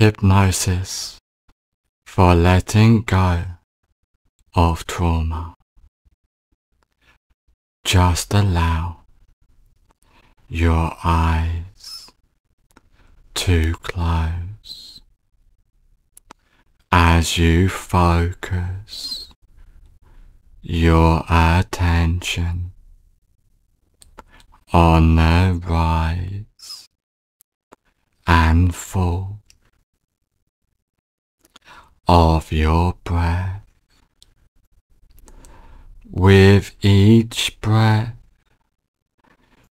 hypnosis for letting go of trauma. Just allow your eyes to close as you focus your attention on the rise and fall of your breath. With each breath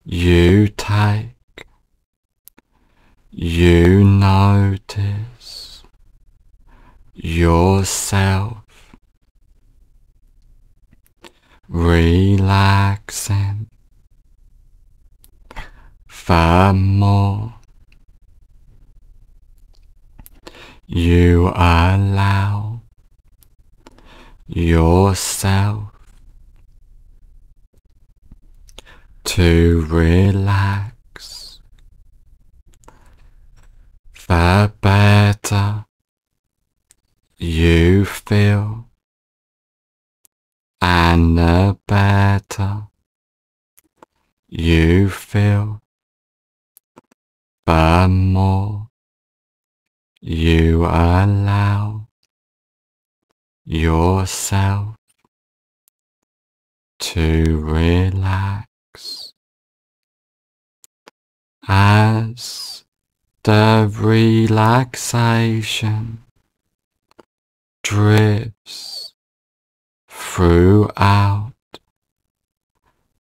you take, you notice yourself relaxing far more you allow yourself. To relax. The better you feel. And the better you feel. The more you allow yourself to relax as the relaxation drifts throughout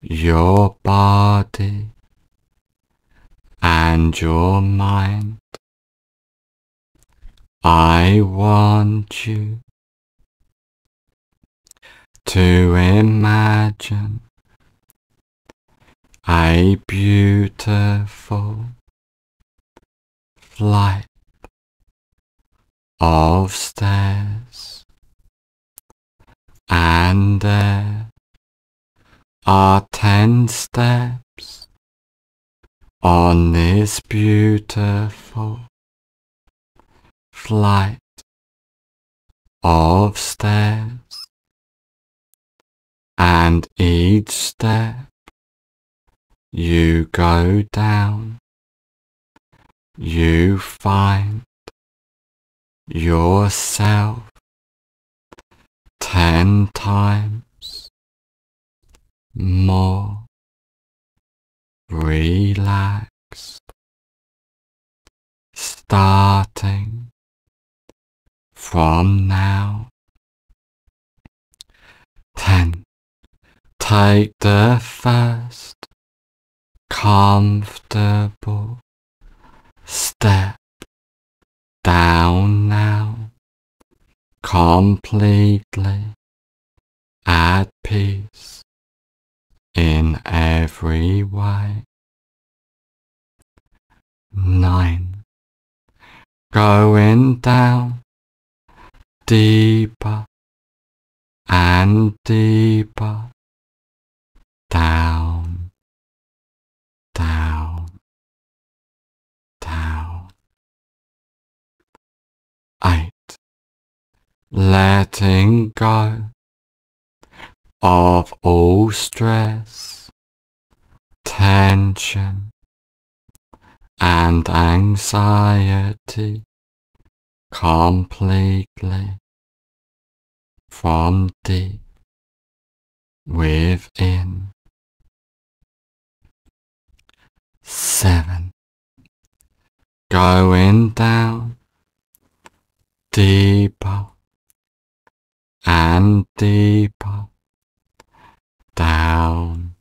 your body and your mind. I want you to imagine a beautiful flight of stairs and there are ten steps on this beautiful flight of stairs and each step you go down you find yourself ten times more relaxed, starting from now. Ten. Take the first comfortable step down now, completely at peace in every way. Nine. Going down deeper and deeper down, down, down. Eight. Letting go of all stress, tension, and anxiety completely from deep within. Seven. Going down deeper and deeper down,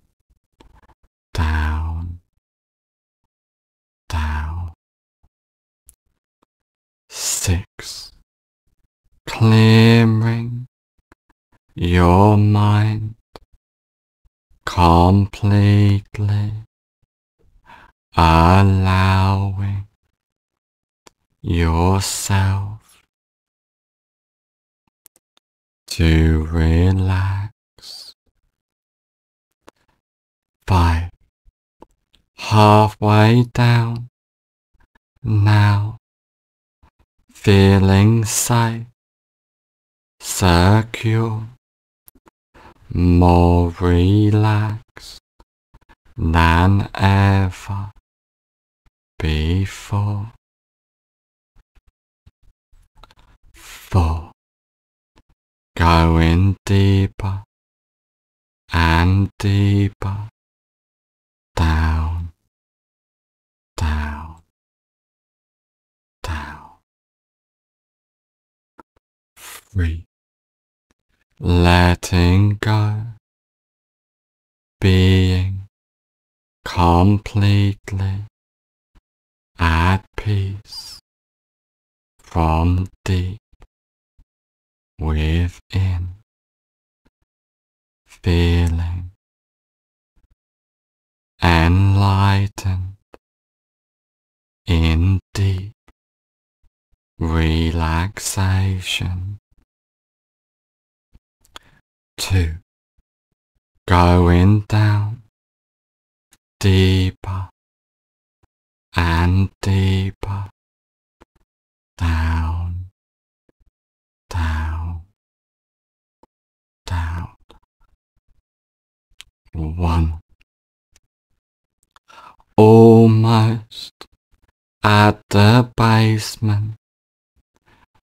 down. Six. Clearing your mind completely, allowing yourself to relax. Five. Halfway down. Now feeling safe, secure, more relaxed than ever before. Four. Going deeper and deeper down, down, down. Three. Letting go, being completely at peace from deep within, feeling enlightened in deep relaxation. Two, going down deeper and deeper down, down, down. One. Almost at the basement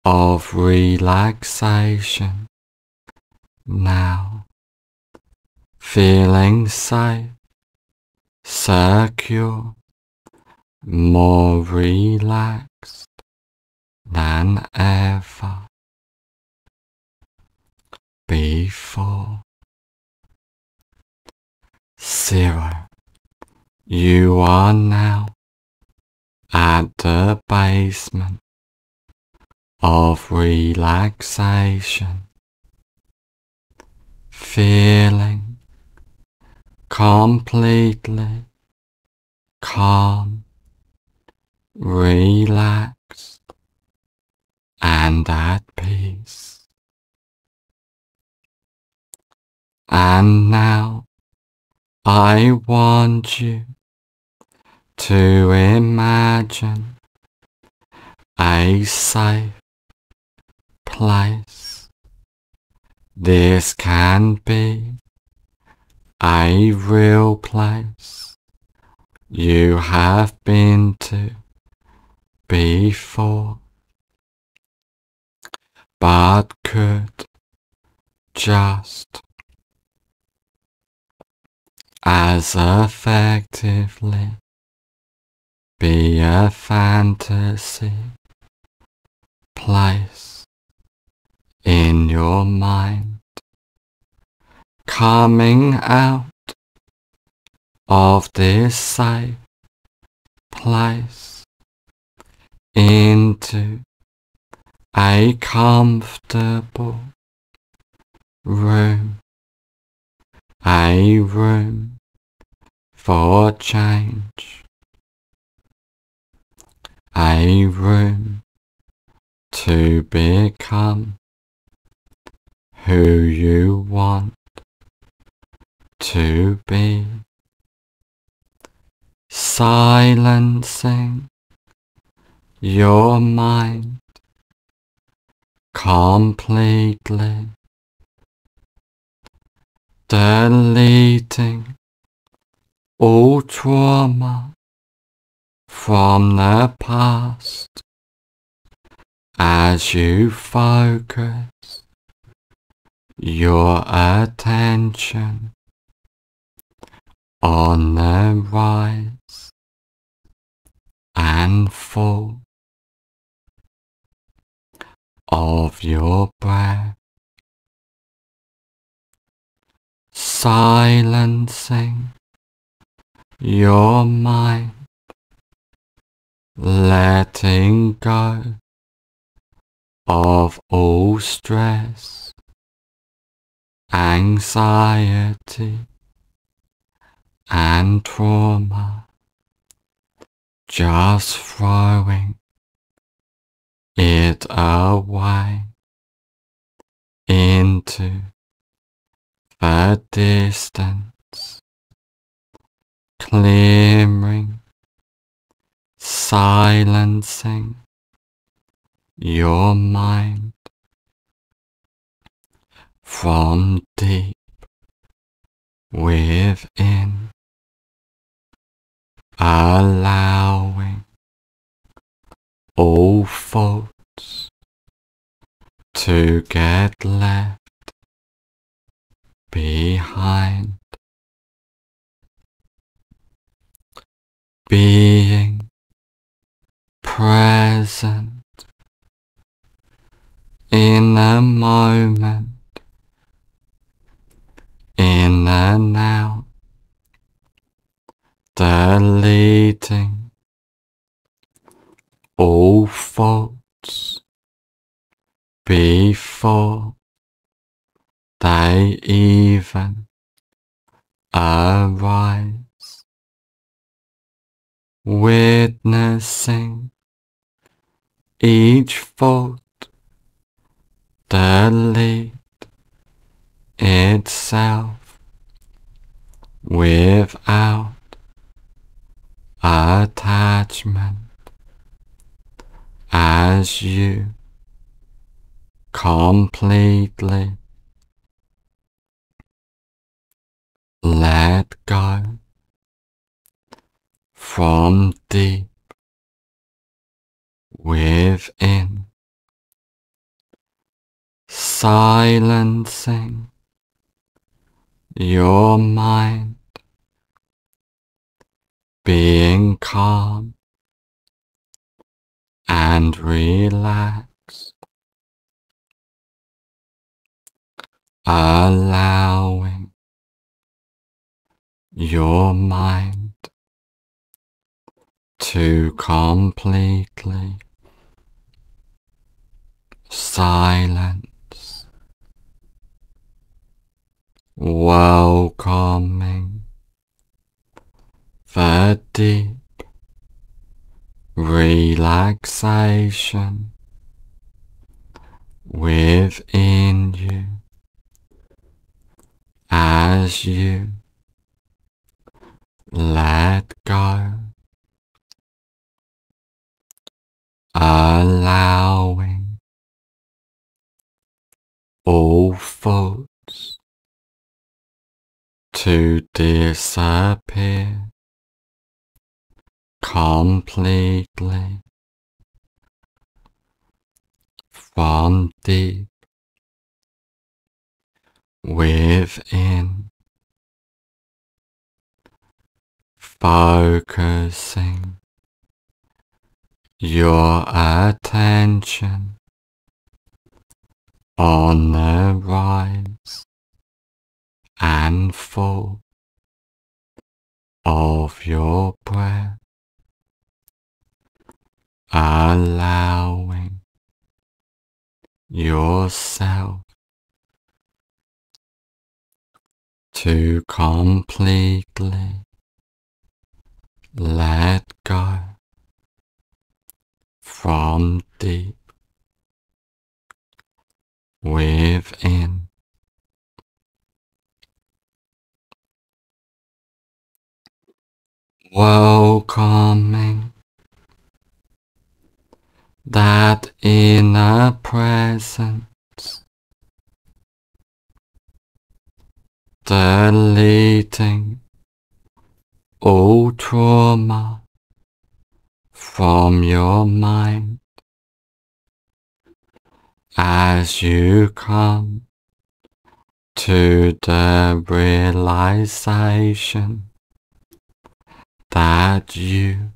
of relaxation now, feeling safe, secure, more relaxed than ever before. Zero. You are now at the basement of relaxation, feeling completely calm, relaxed, and at peace. And now I want you to imagine a safe place. This can be a real place. You have been to before, but could just as effectively be a fantasy place in your mind coming out of this safe place into a comfortable room, a room for change, a room to become who you want to be silencing your mind completely, deleting all trauma from the past as you focus your attention on the rise and fall of your breath, silencing your mind, letting go of all stress, anxiety, and trauma, just throwing it away into the distance, clearing, silencing your mind from deep within, allowing all thoughts to get left behind, being present in the moment, in the out, deleting all faults before they even arise, witnessing each fault delete itself without attachment as you completely let go from deep within. Silencing your mind, being calm and relaxed, allowing your mind to completely silence welcoming deep relaxation. Within you. As you. Let go, allowing. All thoughts to disappear completely from deep within, focusing your attention on the rise and fall of your breath, allowing yourself to completely let go from deep within. welcoming that inner presence, deleting all trauma from your mind. As you come to the realization that you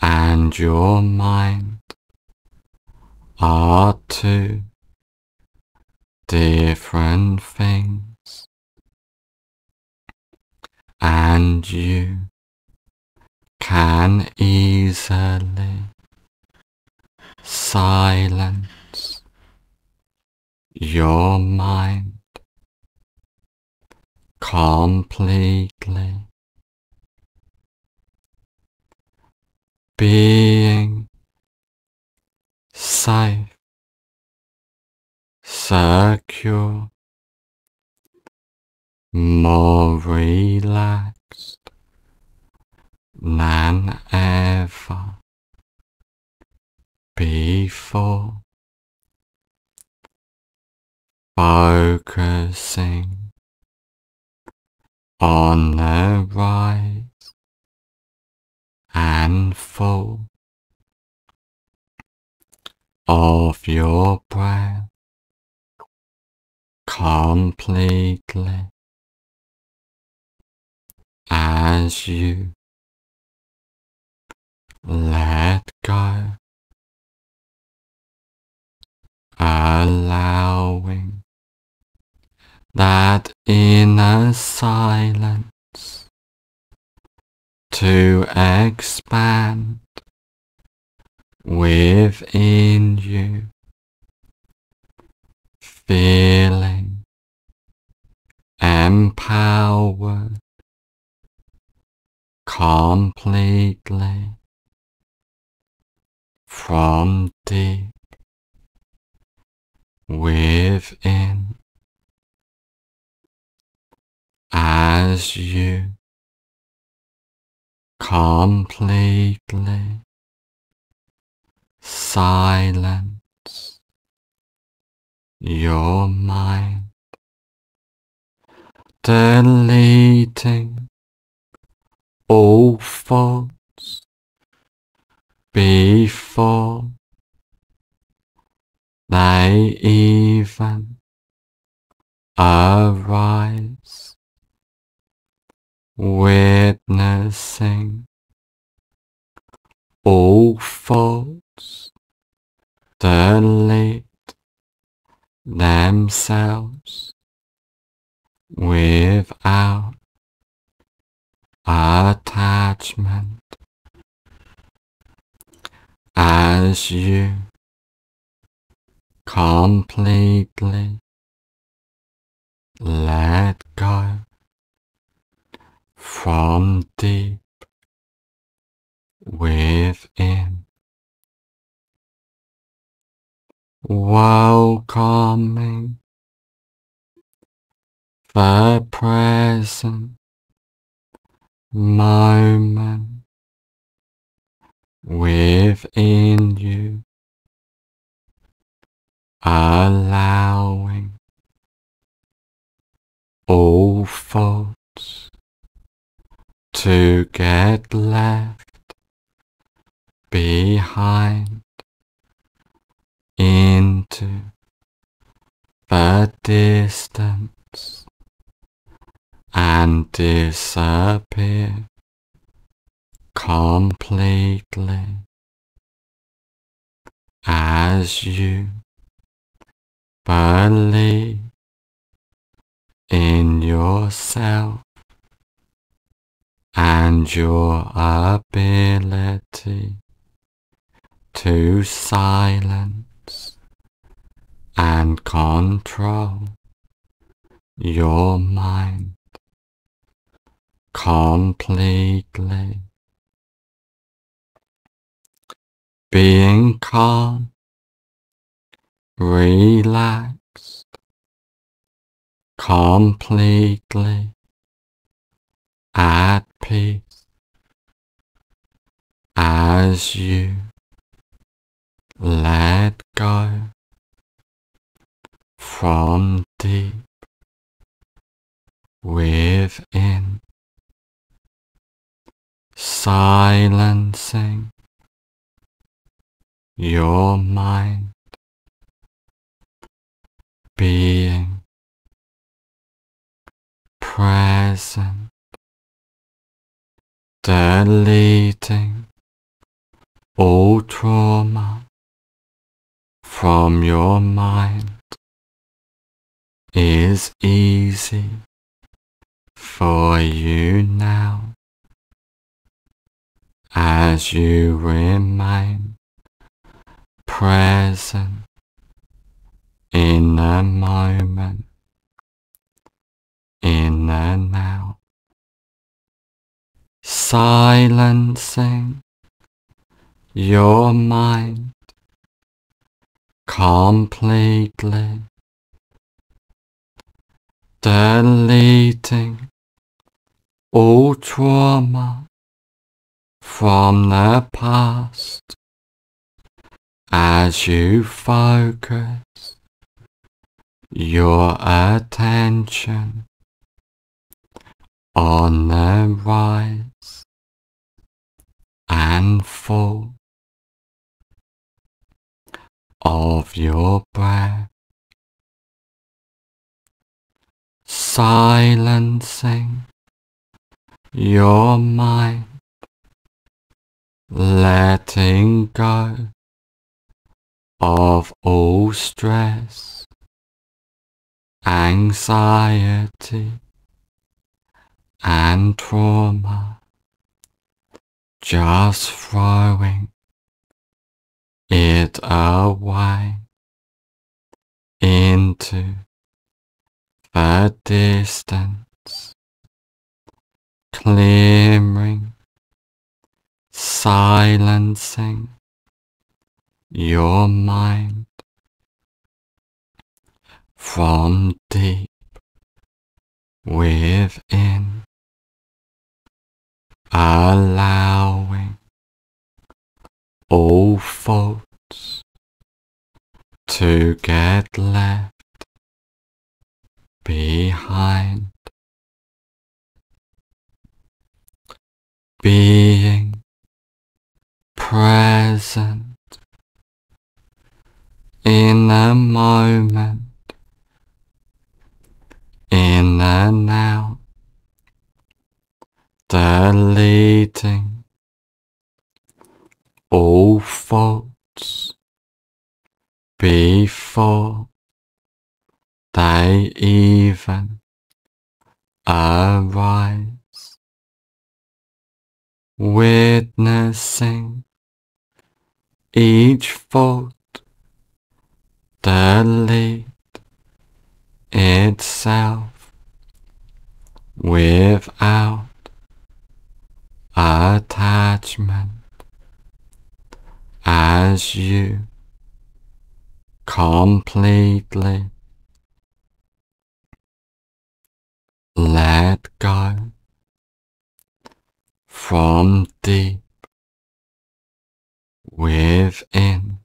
and your mind are two different things, and you can easily silence your mind completely being safe, secure, more relaxed than ever before. focusing on the rise and fall of your breath completely as you let go, allowing that inner silence to expand within you, feeling empowered completely from deep within. As you completely silence your mind, deleting all thoughts before they even arise, witnessing all thoughts delete themselves without attachment. As you completely let go from deep within. Welcoming the present moment within you, allowing all thoughts to get left behind into the distance and disappear completely as you believe in yourself and your ability to silence and control your mind completely. Being calm, relaxed, completely at peace as you let go from deep within, silencing your mind being present, deleting all trauma from your mind is easy for you now. As you remain present in the moment, in the now, silencing your mind completely, deleting all trauma from the past as you focus your attention on the rise and fall of your breath, silencing your mind, letting go of all stress, anxiety, and trauma, just throwing it away into the distance, clearing, silencing your mind from deep within, allowing all faults to get left behind, being present in the moment, in the now, deleting all faults before they even arise, witnessing each fault delete itself without attachment as you completely let go from deep within,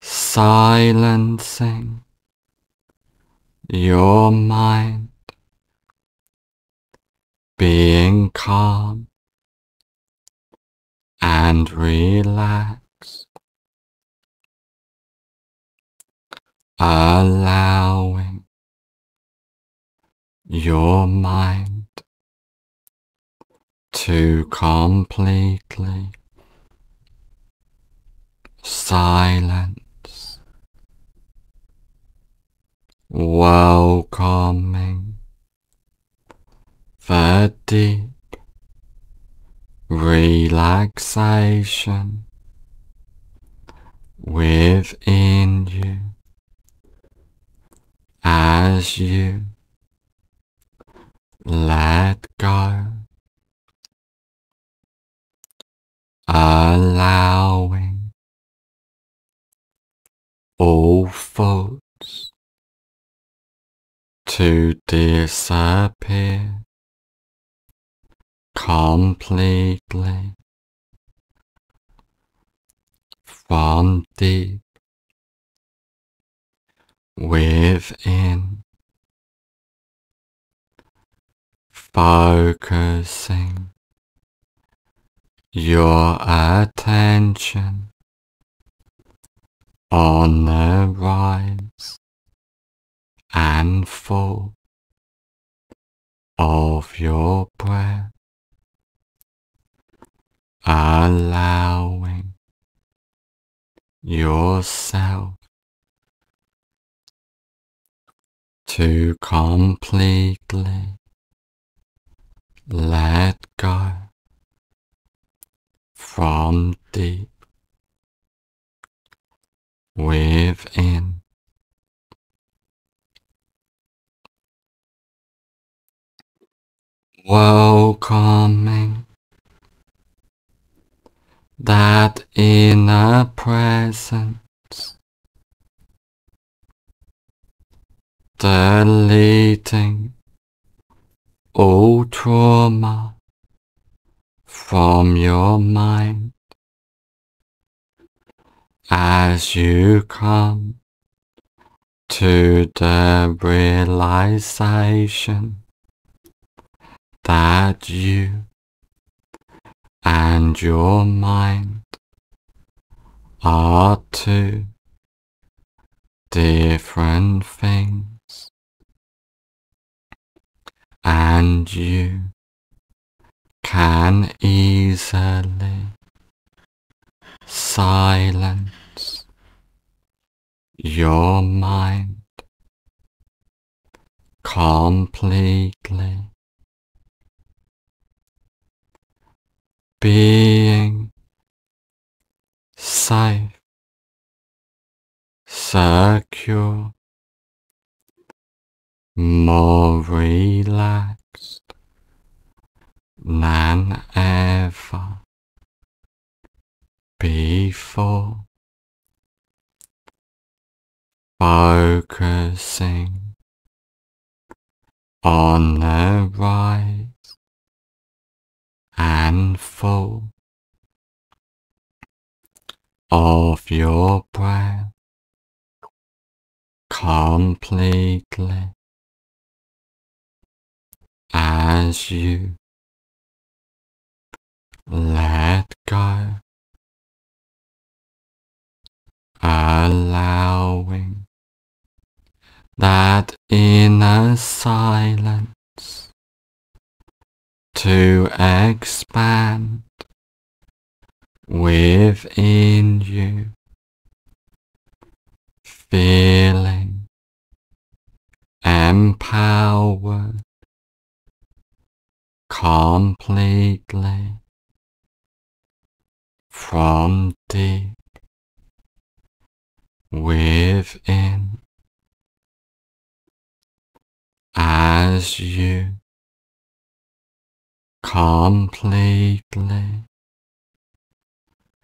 silencing your mind, being calm and relaxed, allowing your mind to completely silence, welcoming the deep relaxation within you as you let go, allowing all faults to disappear completely from deep within focusing your attention on the rise and fall of your breath, allowing yourself to completely let go from deep within. Welcoming that inner presence, deleting all trauma from your mind. As you come to the realization that you and your mind are two different things, and you can easily silence your mind completely. Being safe, secure, more relaxed than ever before, focusing on the rise and fall of your breath completely as you let go, allowing that inner silence to expand within you, feeling empowered completely from deep within. As you completely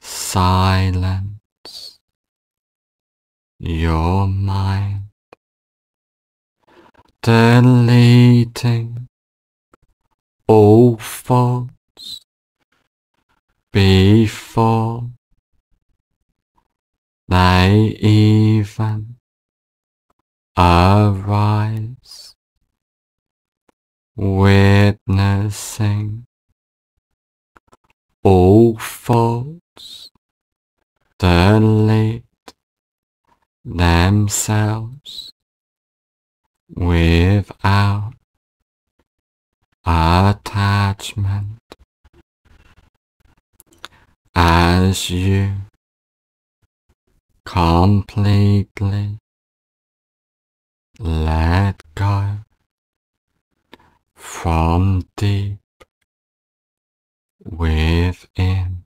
silence your mind, deleting all thoughts before they even arise, witnessing. All thoughts delete themselves without attachment. As you completely let go from deep within.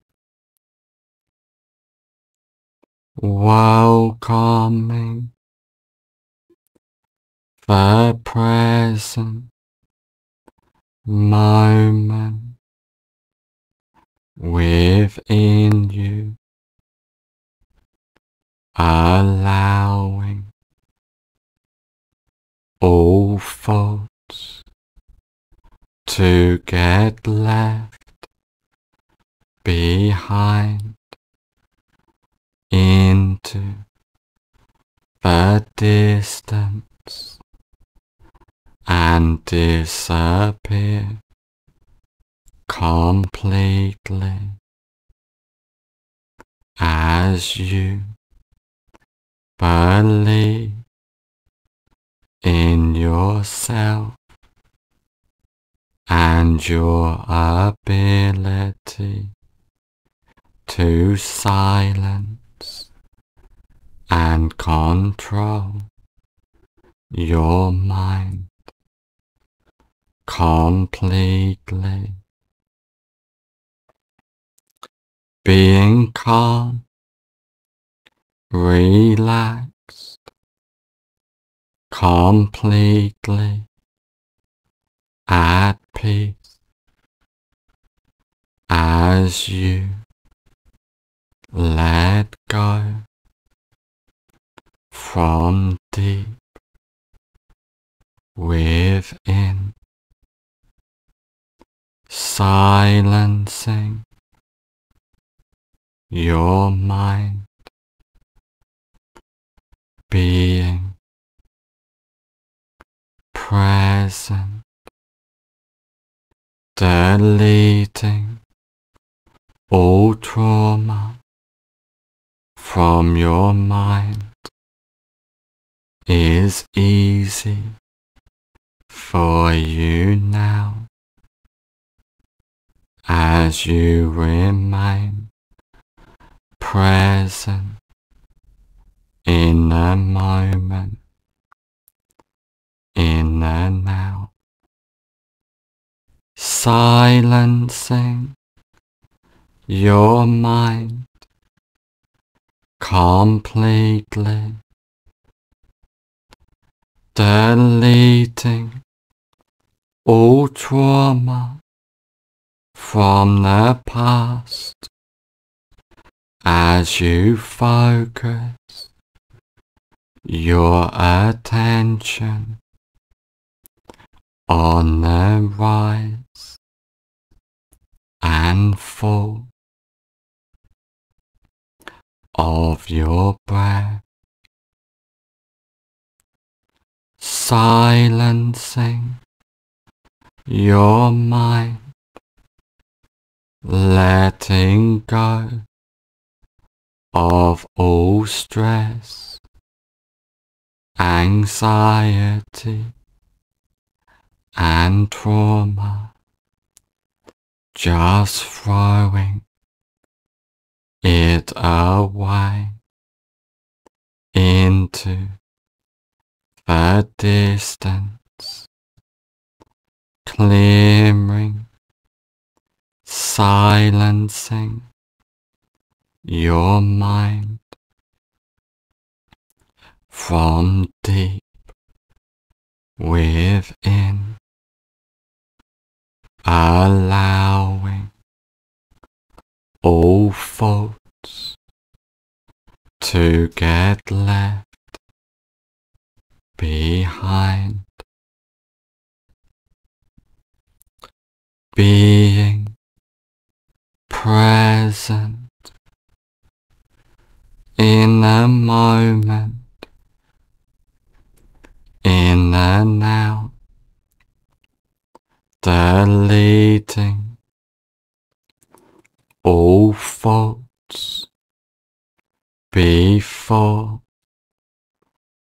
Welcoming the present moment within you, allowing all thoughts to get left behind into the distance and disappear completely as you believe in yourself and your ability to silence and control your mind completely. Being calm, relaxed, completely at peace as you let go from deep within, silencing your mind being present, deleting all trauma from your mind is easy for you now. As you remain present in the moment, in the now, silencing your mind completely, deleting all trauma from the past as you focus your attention on the rise and fall of your breath, silencing your mind, letting go of all stress, anxiety, and trauma, just throwing it away into the distance, clearing, silencing your mind from deep within, allowing all faults to get left behind, being present in the moment, in the now, deleting all faults before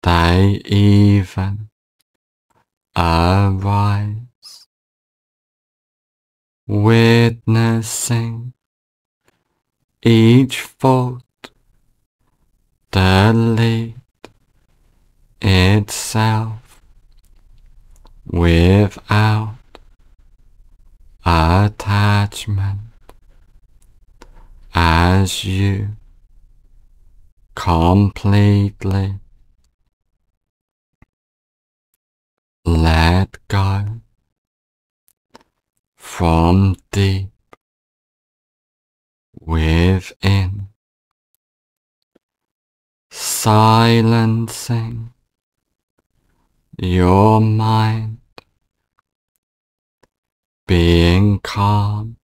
they even arise, witnessing each fault delete itself without attachment as you completely let go from deep within. Silencing your mind, being calm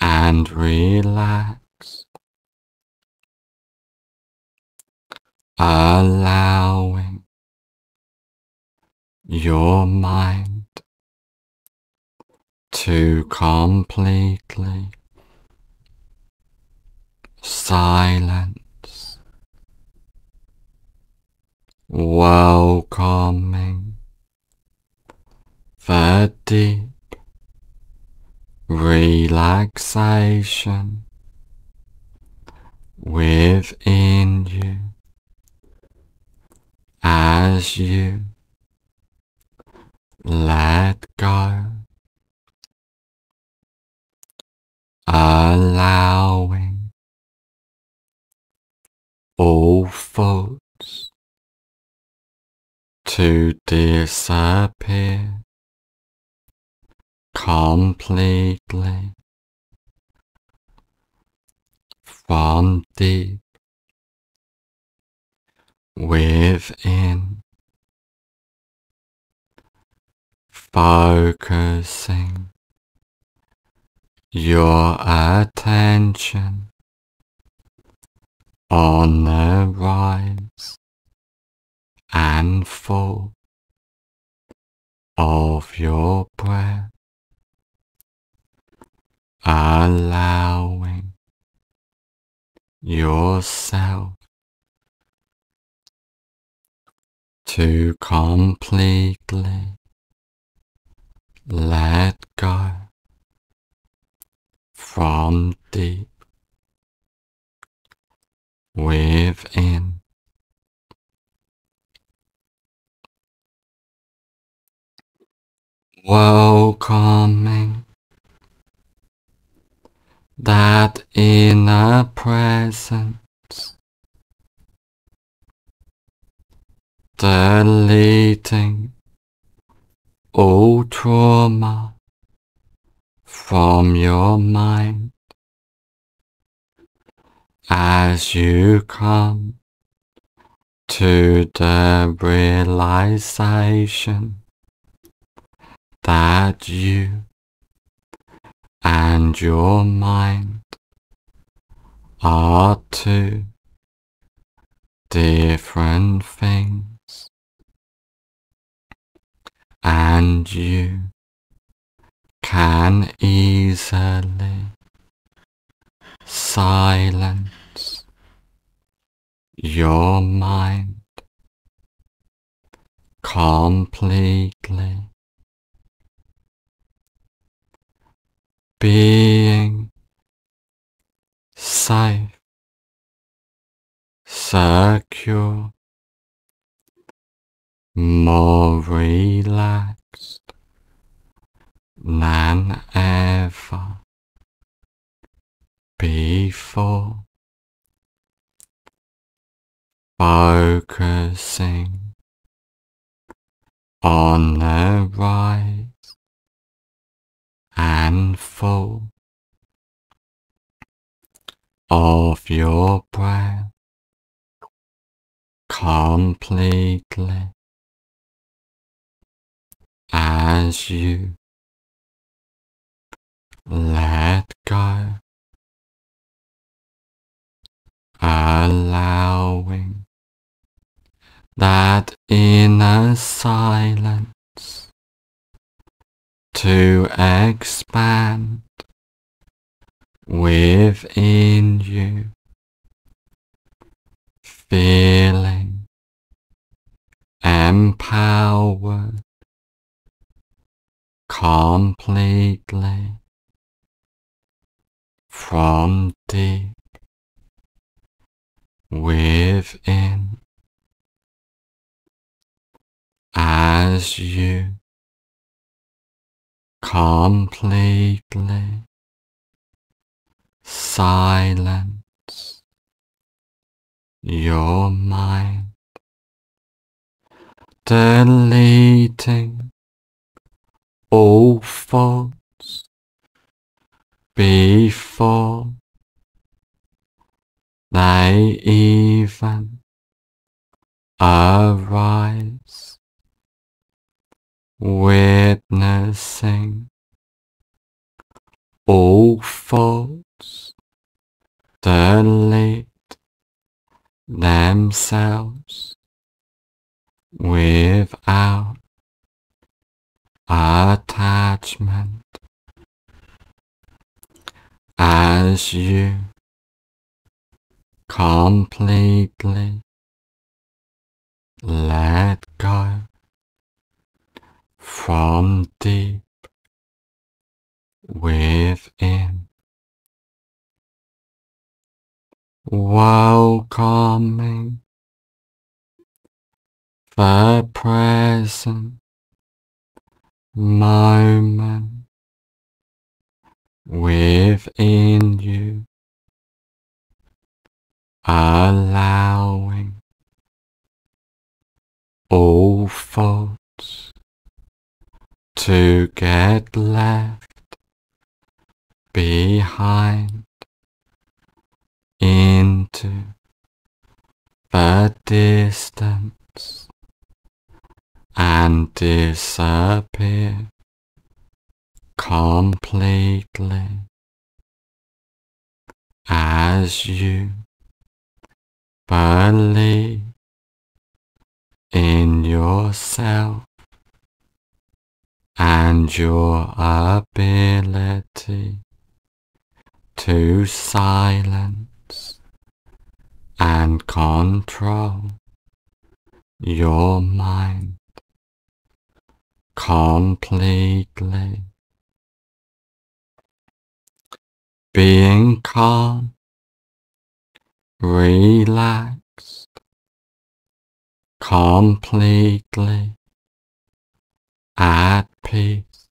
and relaxed, allowing your mind to completely silence welcoming deep relaxation within you as you let go, allowing all thoughts to disappear completely from deep within, focusing your attention on the rise and fall of your breath, allowing yourself to completely let go from deep within. Welcoming that inner presence, deleting all trauma from your mind. As you come to the realization that you and your mind are two different things, and you can easily silence your mind completely being safe, secure, more relaxed than ever before, focusing on the rise and full of your breath completely as you let go, allowing that inner silence to expand within you, feeling empowered completely from deep within. As you completely silence your mind, deleting all thoughts before they even arise witnessing all faults delete themselves without attachment. As you completely let go from deep within, welcoming the present moment within you, allowing all thoughts to get left behind into the distance and disappear completely as you Believe in yourself and your ability to silence and control your mind completely. Being calm, relaxed, completely at peace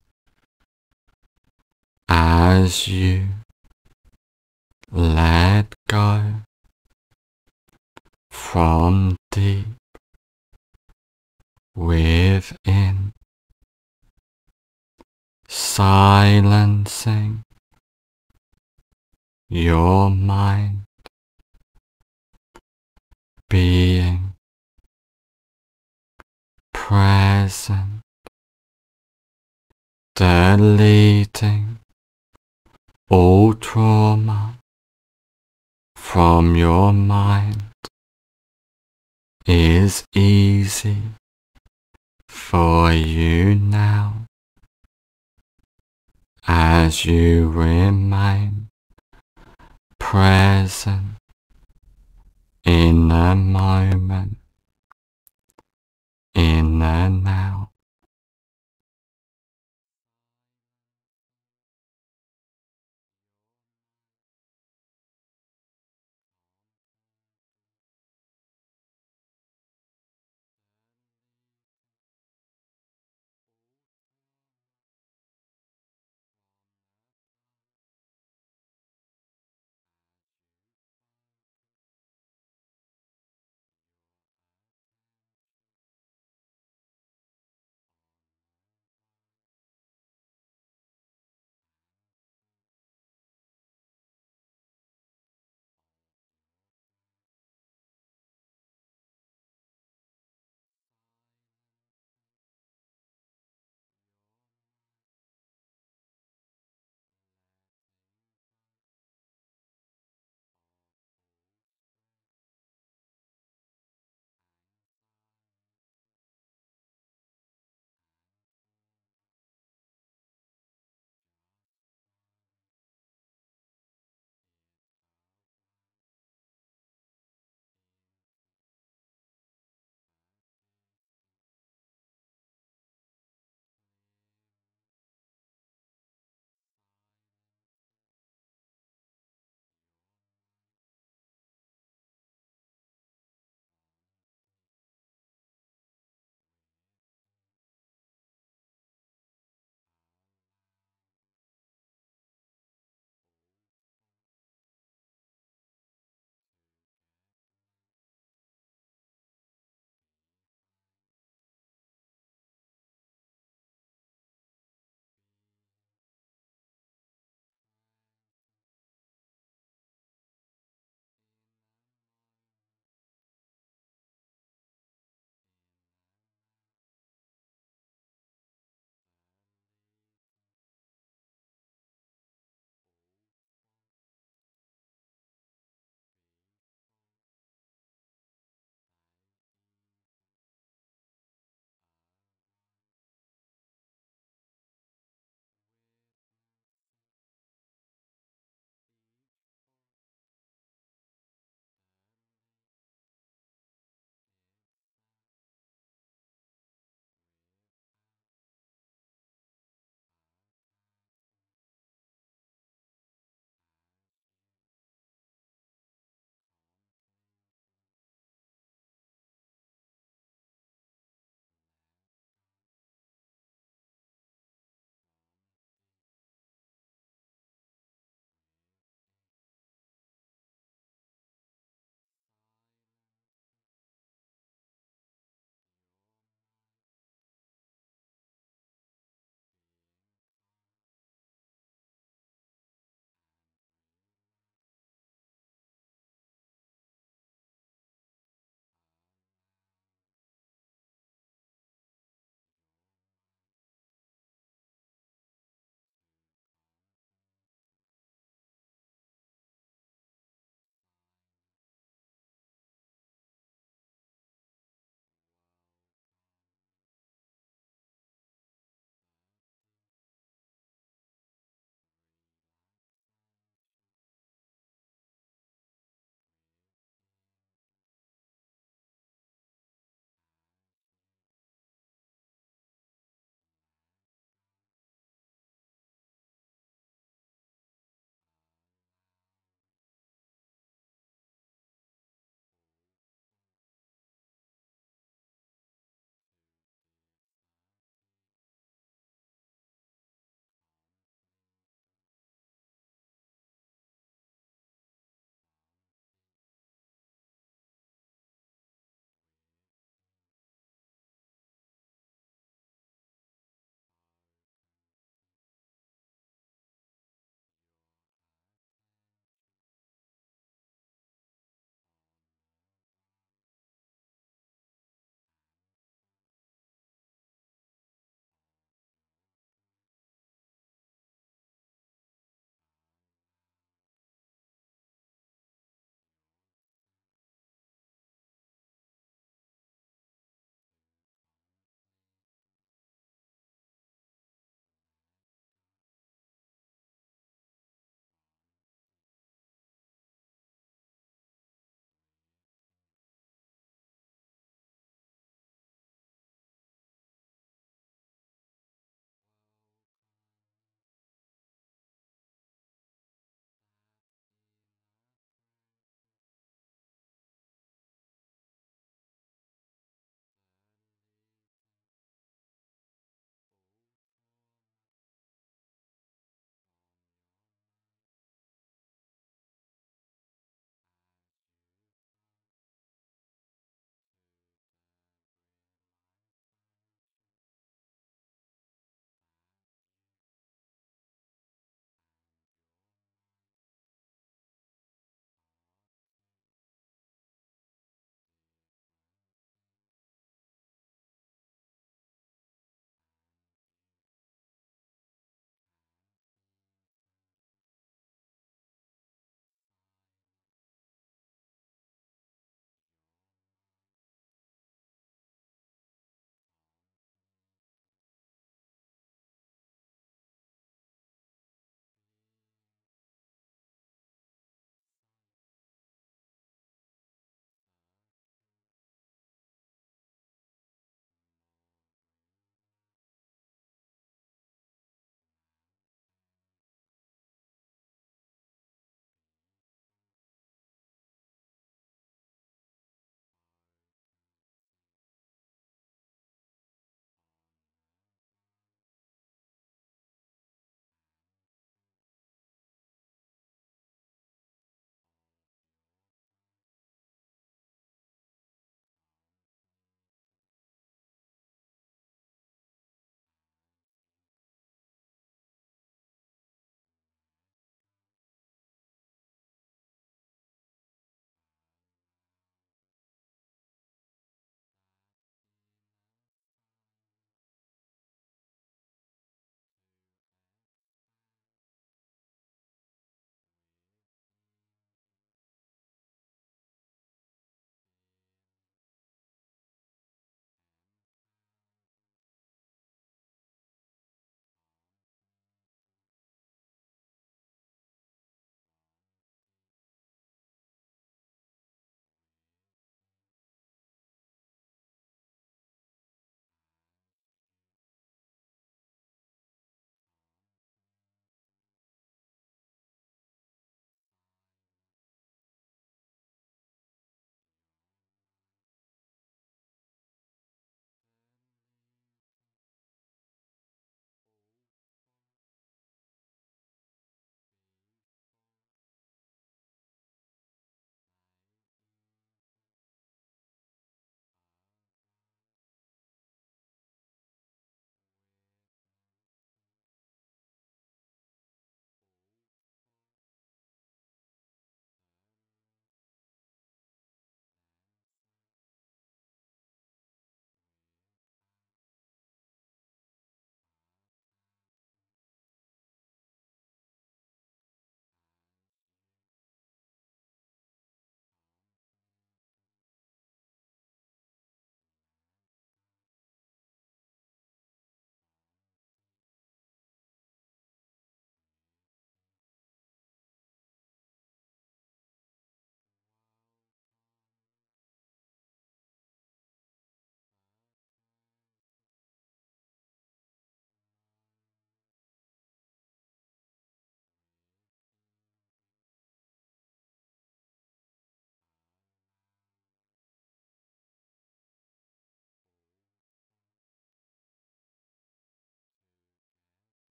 as you let go. From deep. Within, silencing. Your mind, being. Present, deleting all trauma from your mind is easy for you now as you remain present in the moment, in the now.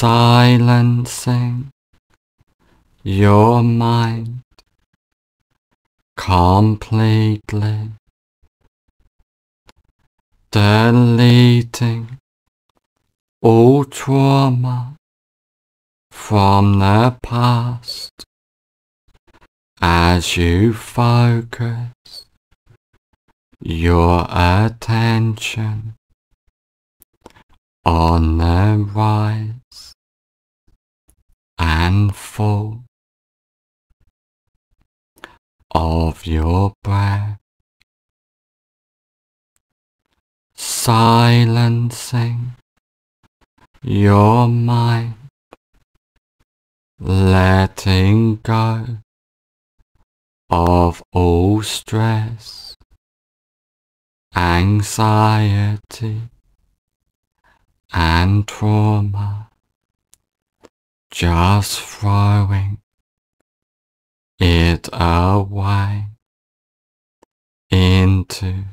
Silencing your mind completely, deleting all trauma from the past as you focus your attention on the rise and fall of your breath, silencing your mind, letting go of all stress, anxiety, and trauma, just throwing it away into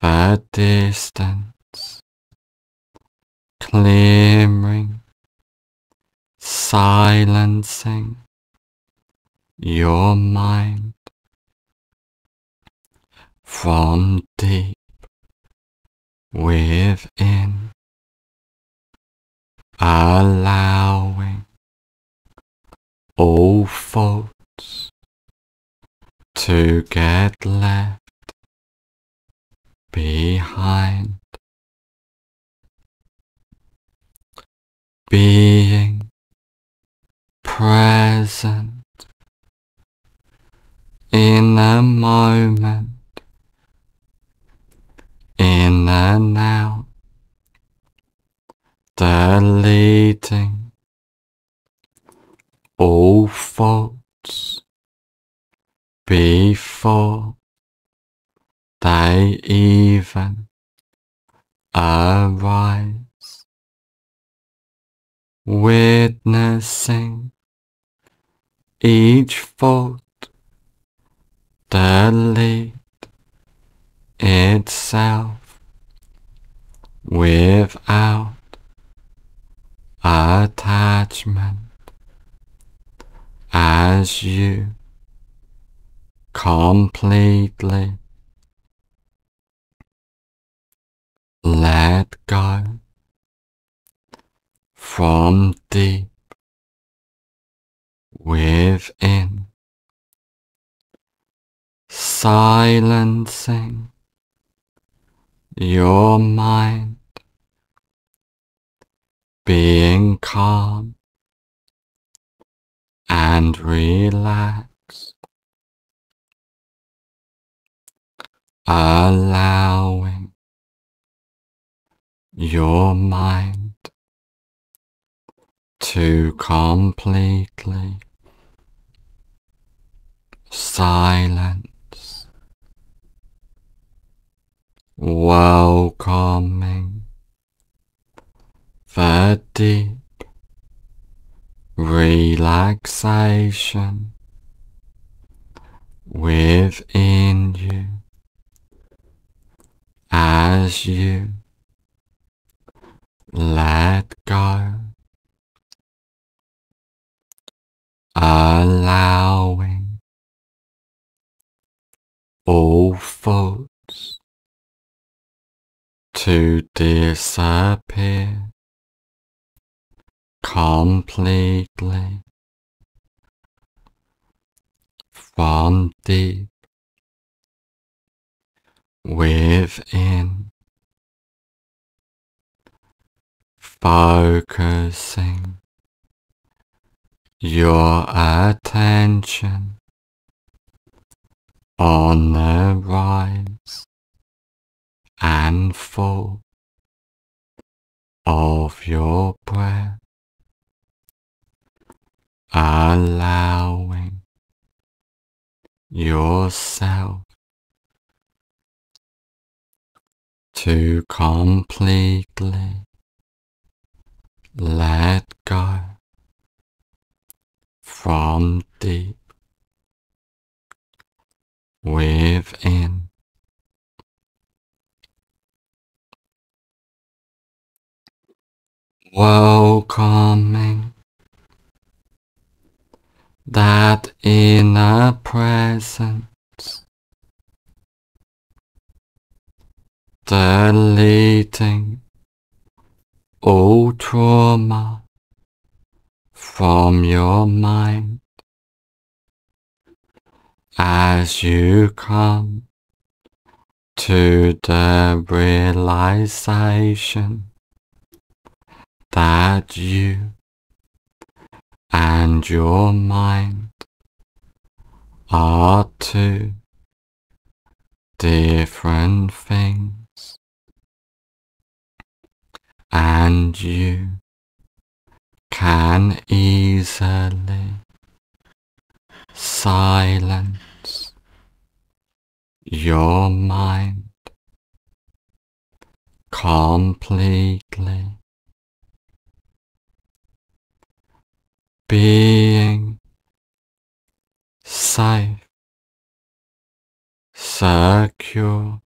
the distance, clearing, silencing your mind from deep within, allowing all faults to get left behind, being present in the moment, in the now, deleting all faults before they even arise, witnessing each fault delete itself without attachment as you completely let go from deep within, silencing your mind, being calm and relaxed, allowing your mind to completely silence, welcoming the deep relaxation within you as you let go, allowing all thoughts to disappear completely from deep within, focusing your attention on the rise and fall of your breath allowing yourself to completely let go from deep within. welcoming that inner presence, deleting all trauma from your mind. As you come to the realization that you and your mind are two different things, and you can easily silence your mind completely being safe, secure,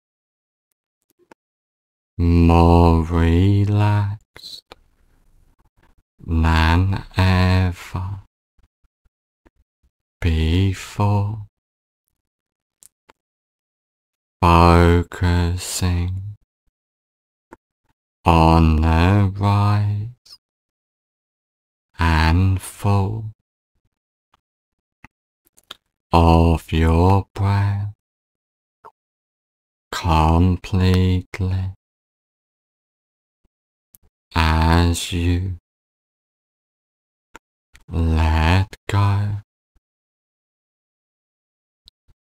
more relaxed than ever before, focusing on the rise and fall of your breath completely as you let go,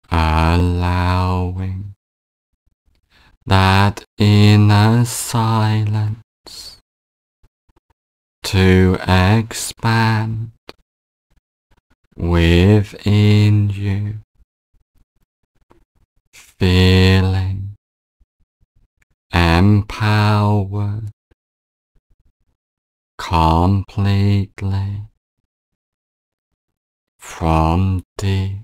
allowing that inner silence to expand within you, feeling empowered completely from deep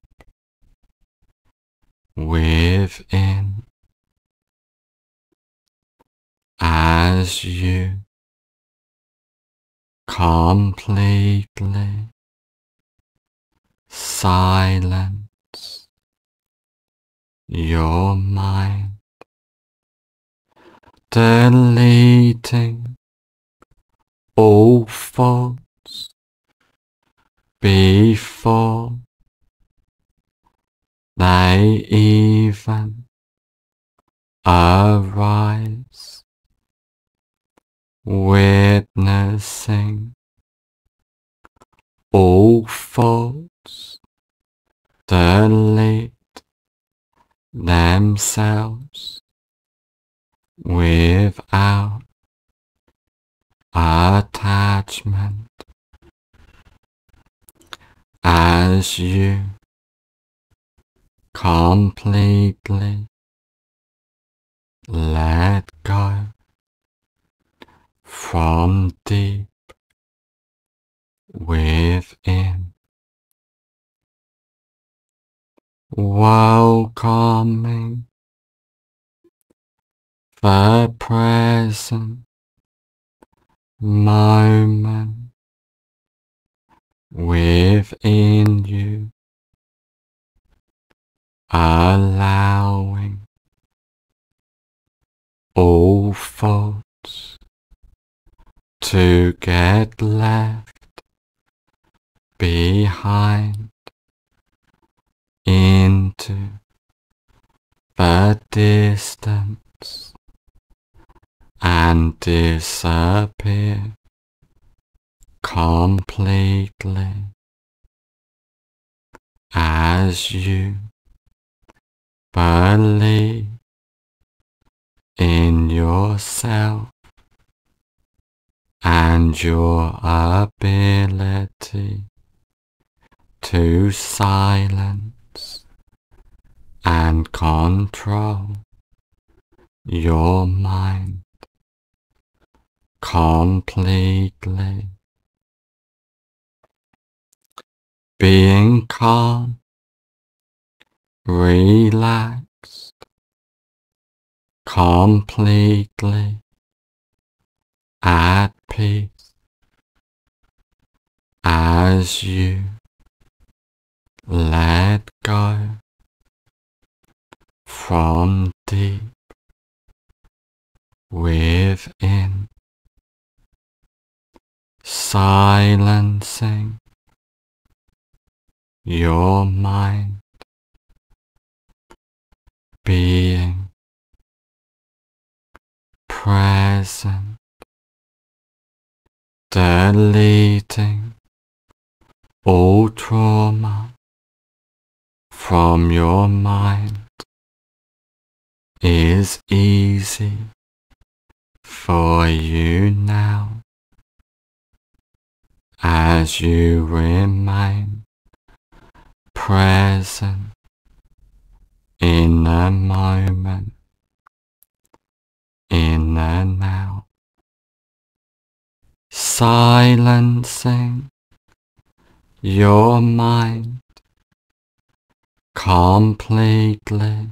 within. As you completely silence your mind, deleting all thoughts before they even arise, witnessing. All thoughts delete themselves without attachment. As you completely let go from deep within, welcoming the present moment within you, allowing all thoughts to get left behind into the distance and disappear completely as you believe in yourself and your ability to silence and control your mind completely. Being calm, relaxed, completely at peace as you let go from deep within, silencing your mind, being present, deleting all trauma from your mind is easy for you now. As you remain present in the moment, in the now, silencing your mind completely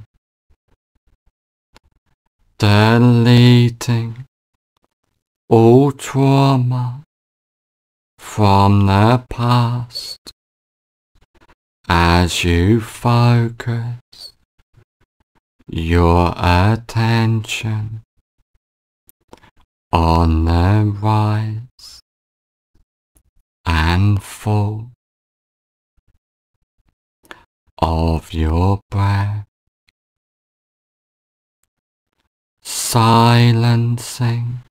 deleting all trauma from the past as you focus your attention on the rise and fall of your breath. Silencing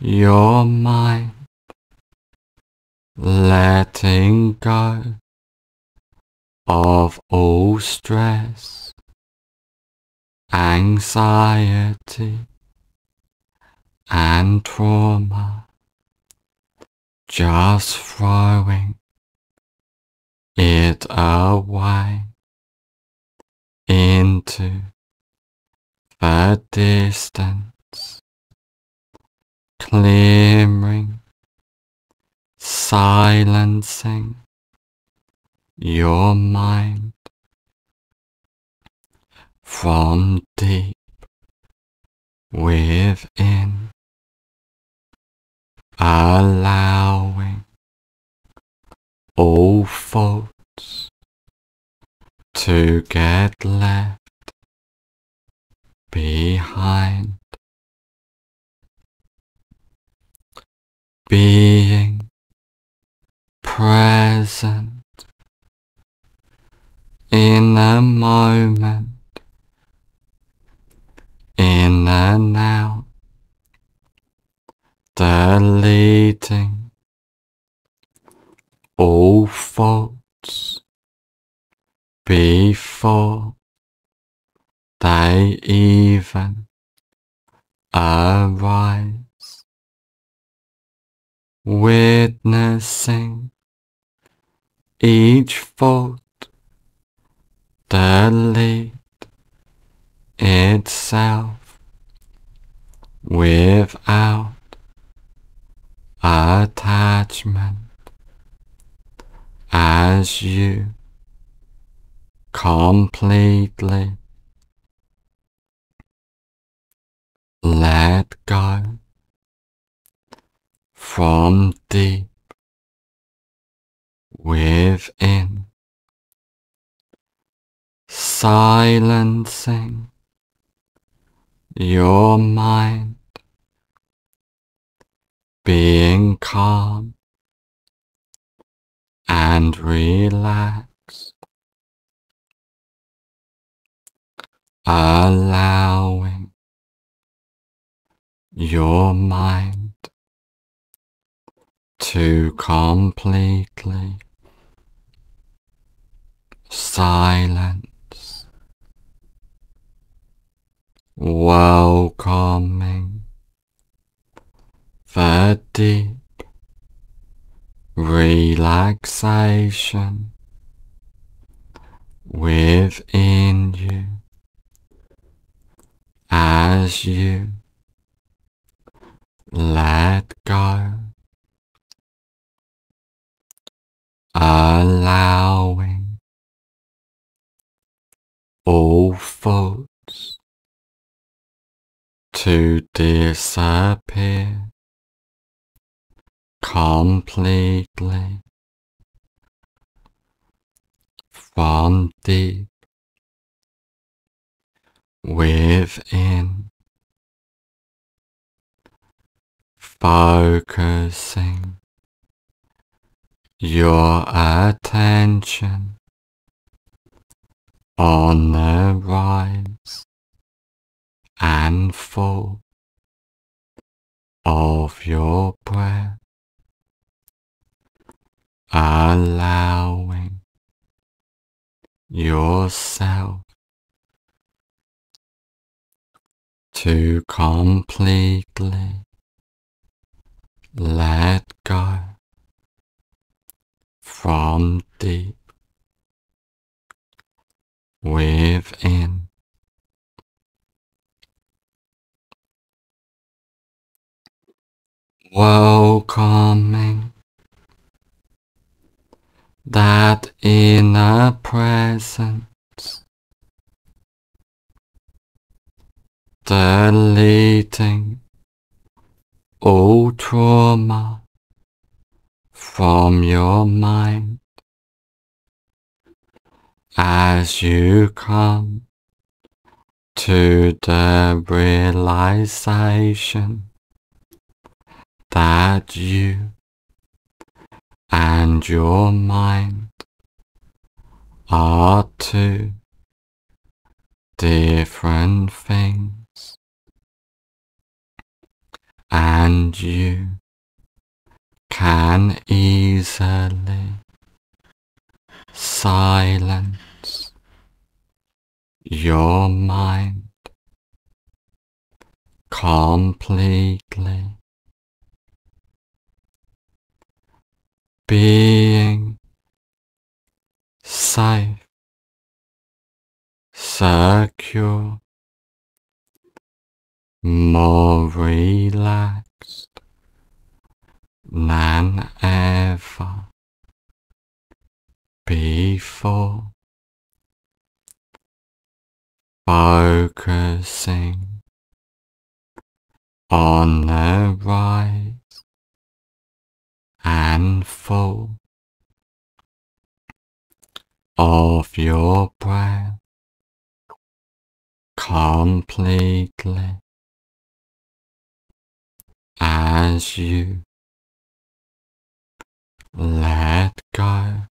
your mind, letting go of all stress, anxiety, and trauma, just throwing it away into the distance, clearing, silencing your mind from deep within, allowing all faults to get left behind, being present in the moment, in the now, deleting all faults before they even arise, witnessing each fault delete itself without attachment as you completely let go from deep within, silencing your mind, being calm and relaxed, allowing your mind to completely silence, welcoming deep relaxation within you as you let go, allowing all thoughts to disappear completely from deep within, focusing your attention on the rise and fall of your breath, allowing yourself to completely let go from deep within. Welcoming that inner presence, deleting all trauma from your mind as you come to the realization that you and your mind are two different things. And you can easily silence your mind completely being safe, secure, more relaxed than ever before, focusing on the rise and full of your breath completely as you let go,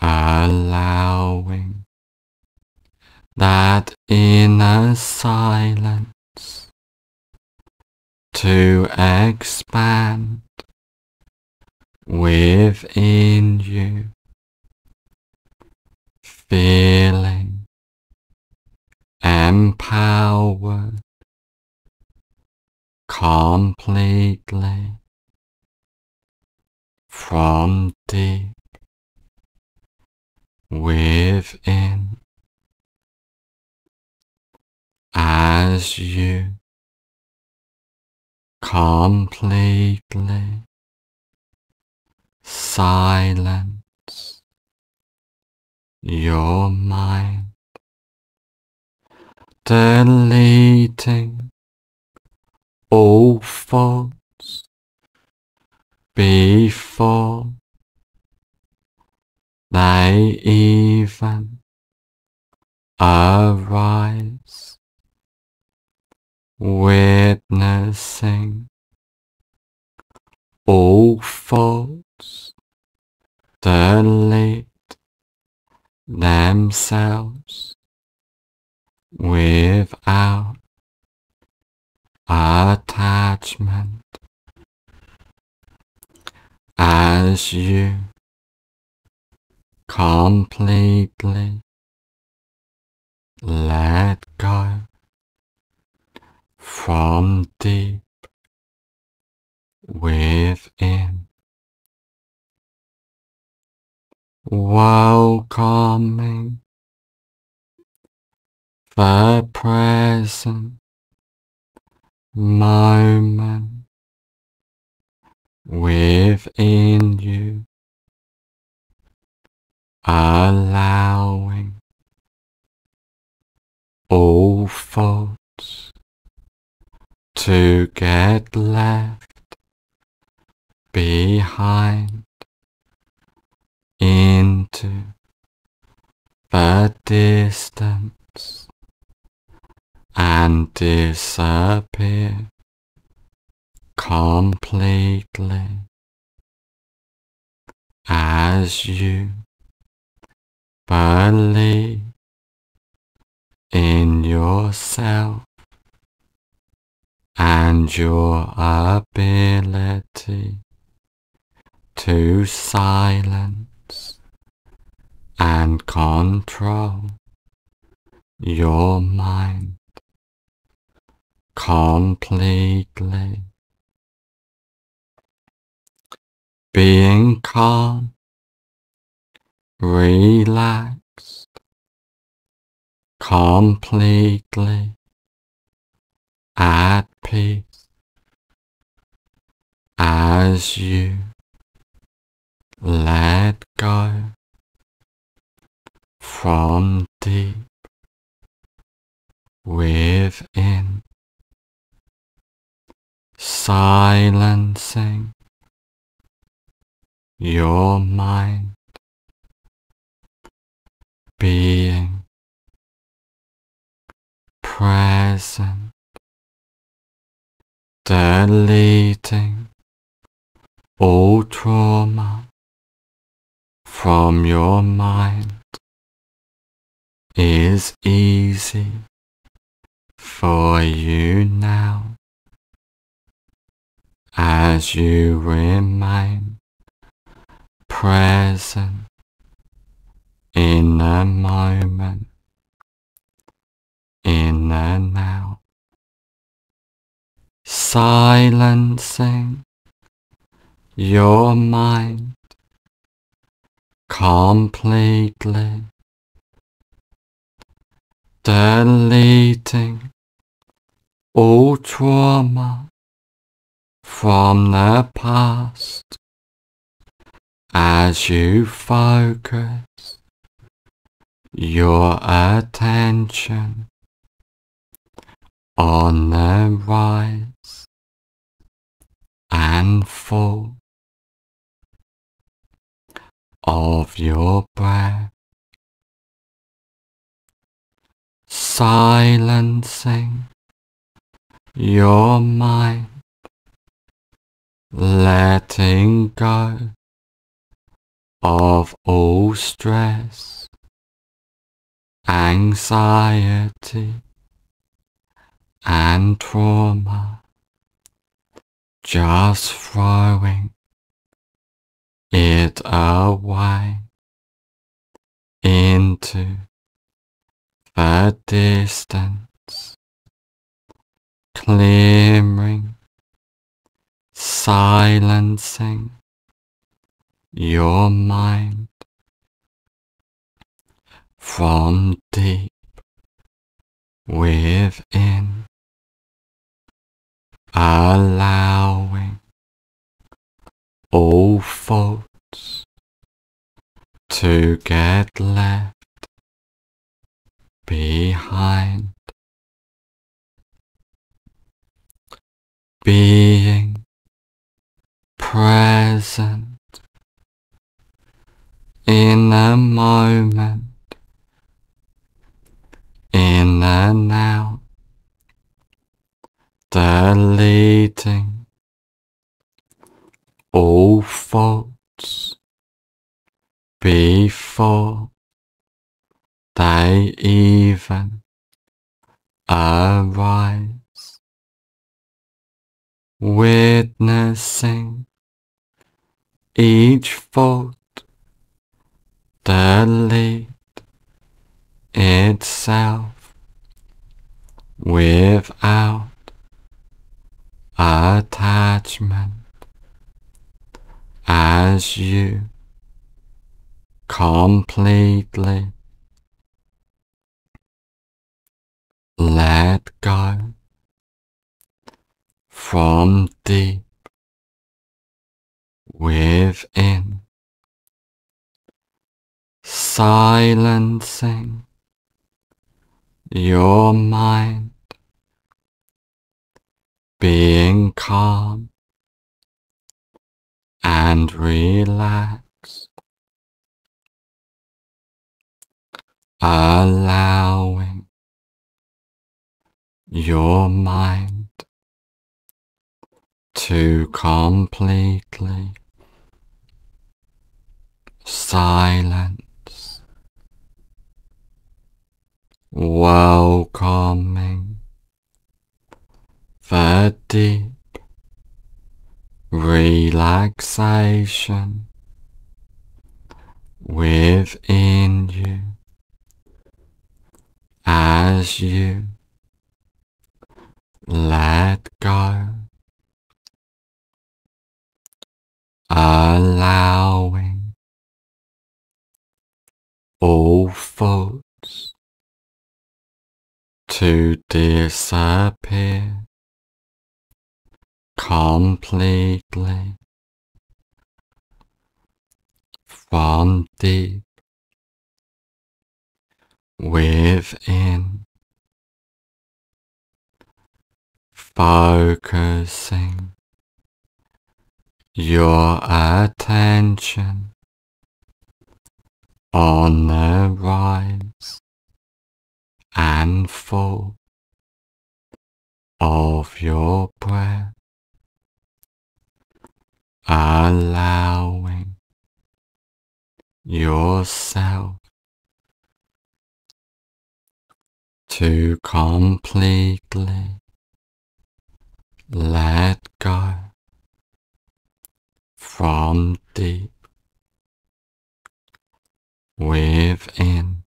allowing that inner silence to expand within you, feeling empowered completely from deep within. As you completely silence your mind, deleting all thoughts before they even arise, witnessing all thoughts delete themselves without attachment. As you completely let go from deep within. Welcoming the present moment within you, allowing all thoughts to get left behind into the distance and disappear completely as you believe in yourself and your ability to silence and control your mind completely. Being calm, relaxed, completely at peace as you let go from deep within, silencing. Your mind, being. Present, deleting all trauma from your mind is easy for you now. As you remain present in the moment, in the now, silencing your mind completely, deleting all trauma from the past as you focus your attention on the rise and fall of your breath, silencing your mind, letting go of all stress, anxiety, and trauma, just throwing it away into the distance, clearing, silencing your mind from deep within, allowing all faults to get left behind, being present in the moment, in the now, deleting all faults before they even arise, witnessing each fault delete itself without attachment as you completely let go from deep within. Silencing your mind being calm and relaxed, allowing your mind to completely silence, welcoming the deep relaxation within you as you let go, allowing all thoughts to disappear completely from deep within, focusing your attention on the rise and fall of your breath allowing yourself to completely let go from deep within.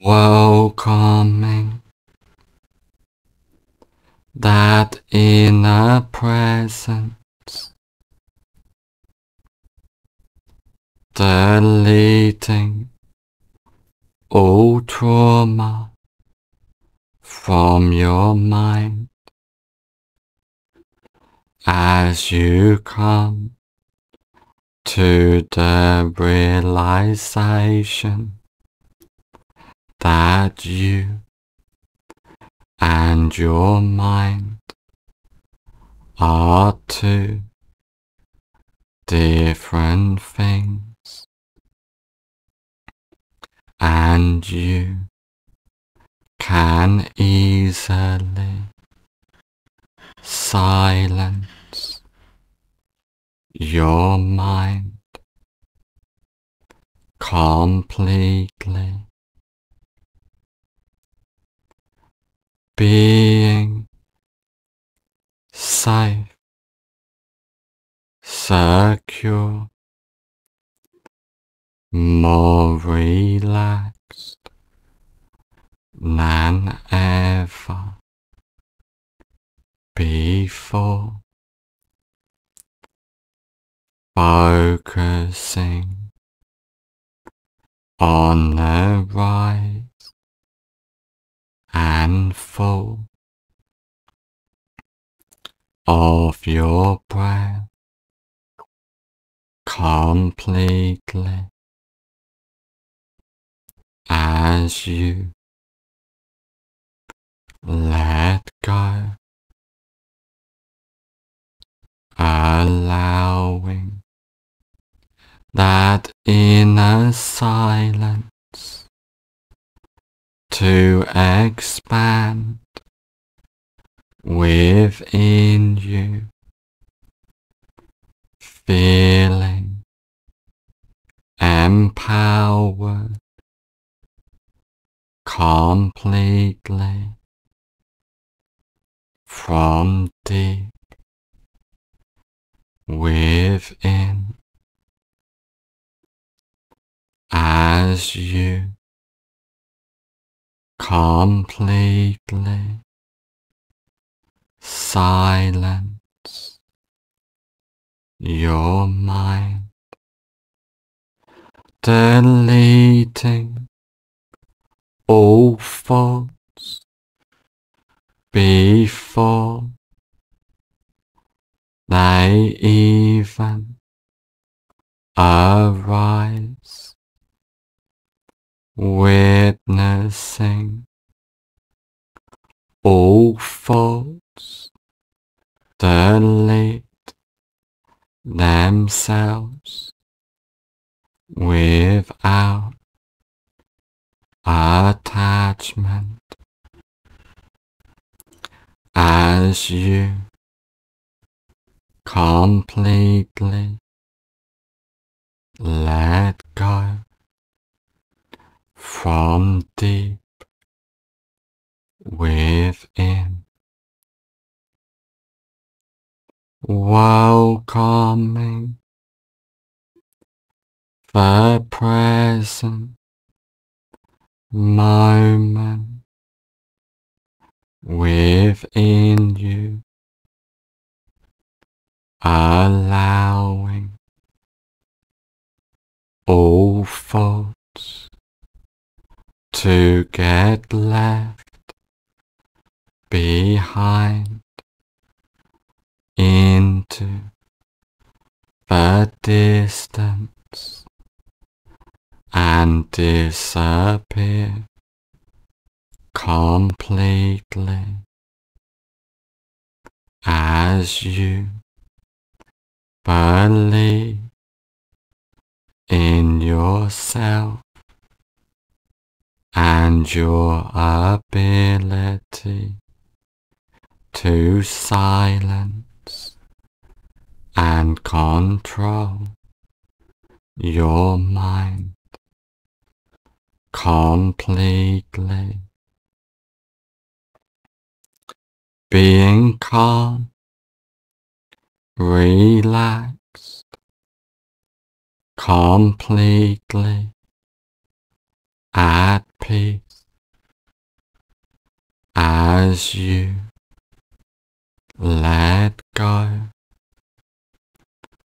Welcoming that inner presence, deleting all trauma from your mind. As you come to the realization that you and your mind are two different things, and you can easily silence your mind completely being safe, secure, more relaxed than ever before, focusing on the right and full of your breath completely as you let go, allowing that inner silence to expand within you, feeling empowered completely from deep within. As you completely silence your mind, deleting all thoughts before they even arise. Witness witnessing all faults delete themselves without attachment. As you completely let go from deep within. Welcoming the present moment within you, allowing all faults to get left behind into the distance and disappear completely as you believe in yourself and your ability to silence and control your mind completely. Being calm, relaxed, completely at peace as you let go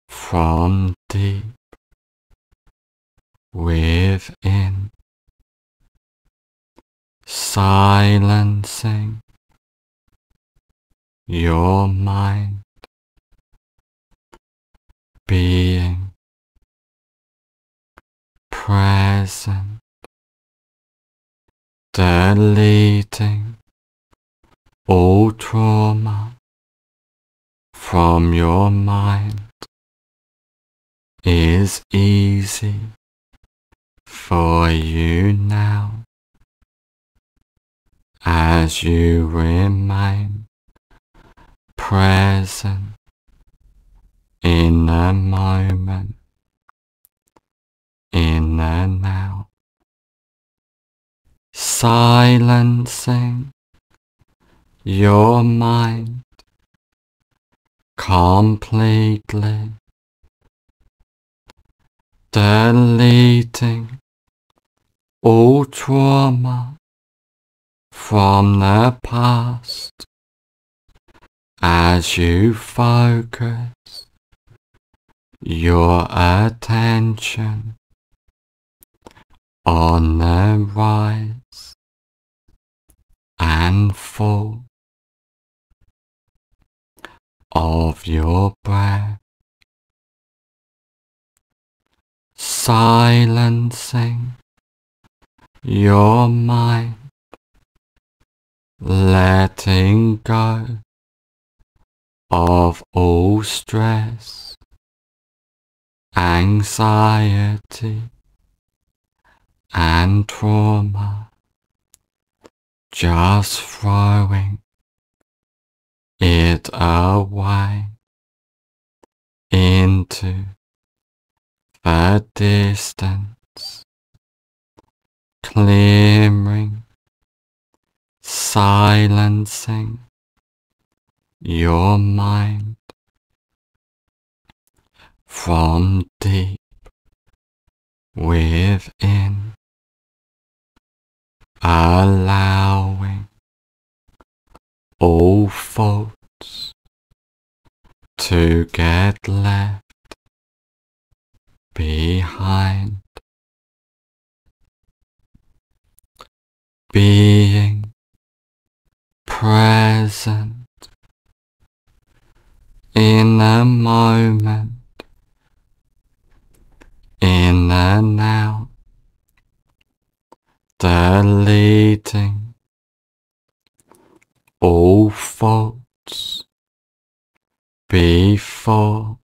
from deep within, silencing your mind being present, deleting all trauma from your mind is easy for you now. As you remain present in the moment, in the now, silencing your mind completely, deleting all trauma from the past as you focus your attention on the rise and fall of your breath, silencing your mind, letting go of all stress, anxiety, and trauma, just throwing it away into the distance, clearing, silencing your mind from deep within, allowing all faults to get left behind, being present in the moment, in the now, deleting all faults before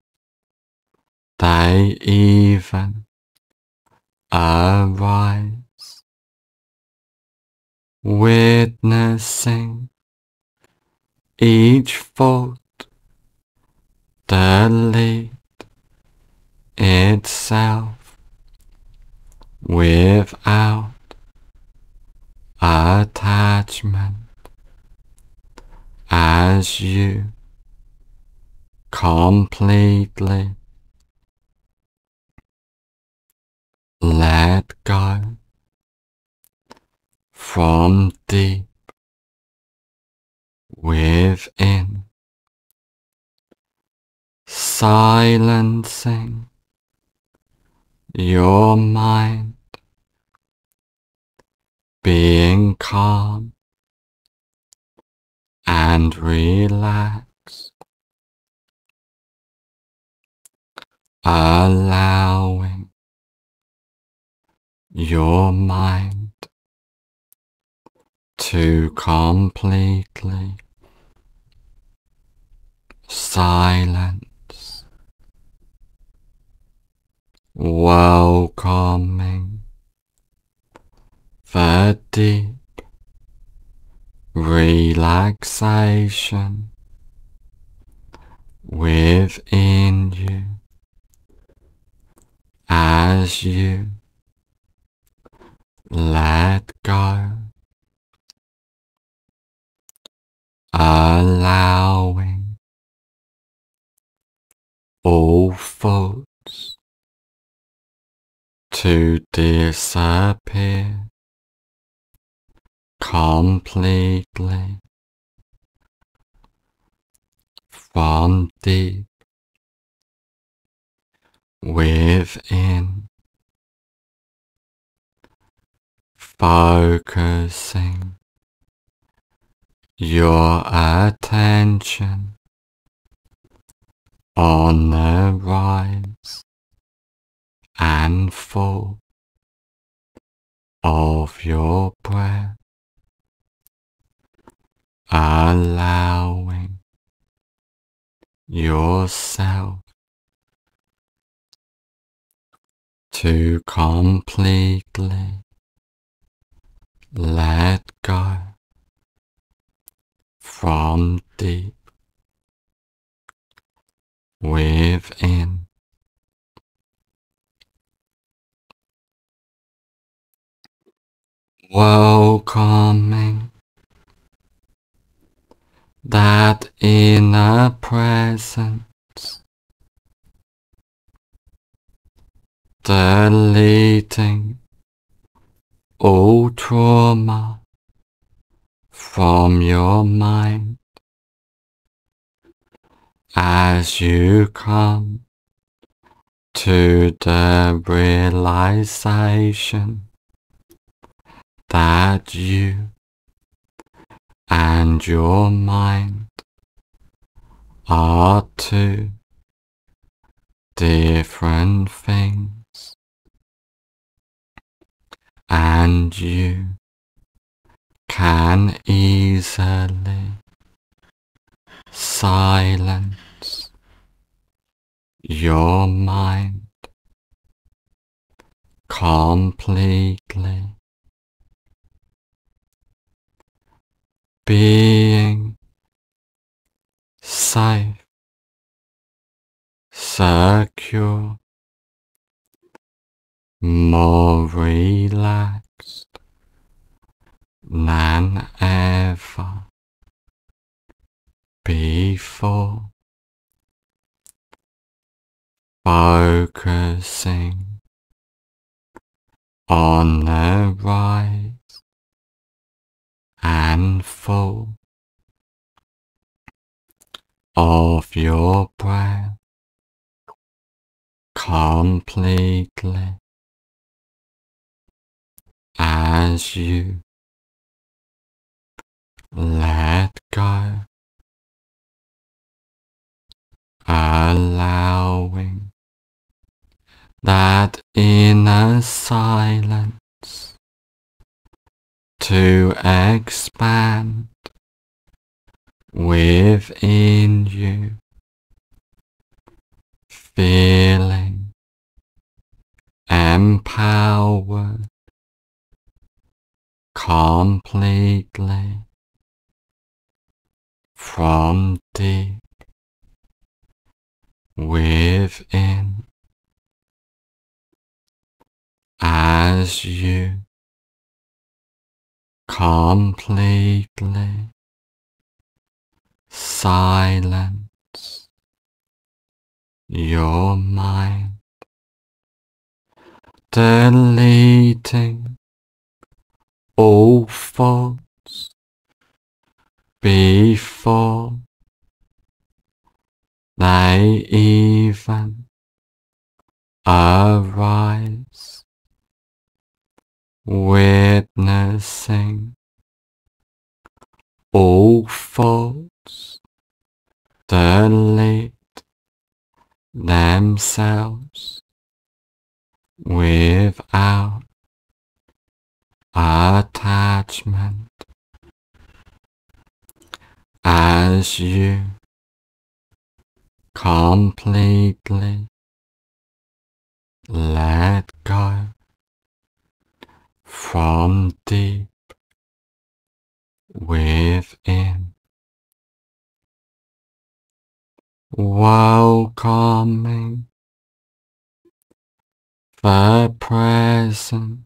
they even arise, witnessing each fault delete itself without attachment as you completely let go from deep within, silencing your mind, being calm and relaxed, allowing your mind to completely silence, welcoming the deep relaxation. Within you. As you. Let go, allowing. All thoughts to disappear completely from deep within, focusing your attention on the rise and fall of your breath, allowing yourself to completely let go from deep within. Welcoming that inner presence, deleting all trauma from your mind as you come to the realization that you and your mind are two different things, and you can easily silence your mind completely being safe, secure, more relaxed than ever before, focusing on the rise and full of your breath completely as you let go, allowing that inner silence to expand within you, feeling empowered completely from deep within. As you completely silence your mind, deleting all thoughts before they even arise, witnessing. All thoughts delete themselves without attachment. As you completely let go from deep within. Welcoming the present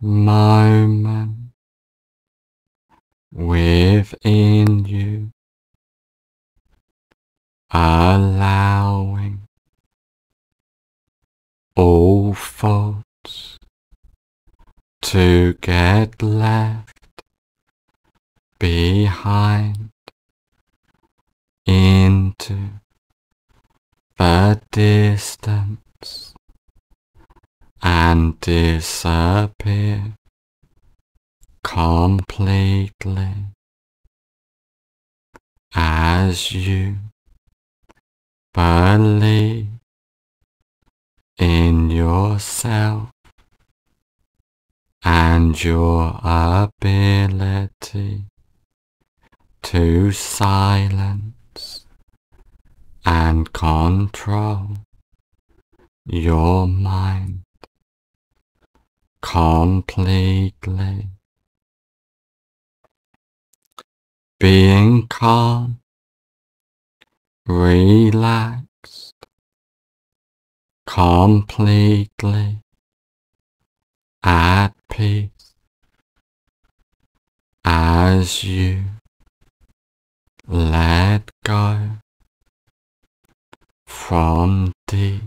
moment within you, allowing all thoughts to get left behind into the distance and disappear completely as you believe in yourself and your ability to silence and control your mind completely. Being calm, relaxed, completely at peace as you let go from deep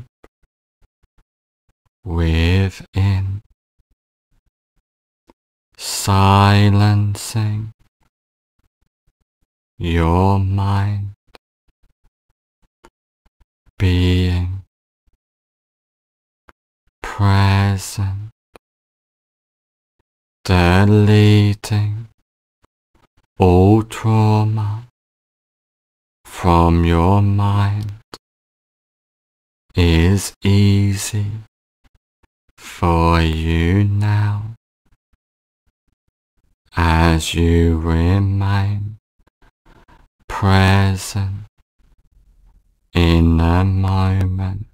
within, silencing your mind being present, deleting all trauma from your mind is easy for you now as you remain present in the moment,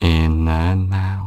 in the now.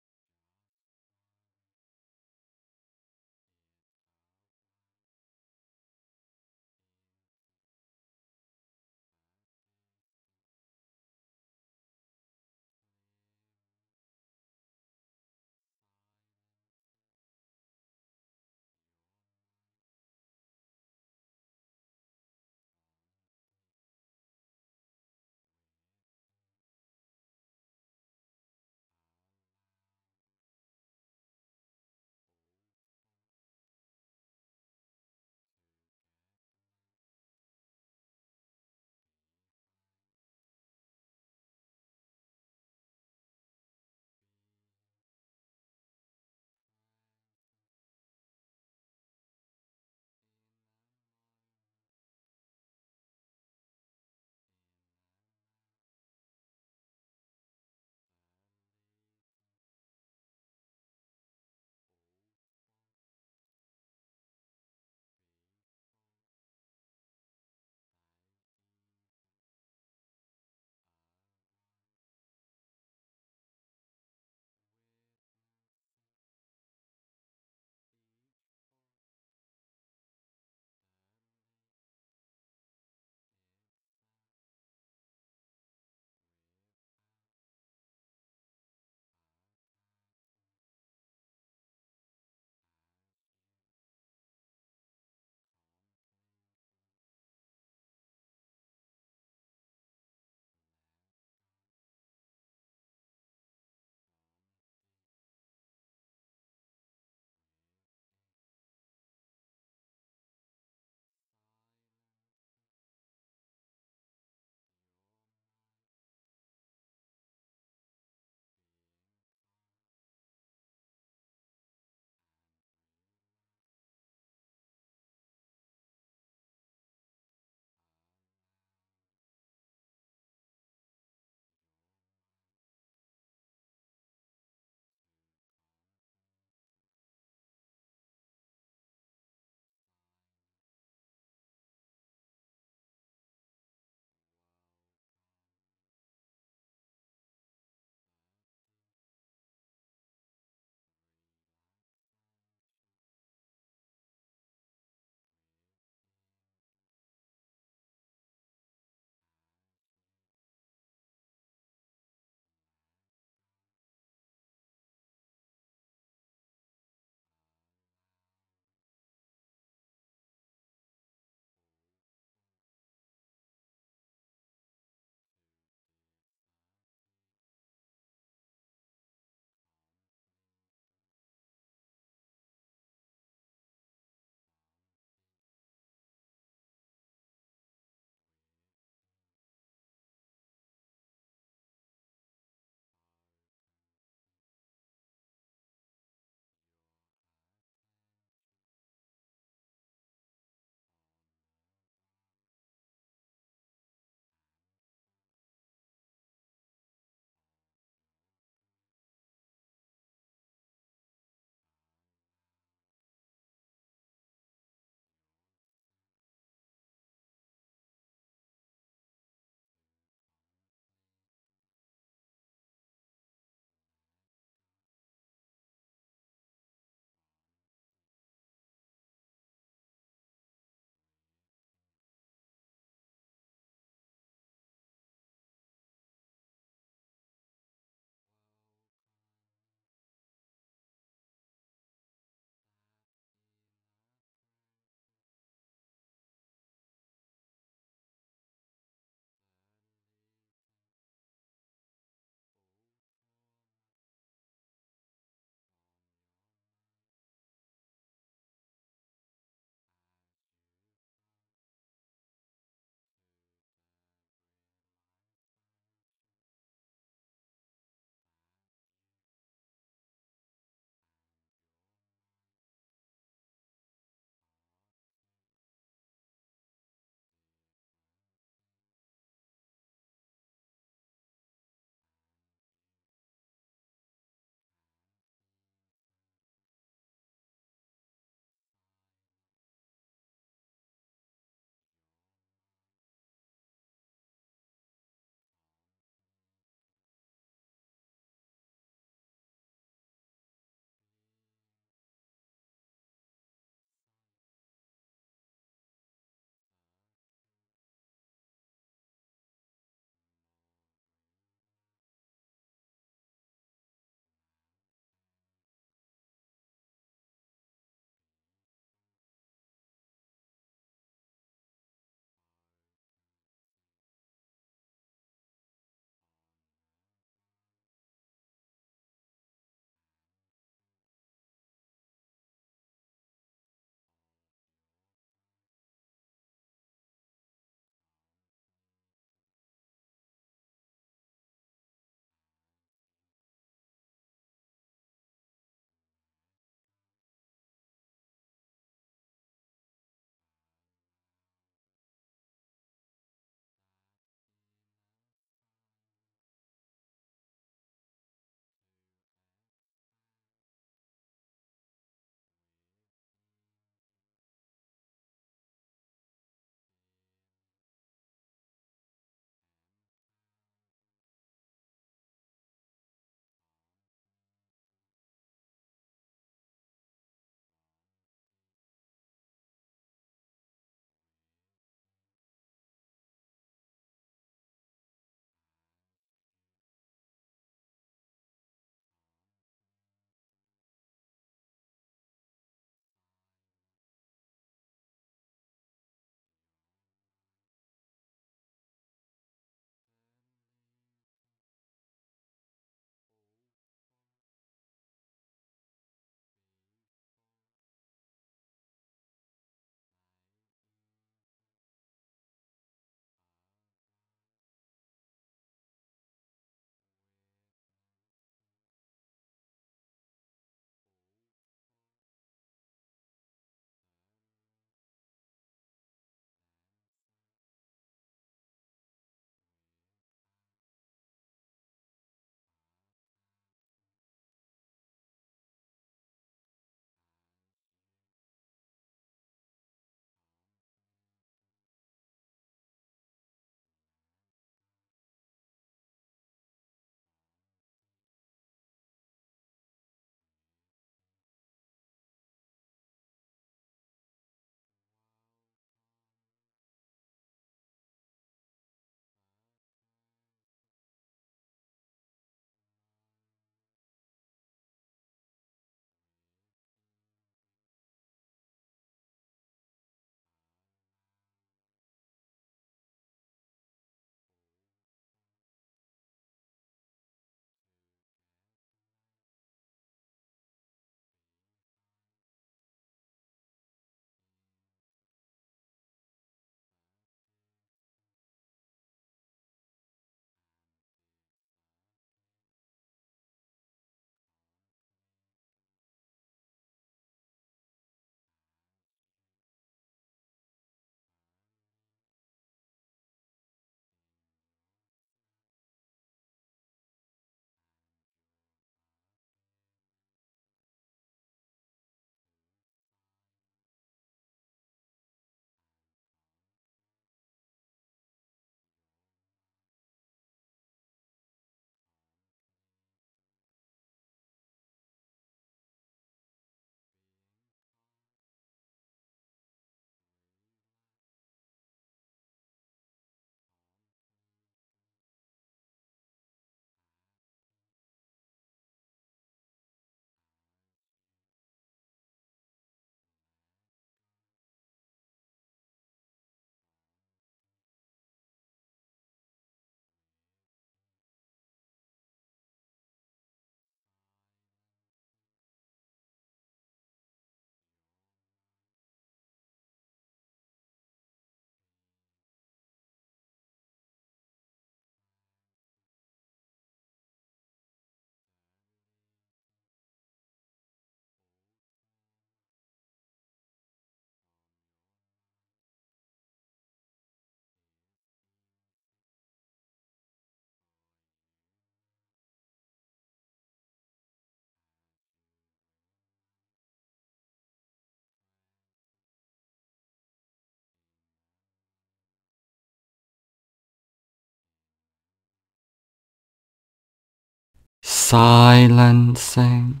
Silencing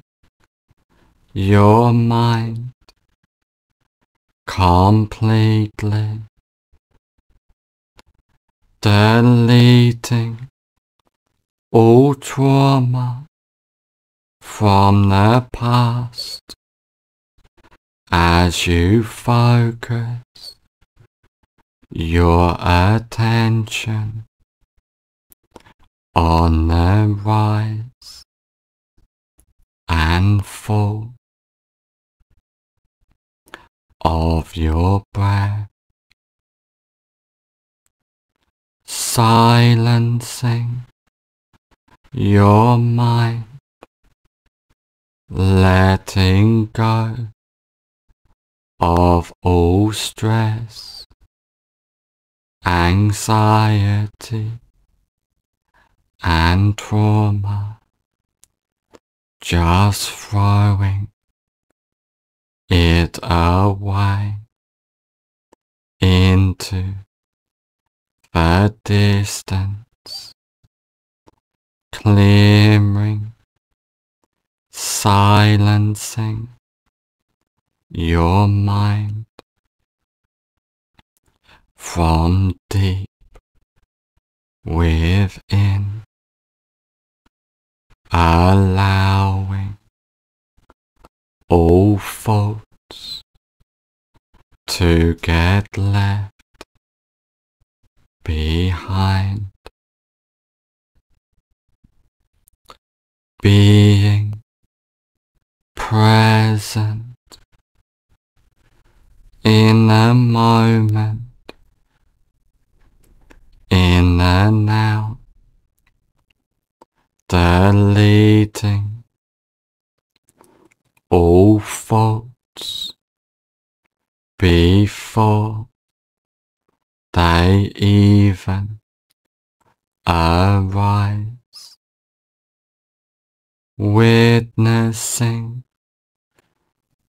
your mind completely, deleting all trauma from the past as you focus your attention on the rise and fall of your breath, silencing your mind, letting go of all stress, anxiety, and trauma, just throwing it away into the distance, clearing, silencing your mind from deep within, allowing all faults to get left behind, being present in the moment, in the now, deleting all faults before they even arise, witnessing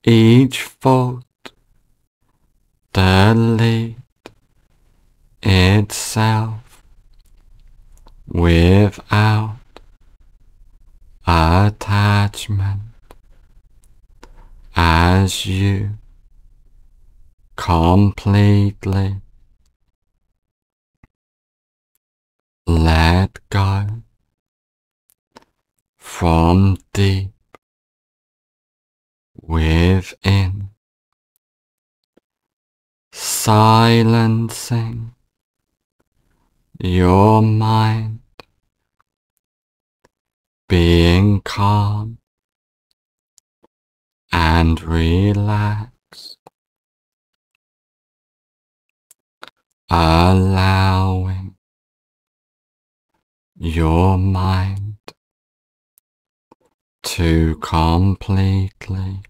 each fault delete itself without attachment as you completely let go from deep within. Silencing your mind, being calm and relaxed, allowing your mind to completely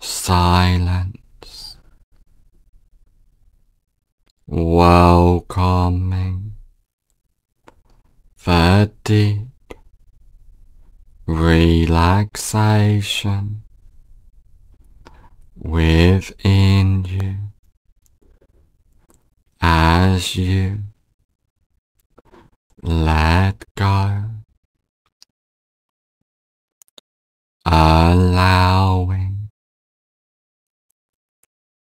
silence welcoming deep relaxation within you. As you let go, allowing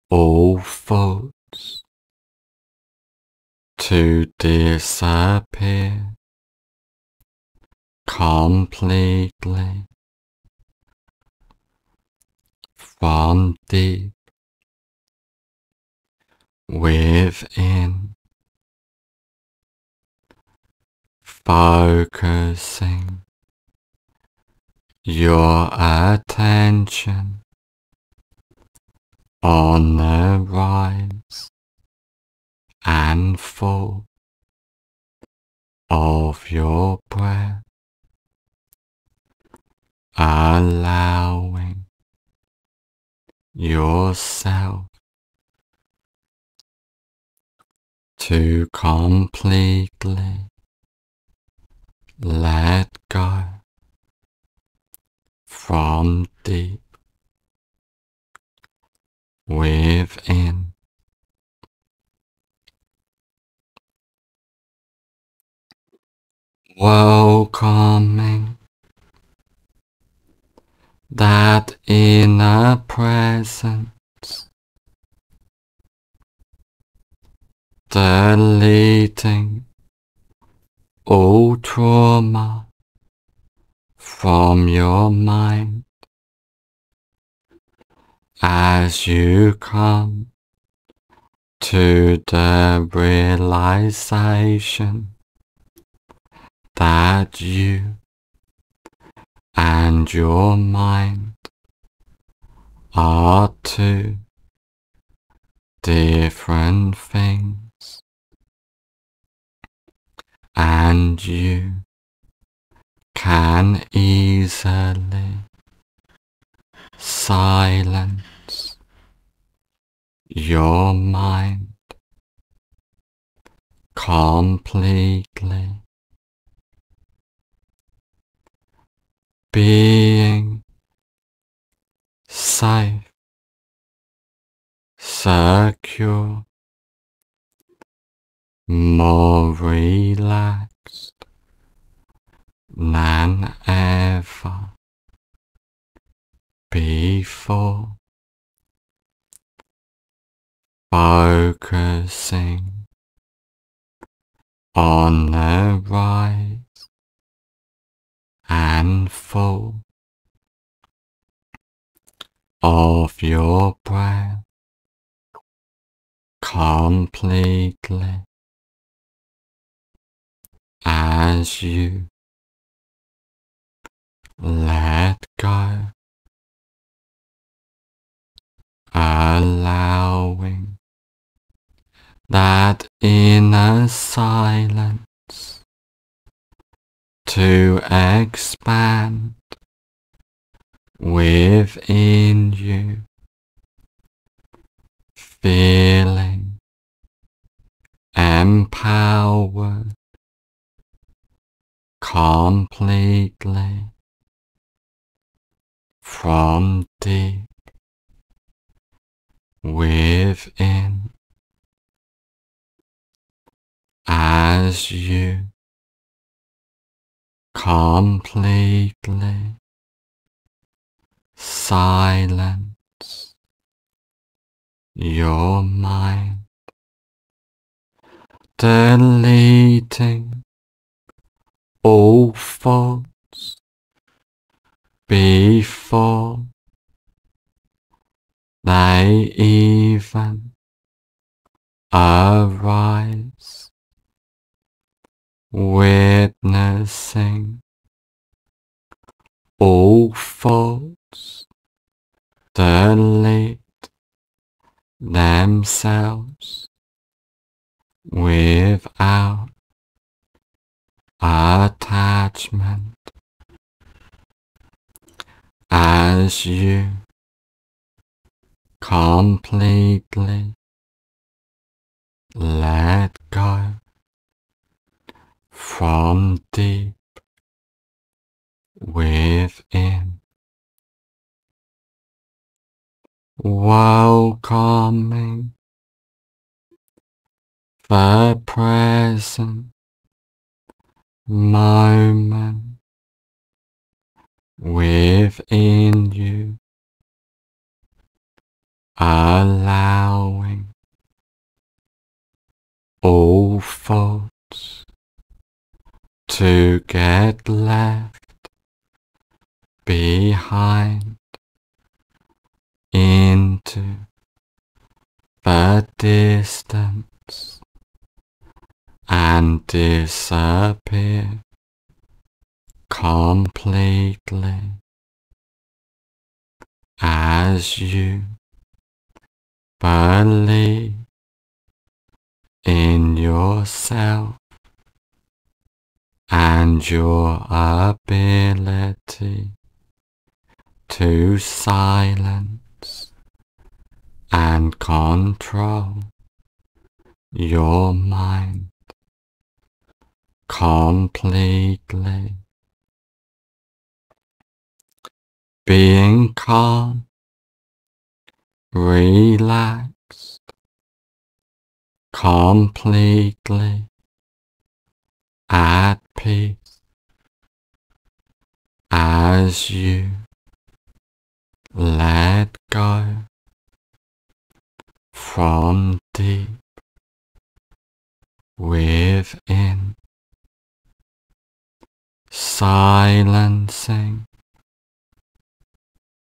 all thoughts to disappear completely from deep within, focusing your attention on the rise and fall of your breath, allowing yourself to completely let go from deep within. welcoming that inner presence, deleting all trauma from your mind. As you come to the realization that you and your mind are two different things, and you can easily silence your mind completely being safe, secure, more relaxed than ever before, focusing on the rise and of your breath completely as you let go, allowing that inner silence to expand within you, feeling empowered completely from deep within. As you completely silence your mind, deleting all thoughts before they even arise witnessing all faults delete themselves without attachment. As you completely let go from deep within. Welcoming the present moment within you, allowing all thoughts to get left behind into the distance and disappear completely as you believe in yourself and your ability to silence and control your mind completely. Being calm, relaxed, completely at peace as you let go. From deep. Within, silencing.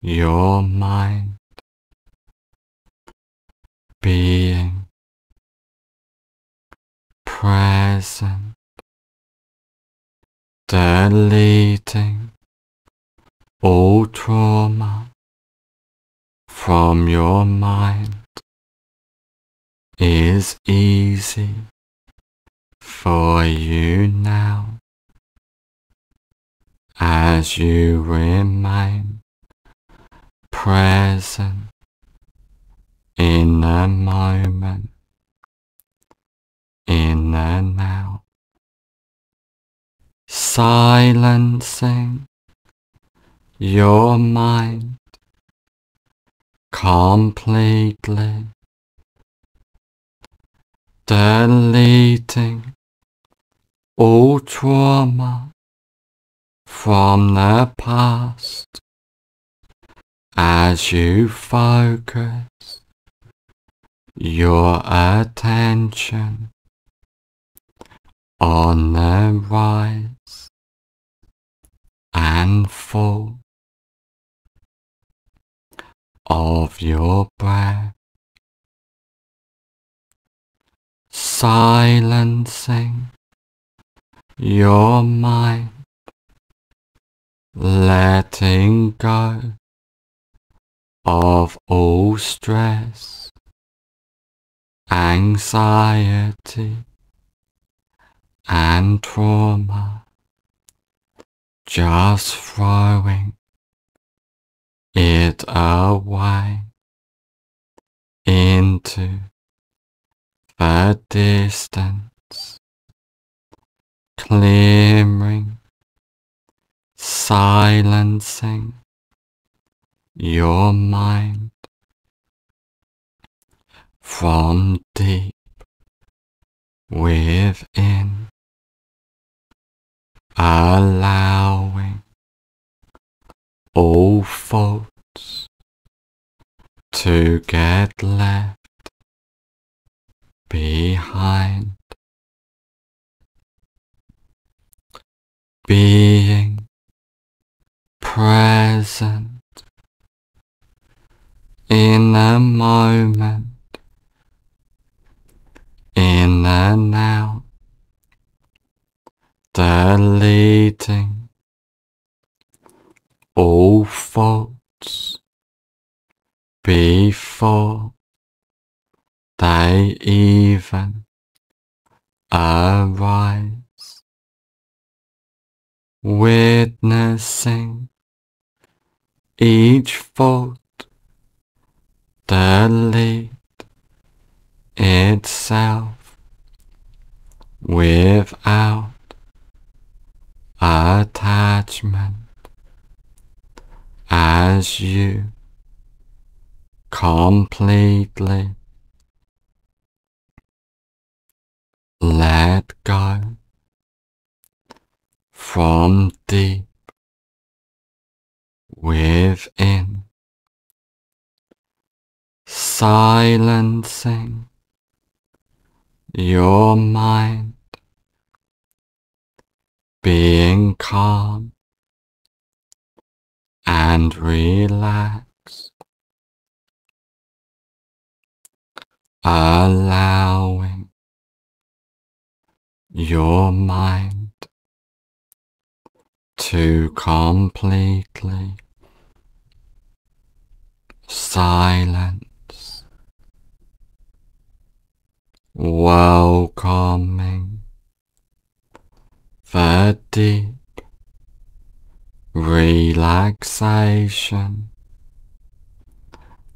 Your mind, being. Present, deleting all trauma from your mind is easy for you now. As you remain present in the moment, in the now, silencing your mind completely, deleting all trauma from the past as you focus your attention on the rise and fall of your breath, silencing your mind, letting go of all stress, anxiety, and trauma, just throwing it away into the distance, clearing, silencing your mind from deep within, allowing all faults to get left behind, being present in the moment, in the now, deleting all faults before they even arise, witnessing each fault delete itself without attachment as you completely let go from deep within. Silencing your mind, being calm and relaxed, allowing your mind to completely silence welcoming deep relaxation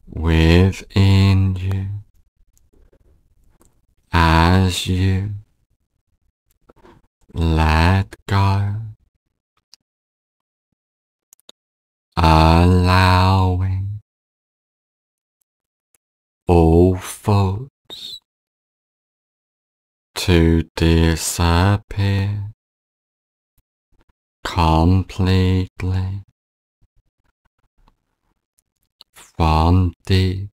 within you as you let go, allowing all thoughts to disappear completely from deep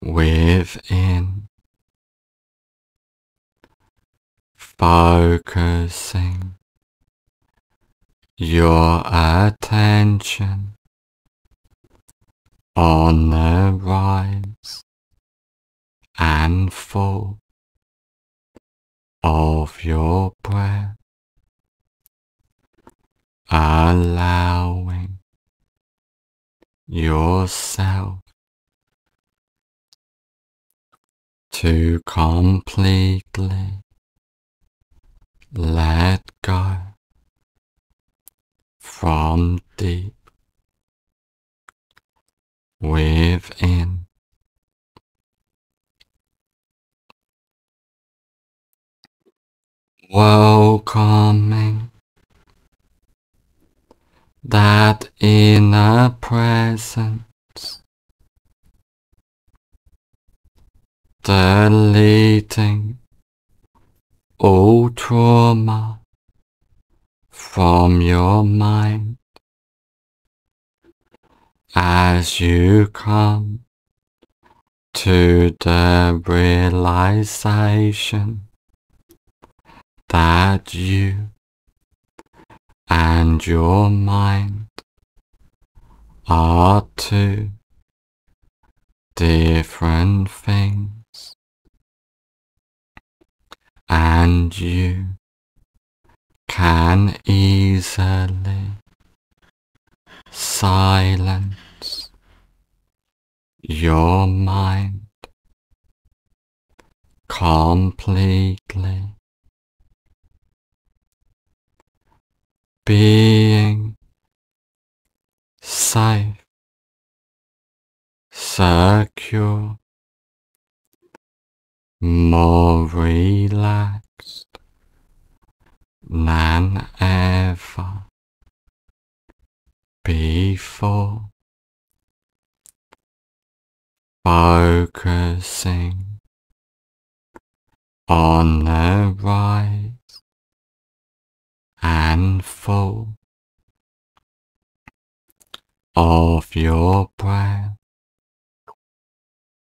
within, focusing your attention on the rise and fall of your breath, allowing yourself to completely let go from deep within. Welcoming that inner presence, deleting all trauma from your mind. As you come to the realization that you and your mind are two different things, and you can easily silence your mind completely being safe, secure, more relaxed than ever before, focusing on the rise and full of your breath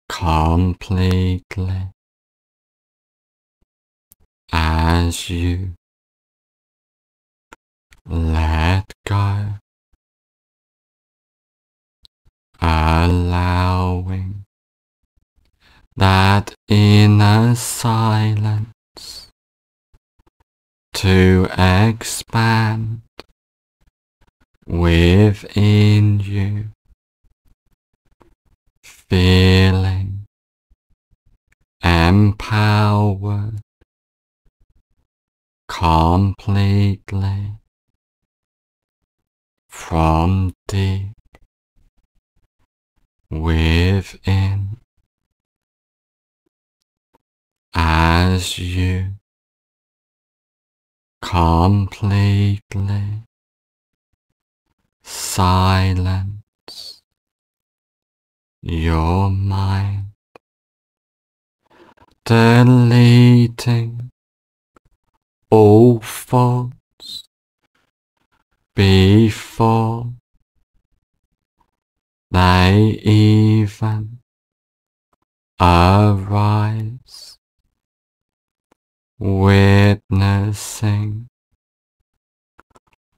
completely as you let go, allowing that inner silence to expand within you, feeling empowered completely from deep within. As you completely silence your mind, deleting all thoughts before they even arise witnessing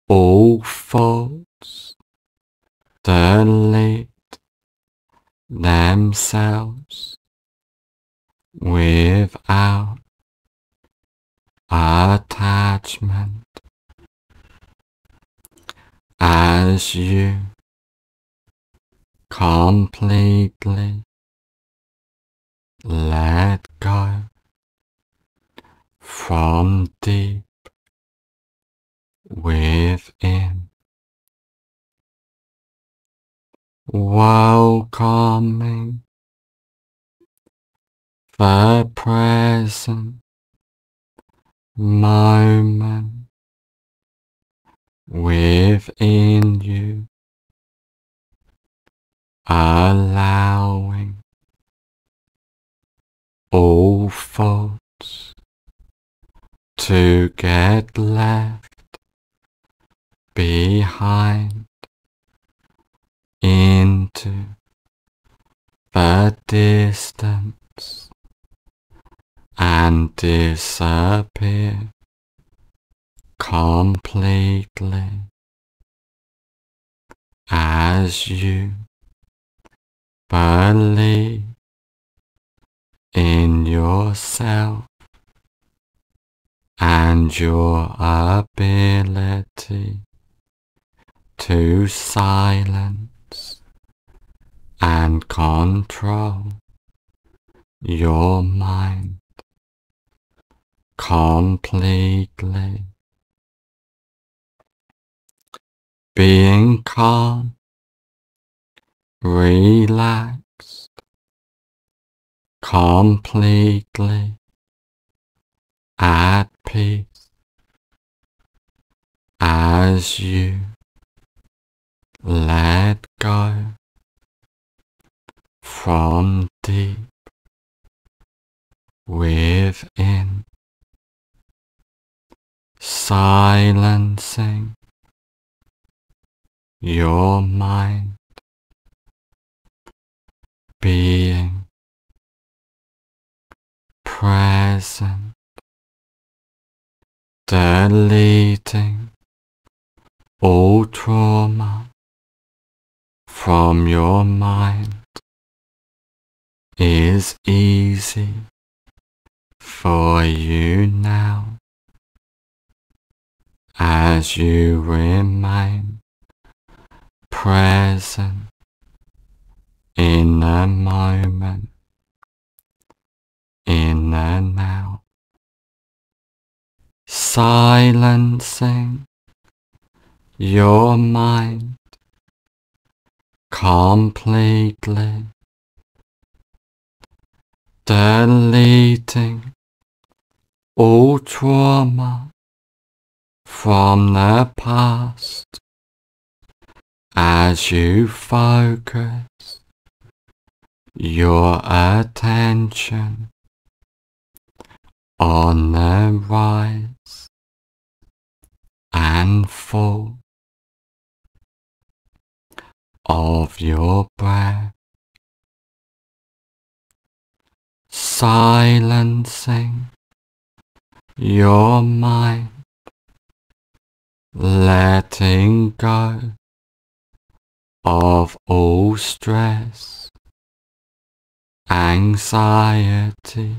all faults delete themselves without attachment. As you completely let go from deep within. Welcoming the present moment within you, allowing all thoughts to get left behind into the distance and disappear completely as you believe in yourself and your ability to silence and control your mind completely. Being calm, relaxed, completely at peace. As you let go from deep within, silencing your mind, being present, deleting all trauma from your mind is easy for you now as you remain present in the moment, in the now, silencing your mind completely, deleting all trauma from the past. As you focus your attention on the rise and fall of your breath, silencing your mind, letting go of all stress, anxiety,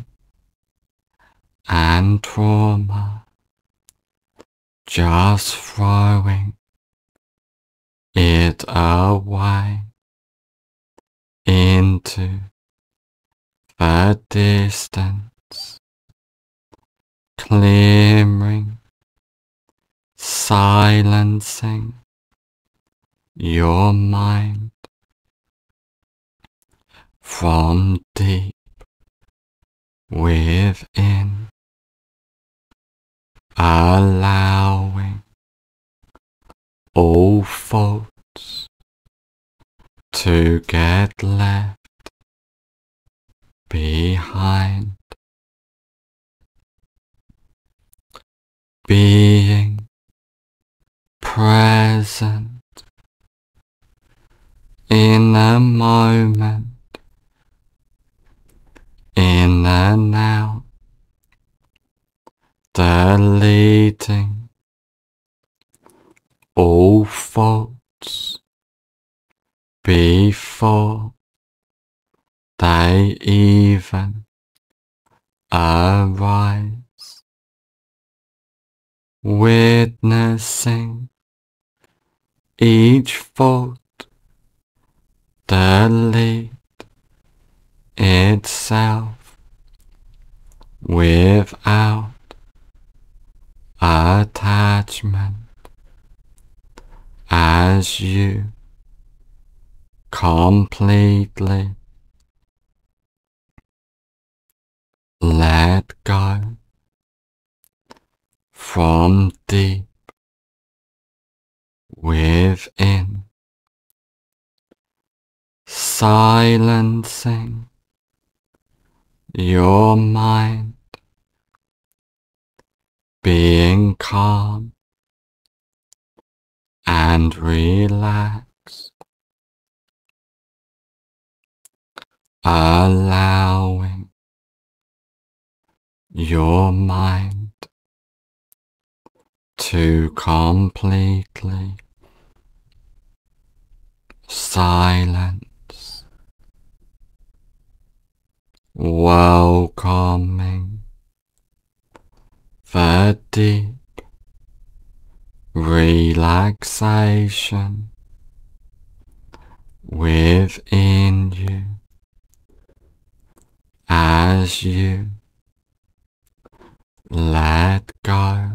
and trauma, just throwing it away into the distance, clearing, silencing your mind from deep within, allowing all faults to get left behind, being present in the moment, in the now, deleting all faults before they even arise, witnessing each fault delete itself without attachment as you completely let go from deep within. Silencing your mind. Being calm and relaxed, allowing your mind to completely silence, welcoming the deep relaxation within you as you let go,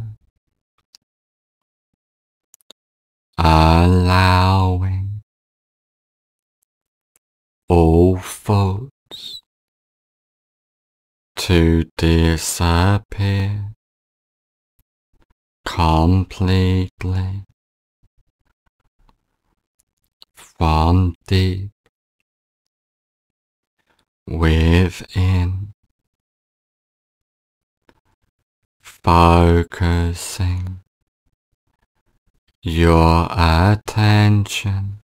allowing all thoughts to disappear completely from deep within, focusing your attention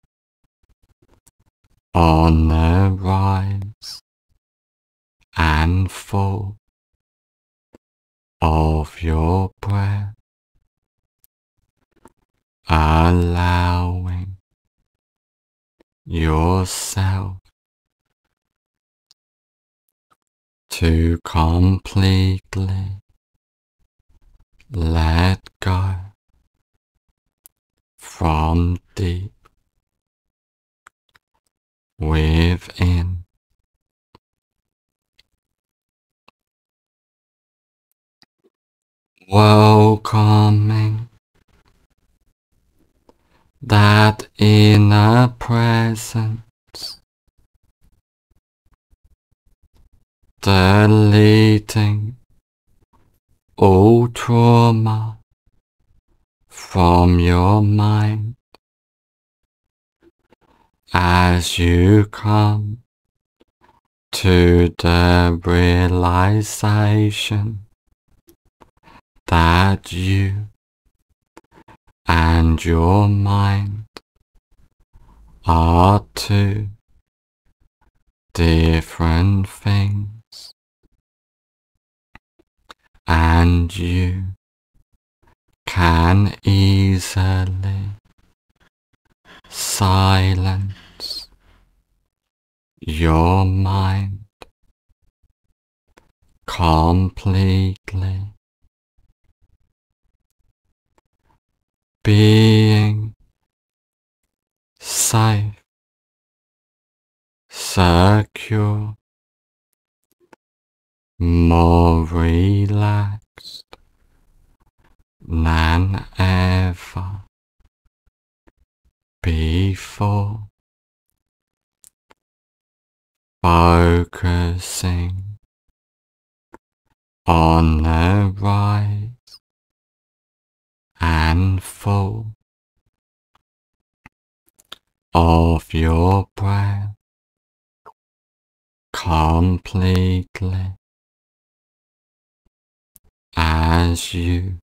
on the rise and fall of your breath, allowing yourself to completely let go from deep within. Welcoming that inner presence, deleting all trauma from your mind as you come to the realization that you and your mind are two different things, and you can easily silence. Your mind. Completely. Being. Safe, secure, more relaxed than ever before, focusing on the rise and fall of your breath completely as you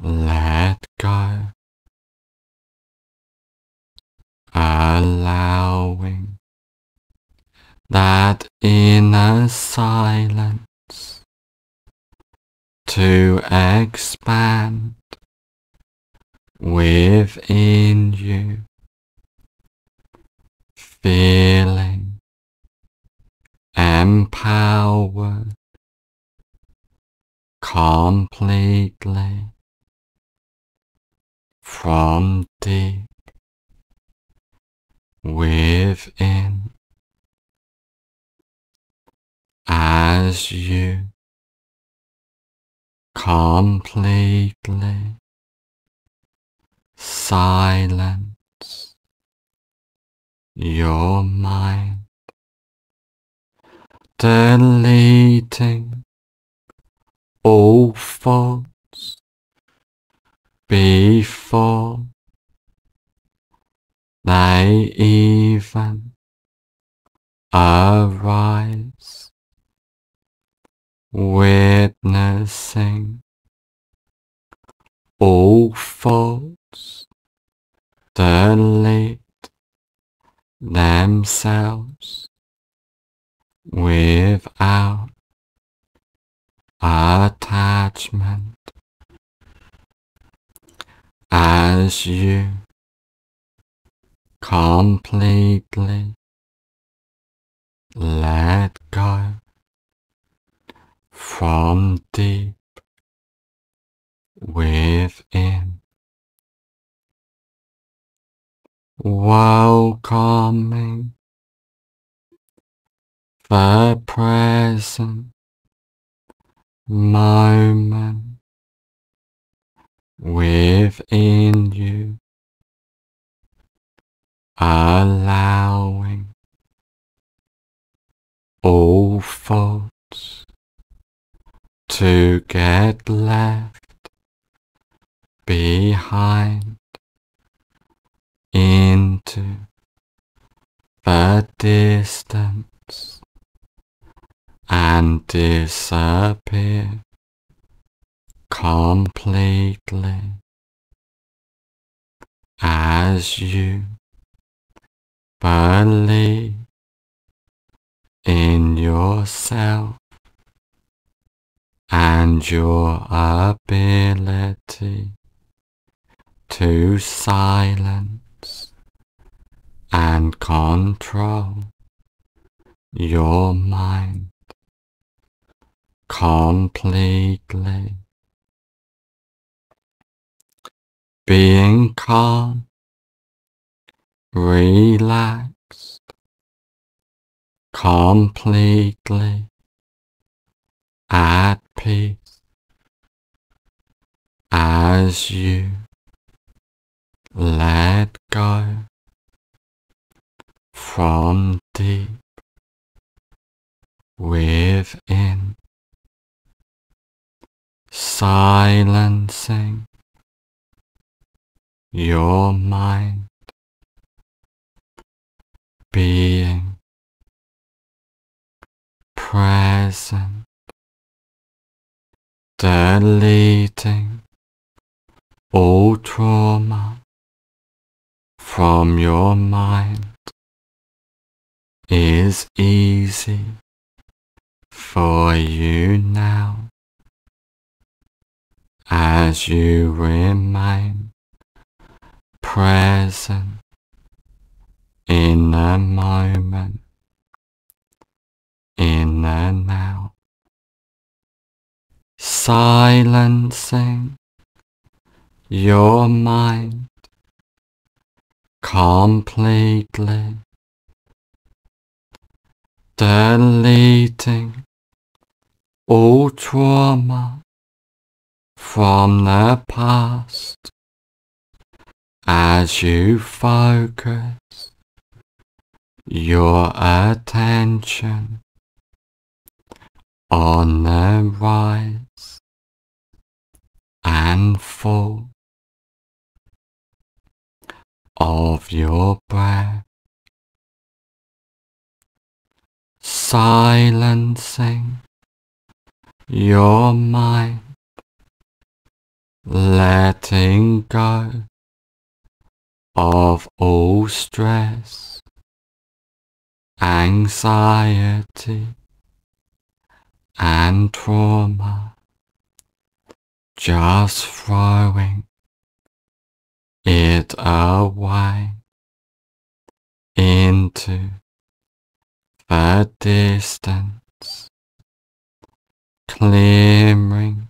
let go, allowing that inner silence to expand within you, feeling empowered completely from deep within as you completely silence your mind, deleting all thoughts before Thy even arise, witnessing all faults delete themselves without attachment. As you completely let go from deep within, welcoming the present moment within you, allowing all thoughts to get left behind into the distance and disappear completely as you believe in yourself and your ability to silence and control your mind completely. Being calm, relaxed, completely. At peace. As you let go. From deep within, silencing your mind being present, deleting all trauma from your mind is easy for you now. As you remain present in a moment, in the now, silencing your mind completely, deleting all trauma from the past. As you focus your attention on the rise and fall of your breath, silencing your mind, letting go of all stress, anxiety, and trauma, just throwing it away into the distance, clearing,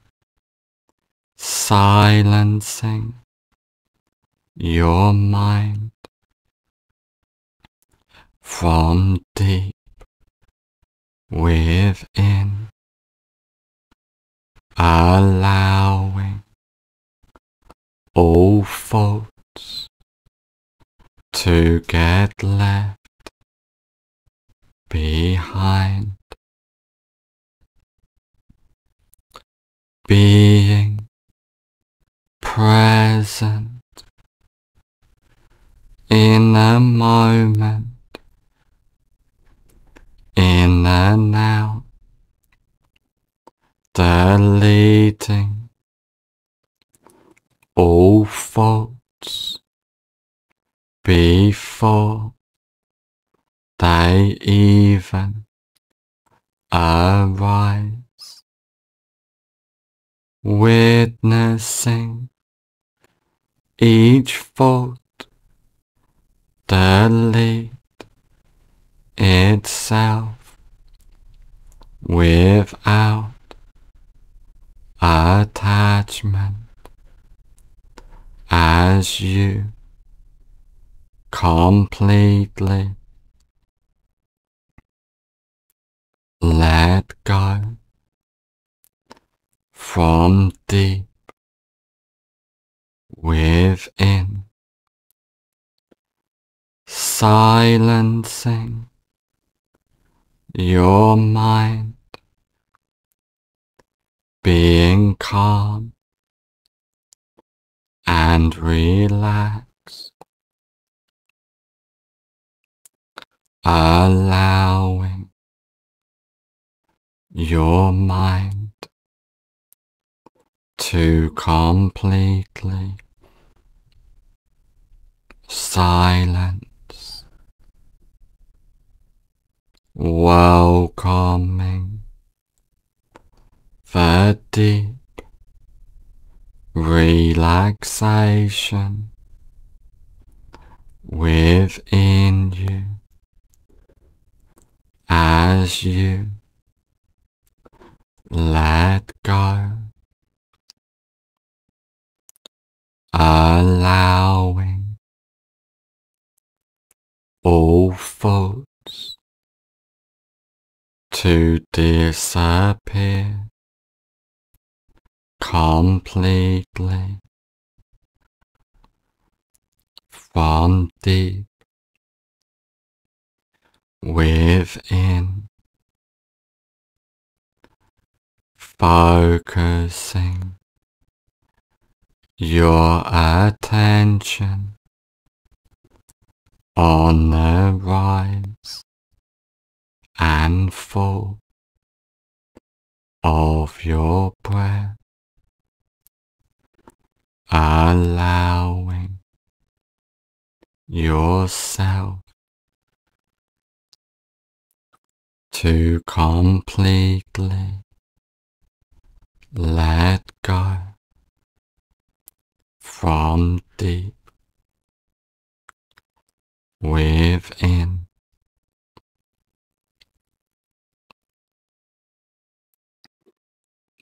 silencing your mind from deep within, allowing all faults to get left behind, being present in the moment, in the now, deleting all faults before they even arise, witnessing each thought delete itself without attachment as you completely let go from deep within, silencing your mind, being calm and relaxed, allowing your mind to completely silence, welcoming the deep relaxation within you as you let go, allowing all thoughts to disappear completely from deep within, focusing your attention on the rise and fall of your breath allowing yourself to completely let go from deep within.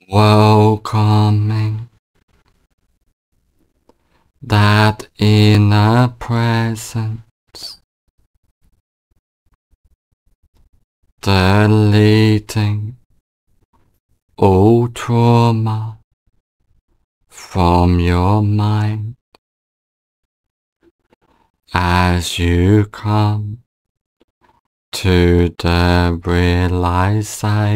Welcoming that inner presence, deleting all trauma from your mind. As you come to the realization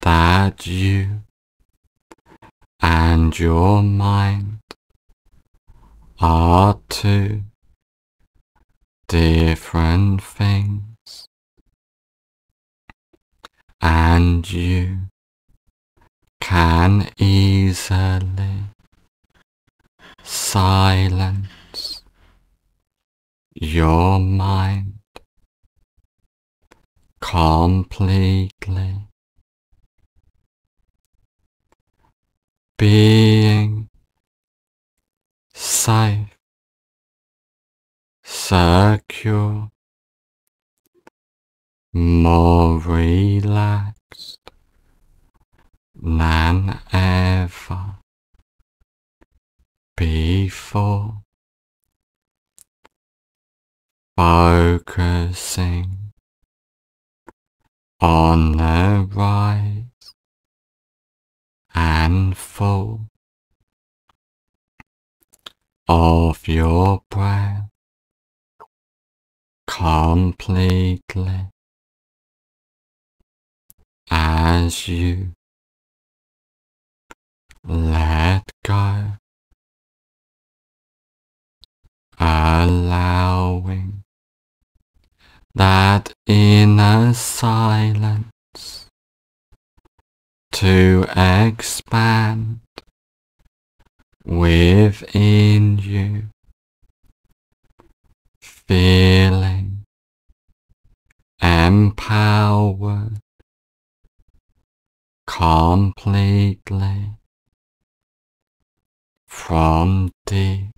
that you and your mind are two different things, and you can easily silence your mind completely being safe, secure, more relaxed than ever before, focusing on the right and full of your breath completely as you let go, allowing that inner silence to expand within you, feeling empowered completely from deep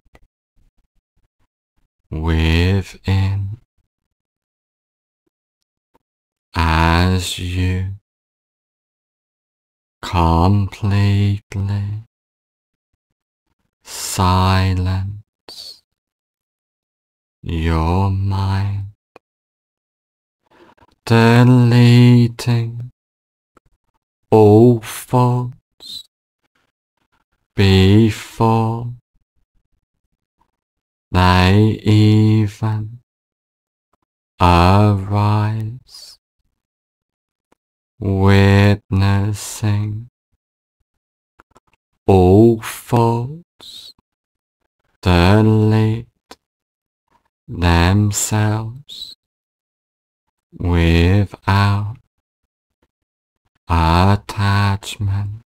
within. As you completely silence your mind, deleting all thoughts before they even arise, witnessing all thoughts delete themselves without attachment.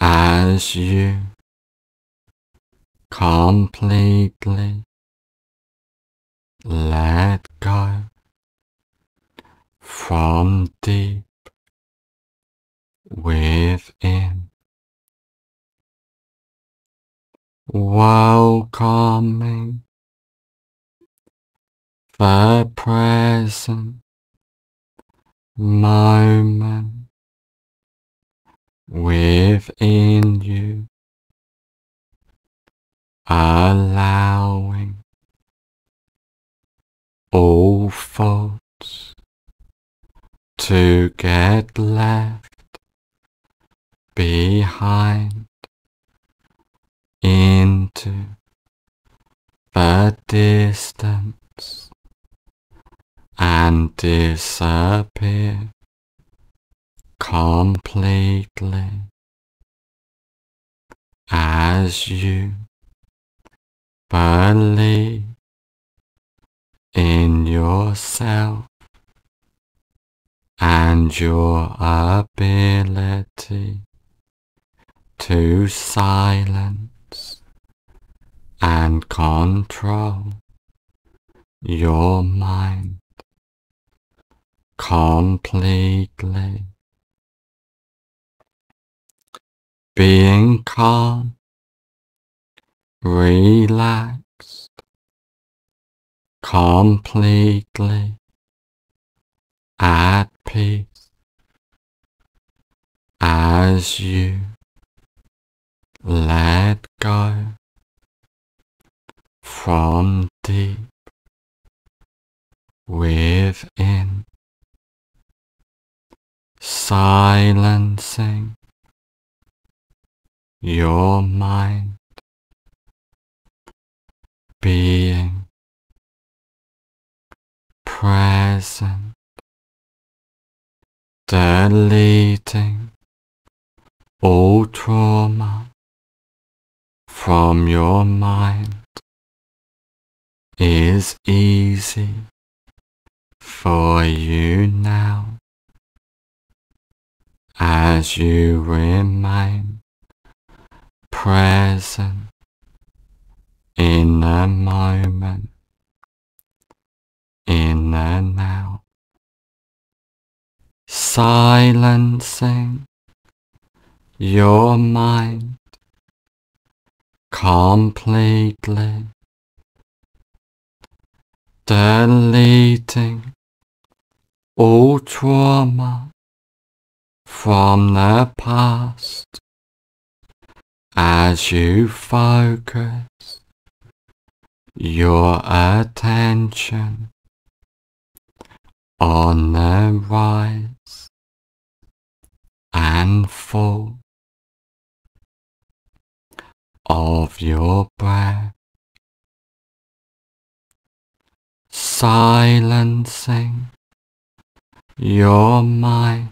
As you completely let go from deep within, welcoming the present moment within you, allowing all thoughts to get left behind into the distance and disappear completely as you believe in yourself and your ability to silence and control your mind completely. Being calm, relaxed, completely at peace as you let go from deep within, silencing your mind, being present, deleting all trauma from your mind is easy for you now. As you remain present in the moment, in the now, silencing your mind completely, deleting all trauma from the past as you focus your attention on the rise and fall of your breath, silencing your mind,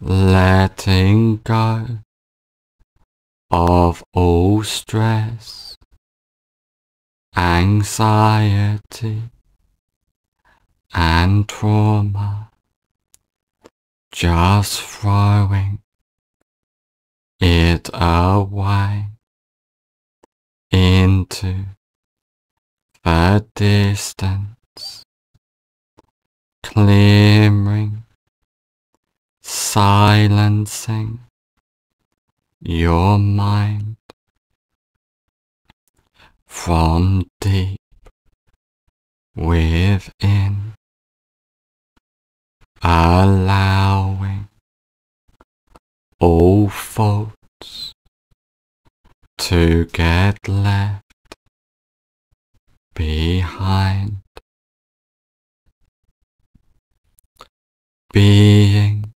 letting go of all stress, anxiety, and trauma, just throwing it away into the distance, clearing, silencing your mind from deep within, allowing all faults to get left behind, being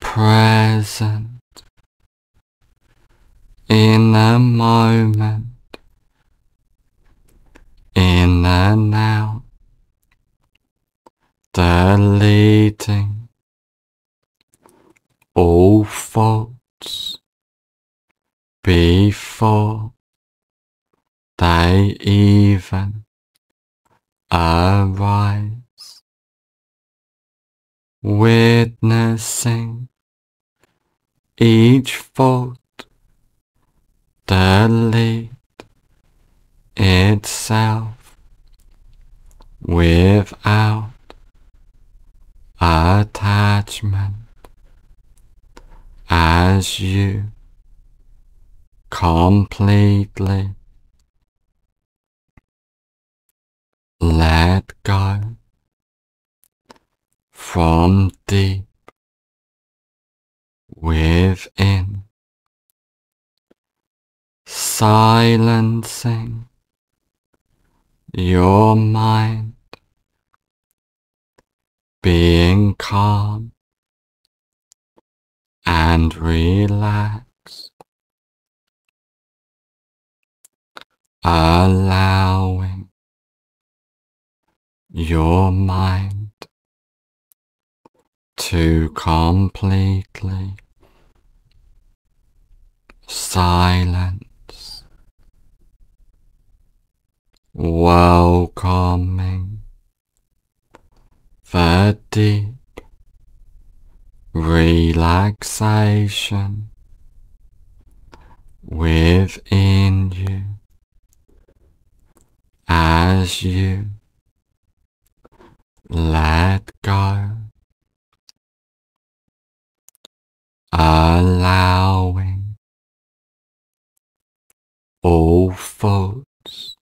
present in the moment, in the out, deleting all faults before they even arise, witnessing each fault delete itself without attachment as you completely let go from deep within. Silencing your mind, being calm and relaxed, allowing your mind to completely silence welcoming deep relaxation within you as you let go, allowing all thoughts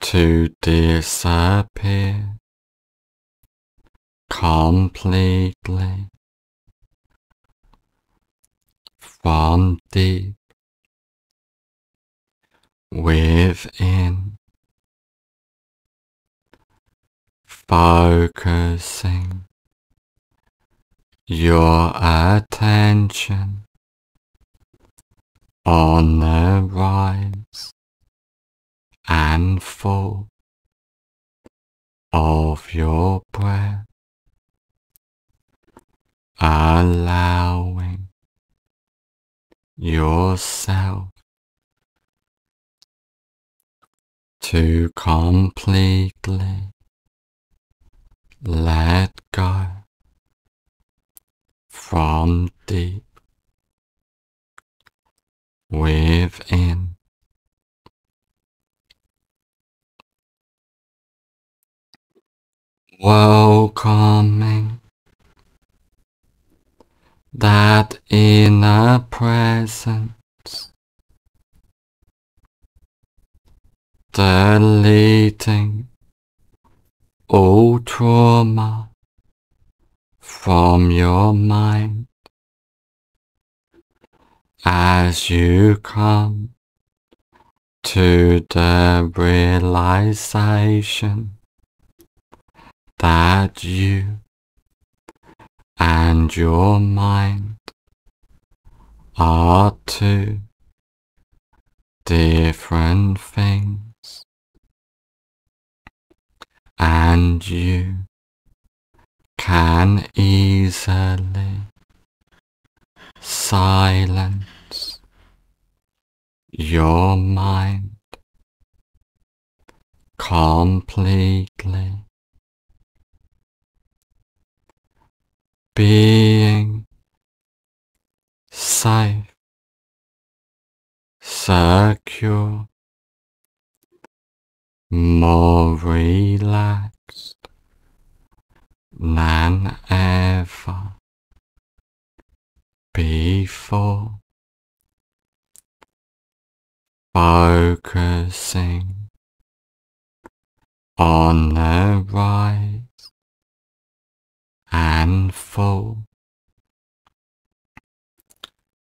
to disappear completely from deep within, focusing your attention on the rise and fall of your breath, allowing yourself to completely let go from deep within. welcoming that inner presence, deleting all trauma from your mind. As you come to the realization that you and your mind are two different things, and you can easily silence your mind completely being safe, secure, more relaxed than ever before, focusing on the rise and fall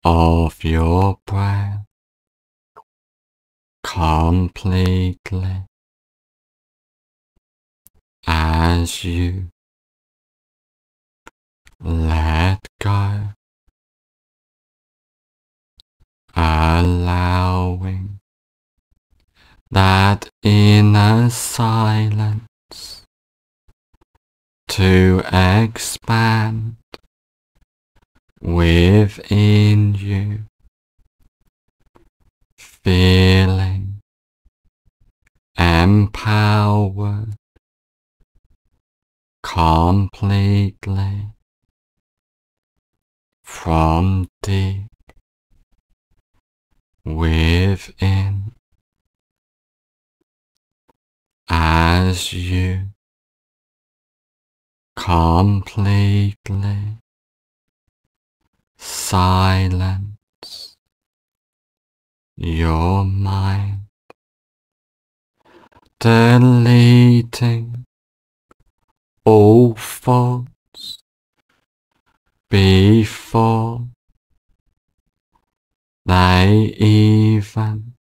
of your breath completely as you let go, allowing that inner silence to expand within you, feeling empowered completely from deep within. As you completely silence your mind, deleting all thoughts before they even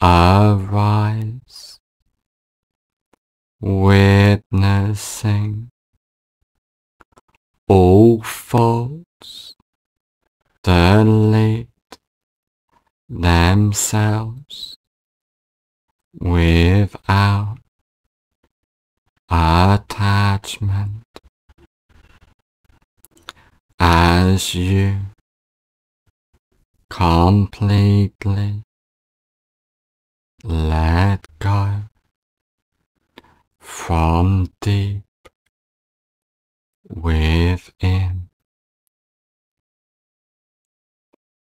arise, witnessing. All thoughts delete themselves without attachment. As you completely let go from deep within.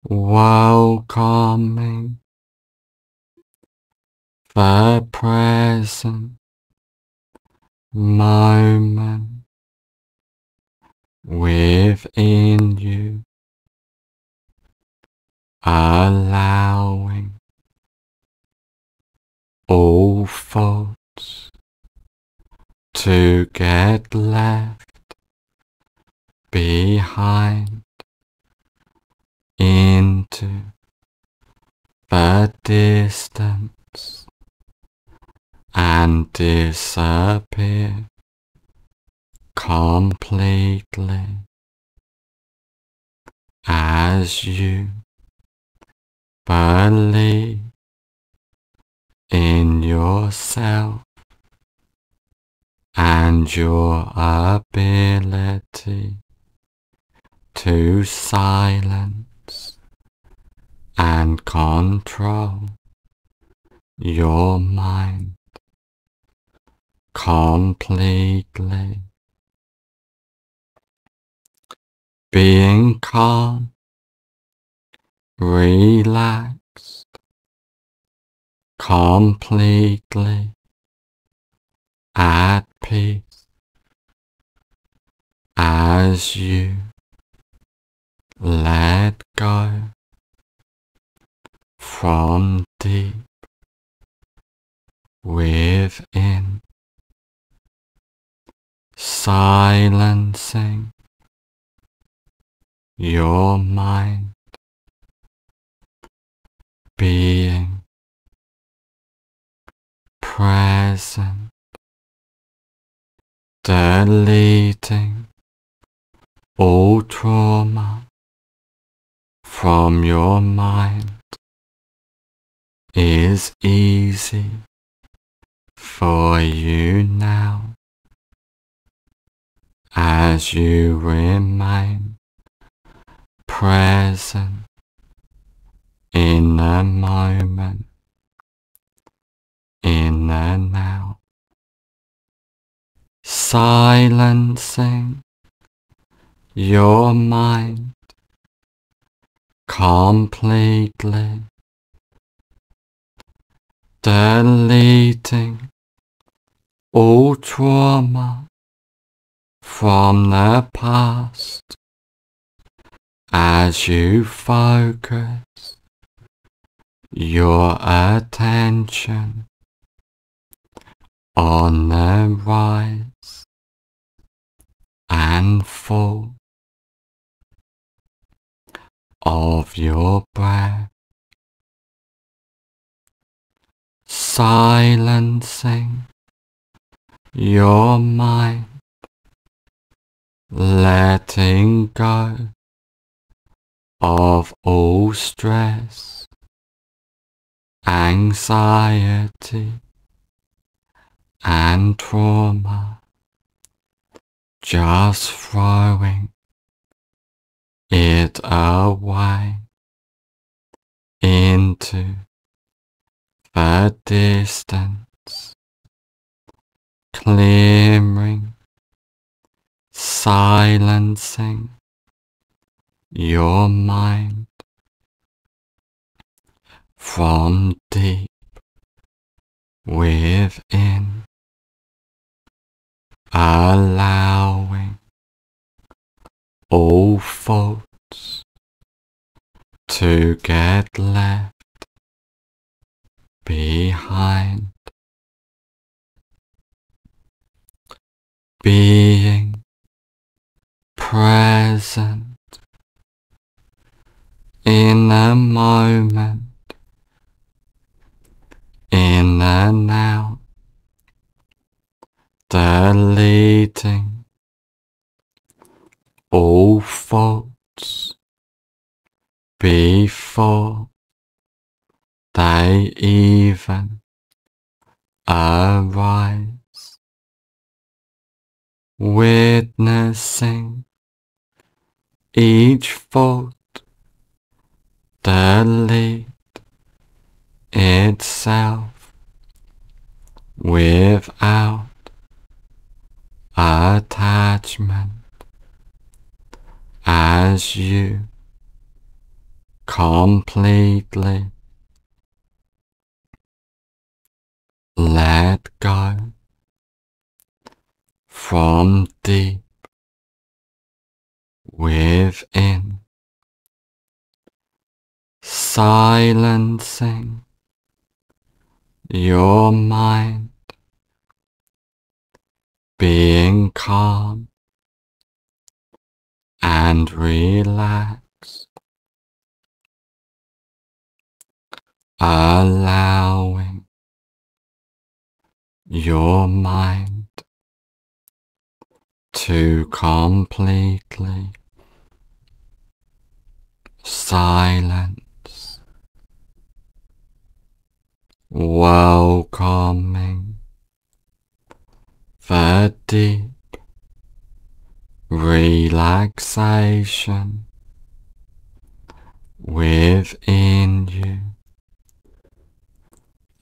Welcoming the present moment within you, allowing all thoughts to get left behind into the distance and disappear completely as you believe in yourself and your ability to silence and control your mind completely. Being calm, relaxed, completely at peace as you let go from deep within, silencing your mind being present, deleting all trauma from your mind is easy for you now. As you remain present in the moment, in the now, silencing your mind completely, deleting all trauma from the past as you focus your attention on the rise and fall of your breath, silencing your mind, letting go of all stress, anxiety, and trauma, just throwing it away into the distance, clearing, silencing your mind from deep within, allowing all faults to get left behind, being present in the moment, in the now, deleting all faults before they even arise, witnessing each fault delete itself without attachment as you completely let go from deep within, silencing your mind, being calm and relaxed, allowing your mind to completely silence, welcoming the deep relaxation within you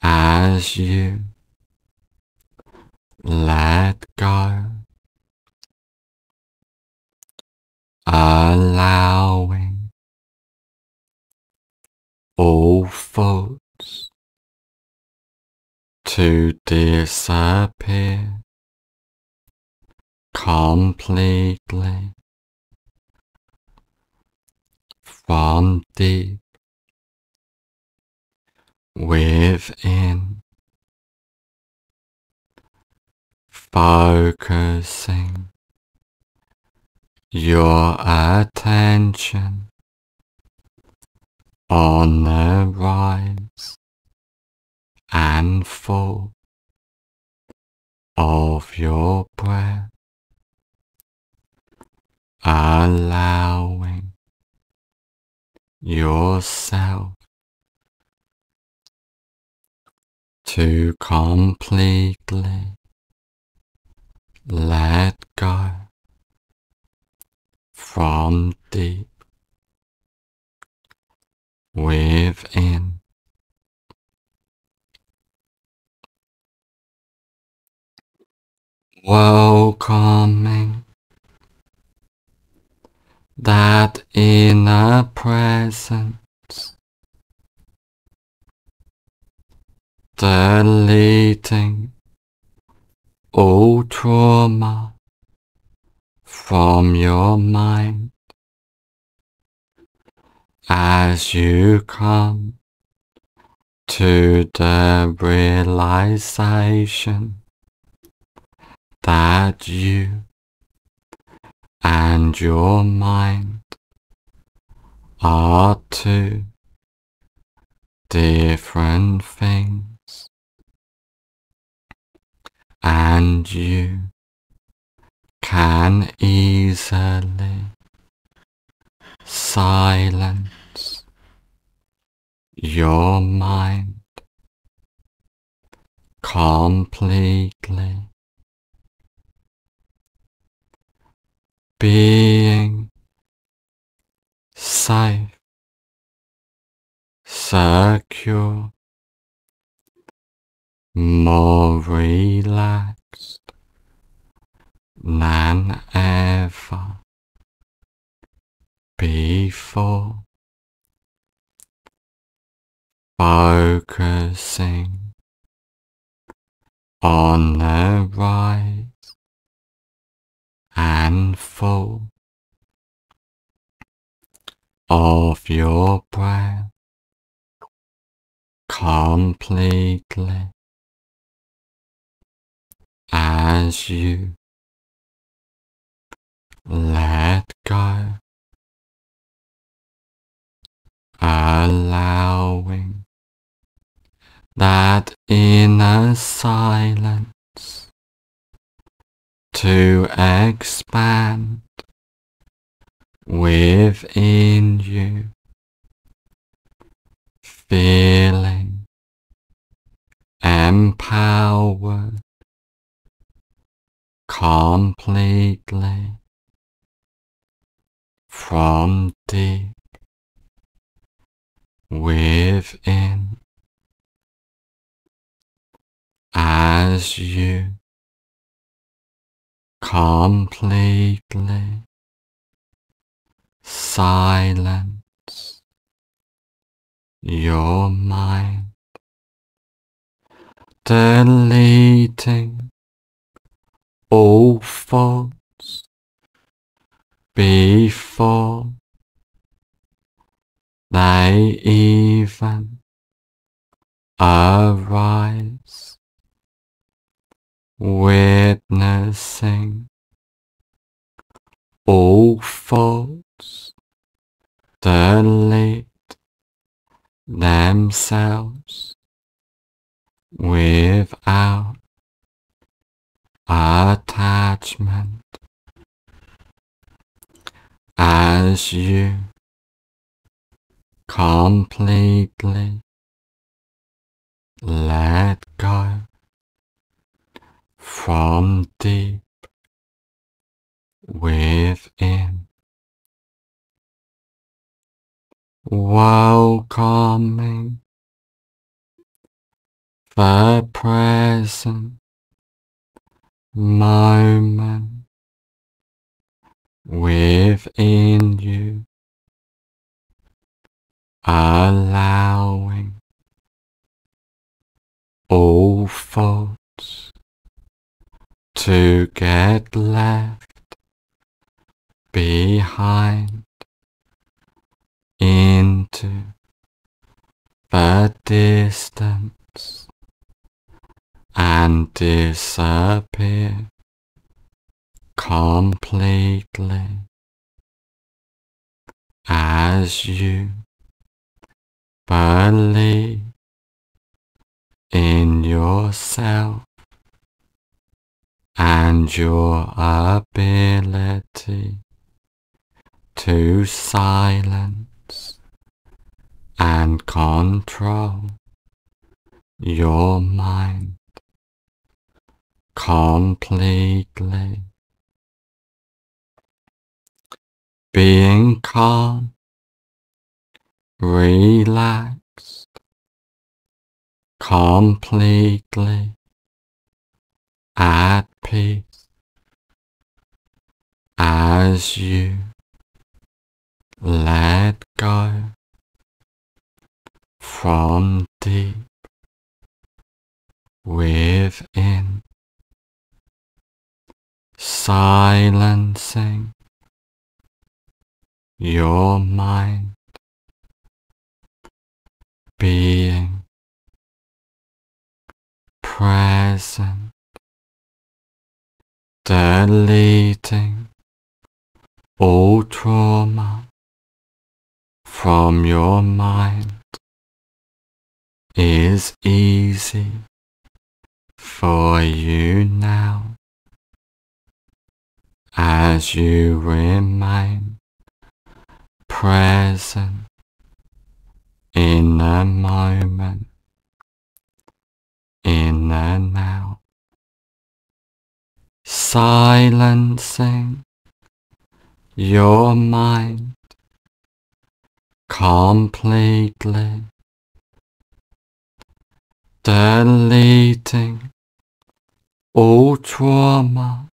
as you let go, allowing all thoughts to disappear completely from deep within, focusing your attention on the rise and fall of your breath, allowing yourself to completely let go from deep within. Welcoming that inner presence deleting all trauma from your mind. As you come to the realization that you and your mind are two different things, and you can easily silence your mind completely being safe, secure, more relaxed than ever before, focusing on the rise and fall of your breath completely as you let go, allowing that inner silence to expand within you, feeling empowered completely from deep within. As you completely silence your mind, deleting all thoughts before they even arise, witnessing all thoughts delete themselves without attachment. As you completely let go from deep within, welcoming the present moment within you, allowing all thoughts to get left behind into the distance and disappear completely as you believe in yourself and your ability to silence and control your mind completely. Being calm, relaxed, completely at peace as you let go from deep within, silencing your mind, being present, deleting all trauma from your mind is easy for you now. As you remain present in the moment, in the now, silencing your mind completely deleting all trauma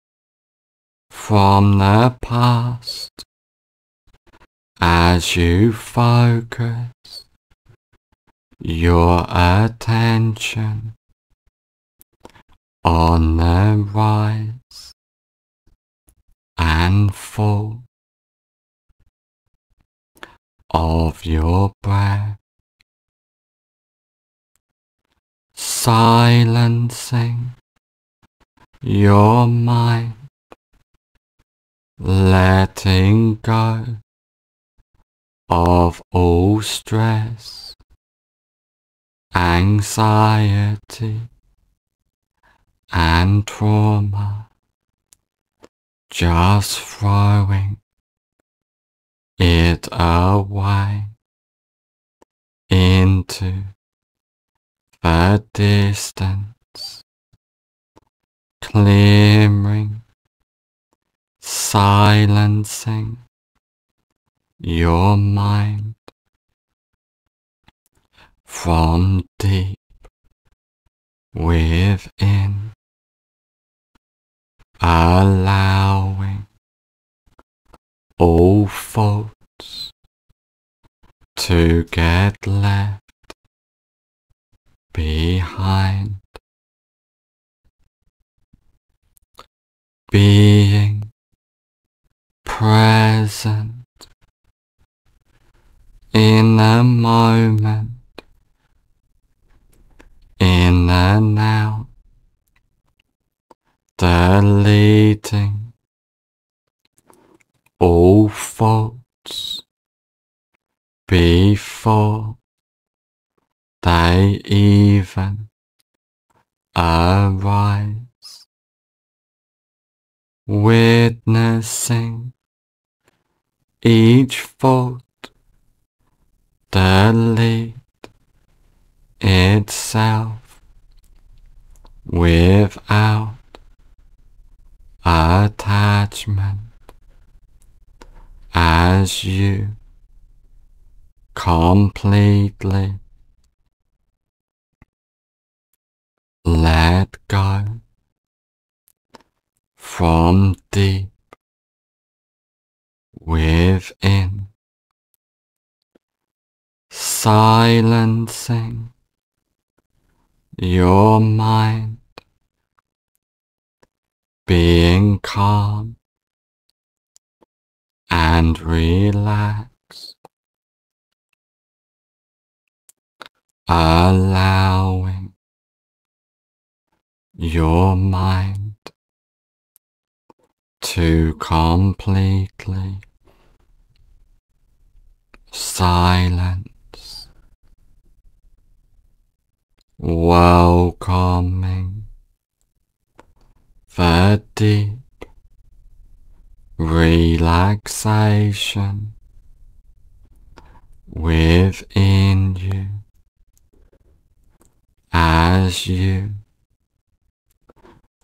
from the past as you focus your attention on the rise and fall of your breath, silencing your mind, letting go of all stress, anxiety, and trauma, just throwing it away into the distance, clearing, silencing your mind from deep within, allowing all faults to get left behind, being present in the moment, in the now, deleting all faults before they even arise, witnessing each fault delete itself without attachment as you completely let go from deep within, silencing your mind, being calm and relaxed, allowing your mind to completely silence, welcoming deep relaxation within you. As you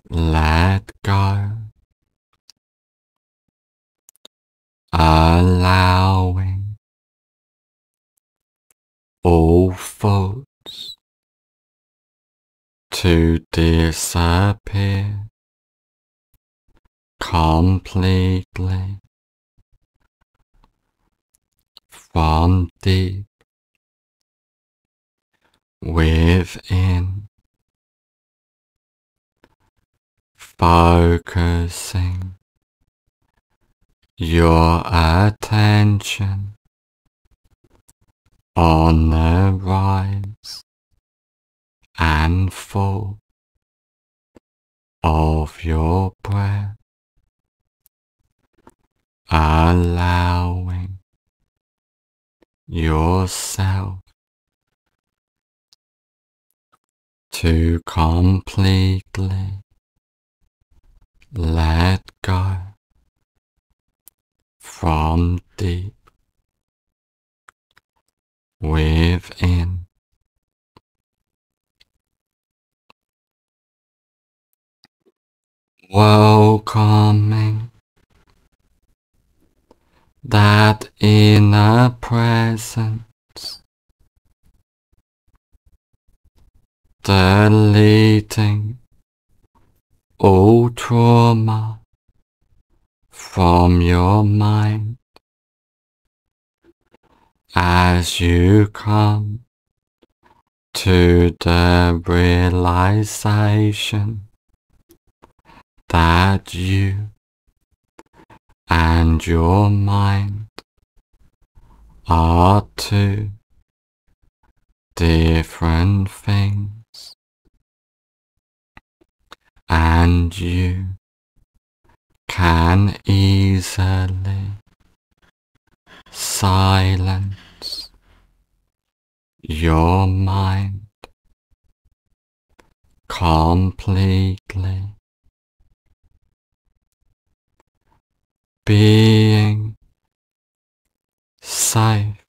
let go, allowing all faults to disappear completely from deep within focusing your attention on the rise and fall of your breath, allowing yourself to completely let go from deep within. Welcoming that inner presence, deleting all trauma from your mind. As you come to the realization that you and your mind are two different things, and you can easily silence your mind completely being safe,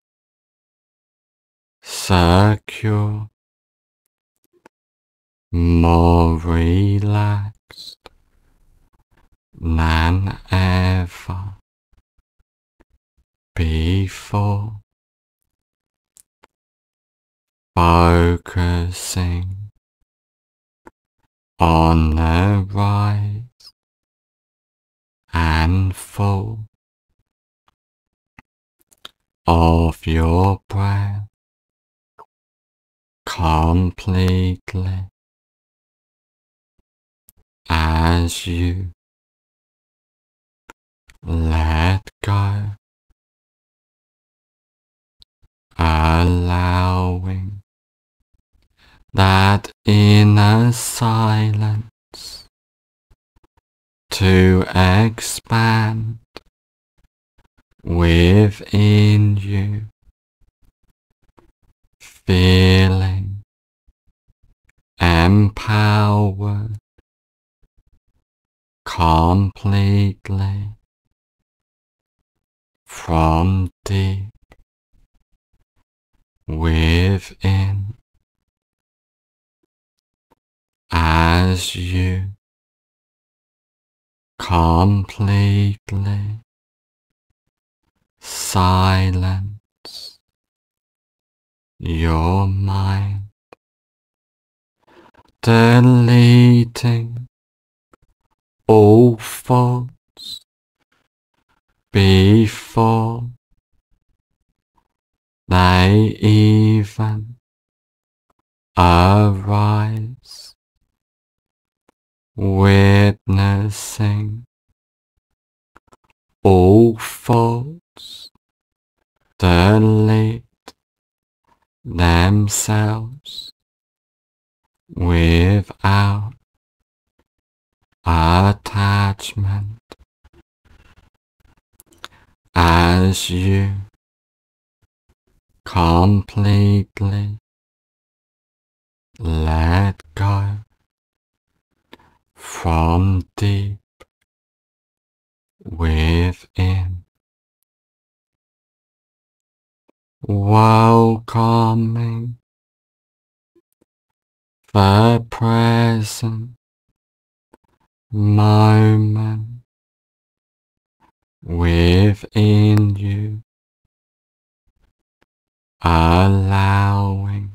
secure, more relaxed than ever before, focusing on the rise and full of your breath completely as you let go, allowing that inner silence to expand within you, feeling empowered completely from deep within. As you completely silence your mind, deleting all thoughts before they even arise witnessing all faults delete themselves without attachment. As you completely let go from deep within, welcoming the present moment within you, allowing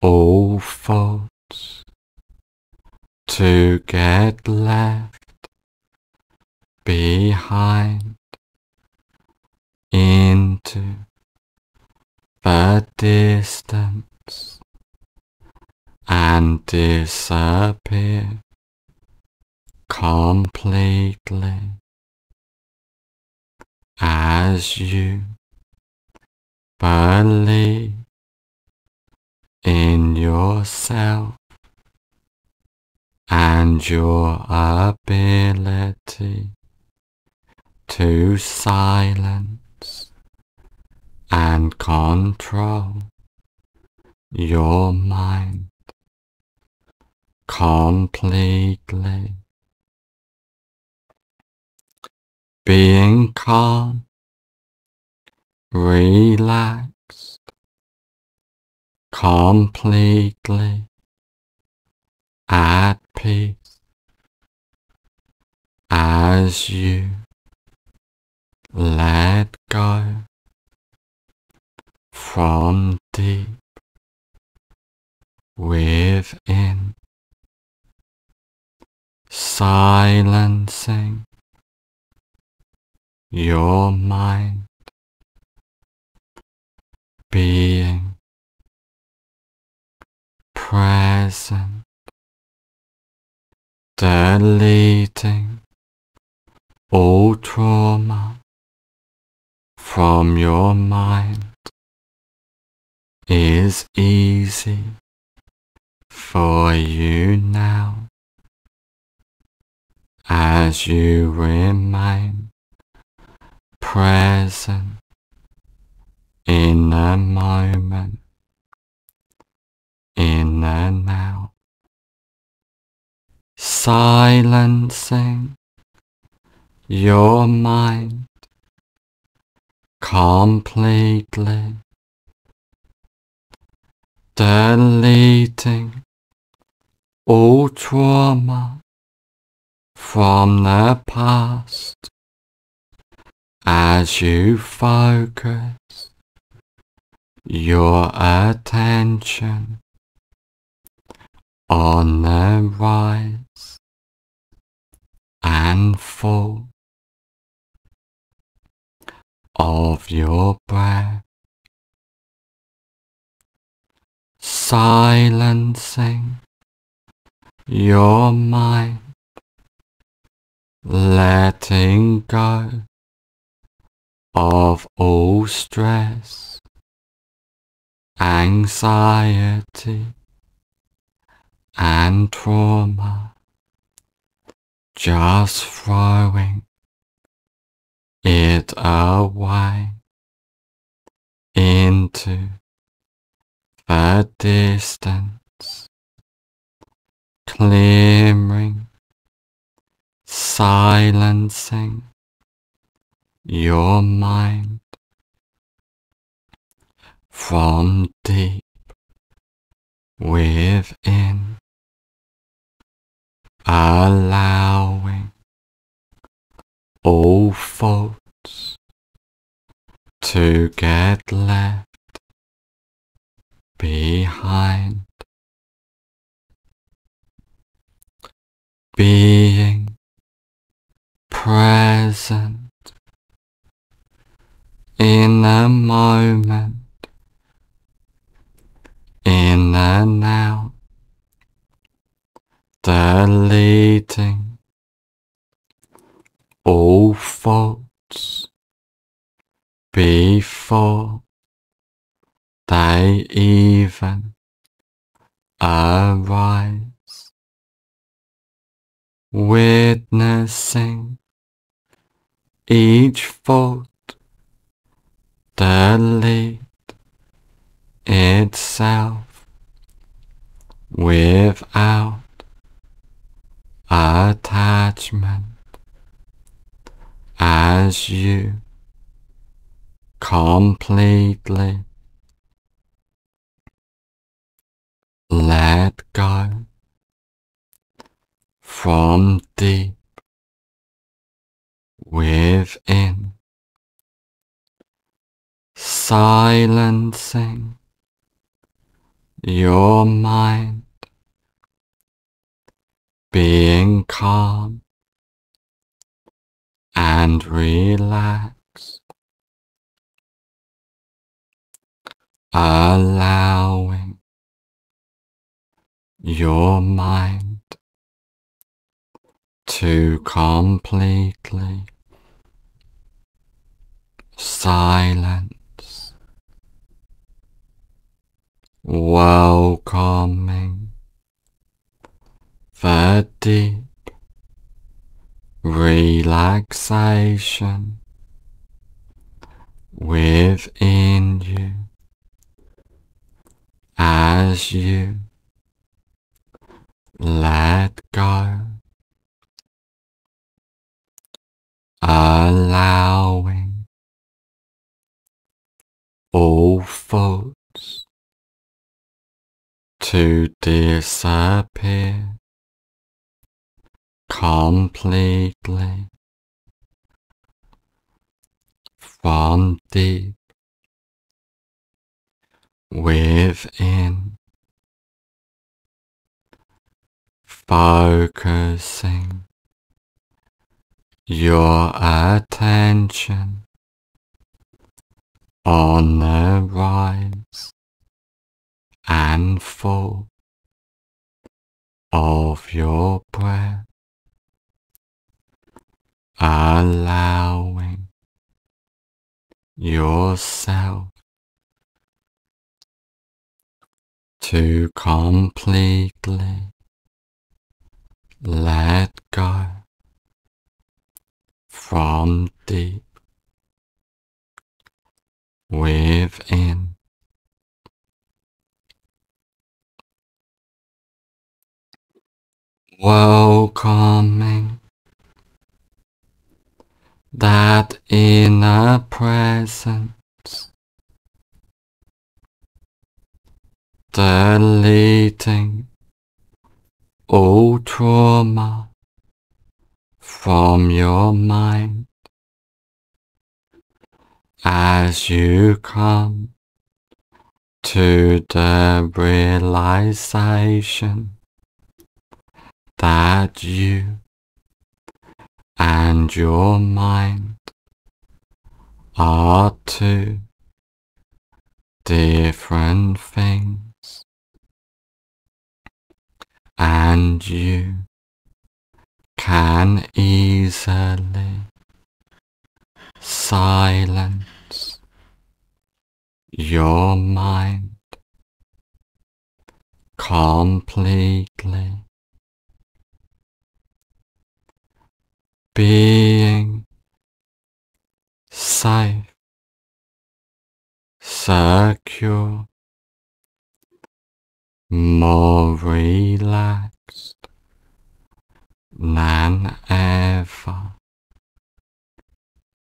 all thoughts to get left behind into the distance and disappear completely as you believe in yourself and your ability to silence and control your mind completely. Being calm, relaxed, completely at peace as you let go from deep within, silencing your mind, being present, deleting all trauma from your mind is easy for you now. As you remain present in the moment, in the now, silencing your mind completely deleting all trauma from the past as you focus your attention on the rise and fall of your breath, silencing your mind, letting go of all stress, anxiety, and trauma, just throwing it away into the distance, clearing, silencing your mind from deep within, allowing all faults to get left behind, being present in the moment, in the now, deleting all faults. Before they even arise, witnessing each fault delete itself without attachment as you completely let go from deep within. Silencing your mind, being calm and relaxed, allowing your mind to completely silence, welcoming deep relaxation within you. As you let go, allowing all thoughts to disappear completely from deep within, focusing your attention on the rise and fall of your breath, allowing yourself to completely let go from deep within. Welcoming that inner presence, deleting all trauma from your mind. As you come to the realization that you and your mind are two different things, and you can easily silence your mind completely being safe, secure, more relaxed than ever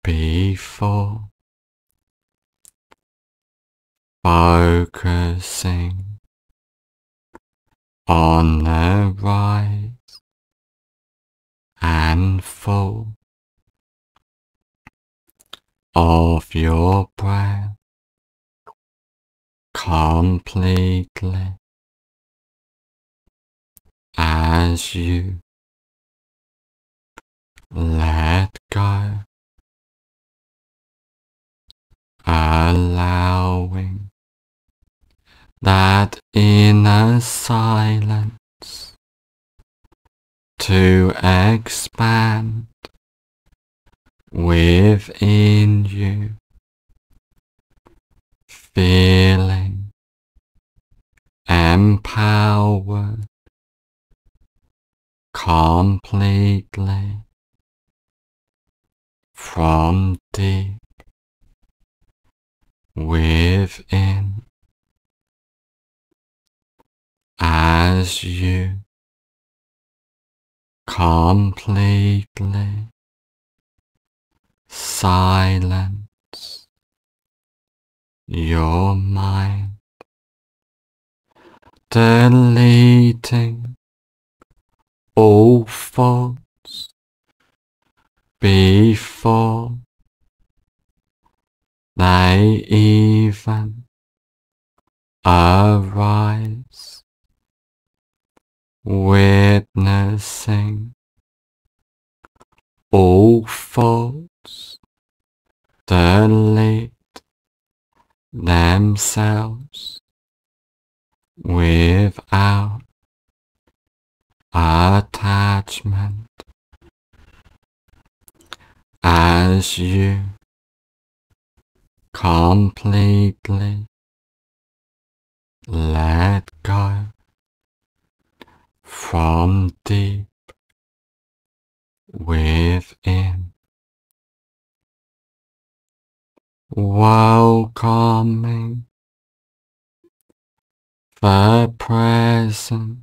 before, focusing on the rise and full of your breath completely as you let go, allowing that inner silence to expand within you, feeling empowered completely from deep within. As you completely silence your mind, deleting all thoughts before they even arise witnessing. All faults delete themselves without attachment. As you completely let go from deep within, welcoming the present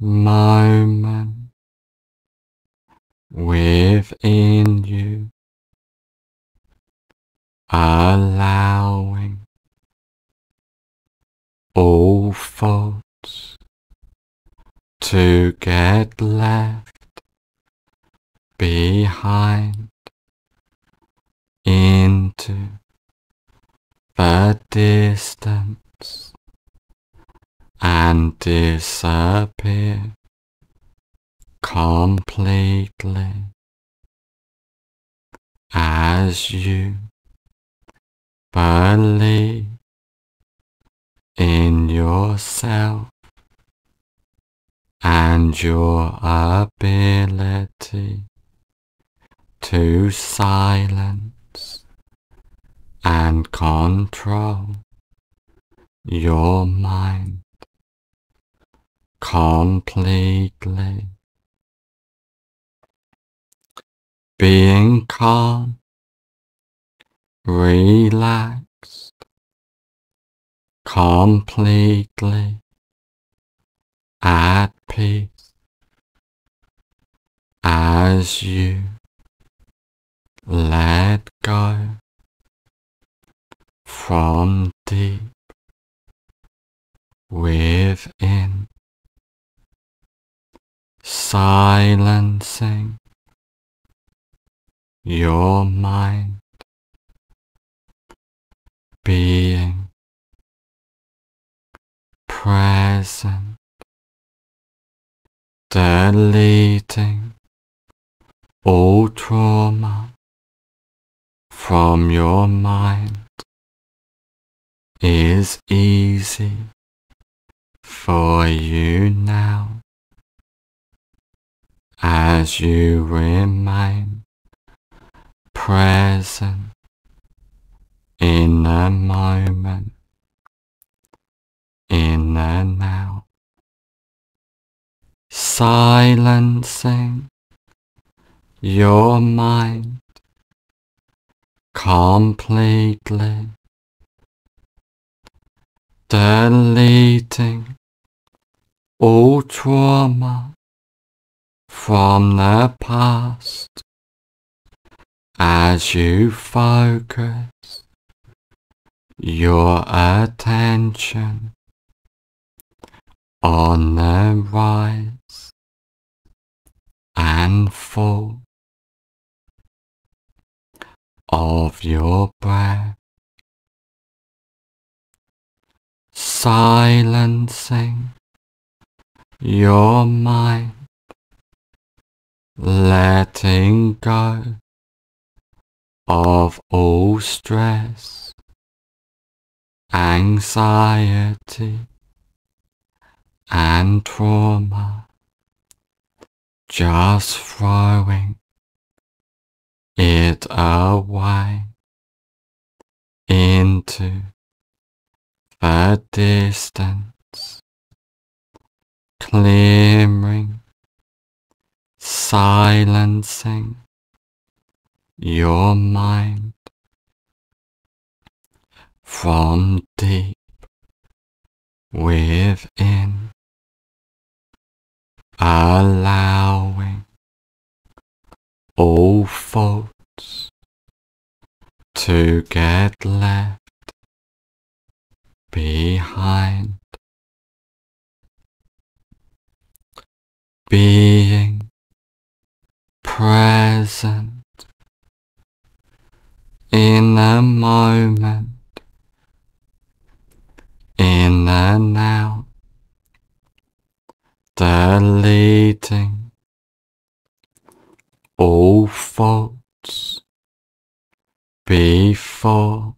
moment within you, allowing all thoughts to get left behind into the distance and disappear completely as you believe in yourself and your ability to silence and control your mind completely. Being calm, relaxed, completely at peace as you let go from deep within, silencing your mind being present, deleting all trauma from your mind is easy for you now. As you remain present in the moment, in the now, silencing your mind completely, deleting all trauma from the past as you focus your attention on the rise and fall of your breath, silencing your mind, letting go of all stress, anxiety, and trauma, just throwing it away into the distance, clearing, silencing your mind from deep within, allowing all faults to get left behind, being present in the moment, in the now, deleting all faults before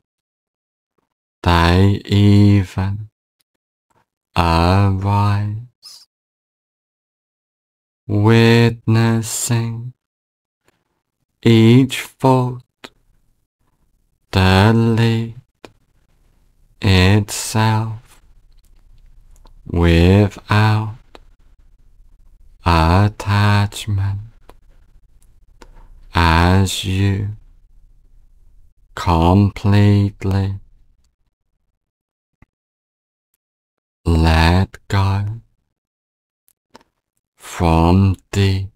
they even arise. witnessing each fault delete itself without attachment as you completely let go from deep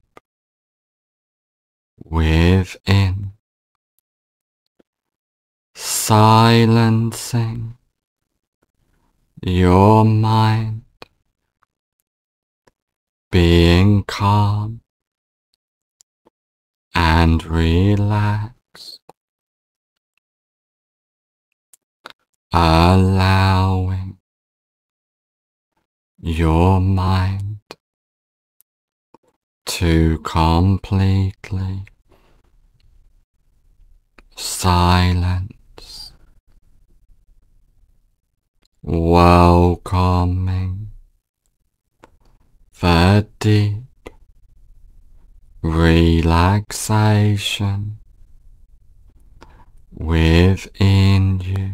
within, silencing your mind, being calm and relaxed, allowing your mind to completely silence, welcoming the deep relaxation within you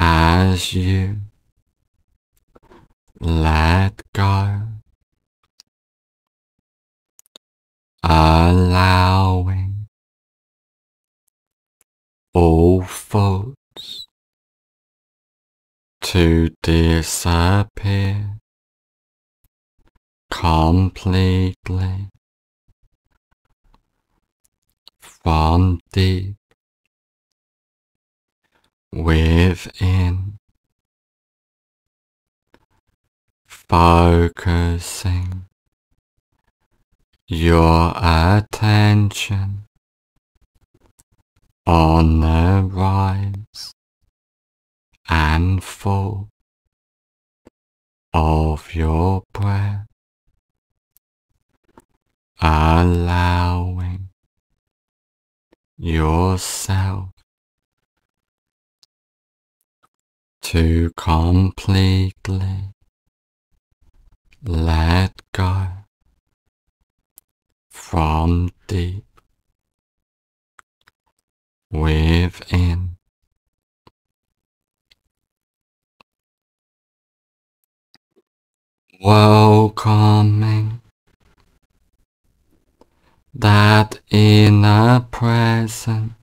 as you let go, allowing all thoughts to disappear completely from deep within, focusing your attention on the rise and fall of your breath, allowing yourself to completely let go from deep within. Welcoming that inner presence,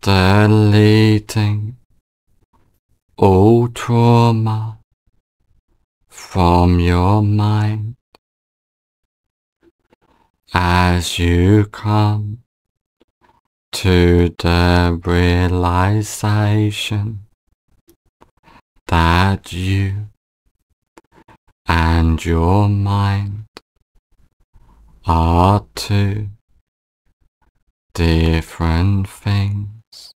deleting all trauma from your mind. As you come to the realization that you and your mind are two different things,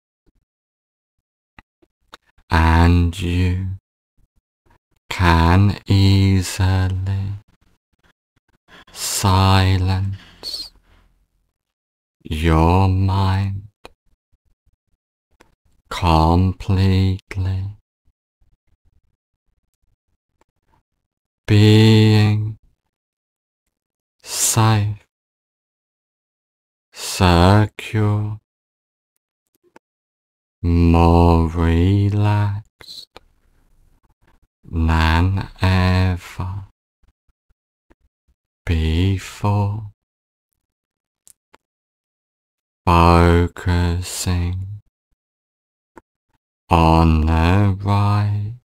and you can easily silence your mind completely being safe, secure, more relaxed than ever before, focusing on the rise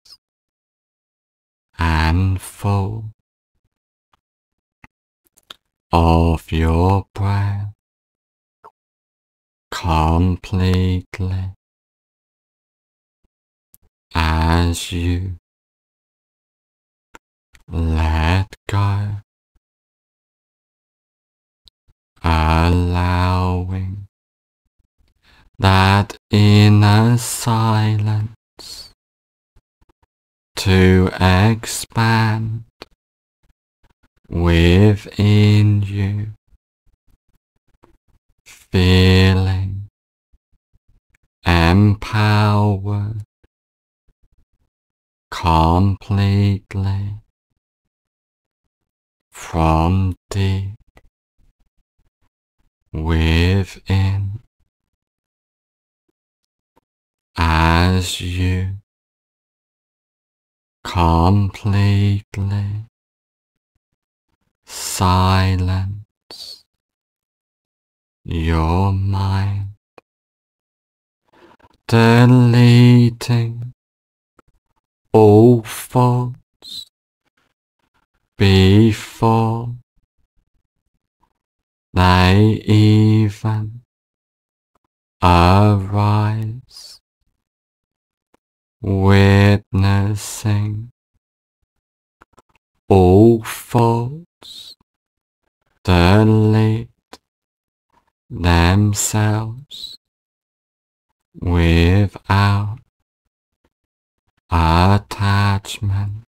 and full of your breath completely as you let go, allowing that inner silence to expand within you, feeling empowered, completely from deep within. As you completely silence your mind, deleting all thoughts before they even arise, witnessing. All thoughts delete themselves without attachment.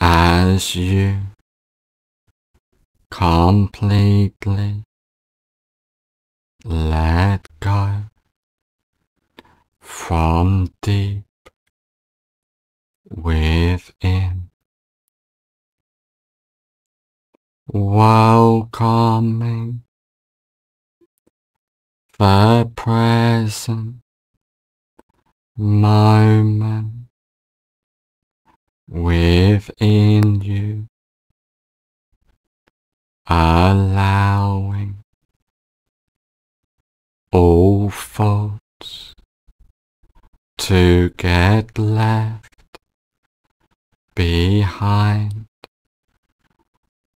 As you completely let go from deep within, welcoming the present moment within you, allowing all thoughts to get left behind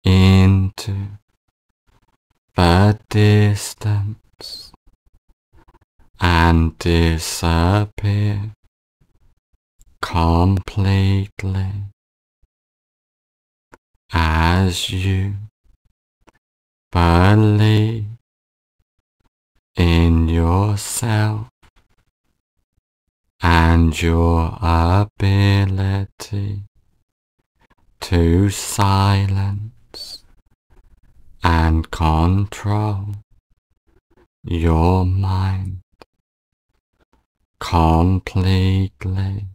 into the distance and disappear completely as you believe in yourself and your ability to silence and control your mind completely.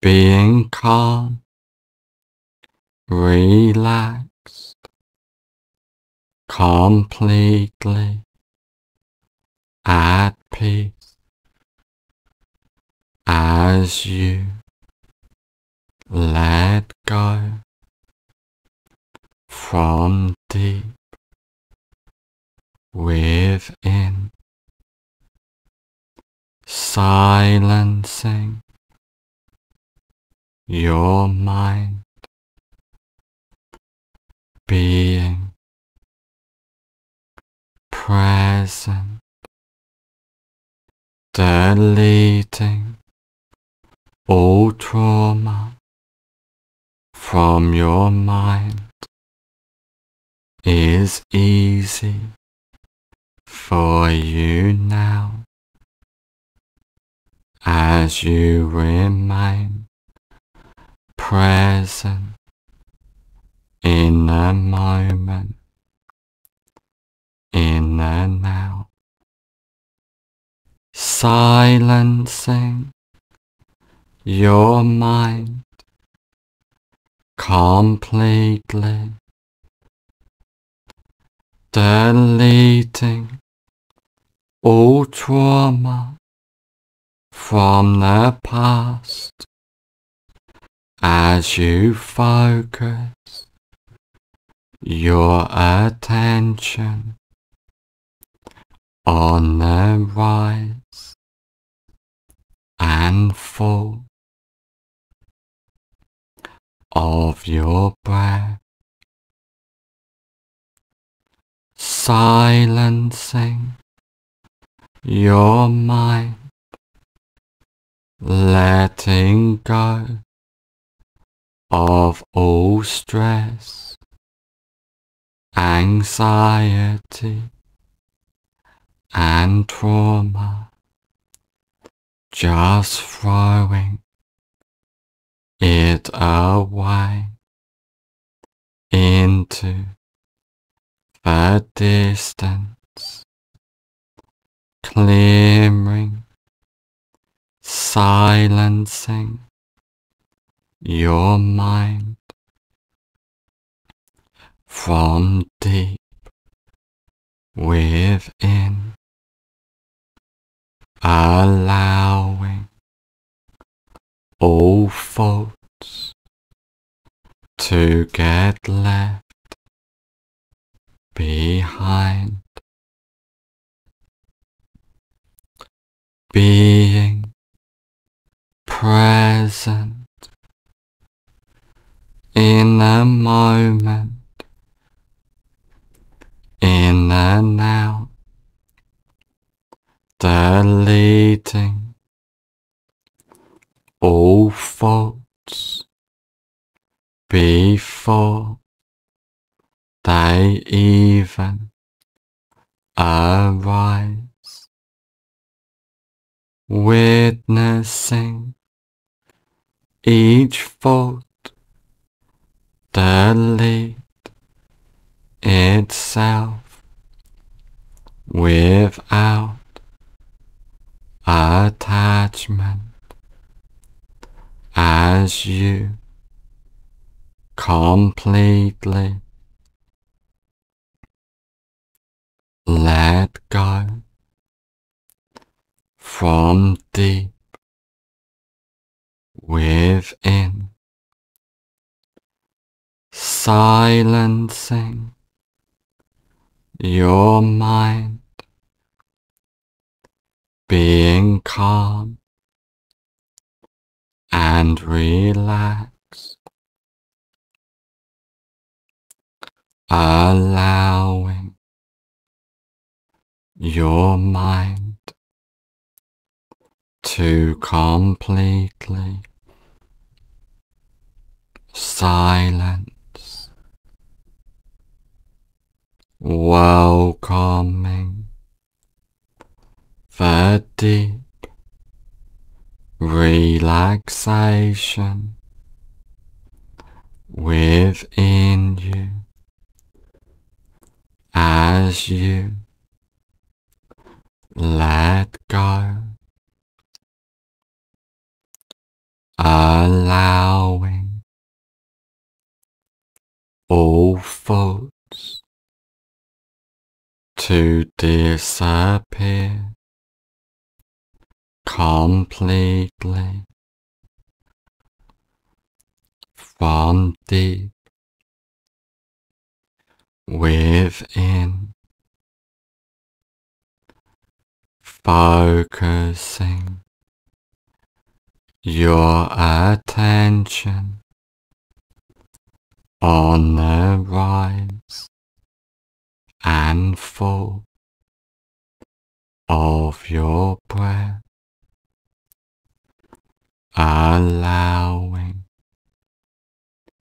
Being calm, relaxed, completely at peace as you let go from deep within, silencing your mind. Being present, deleting all trauma from your mind is easy for you now. As you remain present in the moment, in the now, silencing your mind completely, deleting all trauma from the past as you focus your attention on the rise and fall of your breath, silencing your mind, letting go of all stress, anxiety, and trauma, just throwing it away into the distance, clearing silencing your mind from deep within, allowing all faults to get left behind, being present in a moment, in the out, deleting all faults before they even arise, witnessing each fault delete itself without attachment as you completely let go from deep within, silencing your mind, being calm and relaxed, allowing your mind to completely silence, welcoming deep relaxation within you as you let go, allowing all thoughts to disappear completely from deep within, focusing your attention on the rise and fall of your breath, allowing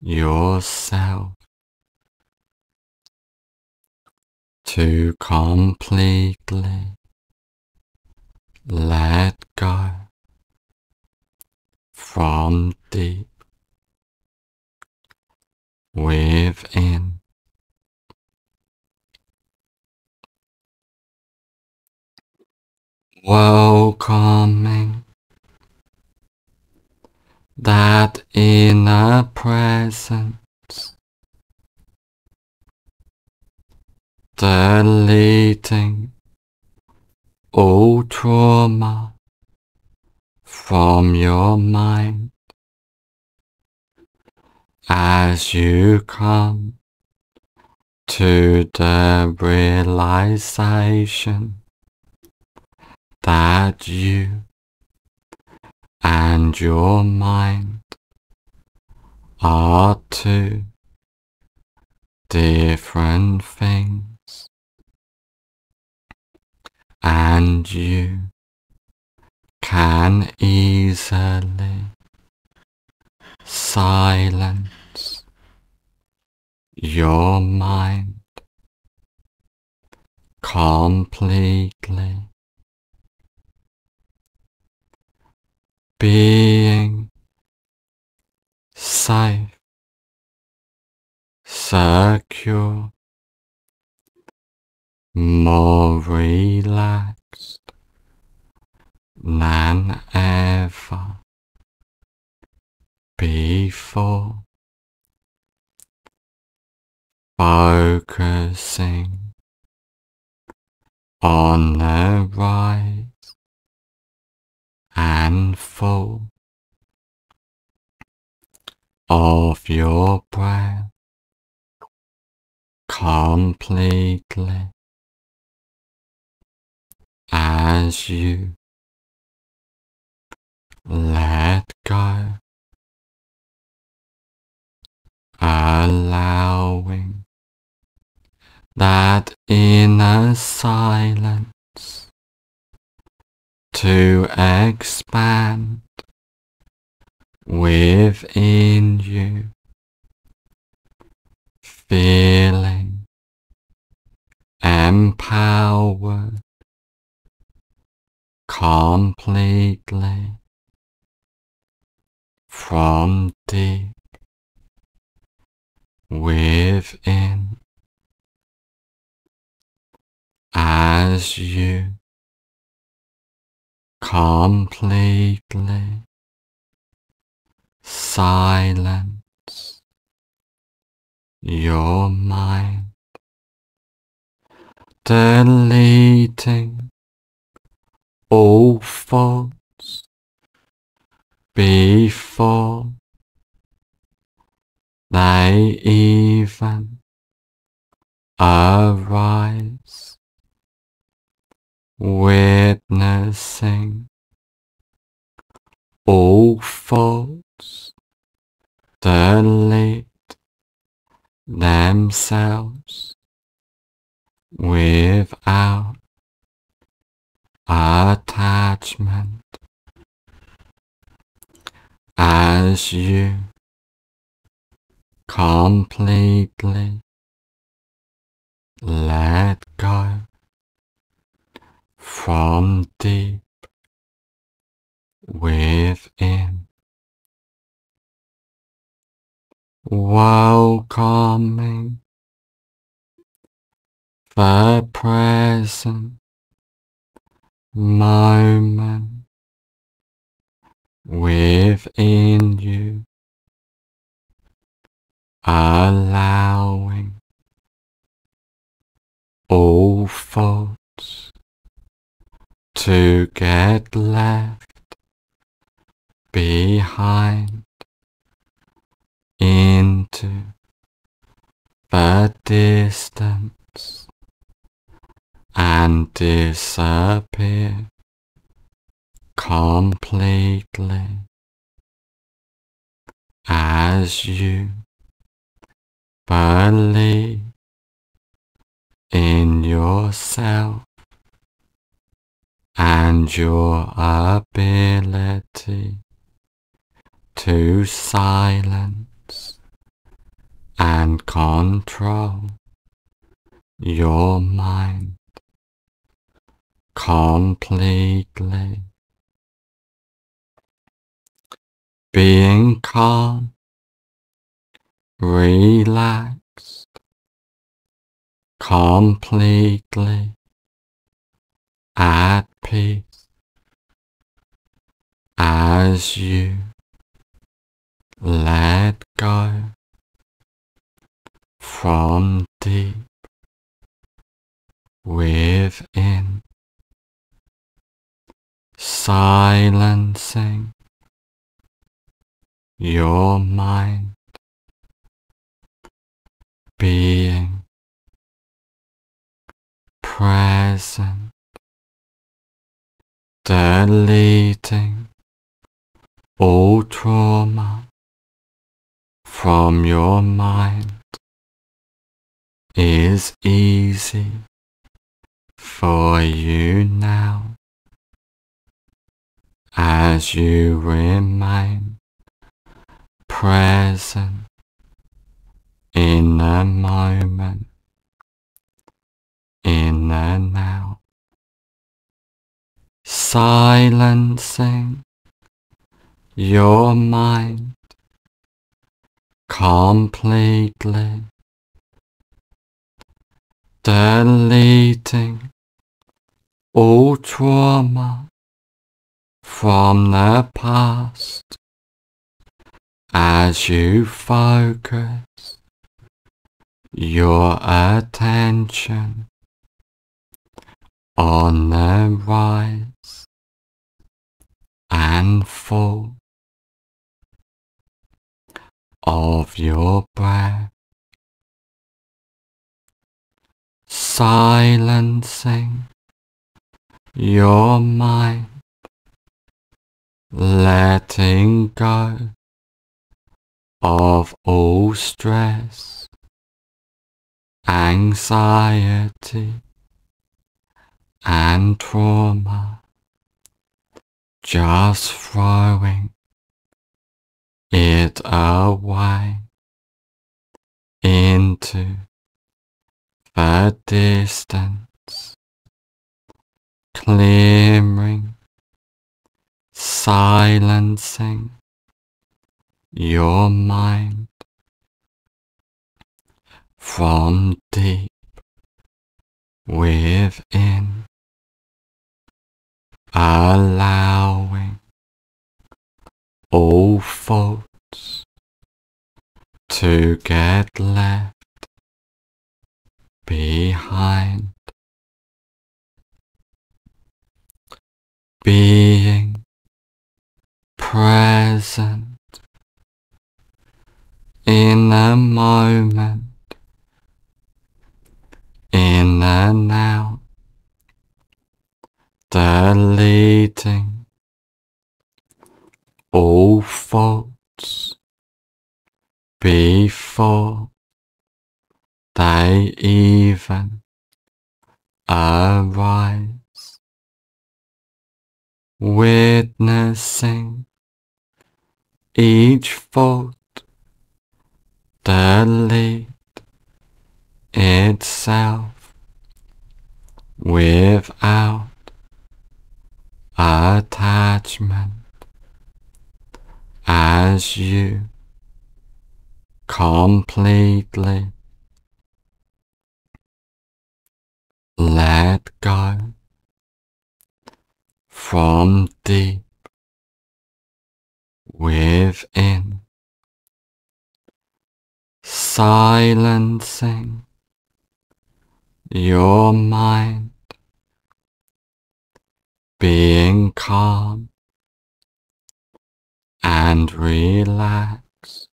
yourself to completely let go from deep within. Welcoming that inner presence, deleting all trauma from your mind. As you come to the realization that you and your mind are two different things. And you can easily silence your mind completely being safe, secure, more relaxed than ever before, focusing on the rise and fall of your breath completely as you let go, allowing that inner silence to expand within you, feeling empowered completely from deep within. As you completely silence your mind, deleting all thoughts before they even arise, witnessing all thoughts delete themselves without attachment. As you completely let go from deep within, welcoming the present moment within you, allowing all thoughts to get left behind into the distance and disappear completely as you believe in yourself and your ability to silence and control your mind completely. Being calm, relaxed, completely at peace as you let go from deep within, silencing your mind. Being present, deleting all trauma from your mind is easy for you now. As you remain present in the moment, in the now, silencing your mind completely, deleting all trauma from the past as you focus your attention on the rise and fall of your breath, silencing your mind, letting go of all stress, anxiety, and trauma, just throwing it away into the distance, clearing, silencing your mind from deep within, allowing all faults to get left behind, being present in the moment, in the now, deleting all faults before they even arise, witnessing each fault delete itself without attachment as you completely let go from deep within. Silencing your mind, being calm and relaxed,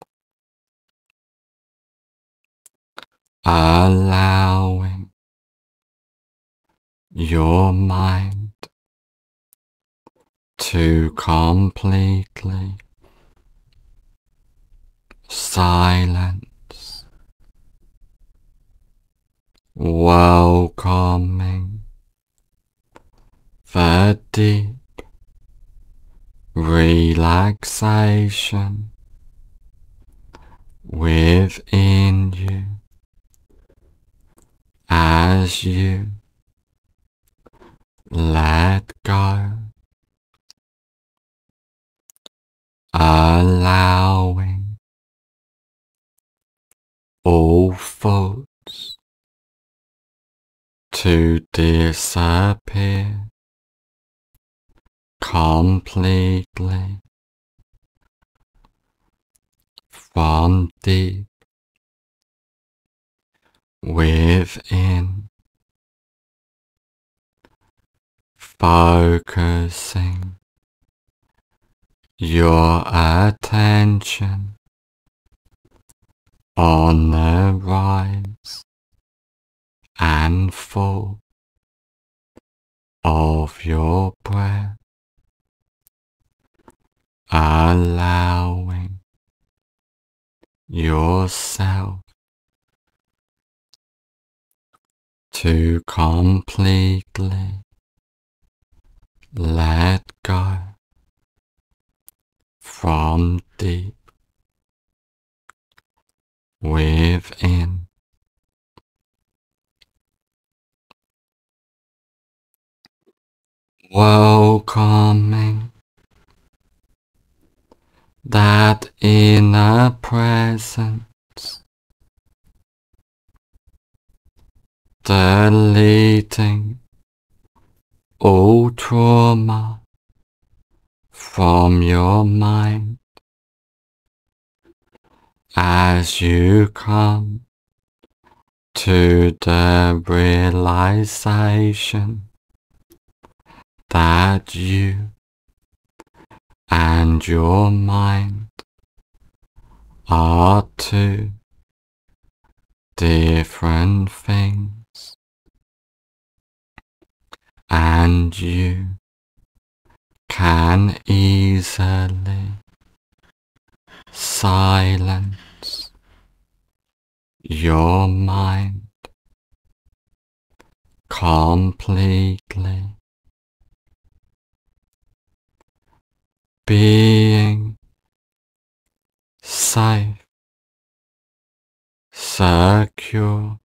allowing your mind to completely silence, welcoming deep relaxation within you as you let go, allowing all faults to disappear completely from deep within, focusing your attention on the rise and fall of your breath, allowing yourself to completely let go from deep within. Welcoming that inner presence, deleting all trauma from your mind. As you come to the realization that you and your mind are two different things, and you can easily silence your mind completely being safe, secure,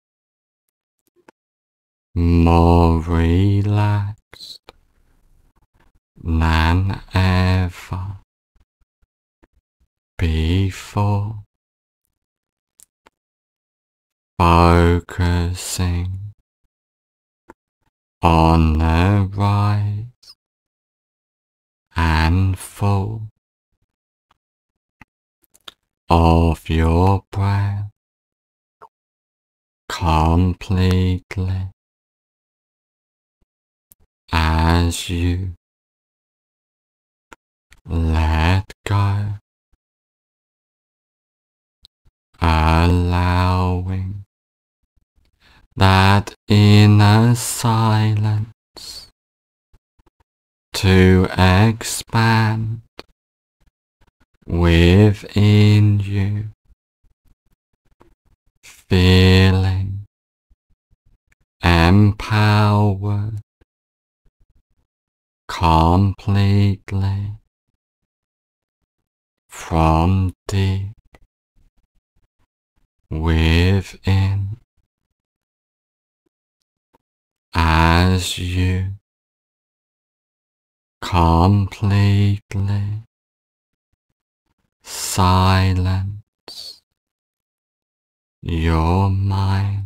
more relaxed than ever before, focusing on the rise and fall of your breath completely as you let go, allowing that inner silence to expand within you, feeling empowered completely from deep within. As you completely silence your mind,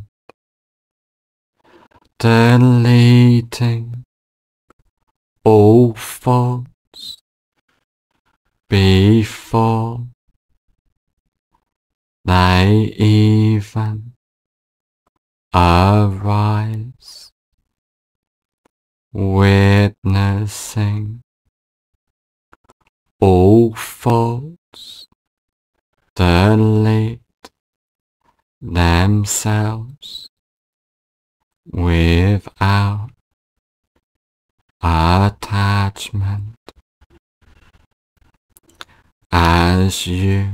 deleting all thoughts before they even arise witnessing all faults delete themselves without attachment. As you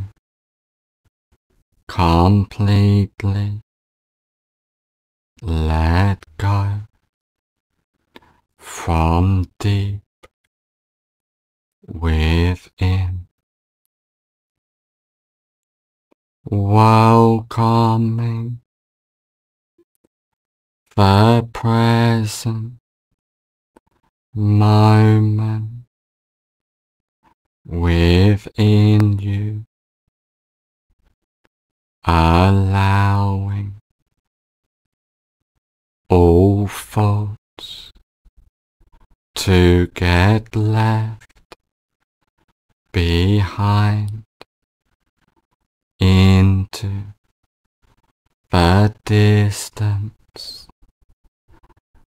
completely let go from deep within. Welcoming the present moment within you, allowing all thoughts to get left behind into the distance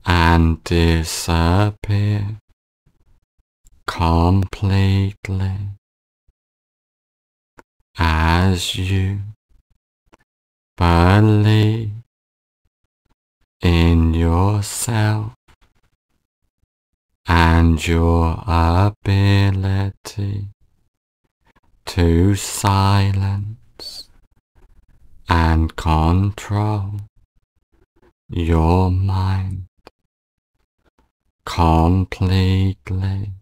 and disappear completely as you believe in yourself and your ability to silence and control your mind completely.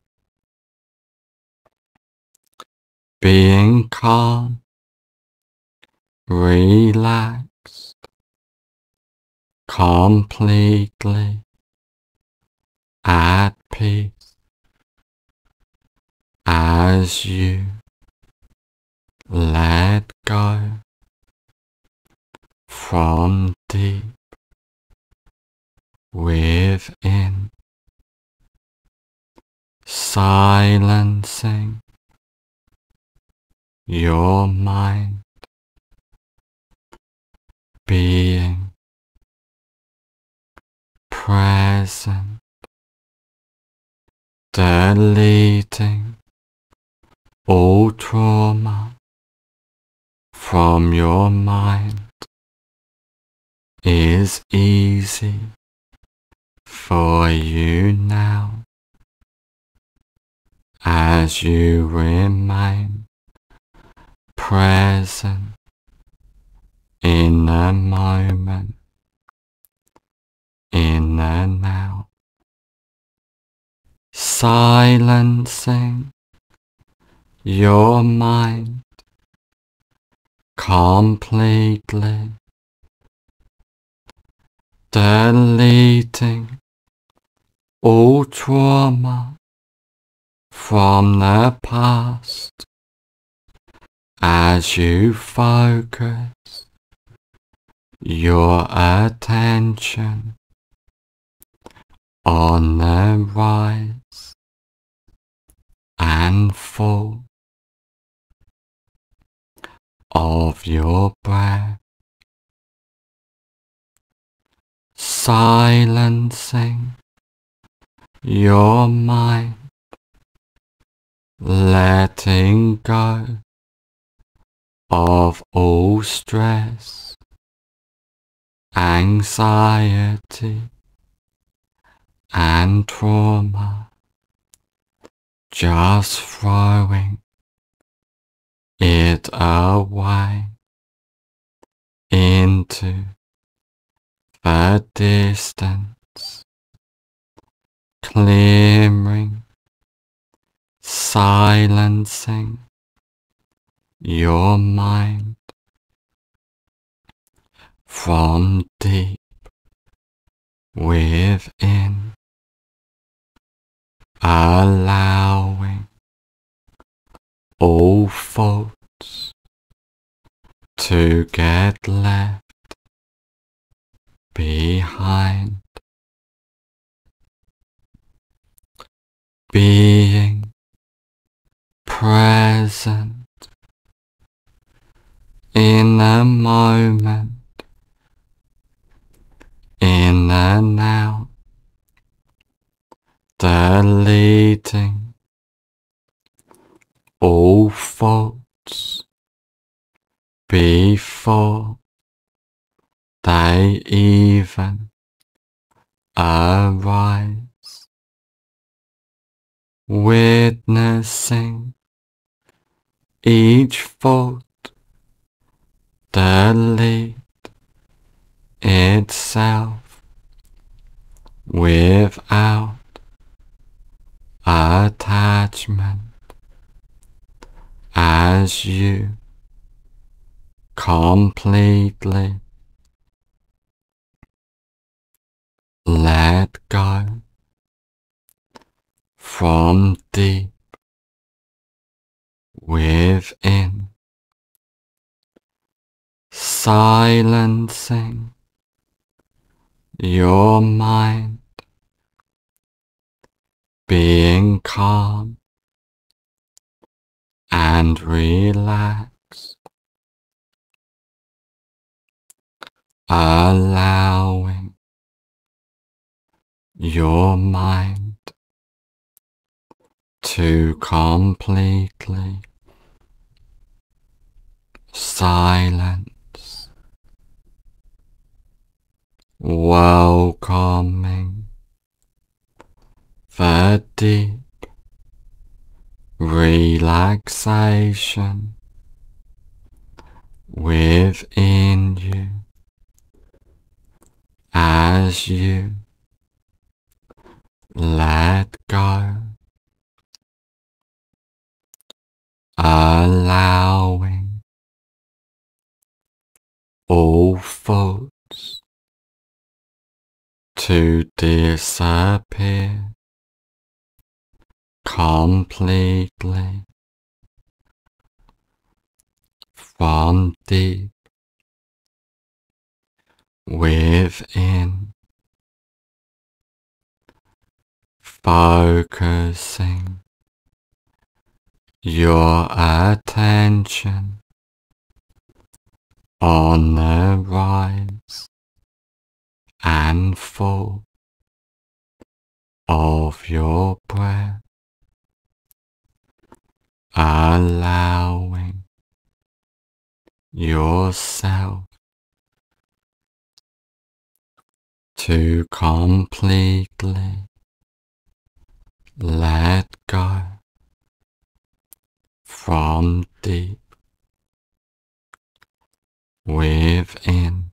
Being calm, relaxed, completely at peace as you let go from deep within, silencing your mind being present, deleting all trauma from your mind is easy for you now. As you remain present in the moment, in the now, silencing your mind completely, deleting all trauma from the past as you focus your attention on the rise and fall of your breath, silencing your mind, letting go of all stress, anxiety, and trauma, just throwing it away into the distance, clearing, silencing your mind from deep within, allowing all faults to get left behind, being present in the moment, in the now, deleting all faults before they even arise, witnessing each fault delete itself without attachment as you completely let go from deep within. Silencing your mind, being calm and relaxed, allowing your mind to completely silence welcoming the deep relaxation within you as you let go, allowing all thoughts to disappear completely from deep within, focusing your attention on the rise and fall of your breath, allowing yourself to completely let go from deep within.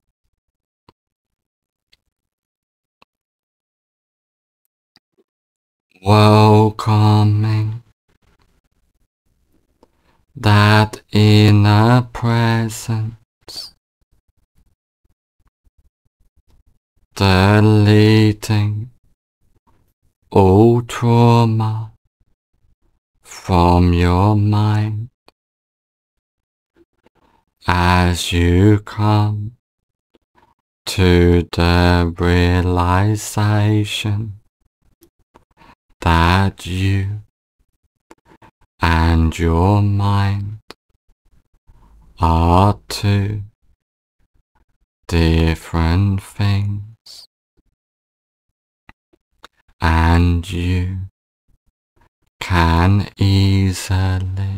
Welcoming that inner presence, deleting all trauma from your mind. As you come to the realization that you and your mind are two different things. And you can easily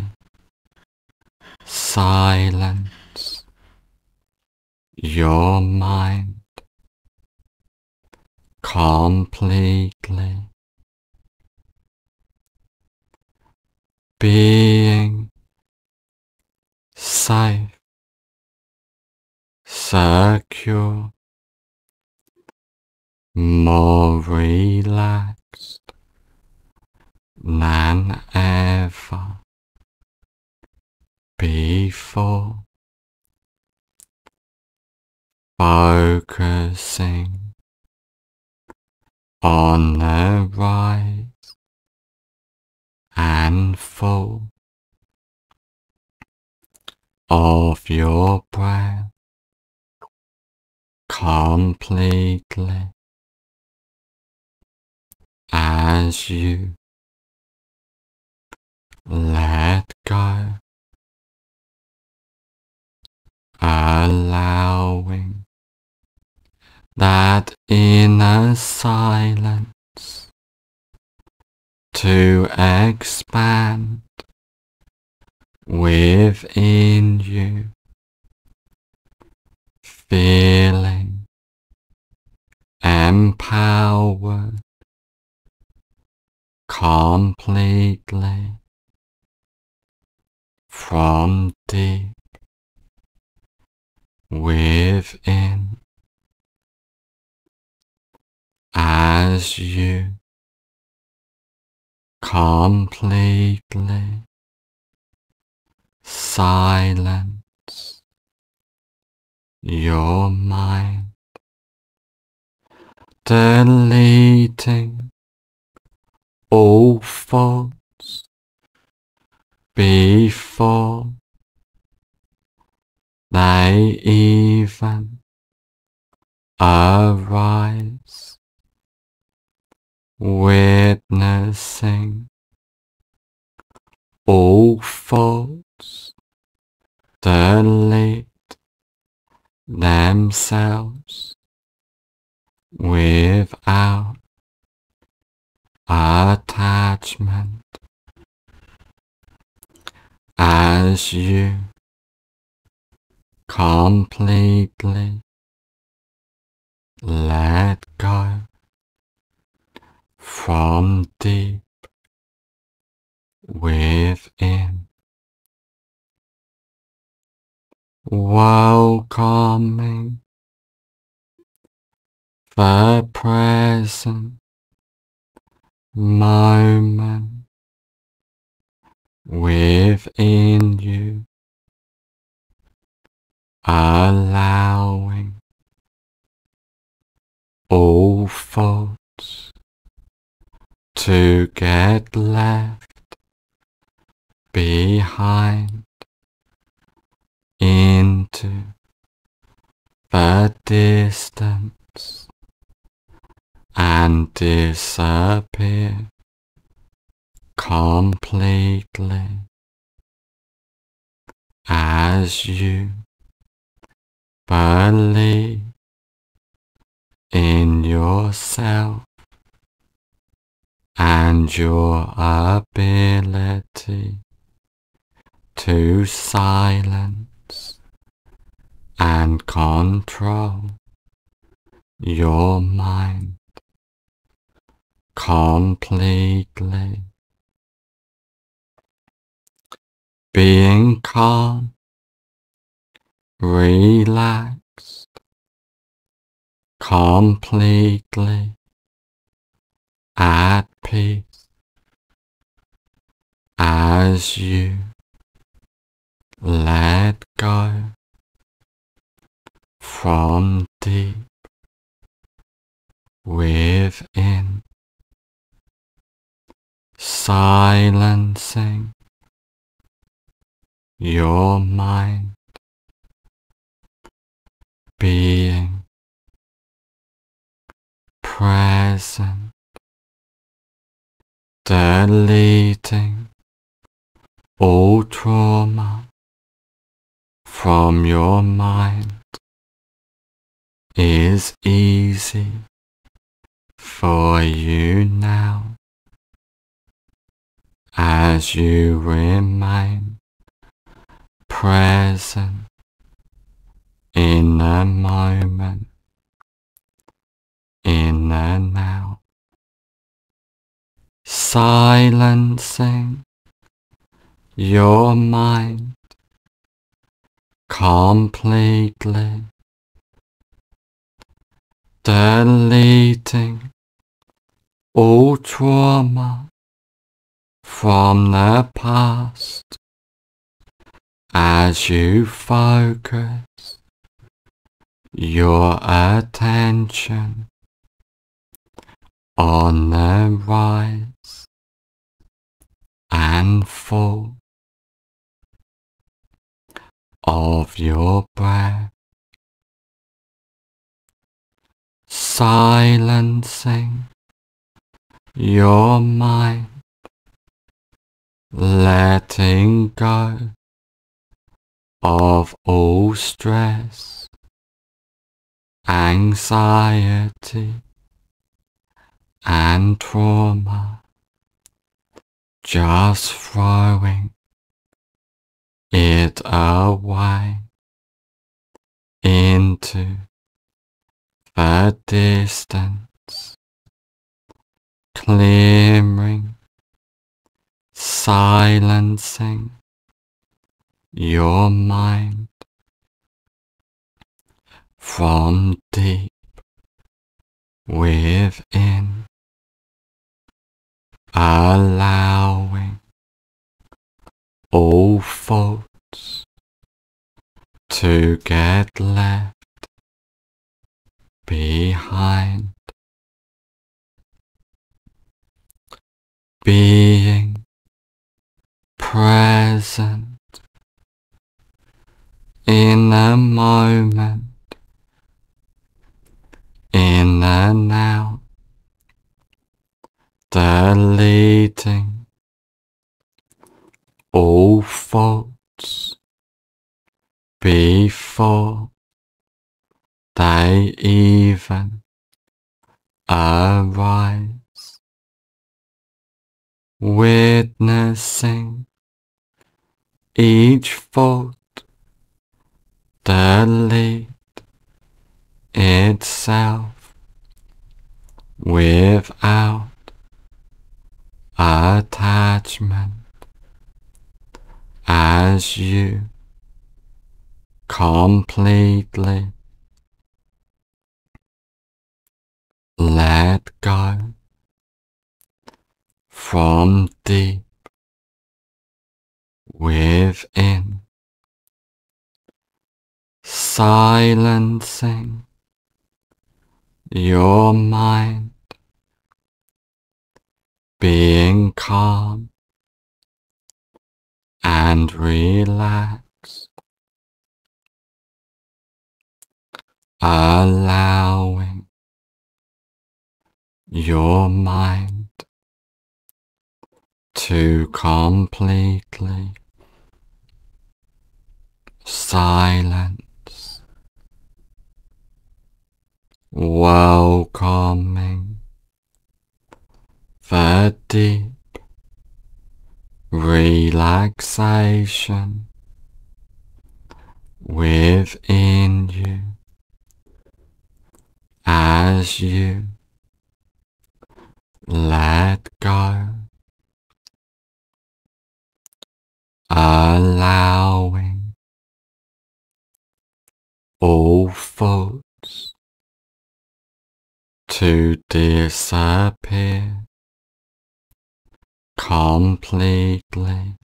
silence your mind completely being safe, secure, more relaxed than ever before, focusing on the rise and fall of your breath completely as you let go, allowing that inner silence to expand within you, feeling empowered completely from deep within. As you completely silence your mind, deleting all thoughts before they even arise, witnessing all thoughts delete themselves without attachment. As you completely let go from deep within. Welcoming the present moment within you, allowing all thoughts to get left behind into the distance and disappear completely as you believe in yourself and your ability to silence and control your mind completely. Being calm, relaxed, completely at peace as you let go from deep within, silencing your mind, being present, deleting all trauma from your mind is easy for you now. As you remain present in the moment, in the now, silencing your mind completely, deleting all trauma from the past as you focus your attention on the rise and fall of your breath, silencing your mind, letting go of all stress, anxiety, and trauma, just throwing it away into the distance, clearing, silencing your mind from deep within, allowing all faults to get left behind, being present in the moment, in the now, deleting all faults before they even arise, witnessing each fault delete itself without attachment as you completely let go from deep within. Silencing your mind, being calm and relaxed, allowing your mind to completely silence, welcoming the deep relaxation within you as you let go, allowing all thoughts to disappear completely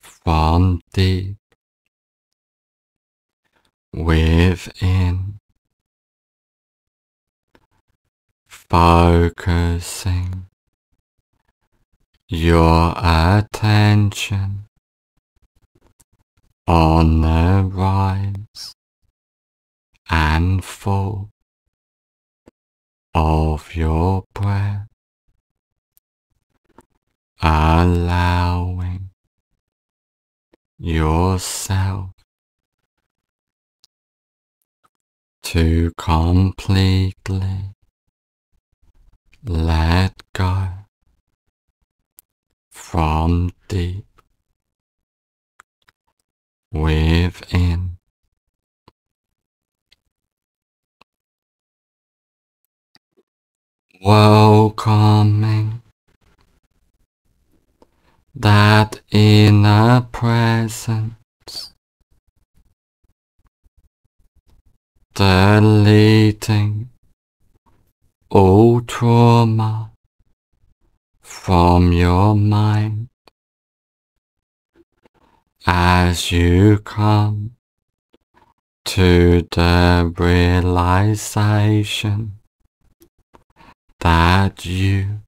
from deep within, focusing your attention on the rise and fall of your breath, allowing yourself to completely let go from deep within. Welcoming that inner presence, deleting all trauma from your mind. As you come to the realization that you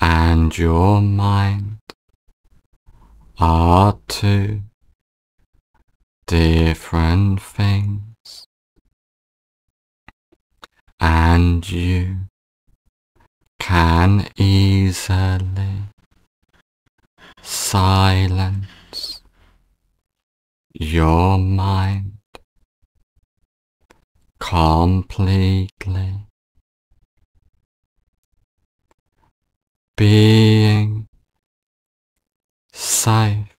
and your mind are two different things, and you can easily silence your mind completely being safe,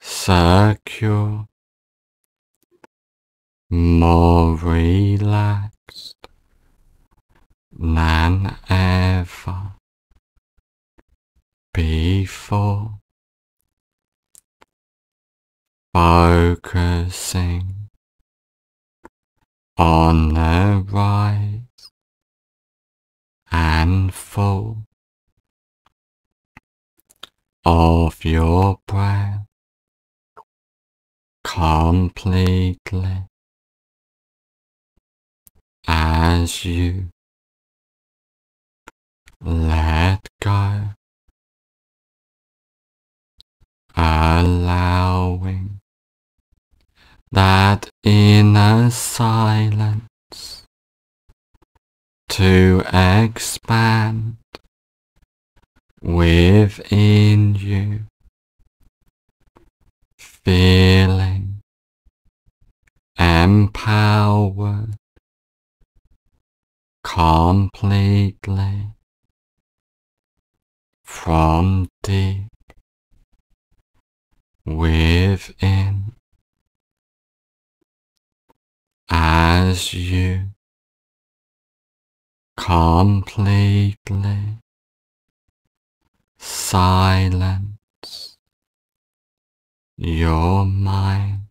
secure, more relaxed than ever before, focusing on the rise and full of your breath completely as you let go, allowing that inner silence to expand within you, feeling empowered completely from deep within. As you completely silence your mind,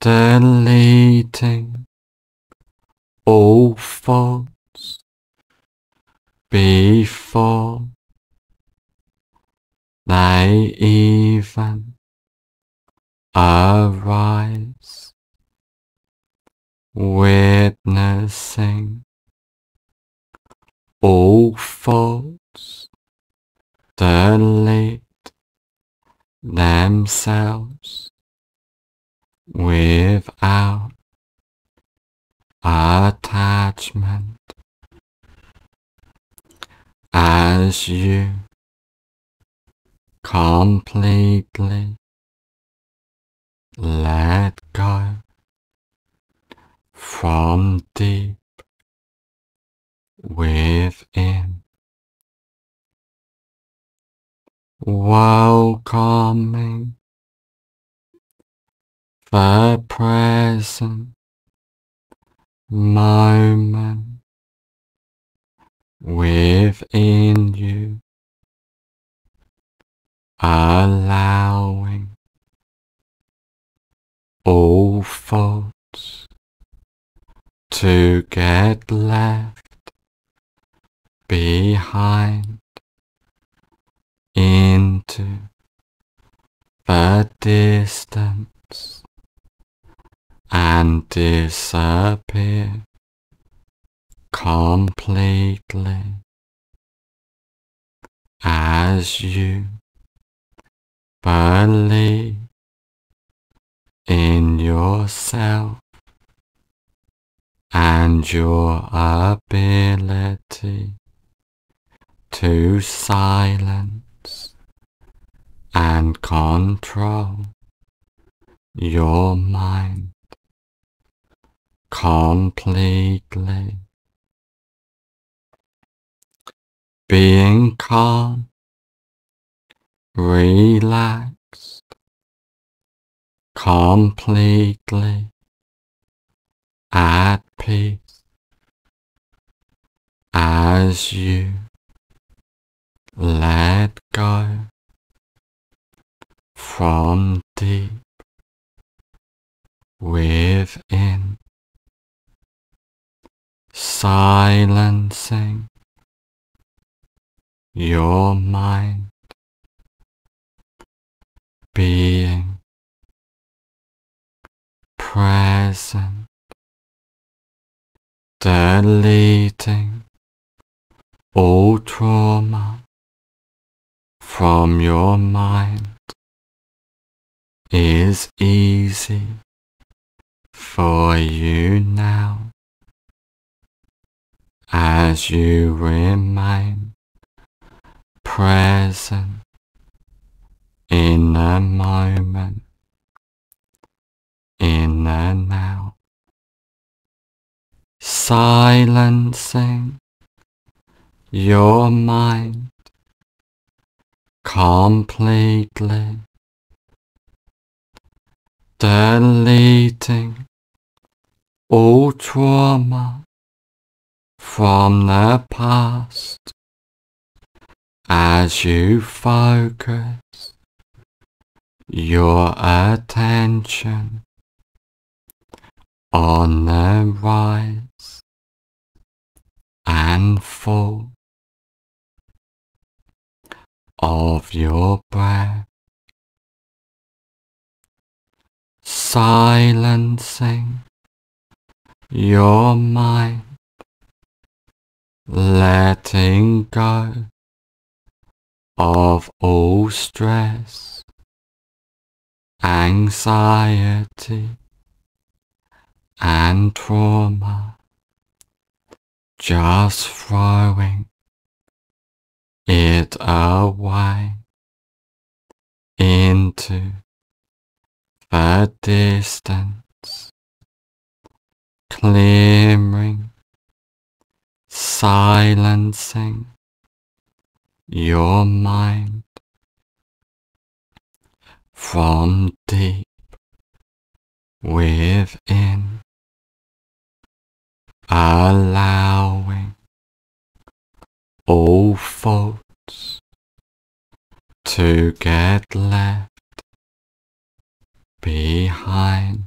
deleting all thoughts before they even arise witnessing all faults delete themselves without attachment. As you completely let go from deep within, welcoming the present moment within you, allowing all thoughts to get left behind into the distance and disappear completely as you believe in yourself and your ability to silence and control your mind completely. Being calm, relaxed, completely at peace as you let go from deep within, silencing your mind, being present deleting all trauma from your mind is easy for you now. As you remain present in the moment, in the now silencing your mind completely, deleting all trauma from the past as you focus your attention on the rise and full of your breath, silencing your mind, letting go of all stress, anxiety, and trauma, just throwing it away into the distance, clearing, silencing your mind from deep within allowing all faults to get left behind,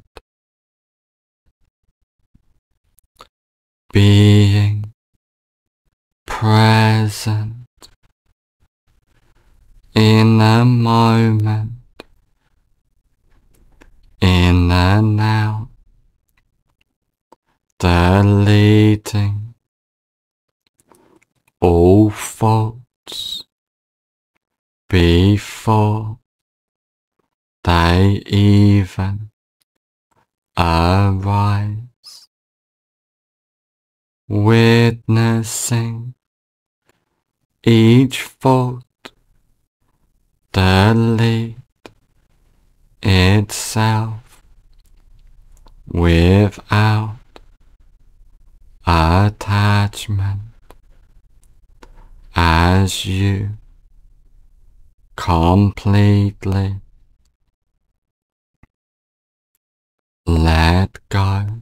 being present in the moment, in the now deleting all faults before they even arise, witnessing each fault delete itself without attachment as you completely let go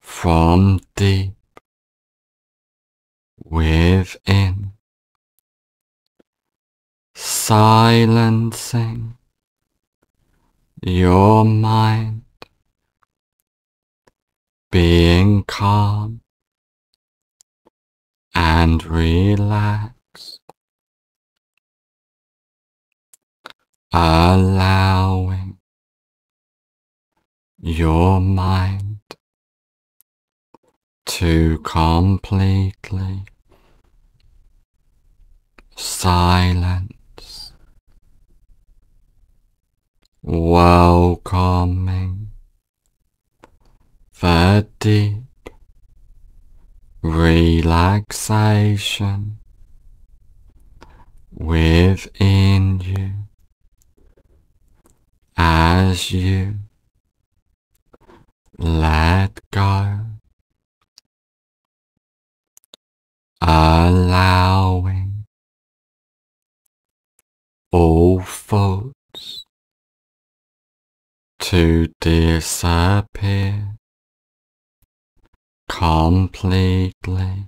from deep within, silencing your mind, being calm and relaxed, allowing your mind to completely silence, welcoming deep relaxation within you as you let go, allowing all thoughts to disappear completely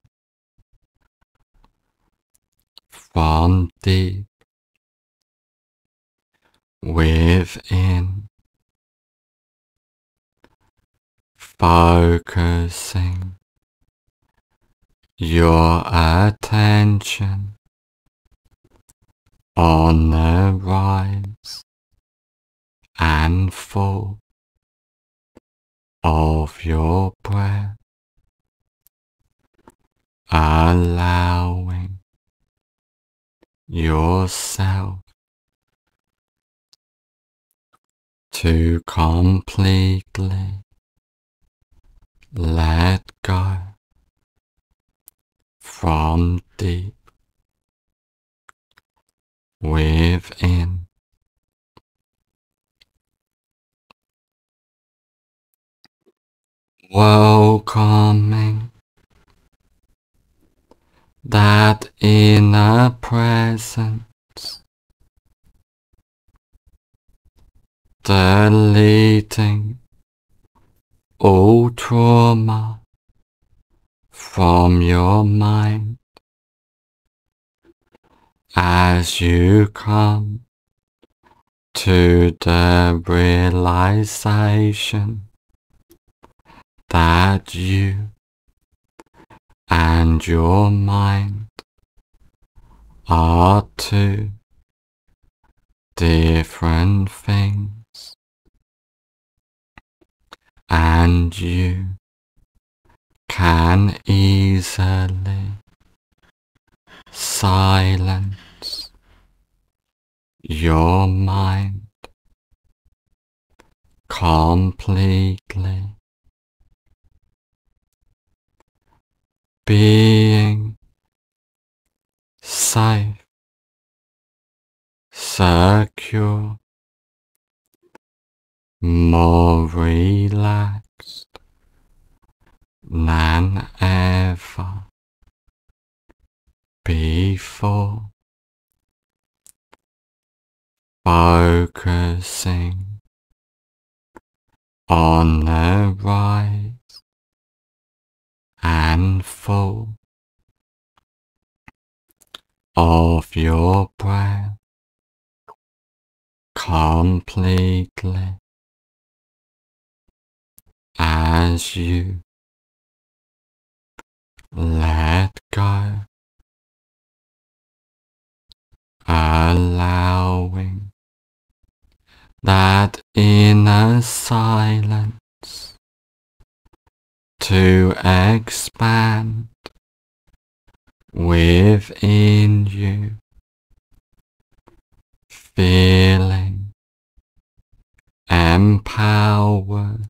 from deep within, focusing your attention on the rise and fall of your breath allowing yourself to completely let go from deep within. Welcoming that inner presence, deleting all trauma from your mind. As you come to the realization that you and your mind are two different things, and you can easily silence your mind completely being safe, secure, more relaxed than ever before, focusing on the rise and full of your breath completely as you let go, allowing that inner silence to expand within you, feeling empowered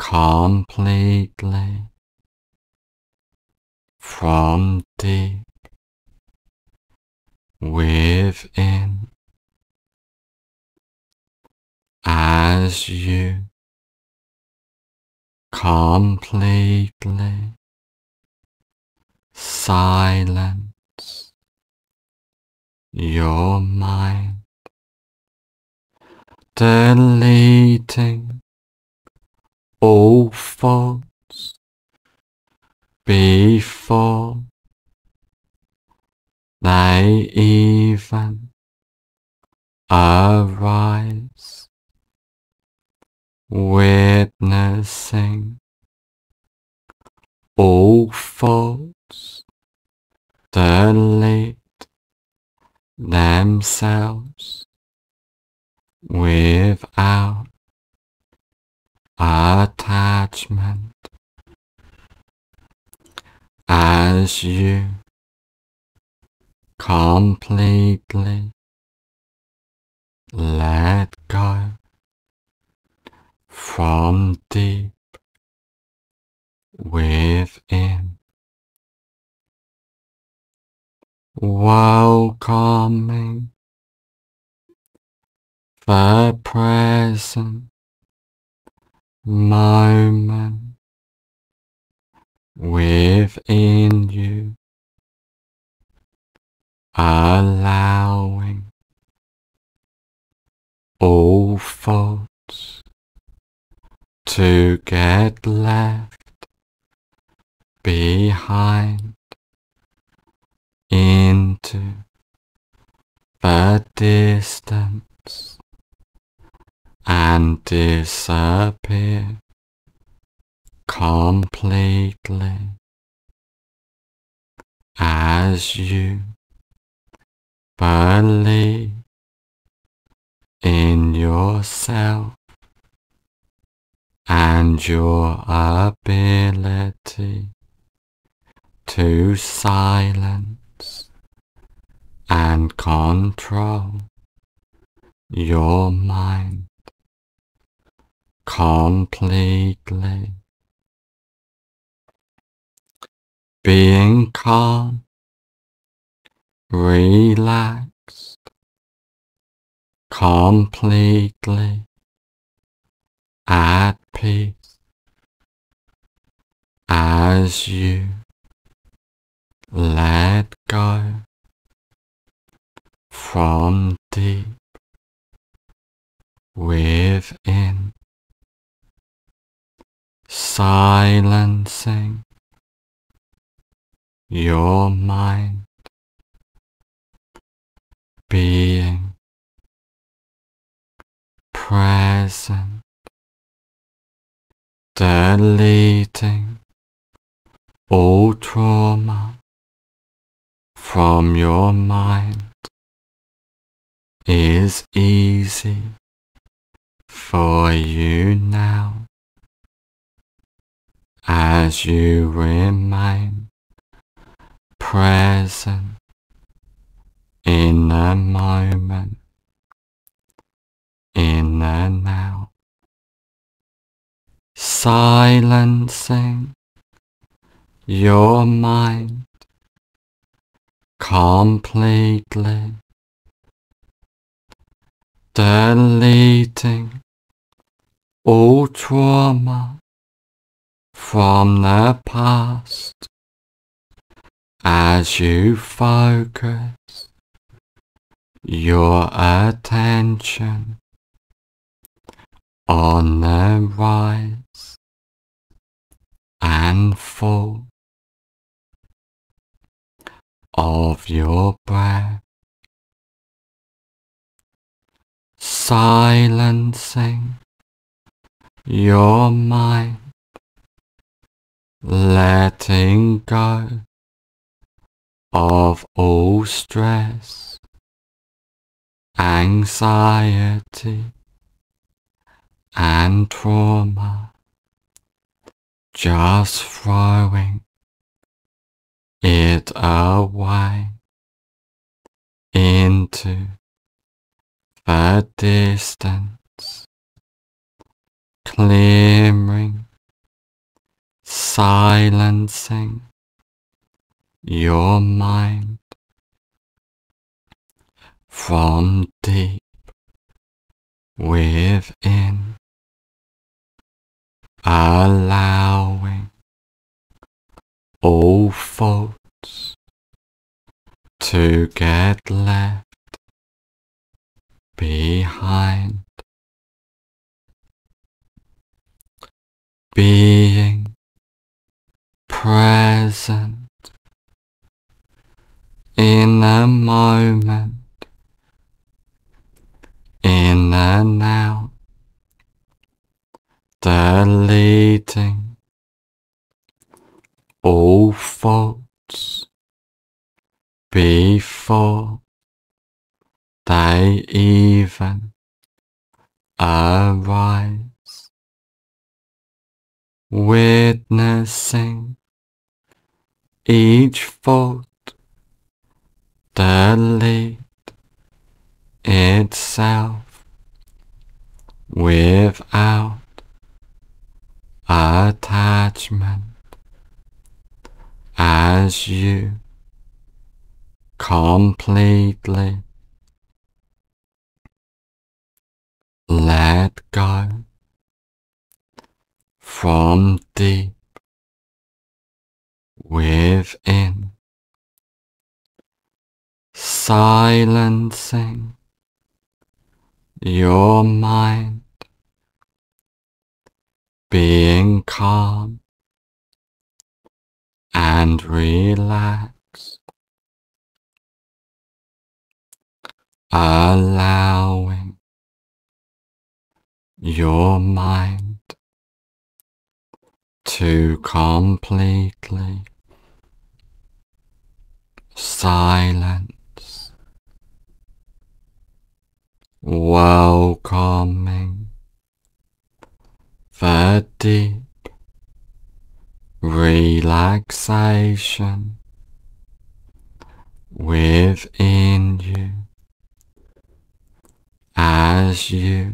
completely from deep within. As you completely silence your mind, deleting all thoughts before they even arise, witnessing. All thoughts delete themselves without attachment. As you completely let go from deep within. Welcoming the present moment within you, allowing all thoughts to get left behind into the distance and disappear completely as you believe in yourself and your ability to silence and control your mind completely. Being calm, relaxed, completely at peace. As you let go from deep within, silencing your mind, being present, deleting all trauma from your mind is easy for you now. As you remain present in the moment, in the now, silencing your mind completely, deleting all trauma from the past as you focus your attention on the rise and full of your breath, silencing your mind, letting go of all stress, anxiety, and trauma, just throwing it away into the distance, clearing, silencing your mind from deep within, allowing all faults to get left behind, being present in the moment, in the now, deleting all faults before they even arise, witnessing each fault delete itself without attachment as you completely let go from deep within. Silencing your mind, being calm and relaxed, allowing your mind to completely silence, welcoming the deep relaxation within you as you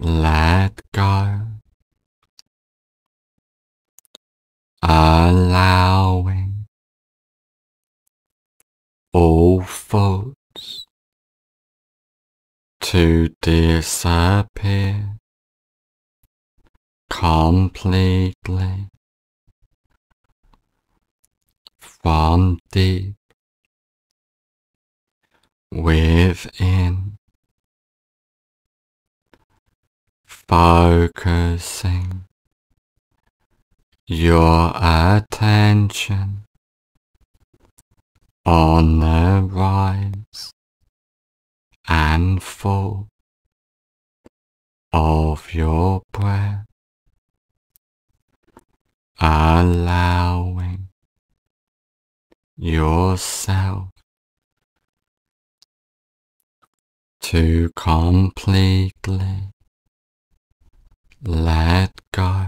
let go, allowing all thoughts to disappear completely from deep within, focusing your attention on the rise and fall of your breath, allowing yourself to completely let go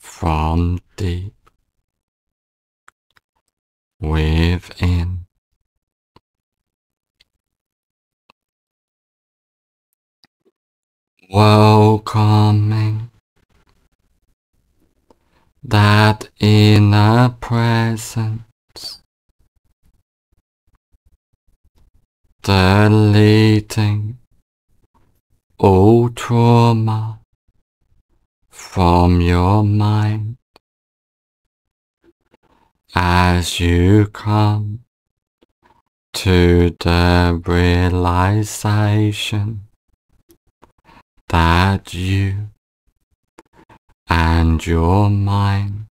from deep within. welcoming that inner presence, deleting all trauma from your mind. As you come to the realization that you and your mind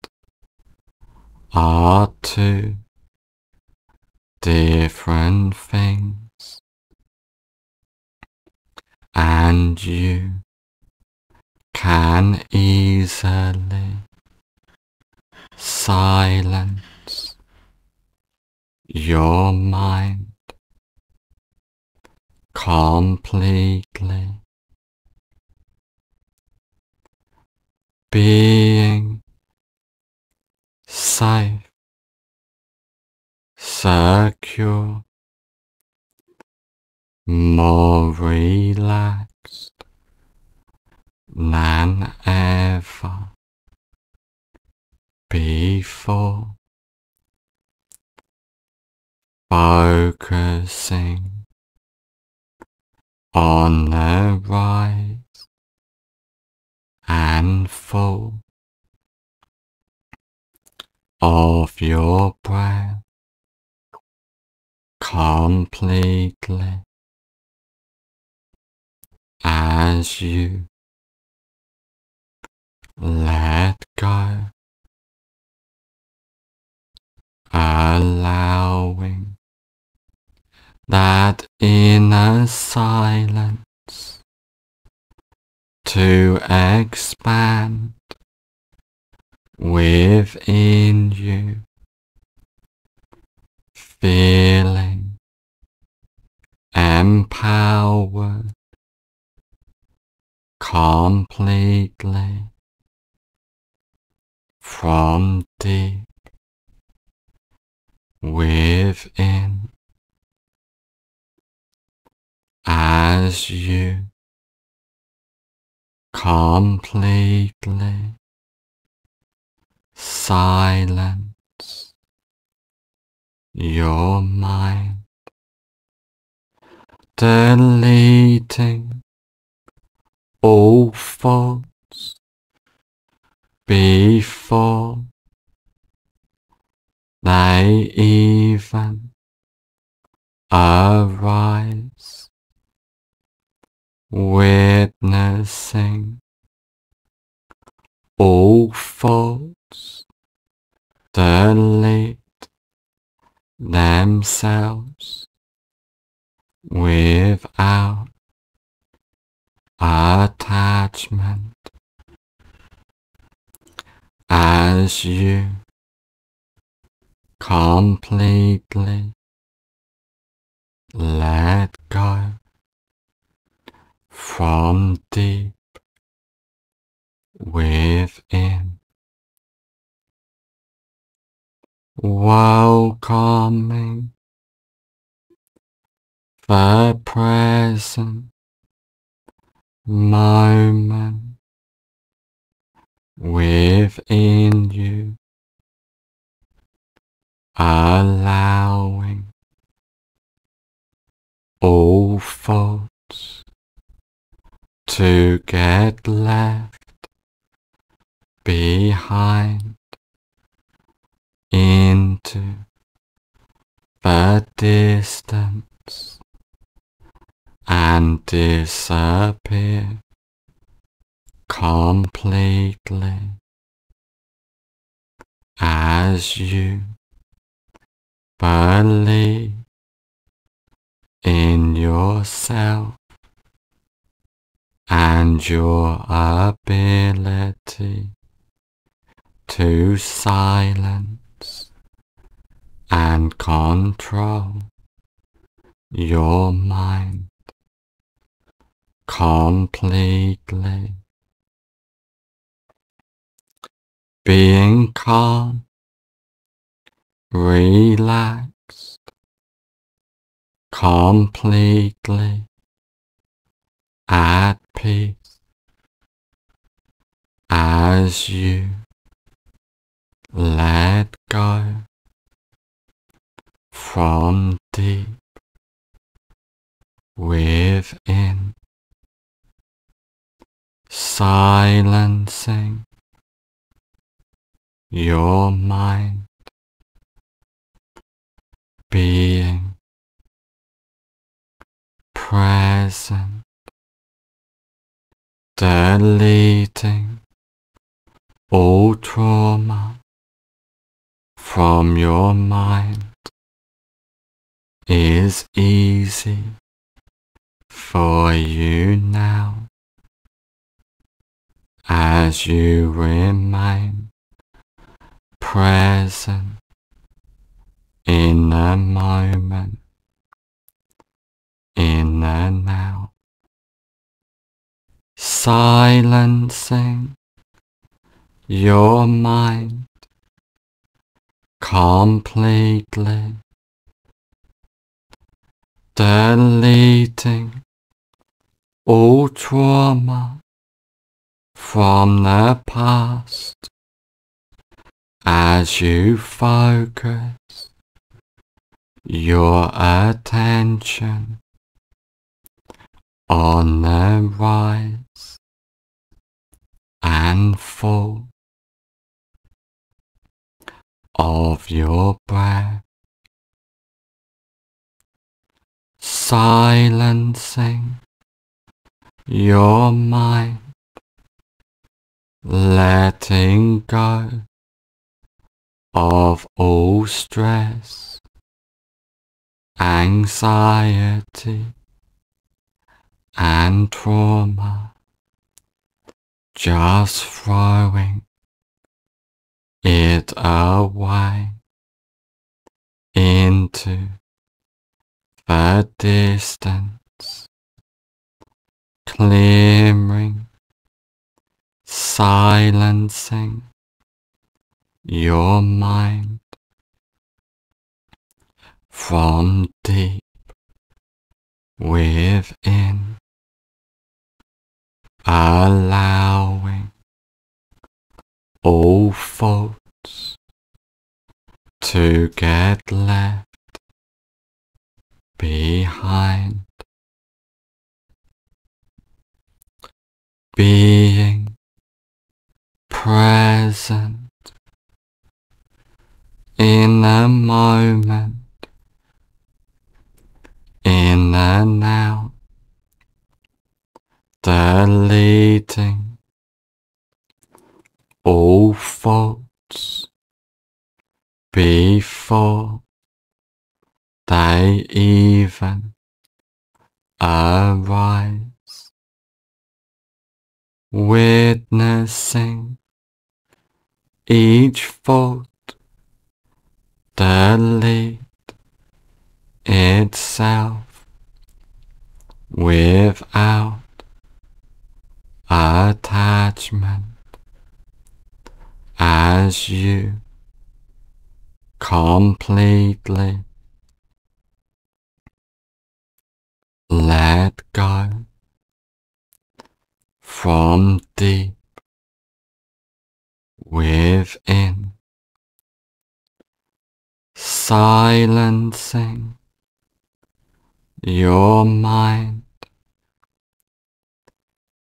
are two different things. And you can easily silence your mind completely being safe, secure, more relaxed than ever before. focusing on the rise and fall of your breath completely as you let go, allowing that inner silence to expand within you, feeling empowered completely from deep within. As you completely silence your mind, deleting all thoughts before they even arise, witnessing. All thoughts delete themselves without attachment. As you completely let go from deep within, welcoming the present moment within you, allowing all thoughts to get left behind into the distance and disappear completely as you believe in yourself and your ability to silence and control your mind completely. Being calm, relaxed, completely at peace as you let go from deep within, silencing your mind. Being present, deleting all trauma from your mind. Is easy for you now. As you remain present in the moment, in the now, silencing your mind completely, deleting all trauma from the past as you focus your attention on the rise and fall of your breath, silencing your mind, letting go of all stress, anxiety, and trauma, just throwing it away into the distance, clearing, silencing your mind from deep within, allowing all faults to get left behind, being present in a moment, in the out, deleting all faults before they even arise, witnessing each fault delete itself without attachment as you completely let go from deep within. Silencing your mind,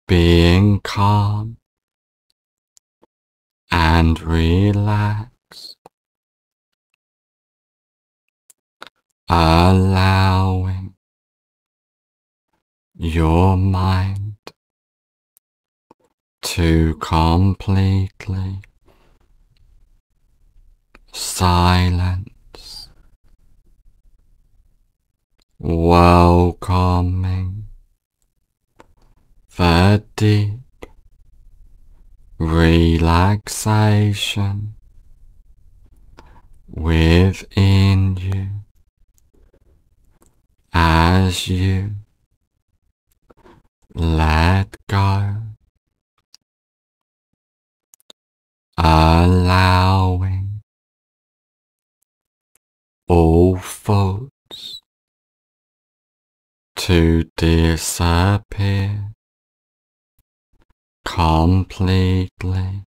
being calm and relaxed, allowing your mind to completely silence welcoming deep relaxation within you as you let go, allowing all thoughts to disappear completely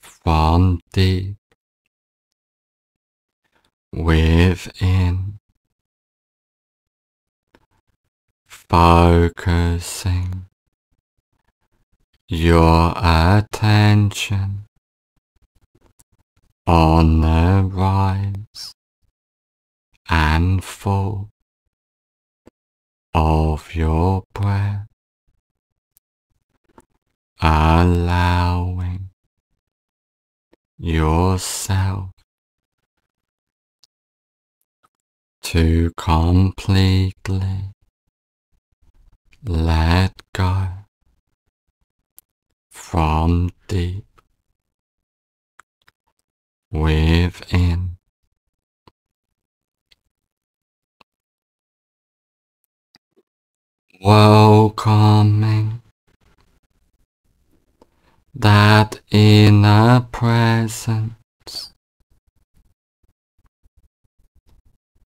from deep within, focusing your attention on the rise and fall of your breath, allowing yourself to completely let go from deep within. welcoming that inner presence,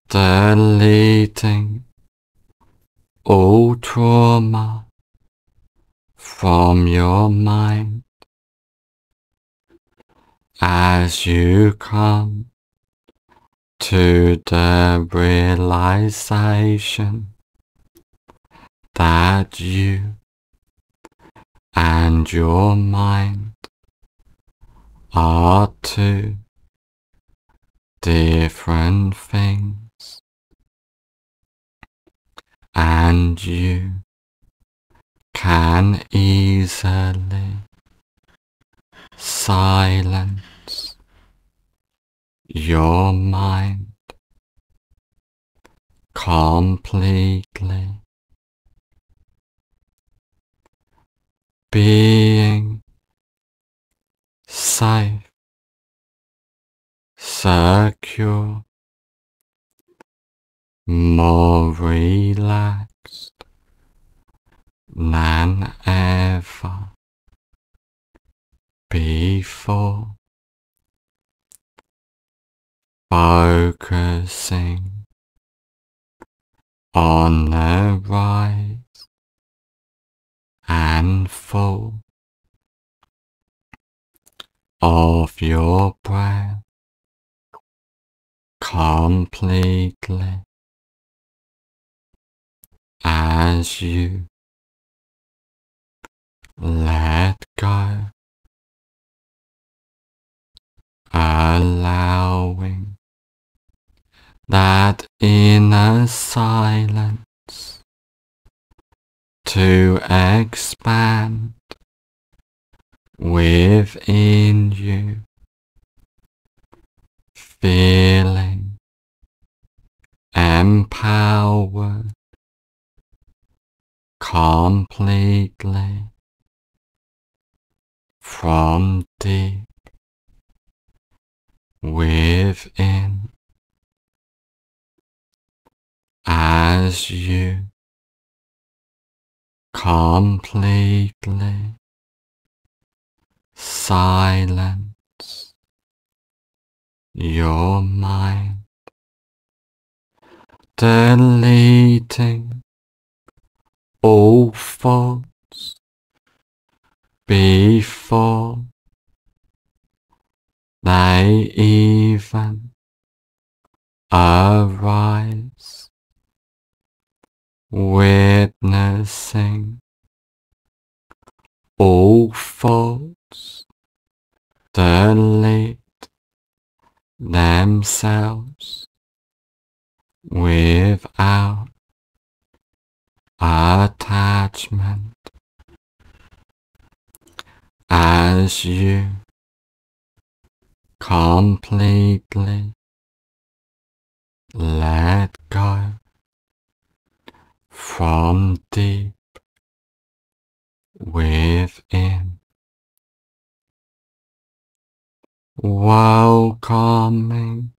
deleting all trauma from your mind. As you come to the realization that you and your mind are two different things. And you can easily silence your mind completely being safe, secure, more relaxed than ever before, focusing on the rise and fall of your breath completely as you let go, allowing that inner silence to expand within you, feeling empowered completely from deep within. As you completely silence your mind, deleting all thoughts before they even arise, witnessing all thoughts delete themselves without attachment. As you completely let go from deep within, welcoming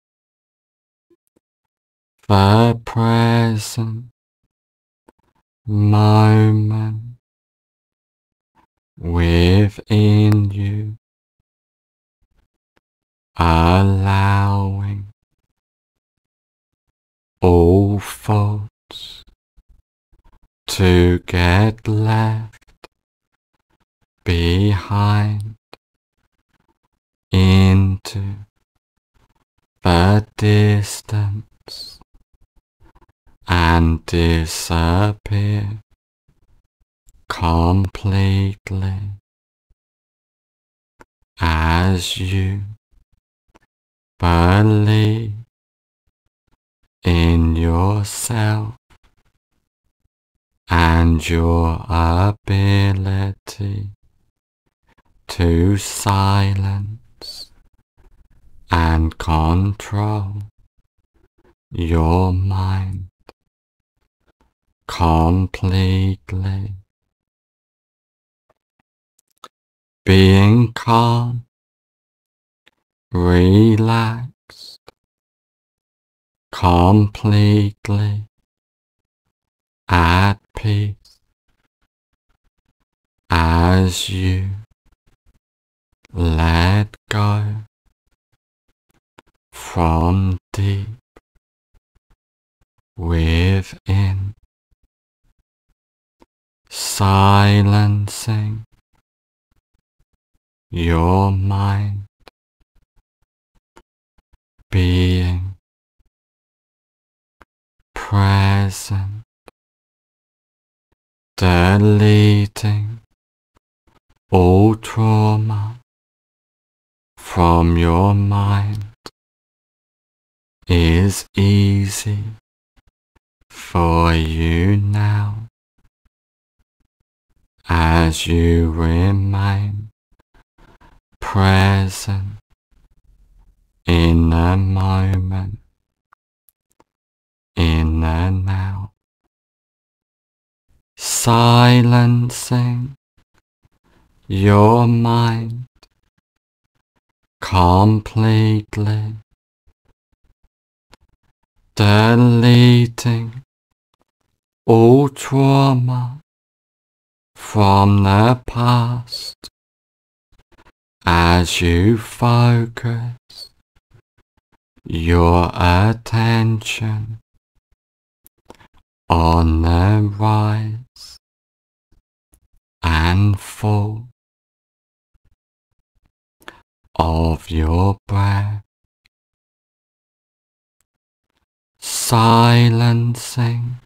the present moment within you, allowing all thoughts to get left behind into the distance and disappear completely as you believe in yourself and your ability to silence and control your mind completely. Being calm, relaxed, completely at peace as you let go from deep within, silencing your mind, being present, deleting all trauma from your mind is easy for you now. As you remain present in the moment, in the now, silencing your mind completely, deleting all trauma from the past as you focus your attention on the rise and fall of your breath, silencing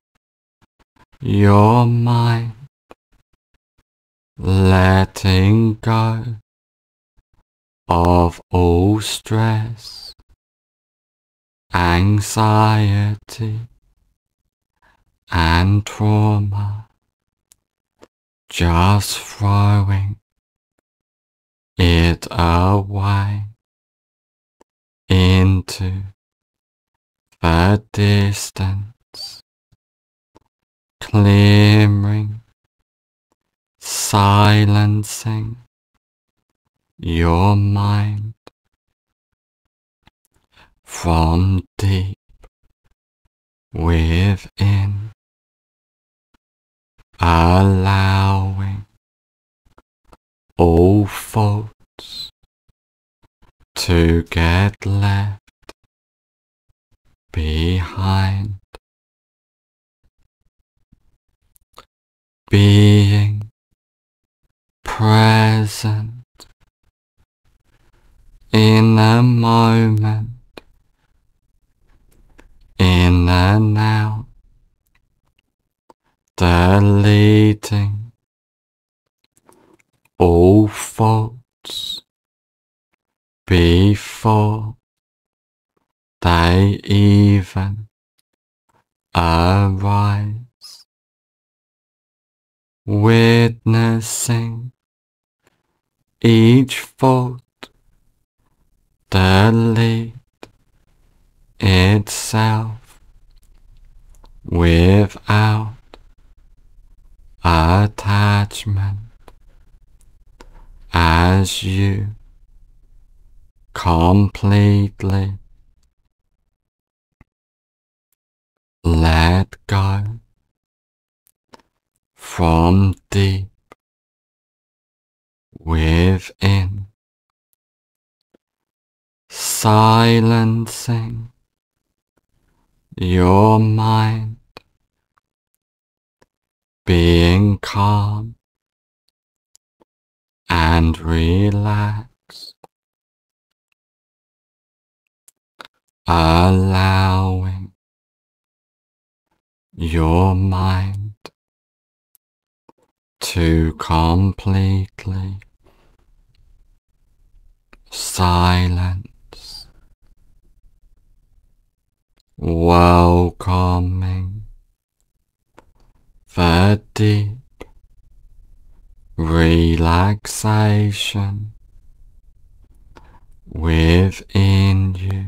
your mind, letting go of all stress, anxiety, and trauma, just throwing it away into the distance, clearing, silencing your mind from deep within, allowing all faults to get left behind, being present in the moment, in the now, deleting all faults. Before they even arise, witnessing each fault delete itself without attachment as you completely let go from deep within. Silencing your mind, being calm and relaxed, allowing your mind to completely silence welcoming deep relaxation within you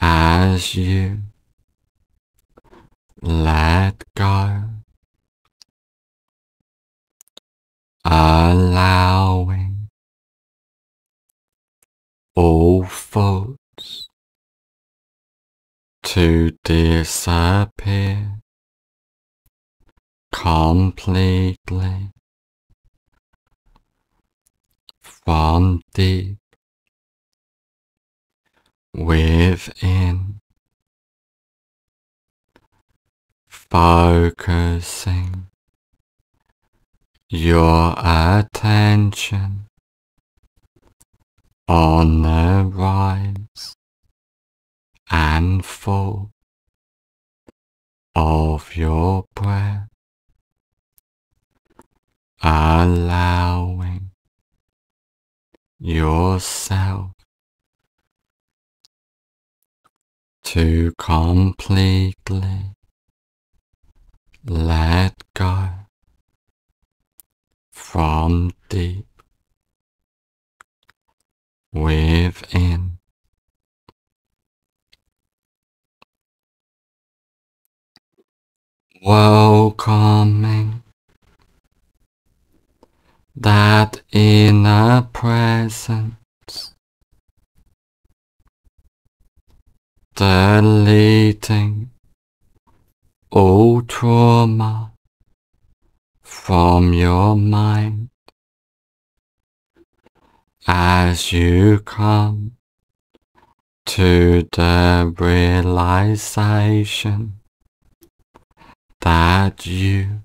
as you let go, allowing all thoughts to disappear completely from deep within, focusing your attention on the rise and fall of your breath, allowing yourself to completely let go from deep within. Welcoming that inner presence, deleting all trauma from your mind. As you come to the realization that you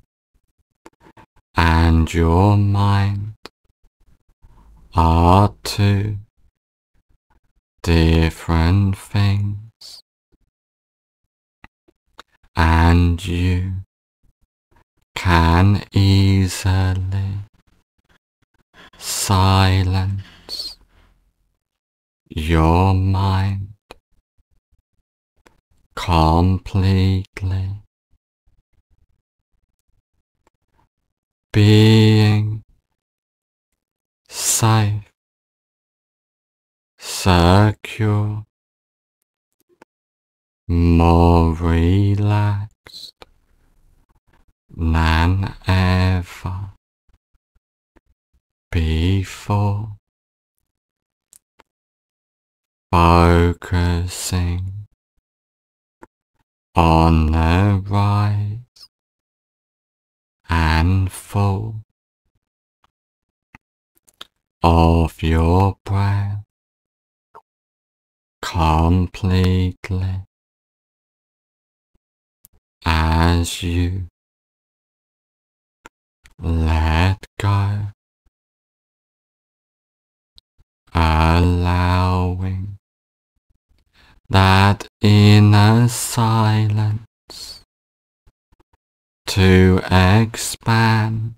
and your mind are two different things, and you can easily silence your mind completely being safe, secure, more relaxed than ever before, focusing on the rise and fall of your breath completely as you let go, allowing that inner silence to expand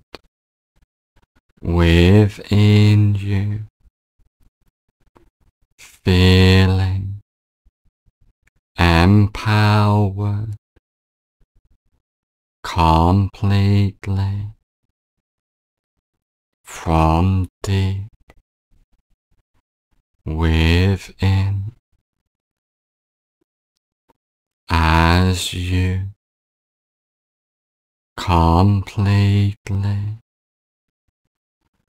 within you, feeling empowered completely from deep within. As you completely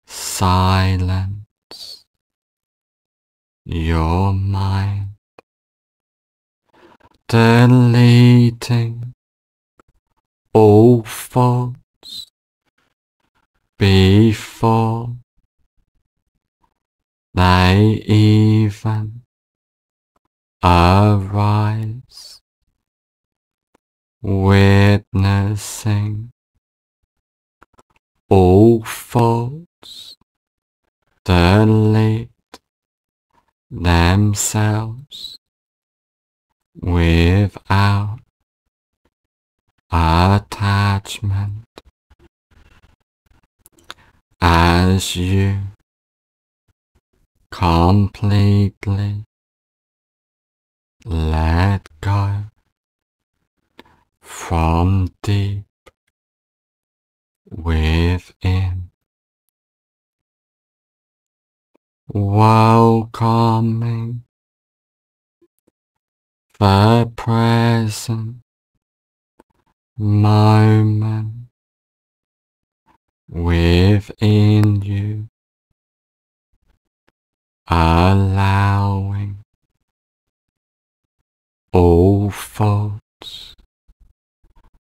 silence your mind, deleting all thoughts before they even arise witnessing all faults delete themselves without attachment. As you completely let go from deep within. Welcoming the present moment within you, allowing all thoughts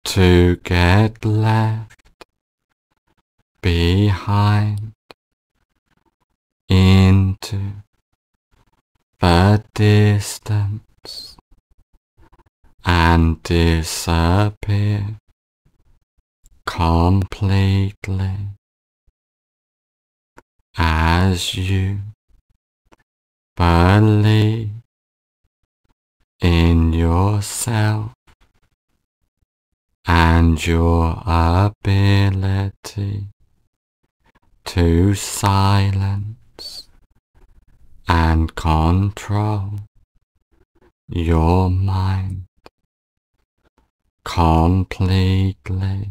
to get left behind into the distance and disappear completely as you believe in yourself and your ability to silence and control your mind completely.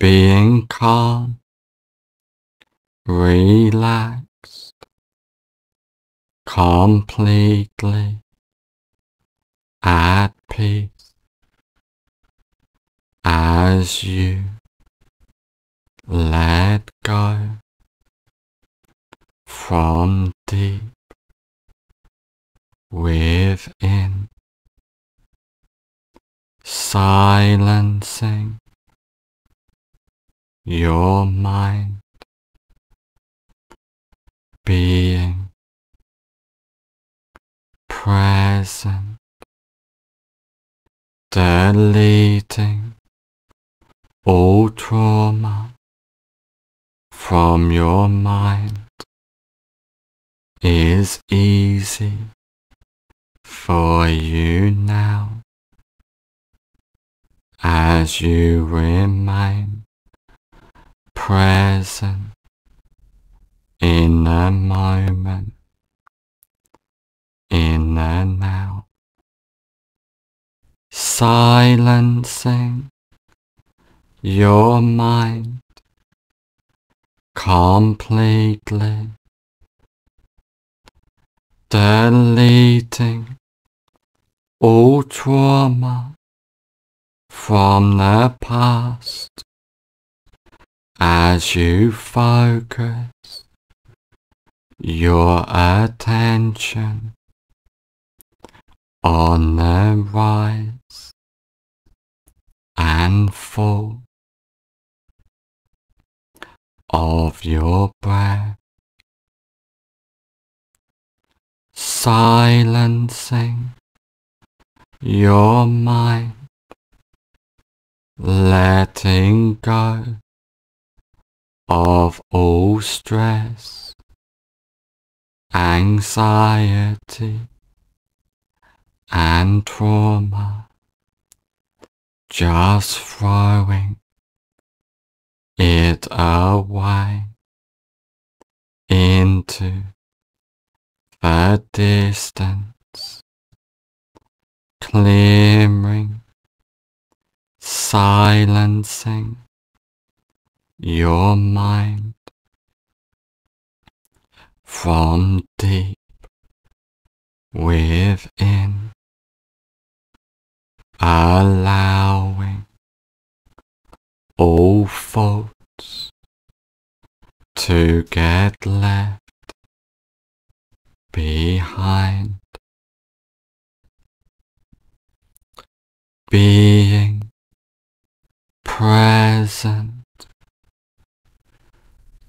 Being calm, relaxed, completely at peace as you let go from deep within, silencing your mind, being present, deleting all trauma from your mind is easy for you now as you remain present in the moment, in the now, silencing your mind completely deleting all trauma from the past as you focus your attention on the rise and full of your breath, silencing your mind, letting go of all stress, anxiety, and trauma, just throwing it away into the distance, clearing, silencing your mind from deep within, allowing all faults to get left behind. Being present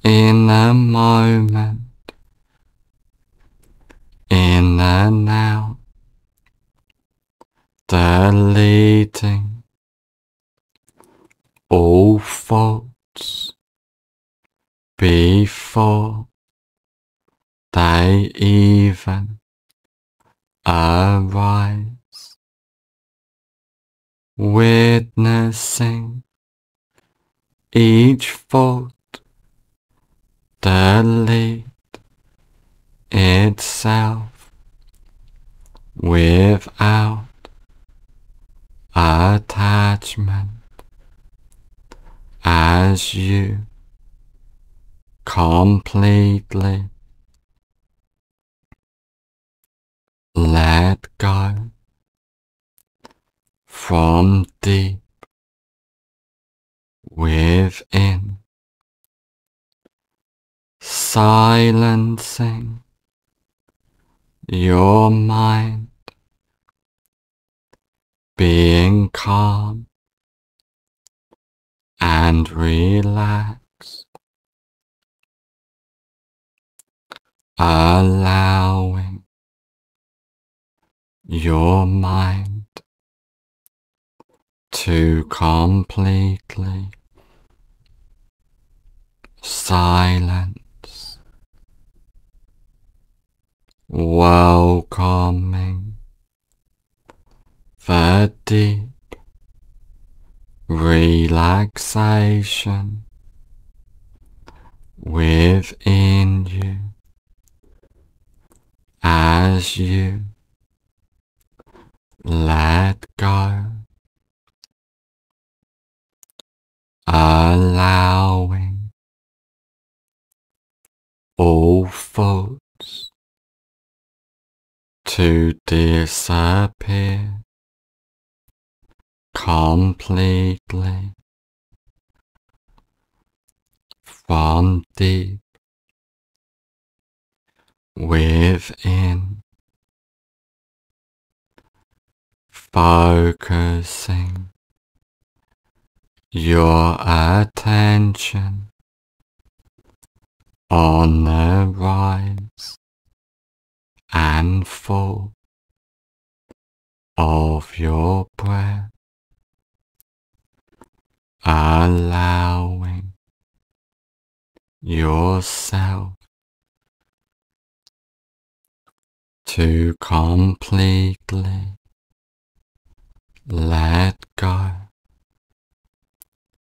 in the moment, in the now, deleting all faults before they even arise, witnessing each fault delete itself without attachment as you completely let go from deep within, silencing your mind, being calm and relaxed, allowing your mind to completely silence, welcoming the deep relaxation within you as you let go, allowing all thoughts to disappear completely from deep within, focusing your attention on the rise and fall of your breath, allowing yourself to completely let go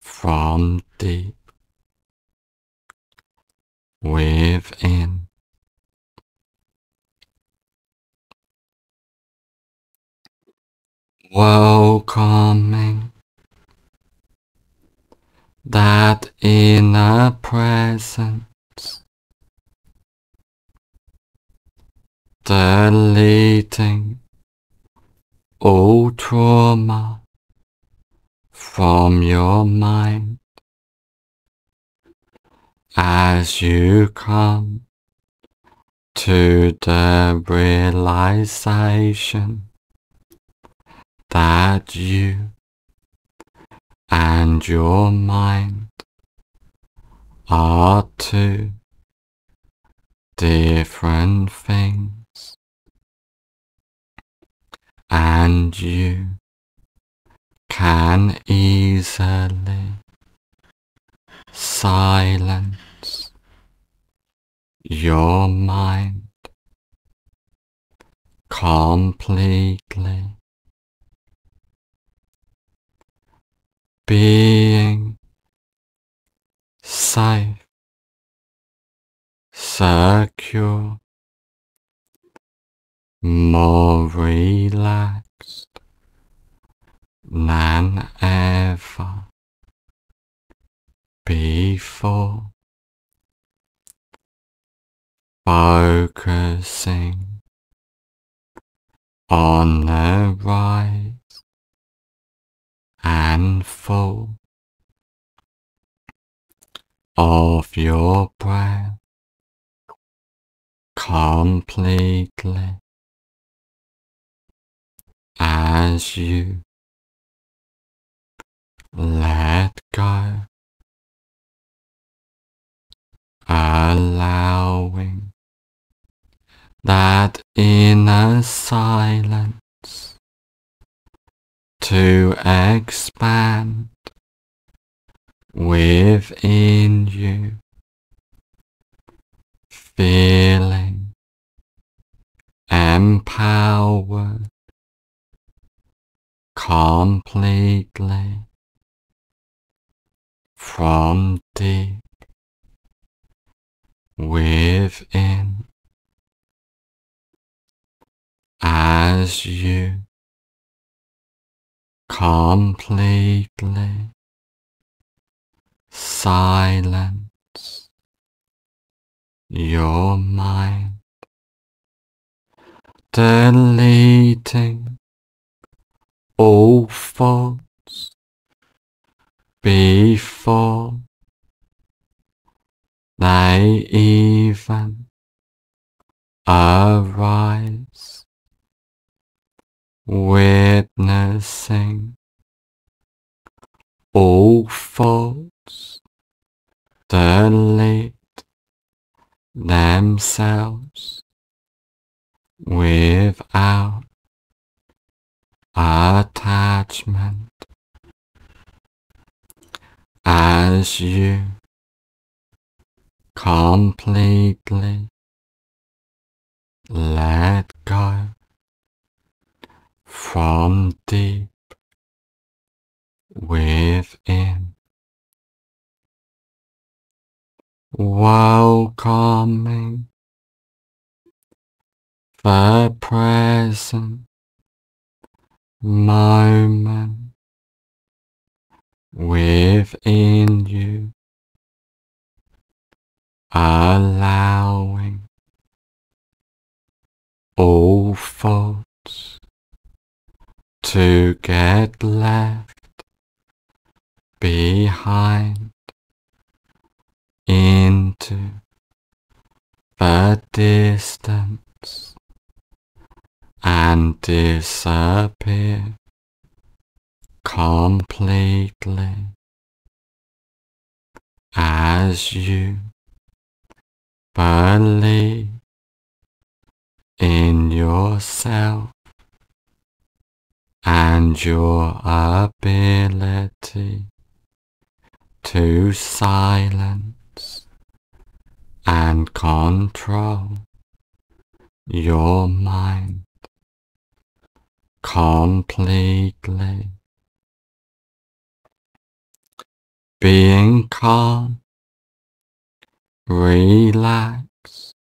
from deep within. Welcoming that inner presence, deleting all trauma from your mind. As you come to the realization that you and your mind are two different things, and you can easily silence your mind completely being safe, secure, more relaxed than ever before, focusing on the rise and full of your breath completely as you let go, allowing that inner silence to expand within you, feeling empowered completely from deep within. As you completely silence your mind, deleting all thoughts before they even arise witnessing. All faults delete themselves without attachment. As you completely let go from deep within. welcoming the present moment within you, allowing all thoughts to get left behind into the distance and disappear completely as you believe in yourself and your ability to silence and control your mind completely. Being calm, relaxed,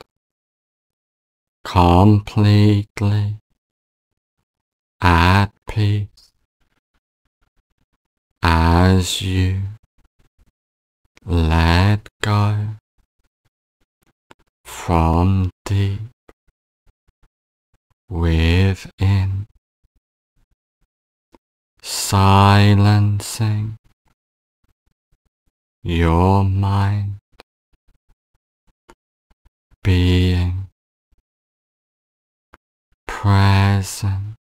completely at peace as you let go from deep within, silencing your mind. Being present,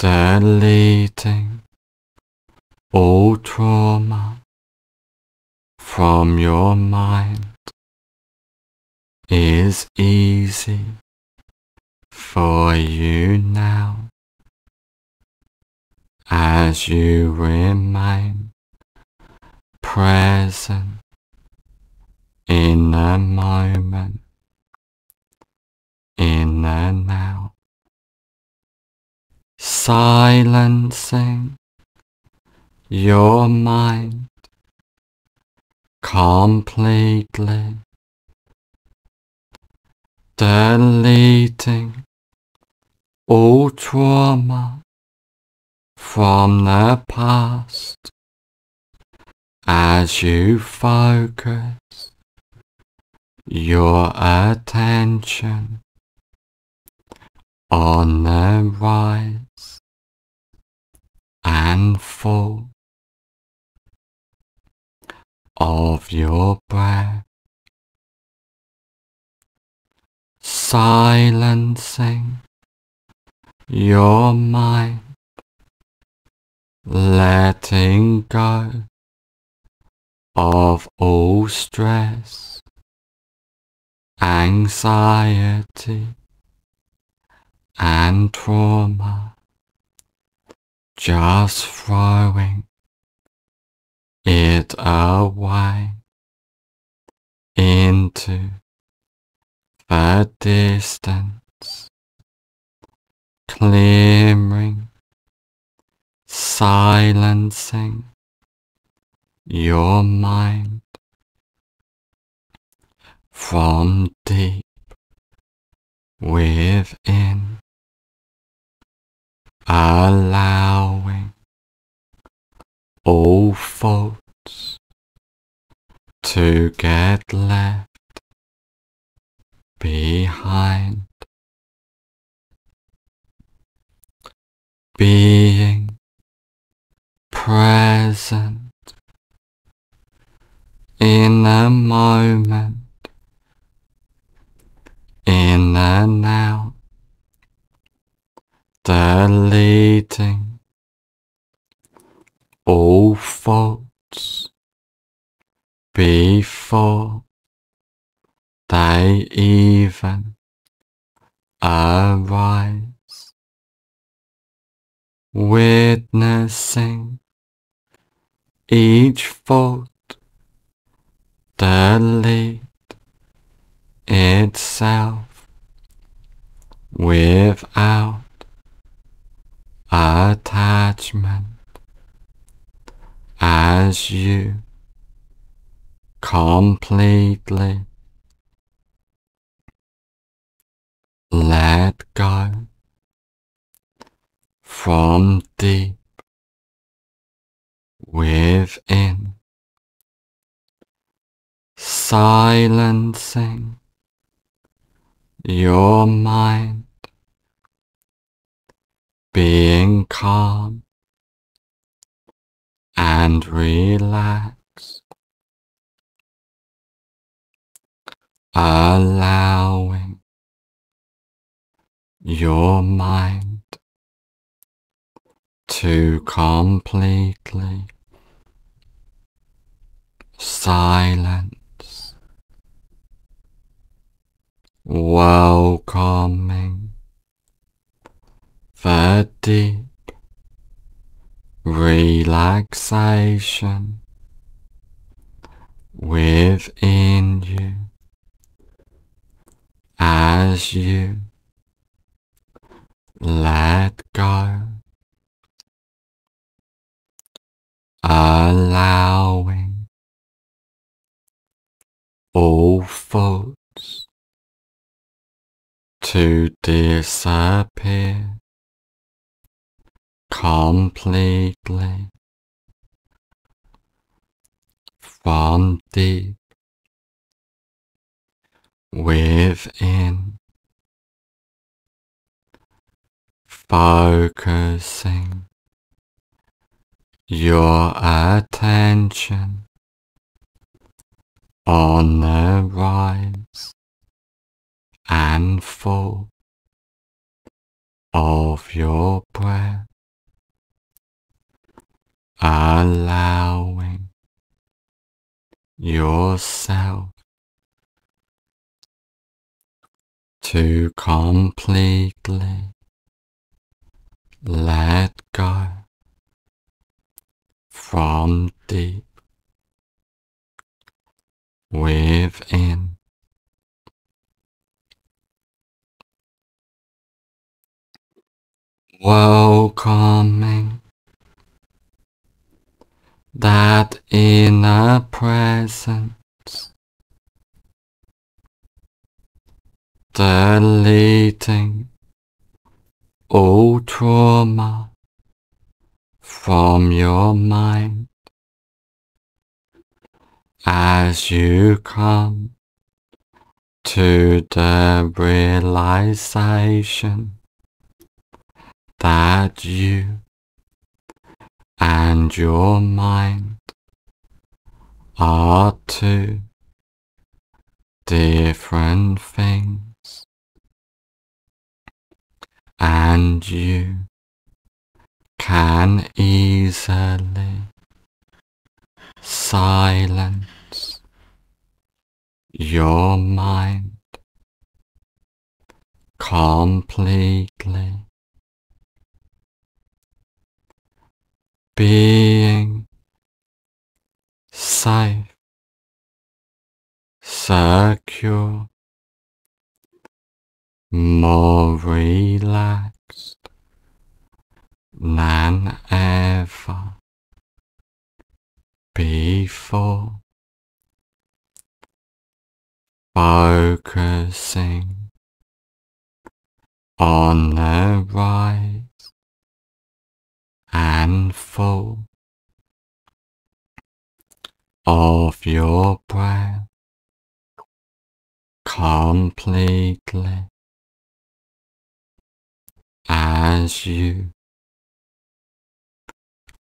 deleting all trauma from your mind is easy for you now. As you remain present in the moment, in the now, silencing your mind completely, deleting all trauma from the past as you focus your attention on the rise and fall of your breath, silencing your mind, letting go of all stress, anxiety, and trauma, just throwing it away into the distance, clearing, silencing your mind from deep within, allowing all faults to get left behind, being present in the moment, in the now, deleting all faults before they even arise, witnessing each fault delete itself without attachment as you completely let go from deep within, silencing your mind, being calm and relaxed, allowing your mind to completely silence, welcoming deep relaxation. Within you. As you. Let go, allowing. All thoughts to disappear completely from deep within, focusing your attention on the rise and fall of your breath allowing yourself to completely let go from deep within. Welcoming that inner presence, deleting all trauma from your mind as you come to the realization that you and your mind are two different things, and you can easily silence your mind completely being safe, secure, more relaxed than ever before, focusing on the right and full of your breath completely as you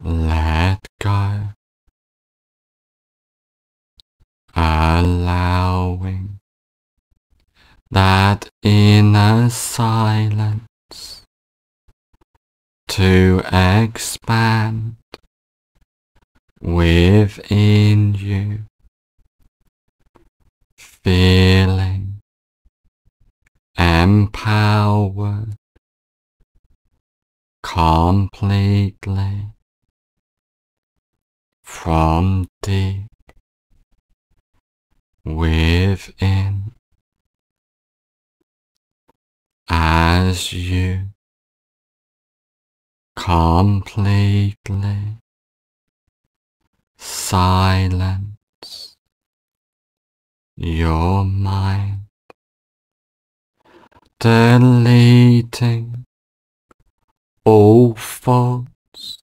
let go, allowing that inner silence to expand within you, feeling empowered completely from deep within. As you completely silence your mind, deleting all thoughts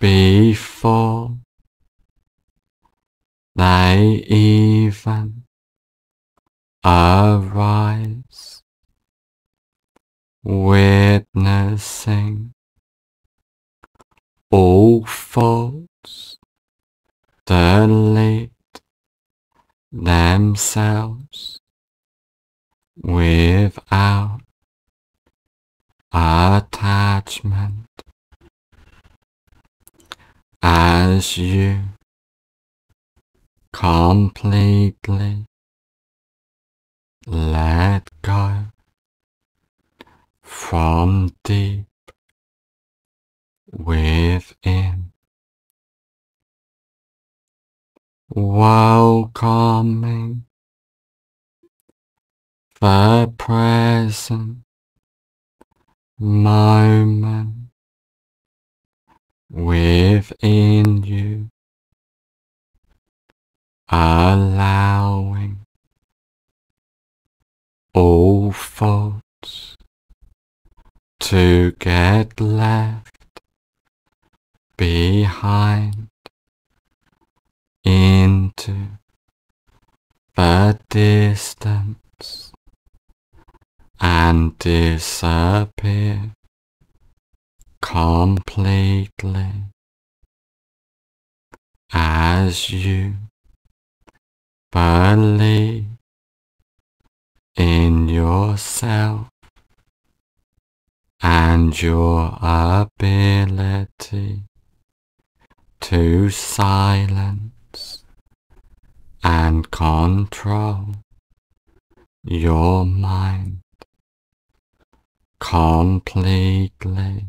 before they even arise, witnessing. All thoughts delete themselves without attachment. As you completely let go from deep within. Welcoming the present moment within you, allowing all thoughts to get left behind into the distance and disappear completely as you believe in yourself and your ability to silence and control your mind completely.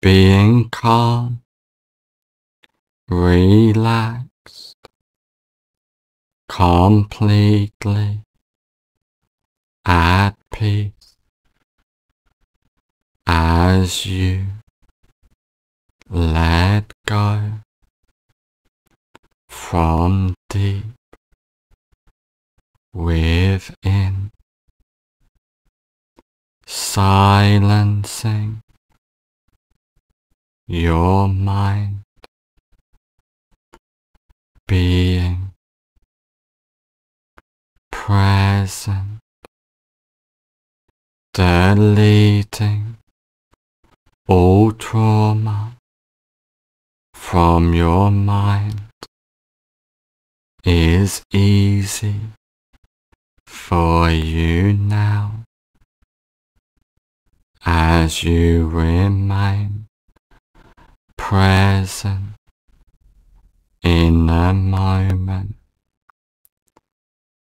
Being calm, relaxed, completely at peace as you let go from deep within, silencing your mind, being present, deleting all trauma from your mind is easy for you now. As you remain present in the moment,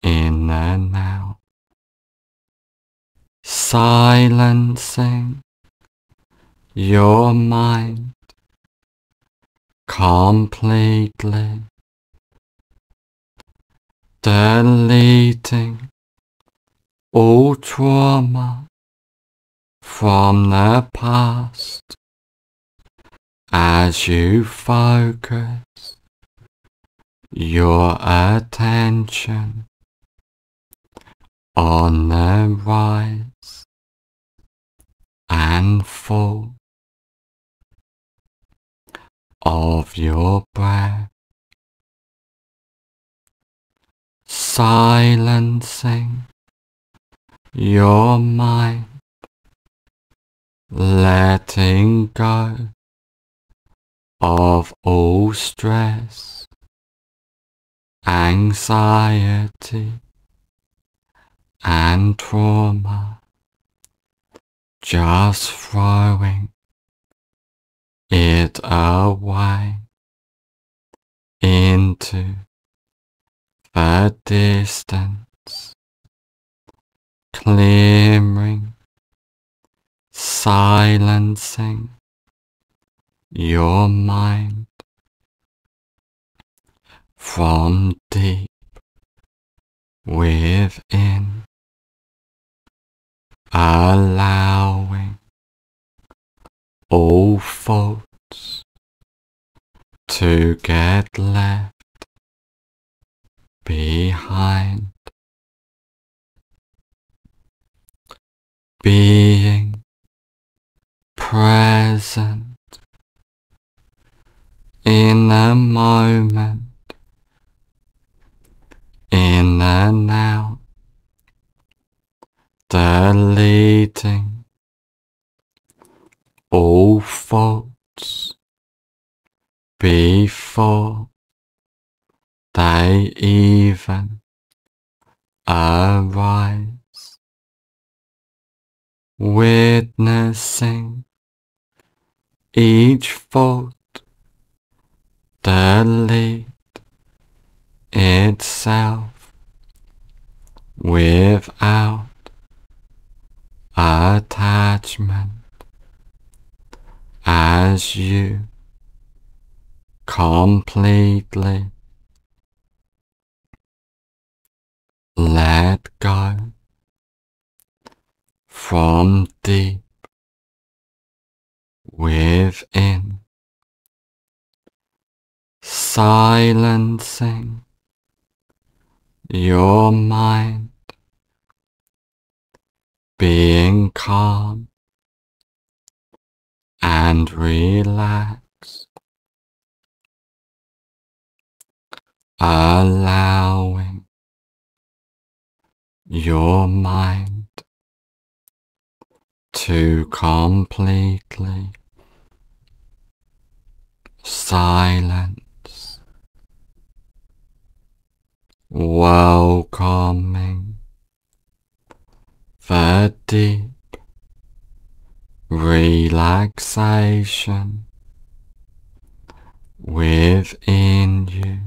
in the now, silencing your mind completely, deleting all trauma from the past as you focus your attention on the rise and fall of your breath, silencing your mind, letting go of all stress, anxiety, and trauma, just throwing it away into the distance, clearing, silencing your mind from deep within, allowing all thoughts to get left behind. Being present in the moment, in the out, deleting all faults before they even arise, witnessing each fault delete itself without attachment as you completely let go from deep within. Silencing your mind, being calm and relaxed, allowing your mind to completely silence welcoming deep relaxation within you.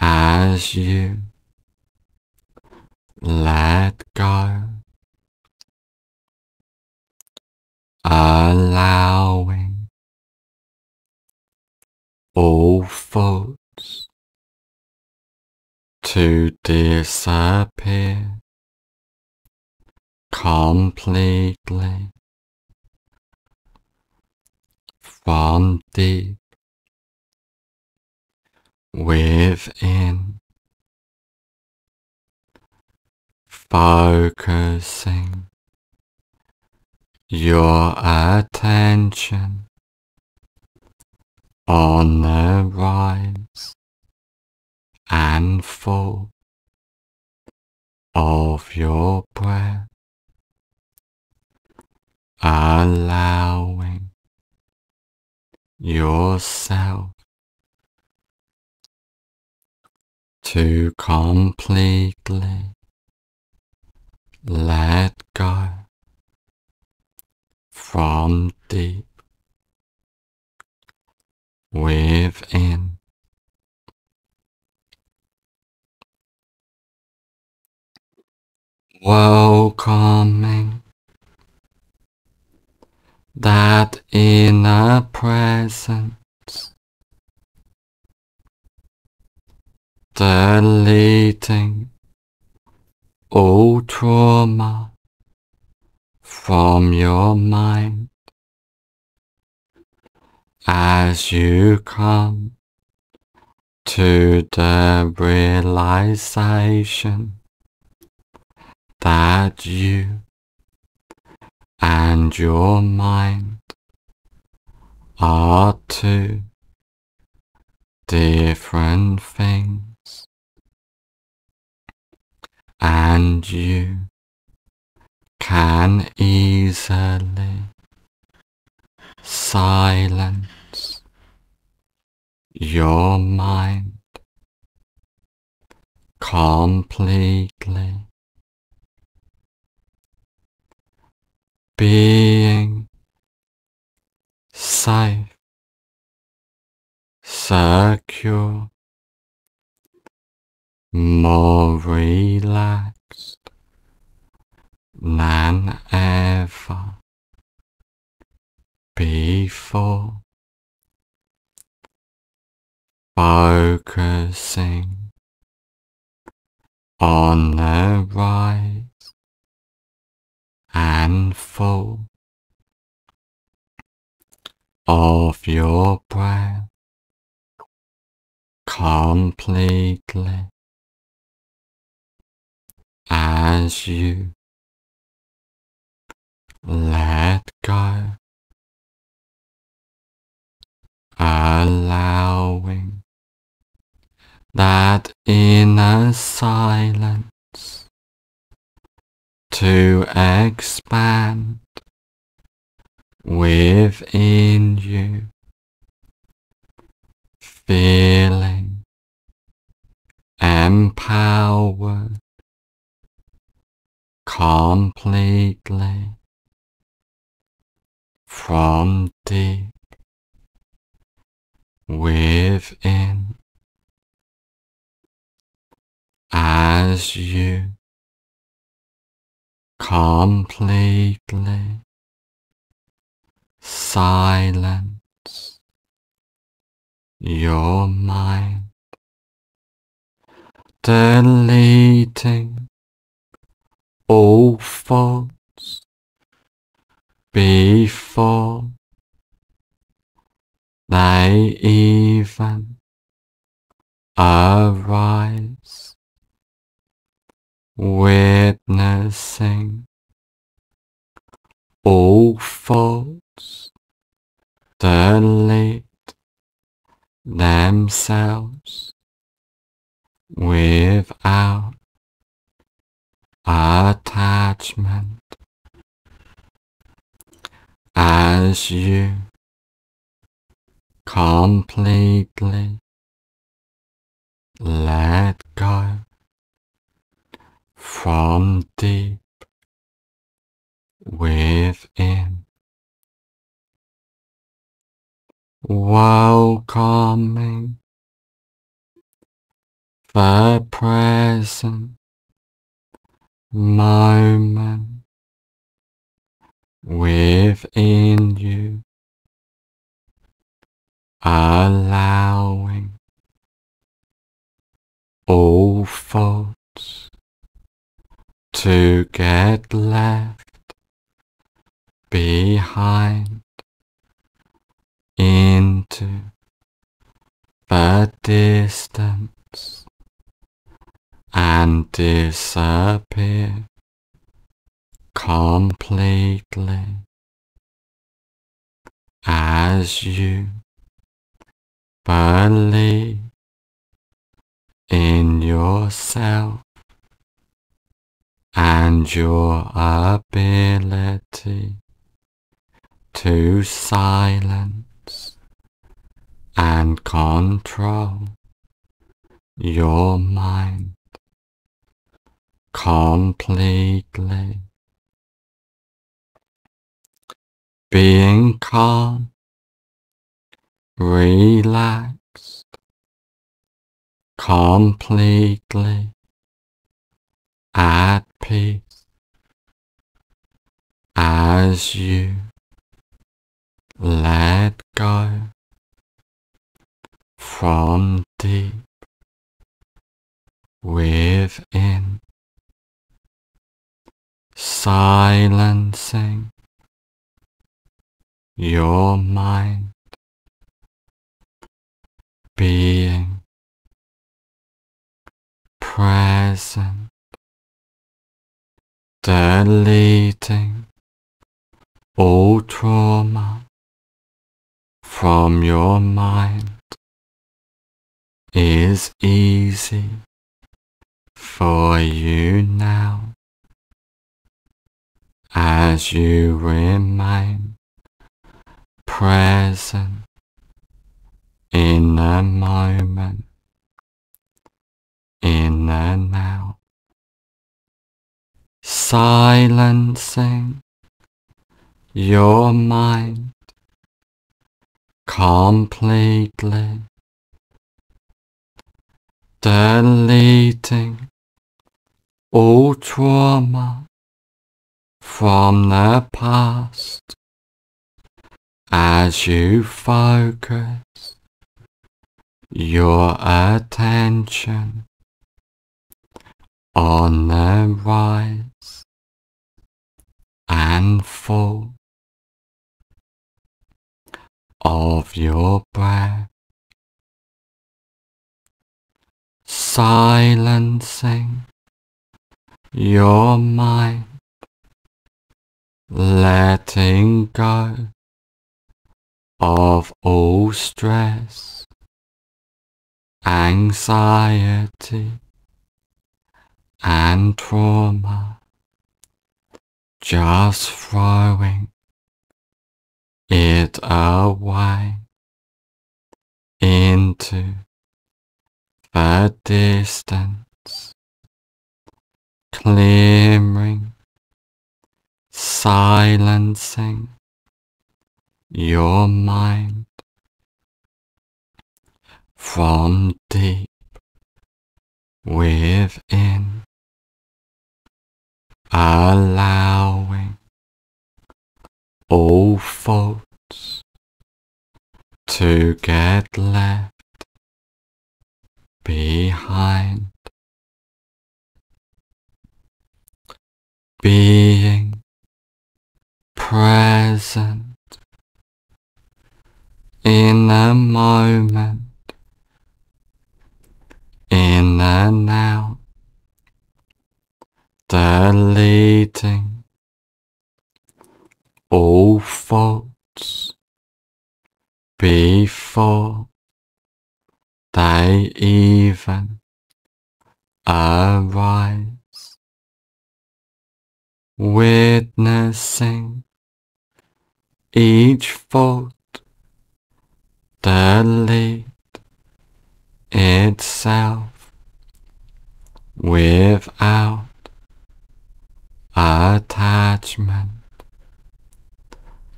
As you let go, allowing all thoughts to disappear completely from deep within, focusing your attention on the rise and fall of your breath, allowing yourself to completely let go from deep within. welcoming that inner presence, deleting all trauma from your mind. As you come to the realization that you and your mind are two different things, and you can easily silence your mind completely being safe, secure, more relaxed than ever before, focusing on the right and full of your breath completely as you let go, allowing that inner silence to expand within you, feeling empowered completely from deep within. As you completely silence your mind, deleting all thoughts before they even arise, witnessing. All thoughts delete themselves without attachment. As you completely let go from deep within. Welcoming the present moment within you, allowing all thoughts to get left behind into the distance and disappear completely as you believe in yourself and your ability to silence and control your mind completely. Being calm, relaxed, completely at peace. As you let go from deep within, silencing your mind being present, deleting all trauma from your mind is easy for you now. As you remain present in the moment, in the now, silencing your mind completely, deleting all trauma from the past as you focus your attention on the rise and full of your breath, silencing your mind, letting go of all stress, anxiety, and trauma, just throwing it away into the distance, clearing, silencing your mind from deep within, allowing all faults to get left behind, being present in the moment, in the now, deleting all faults before they even arise, witnessing each fault delete itself without attachment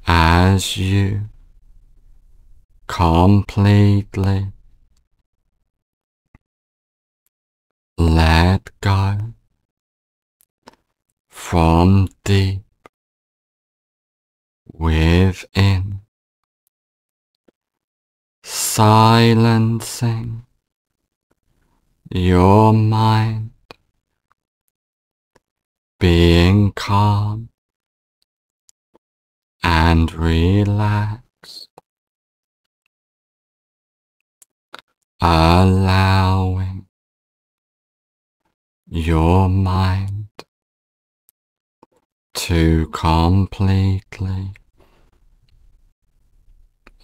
as you completely let go from deep within. Silencing your mind, being calm and relaxed, allowing your mind to completely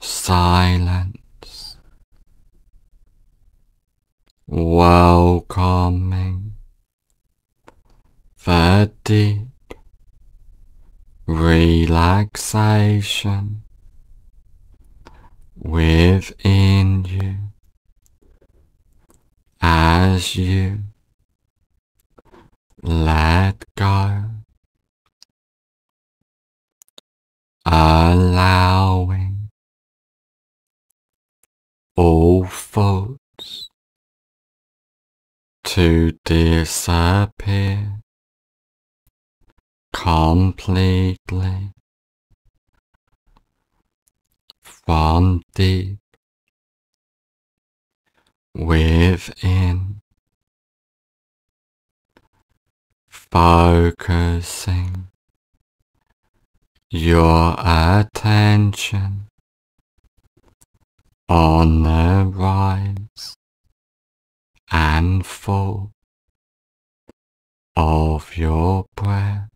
silence welcoming the deep relaxation within you as you let go, allowing all thoughts to disappear completely from deep within, focusing your attention on the rise and fall of your breath,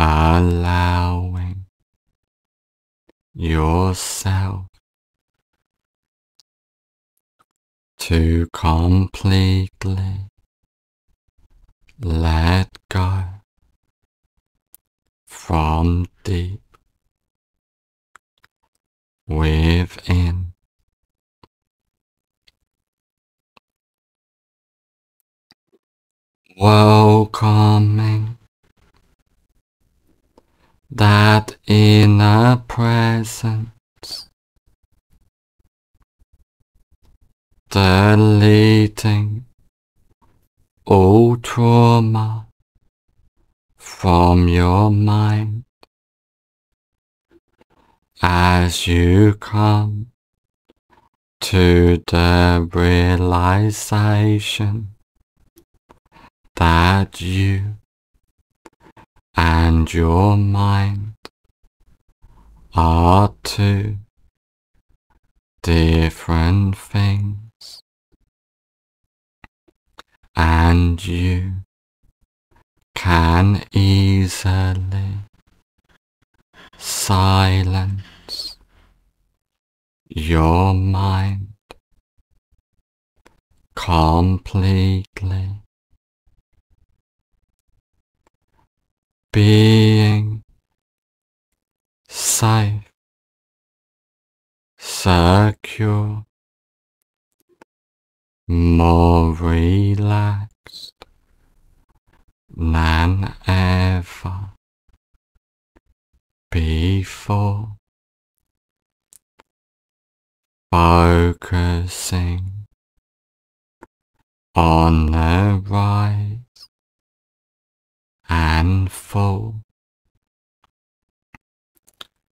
allowing yourself to completely let go from deep within. welcoming that inner presence, deleting all trauma from your mind. As you come to the realization that you and your mind are two different things, and you can easily silence your mind completely. Being safe, secure, more relaxed. Than ever. Before, focusing. On the rise. And fall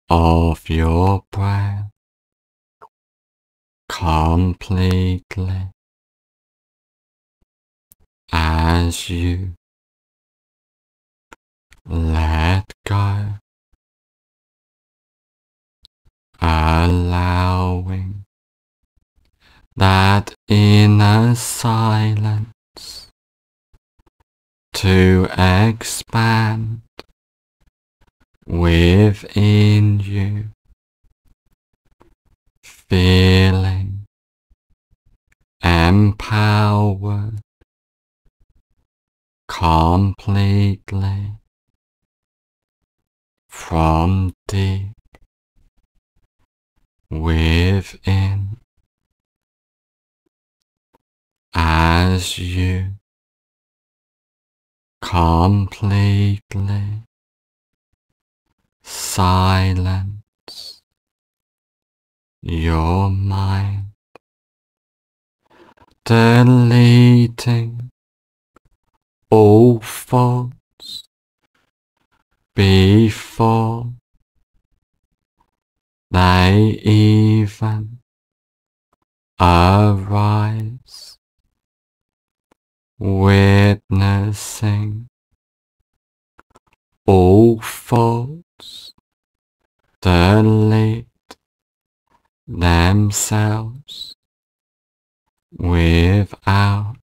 of your breath completely as you let go, allowing that inner silence to expand within you, feeling empowered completely from deep within. As you completely silence your mind, deleting all thoughts before they even arise, witnessing all thoughts delete themselves without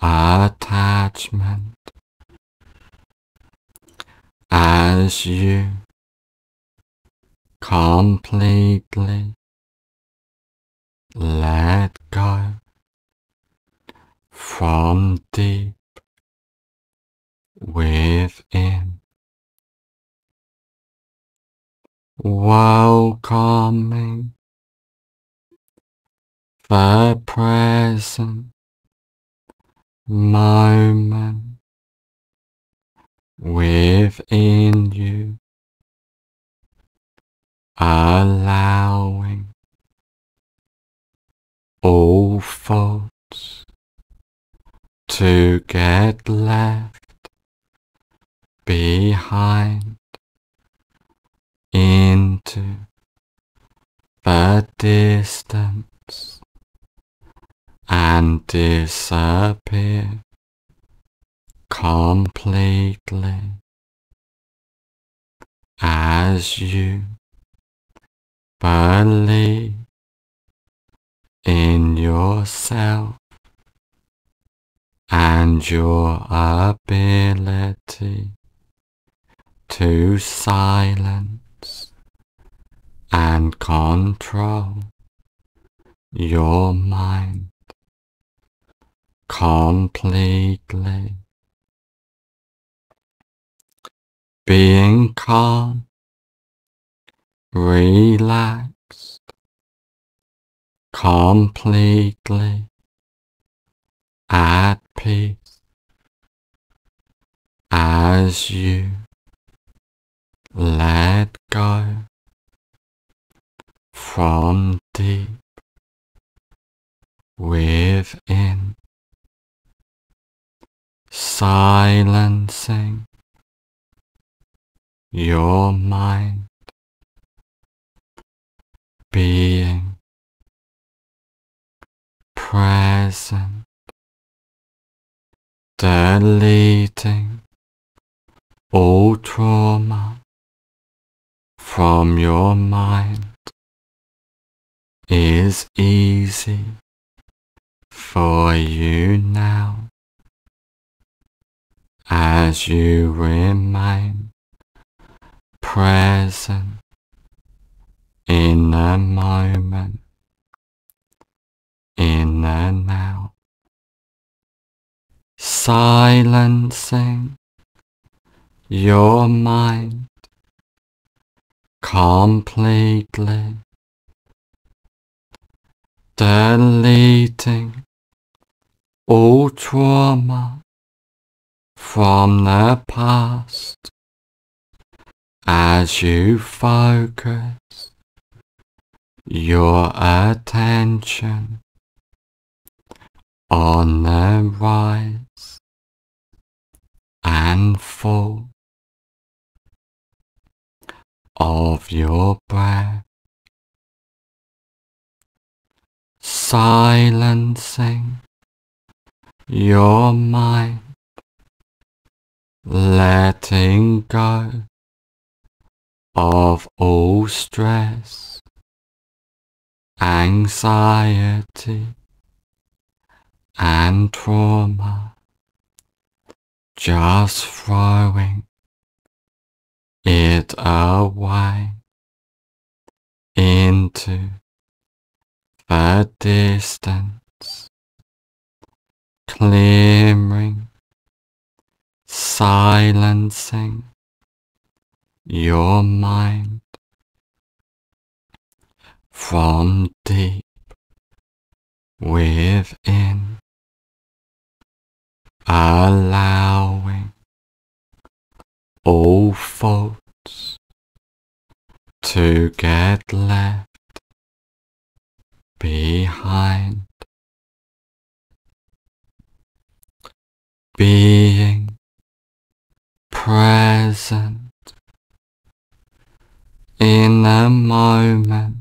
attachment. As you completely let go from deep within, welcoming the present moment within you, allowing all thoughts to get left behind into the distance and disappear completely as you believe in yourself and your ability to silence and control your mind completely. Being calm, relaxed, completely at peace as you let go from deep within, silencing your mind being present, deleting all trauma from your mind is easy for you now. As you remain present in the moment, in the now, silencing your mind completely, deleting all trauma from the past as you focus your attention on the rise and fall of your breath, silencing your mind, letting go of all stress, anxiety, and trauma, just throwing it away into the distance, clearing, silencing your mind from deep within, allowing all faults to get left behind, being present in the moment,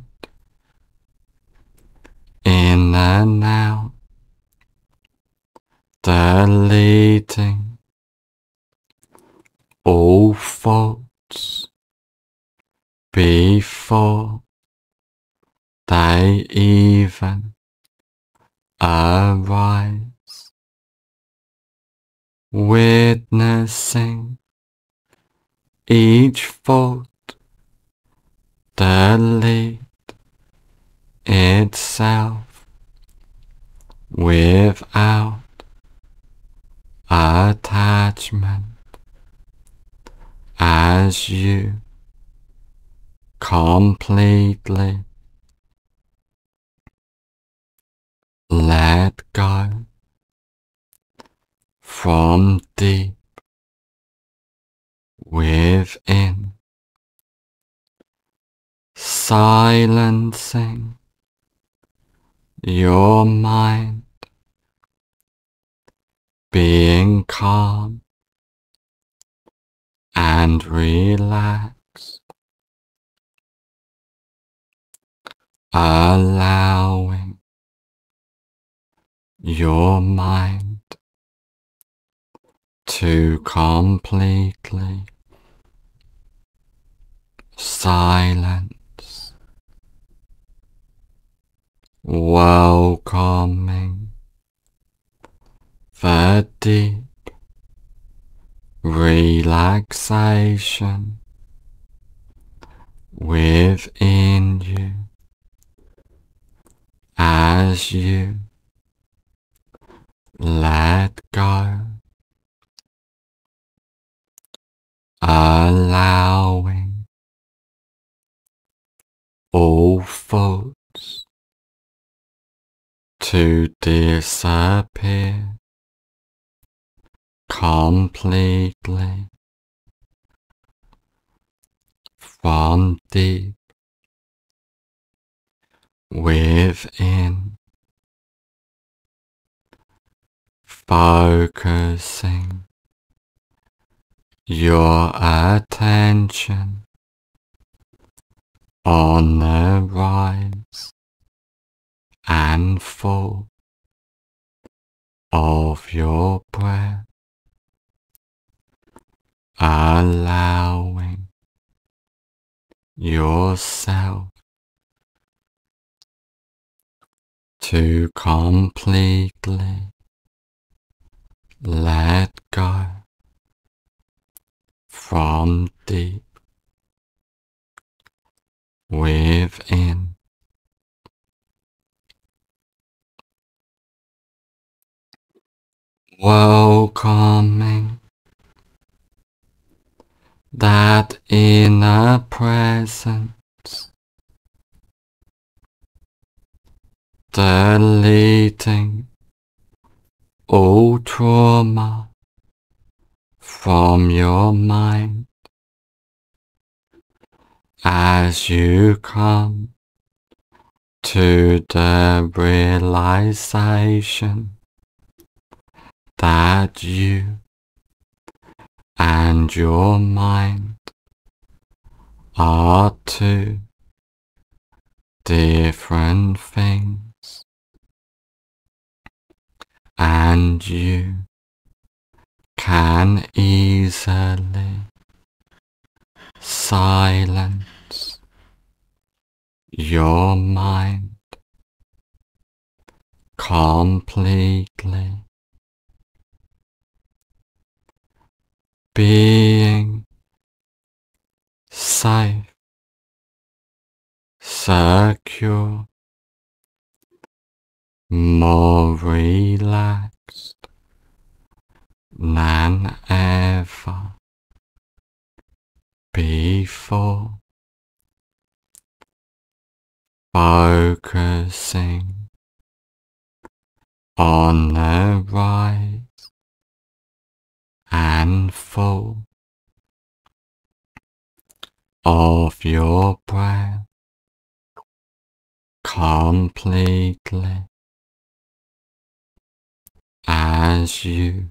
in the now, deleting all faults before they even arise, witnessing each fault delete itself without attachment. As you completely let go from deep within. Silencing your mind, being calm and relaxed, allowing your mind to completely silence welcoming the deep relaxation within you as you let go, allowing all thoughts to disappear completely from deep within, focusing your attention on the rise and fall of your breath, allowing yourself to completely let go from deep within. Welcoming that inner presence, deleting all trauma from your mind. As you come to the realization that you and your mind are two different things, and you can easily silence your mind completely. Being safe, secure, more relaxed than ever before, focusing on the right and full of your breath completely as you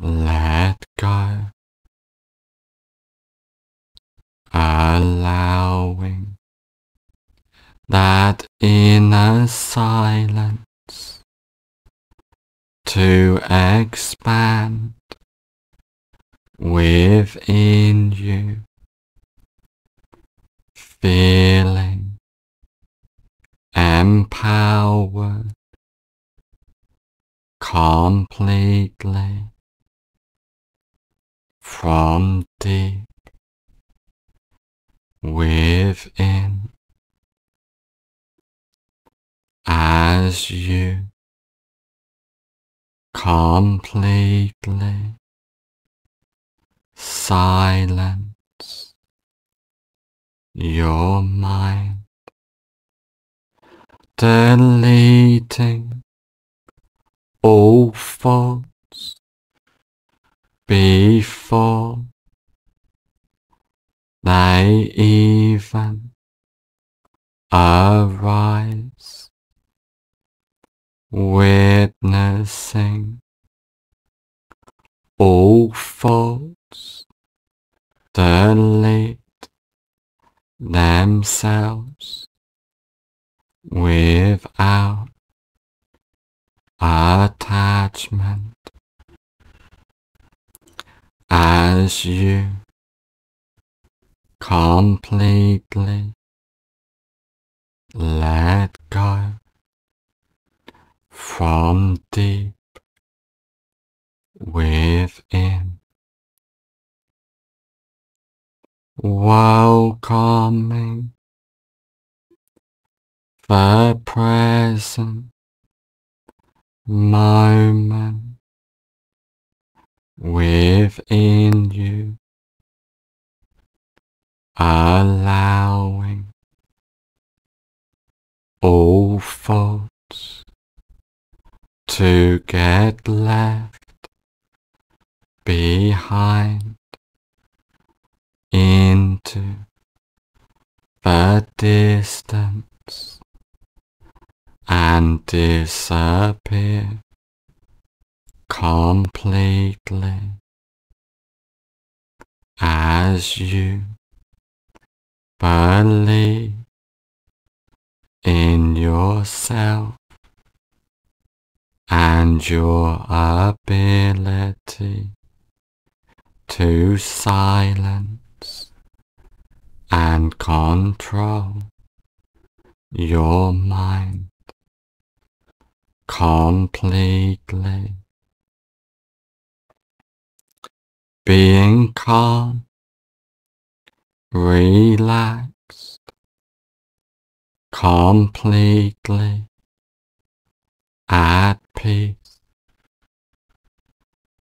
let go, allowing that inner silence to expand within you, feeling empowered completely from deep within. As you completely silence your mind, deleting all thoughts before. They even arise. Witnessing. All faults delete themselves without attachment as you completely let go from deep within. Welcoming the present moment within you, allowing all thoughts to get left behind into the distance and disappear completely as you believe in yourself and your ability to silence and control your mind completely. Being calm, relaxed, completely at peace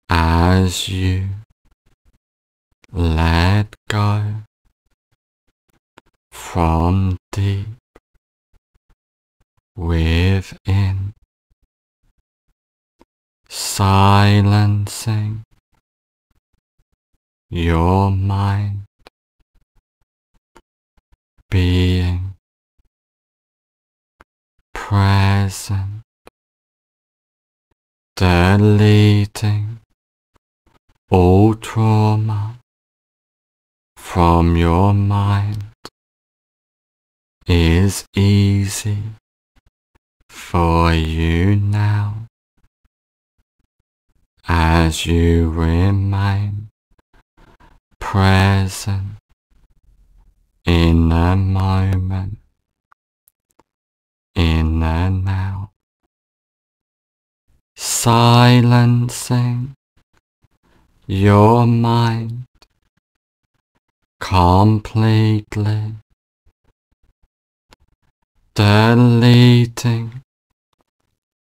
as you let go from deep within, silencing your mind, being present, deleting all trauma from your mind is easy for you now as you remain present in the moment, in the now, silencing your mind completely, deleting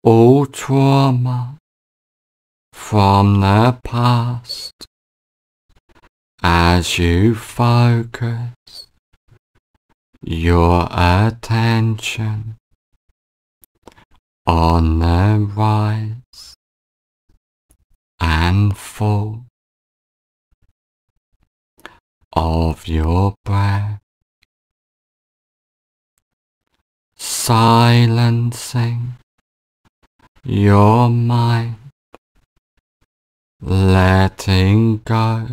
all trauma from the past. As you focus your attention on the rise and fall of your breath, silencing your mind, letting go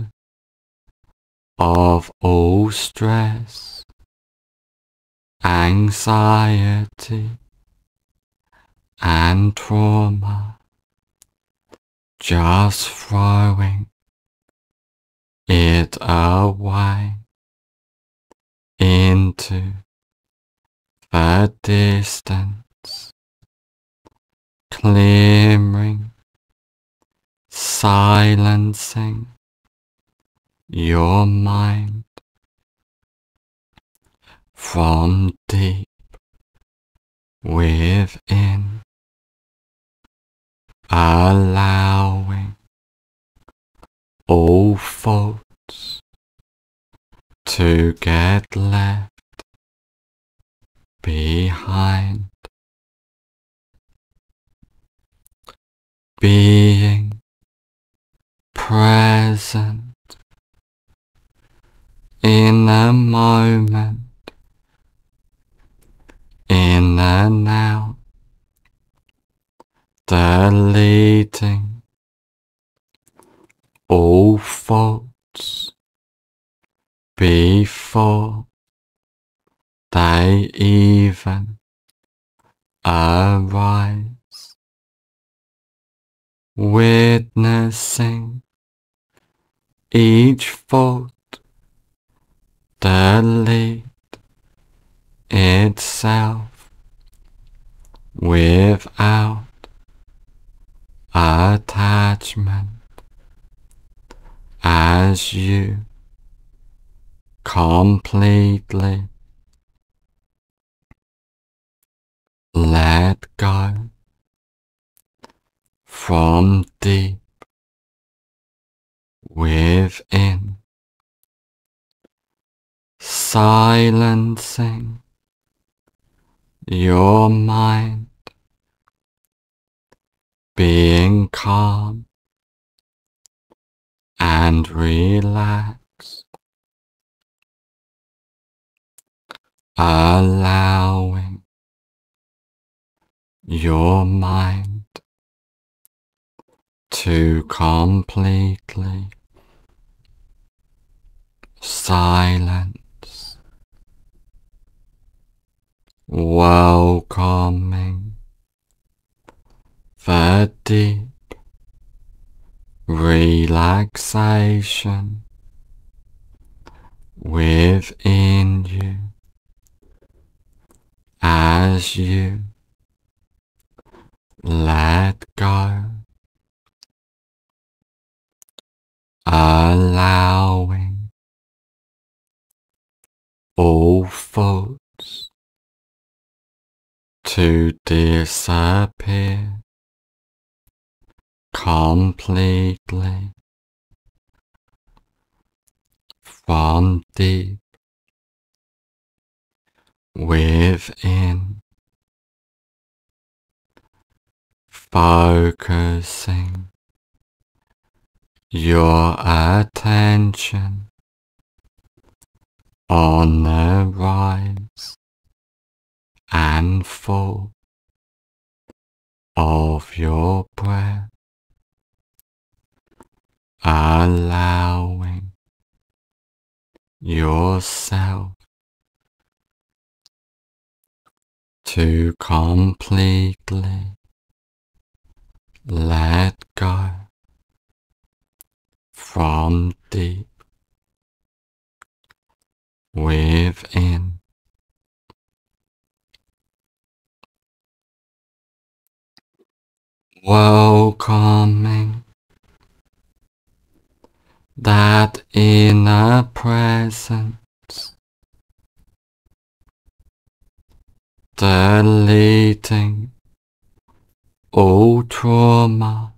of all stress, anxiety, and trauma, just throwing it away into the distance, clearing, silencing your mind from deep within, allowing all faults to get left behind, being present in the moment, in the now, deleting all faults before they even arise, witnessing each fault delete itself without attachment as you completely let go from deep within silencing your mind, being calm and relaxed, allowing your mind to completely silence. Welcoming. The deep relaxation. Within you. As you. Let go, allowing all thoughts to disappear completely from deep within, focusing your attention on the rise and fall of your breath, allowing yourself to completely let go from deep within. Welcoming that inner presence, deleting all trauma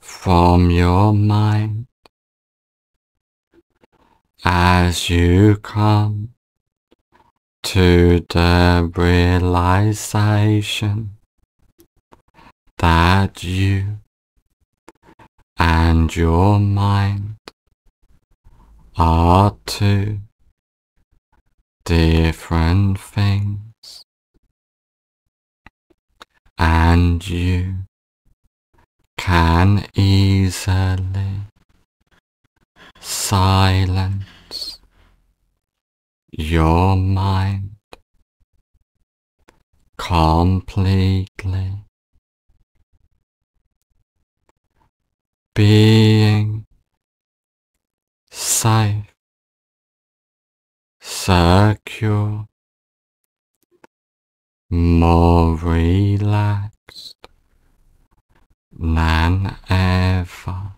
from your mind as you come to the realization that you and your mind are two different things, and you can easily silence your mind completely being safe, secure, more relaxed than ever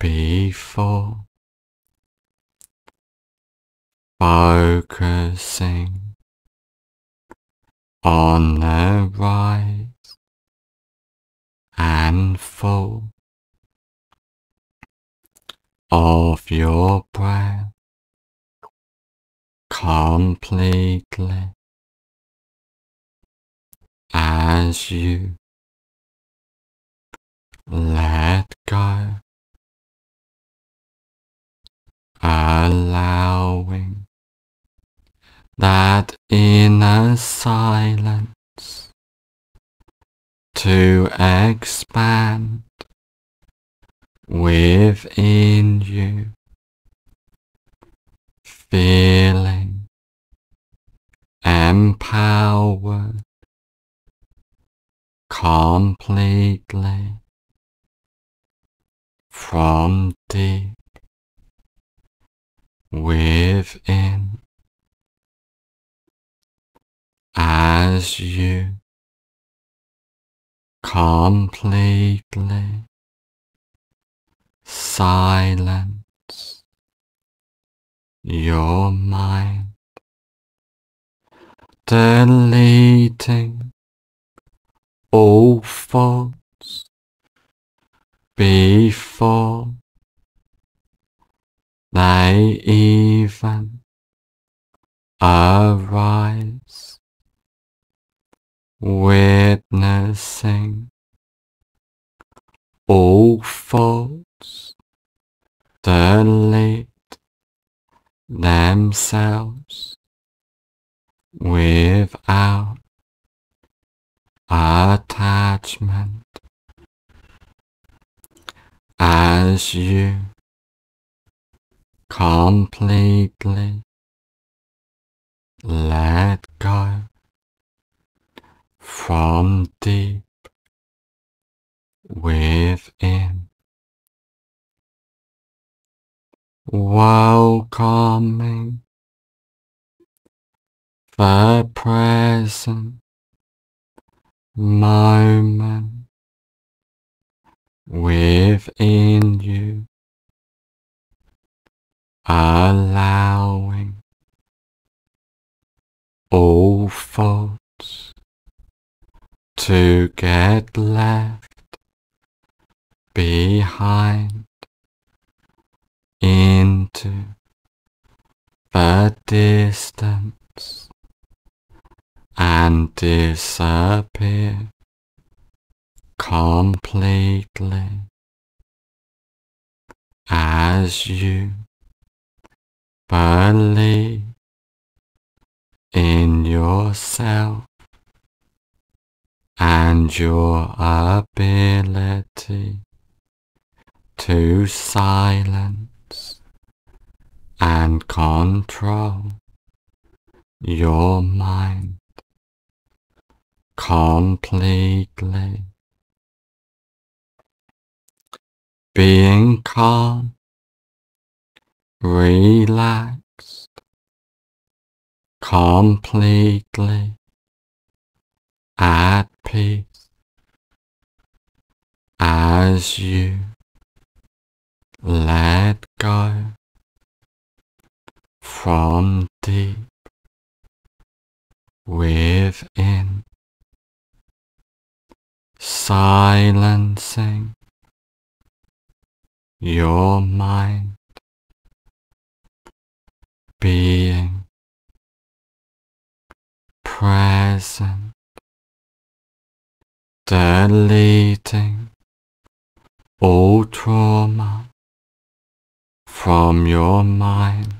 before, focusing on the rise and full of your breath completely as you let go, allowing that inner silence to expand within you, feeling empowered completely from deep within as you completely silence your mind, deleting all thoughts before they even arise witnessing. All thoughts delete themselves without attachment. As you completely let go from deep within. welcoming the present moment within you, allowing all thoughts to get left behind into the distance and disappear completely as you believe in yourself and your ability to silence and control your mind completely. Being calm, relaxed, completely at peace as you let go. From deep. Within, silencing. Your mind, being. Present, deleting all trauma from your mind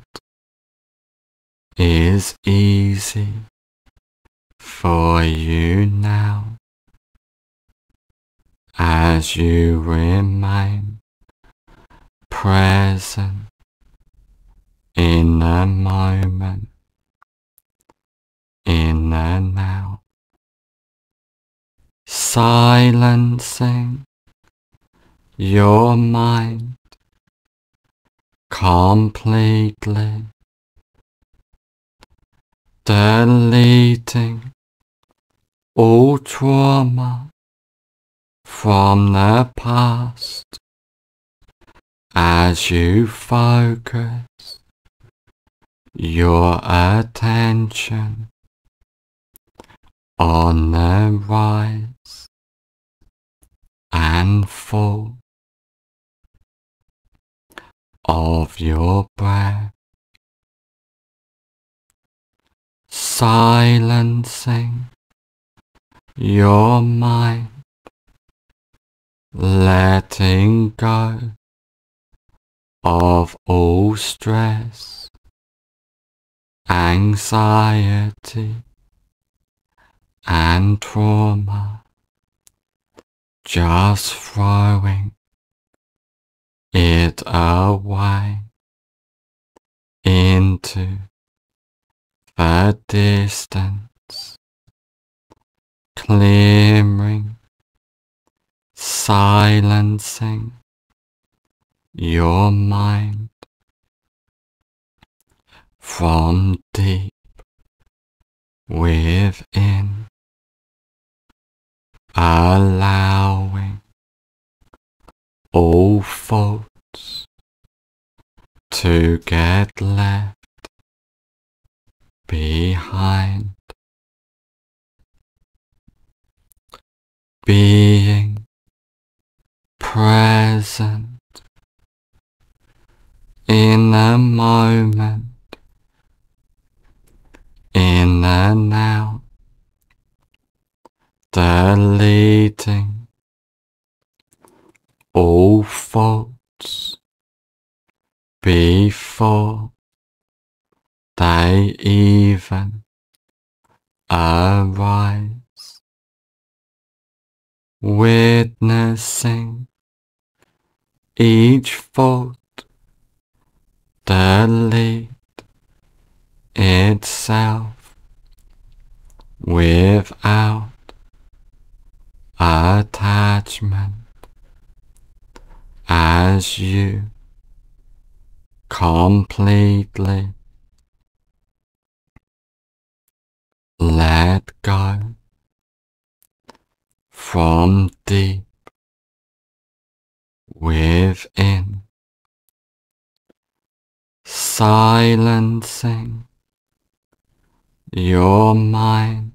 is easy for you now. As you remain present in the moment, in the now, silencing your mind completely, deleting all trauma from the past as you focus your attention on the rise and full of your breath, silencing your mind, letting go of all stress, anxiety, and trauma, just throwing it away into the distance, clearing, silencing your mind from deep within, allowing all faults to get left behind, being present in the moment, in the now, deleting all faults before they even arise, witnessing each fault delete itself without attachment as you completely let go from deep within, silencing your mind,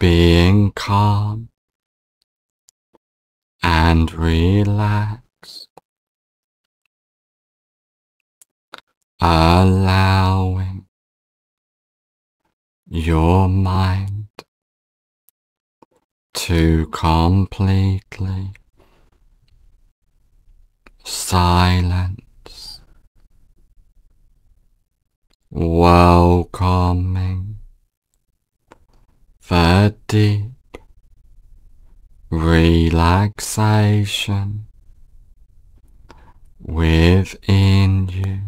being calm and relaxed, allowing your mind to completely silence, welcoming the deep relaxation within you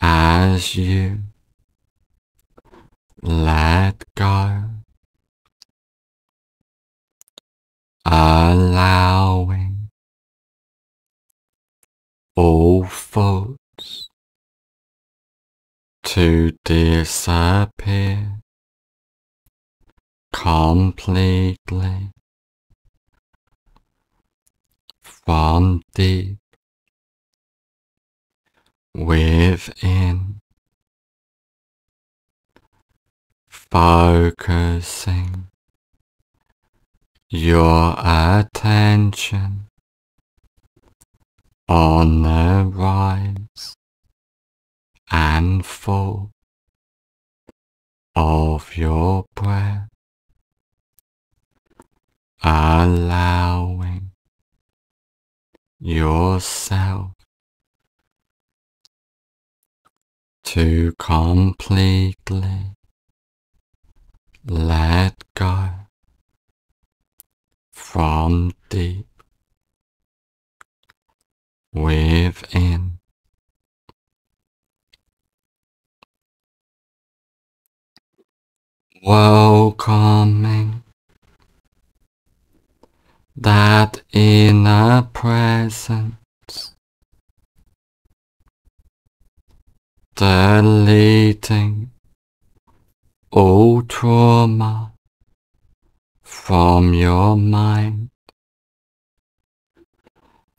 as you let go, allowing all thoughts to disappear completely from deep within, focusing your attention on the rise and fall of your breath, allowing yourself to completely let go from deep within. Welcoming that inner presence, deleting all trauma from your mind.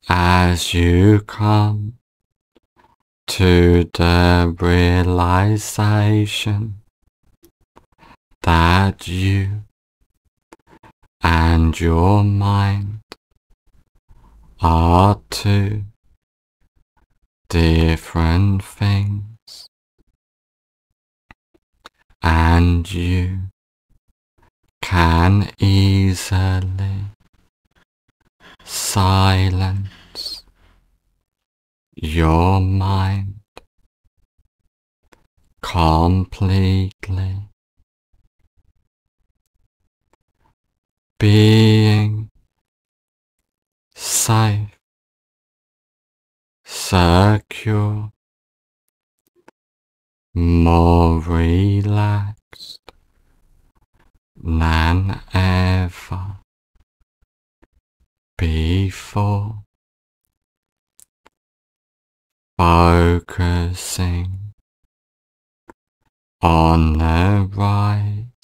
As you come to the realization that you and your mind are two different things, and you can easily silence your mind completely being safe, secure, more relaxed than ever before, focusing on the rise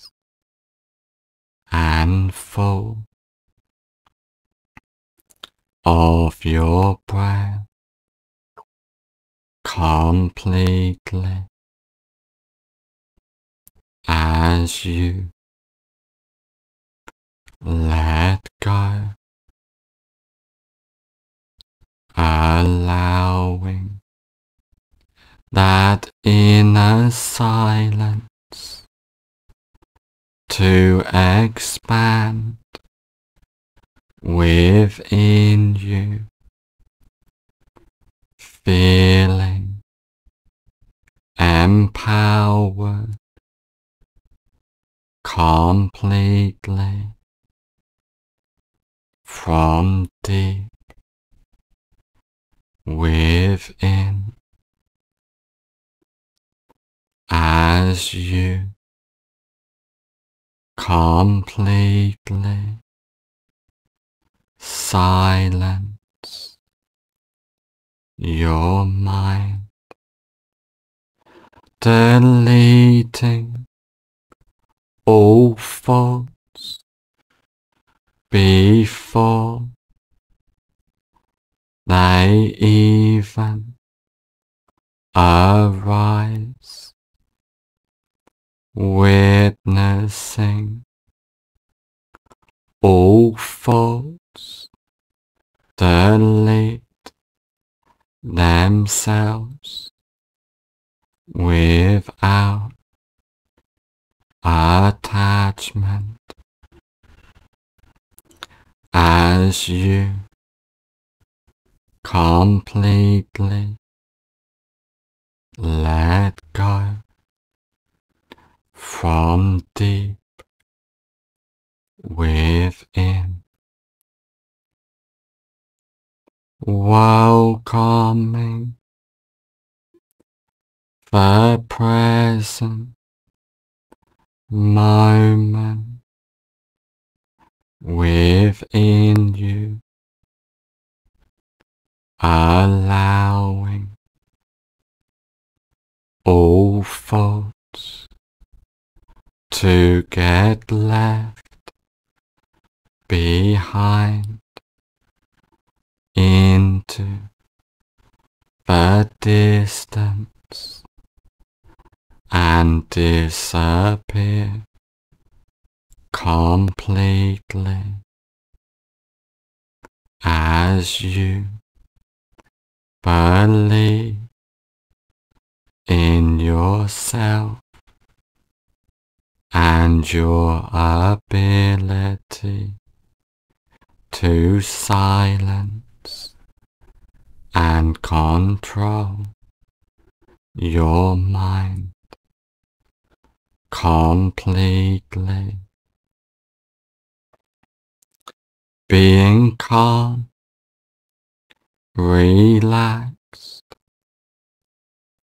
and full of your breath completely as you let go, allowing that inner silence to expand within you, feeling empowered completely from deep within. As you completely silence your mind, deleting all thoughts before they even arise, witnessing. All thoughts delete themselves without attachment. As you completely let go from deep within. Welcoming the present moment within you, allowing all thoughts to get left behind into the distance and disappear completely as you believe in yourself and your ability to silence and control your mind completely. Being calm, relaxed,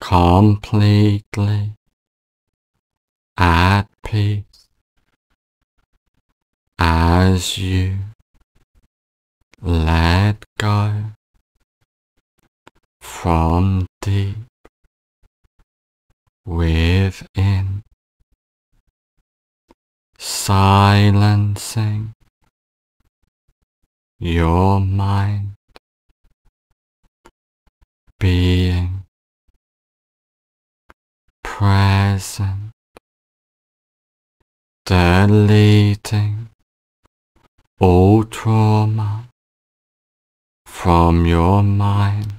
completely at peace as you let go from deep within, silencing your mind. Being present, deleting all trauma from your mind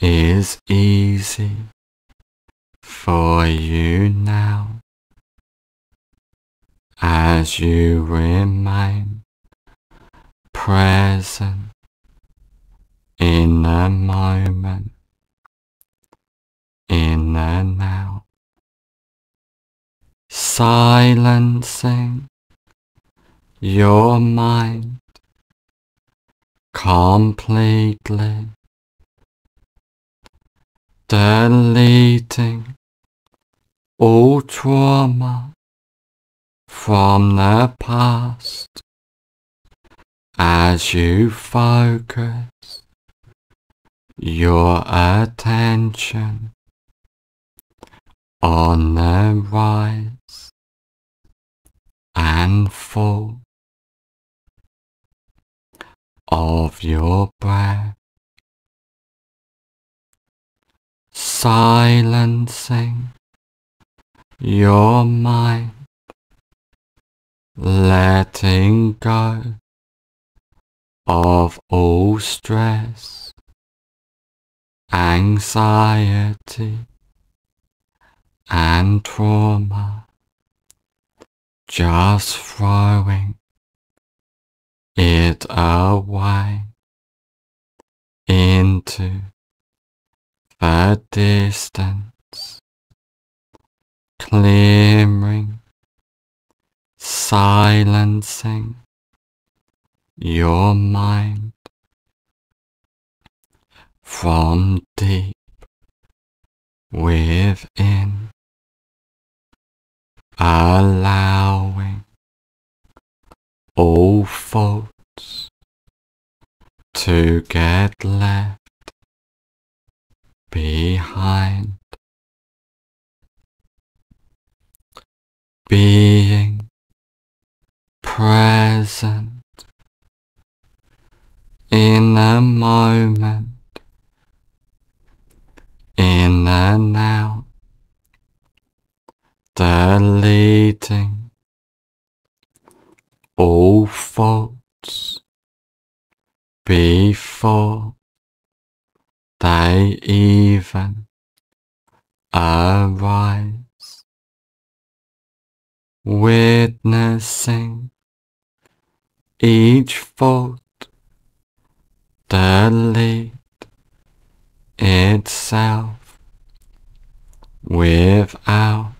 is easy for you now. As you remain present in the moment, in the now, silencing your mind completely, deleting all trauma from the past as you focus your attention on the rise and fall of your breath, silencing your mind, letting go of all stress, anxiety, and trauma, just throwing it away into the distance, clearing, silencing your mind from deep within, allowing all faults to get left behind, being present in a moment, in the out, deleting all faults before they even arise, witnessing each fault delete itself without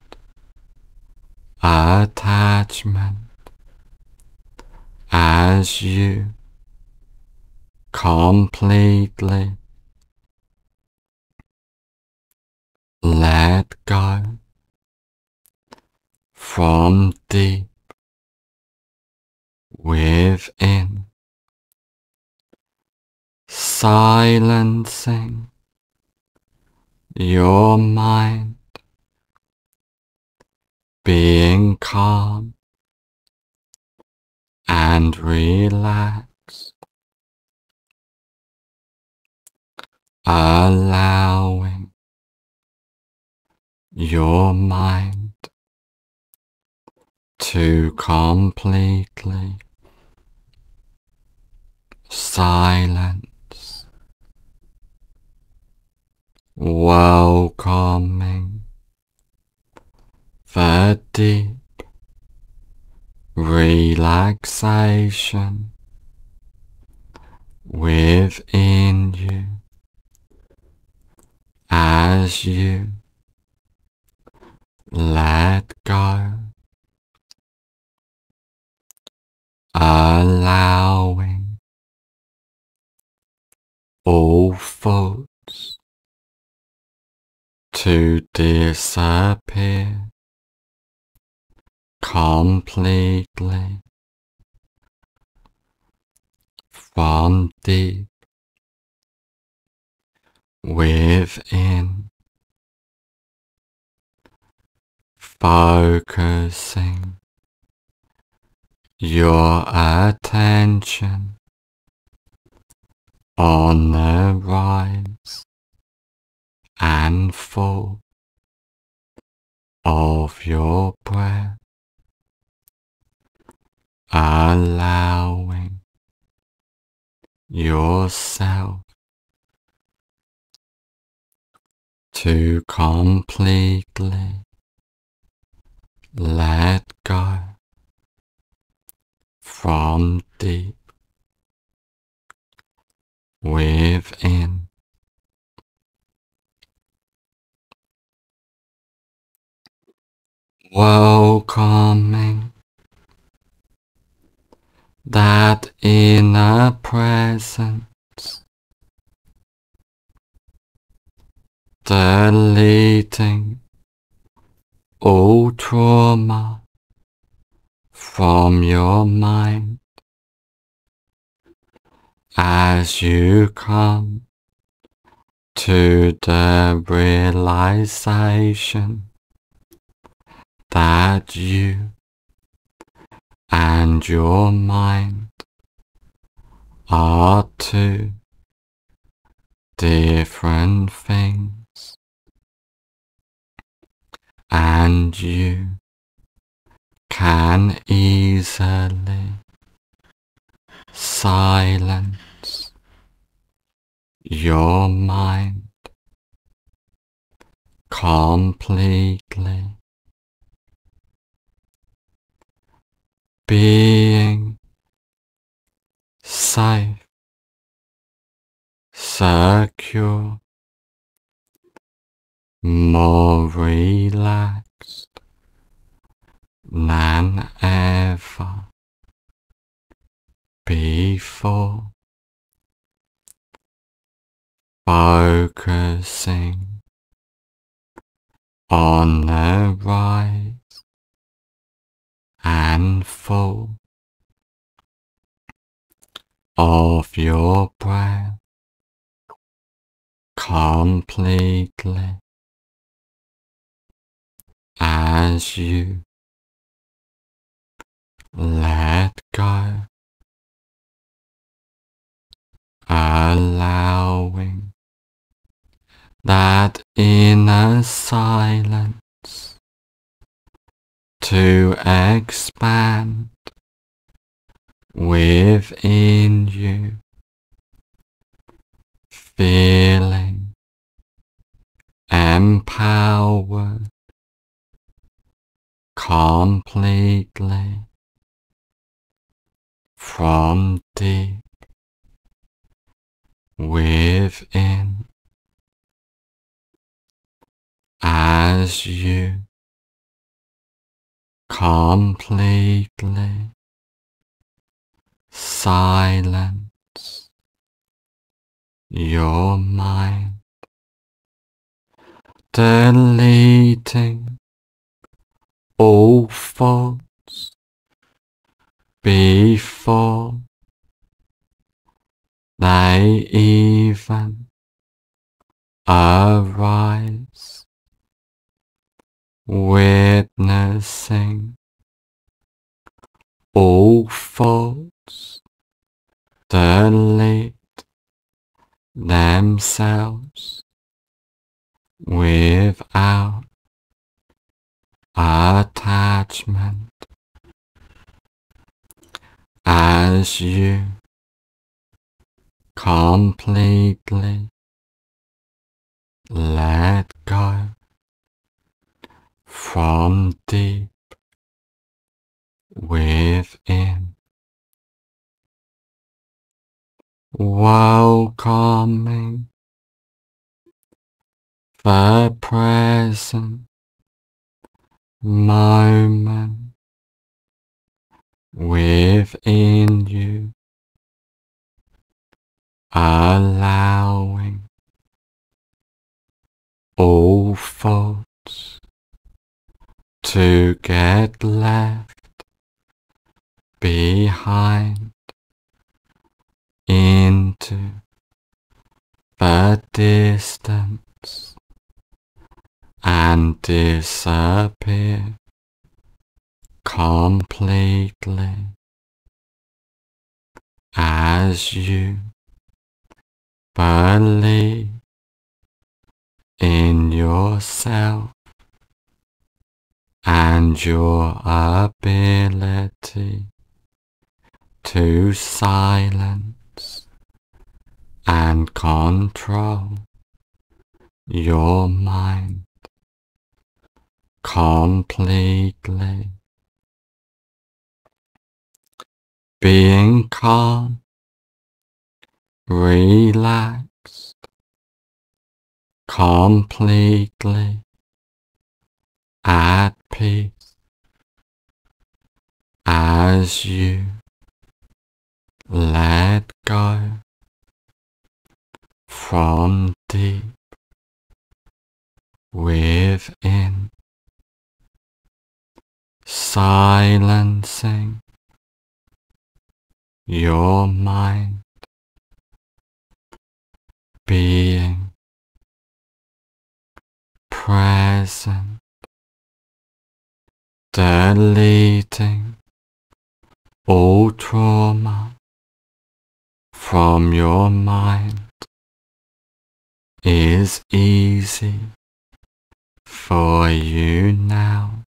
attachment as you completely let go from deep within, silencing your mind, being calm and relaxed, allowing your mind to completely silence, welcoming the deep relaxation within you as you let go, allowing all thoughts to disappear completely from deep within, focusing your attention on the rise and fall of your breath, allowing yourself to completely let go from deep within. Welcoming that inner presence, deleting all trauma from your mind as you come to the realization that you and your mind are two different things, and you can easily silence your mind completely being safe, secure, more relaxed than ever before, focusing on the rise and full of your breath, completely as you let go, allowing that inner silence to expand within you, feeling empowered completely from deep within. As you completely silence your mind, deleting all thoughts before they even arise, witnessing all thoughts delete themselves without attachment. As you completely let go from deep within, welcoming the present moment within you, allowing all thoughts to get left behind into the distance and disappear completely as you believe in yourself and your ability to silence and control your mind completely. Being calm, relaxed, completely at peace as you let go. From deep within, silencing your mind. Being present, deleting all trauma from your mind is easy for you now.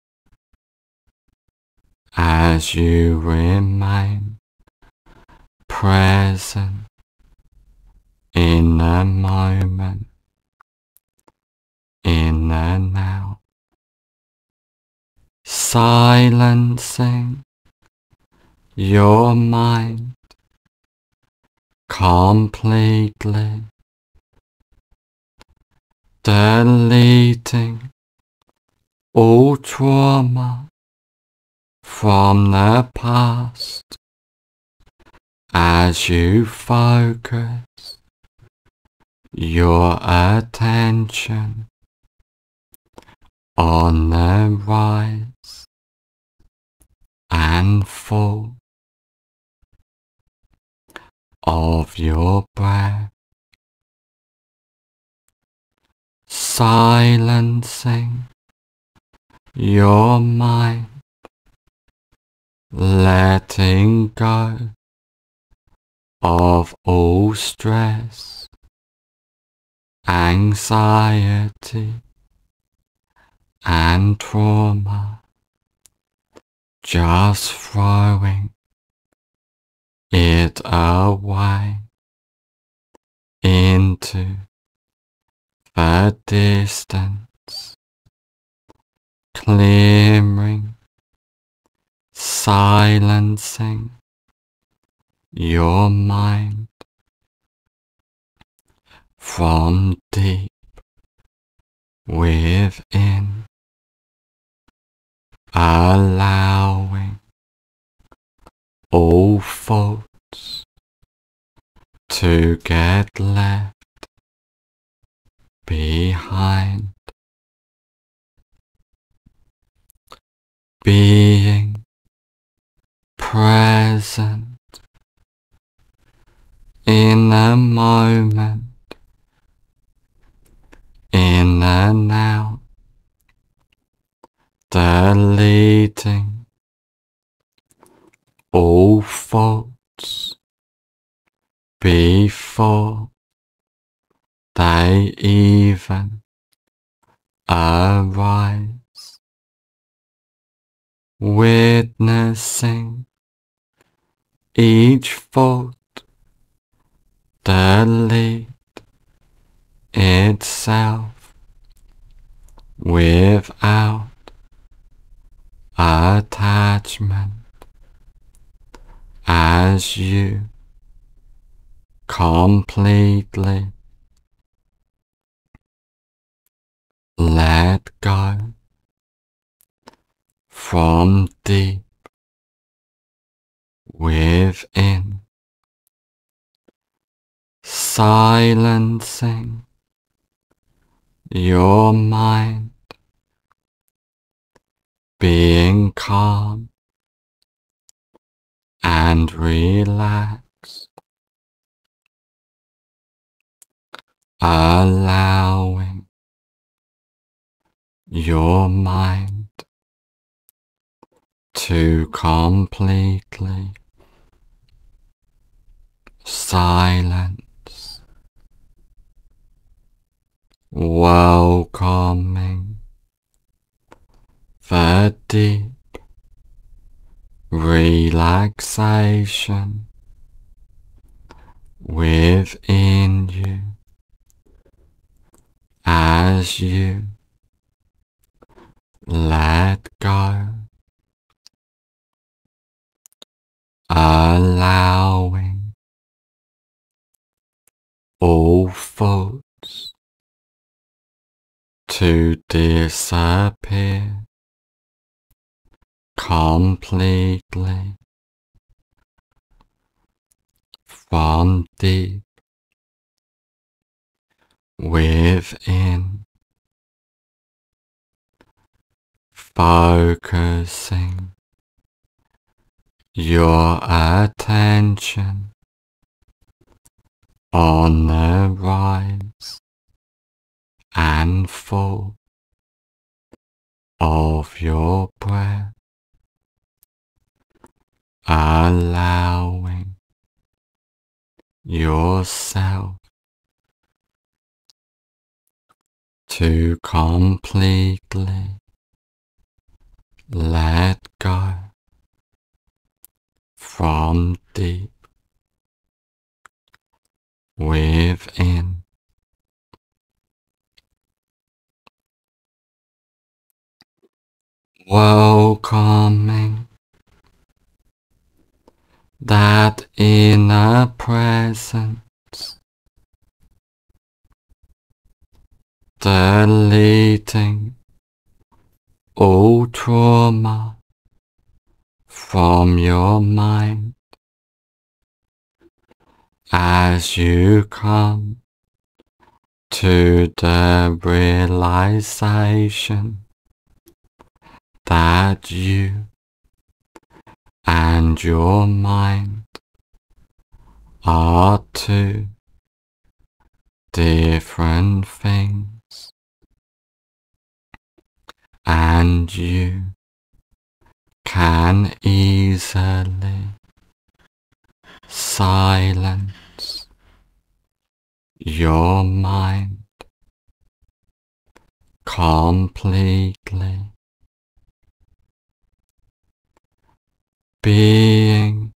As you remain present in the moment, in the now, silencing your mind completely, deleting all trauma from the past as you focus your attention on the rise and fall of your breath, silencing your mind, letting go of all stress, anxiety, and trauma, just throwing it away into the distance, clearing, silencing your mind from deep within, allowing all faults to get left behind, being present in a moment, in the out, deleting all faults before they even arise, witnessing each fault delete itself without attachment as you completely let go from deep within. Silencing your mind, being calm and relaxed, allowing your mind to completely silence welcoming the deep relaxation. Within you. As you. Let go, allowing. All thoughts. To disappear completely from deep within, focusing your attention on the rise and fall of your breath, allowing yourself to completely let go from deep within. welcoming that inner presence, deleting all trauma from your mind. As you come to the realization that you and your mind are two different things. And you can easily silence your mind completely being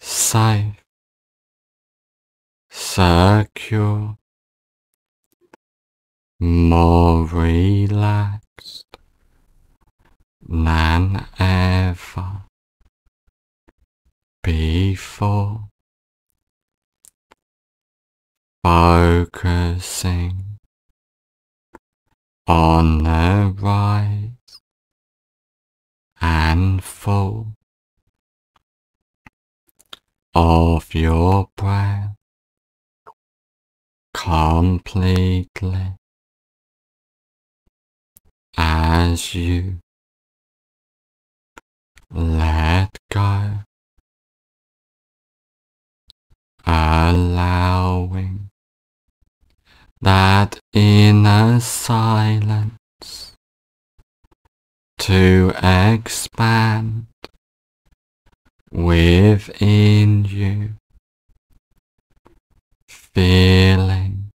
safe, secure, more relaxed than ever before, focusing on the rise and fall of your breath completely as you let go, allowing that inner silence to expand within you, feeling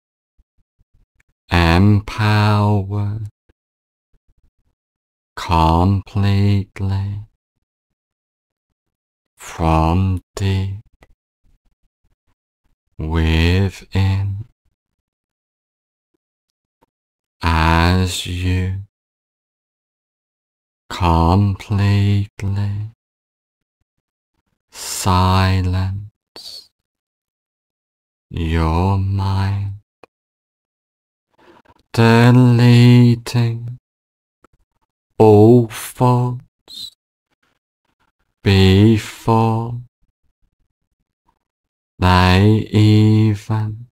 empowered completely from deep within. As you completely silence your mind, deleting all thoughts before they even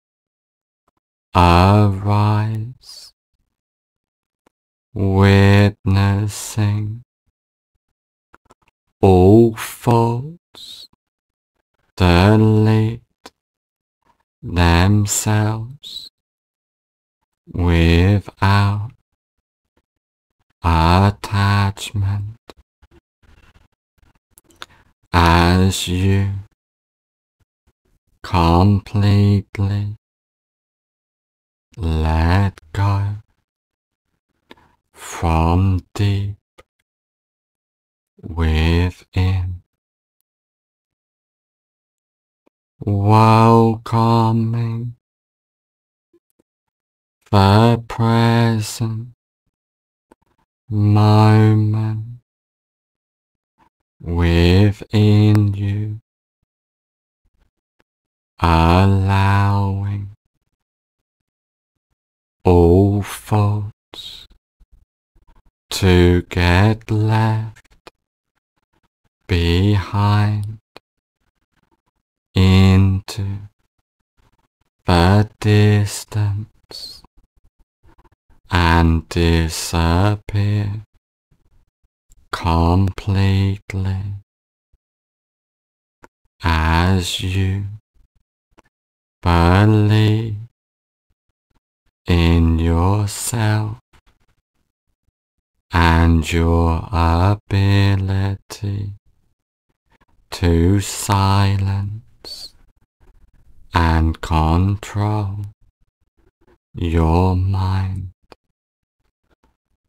arise, witnessing all thoughts delete themselves without attachment. As you completely let go from deep within, welcoming the present moment within you, allowing all thoughts to get left behind into the distance and disappear completely as you believe in yourself and your ability to silence and control your mind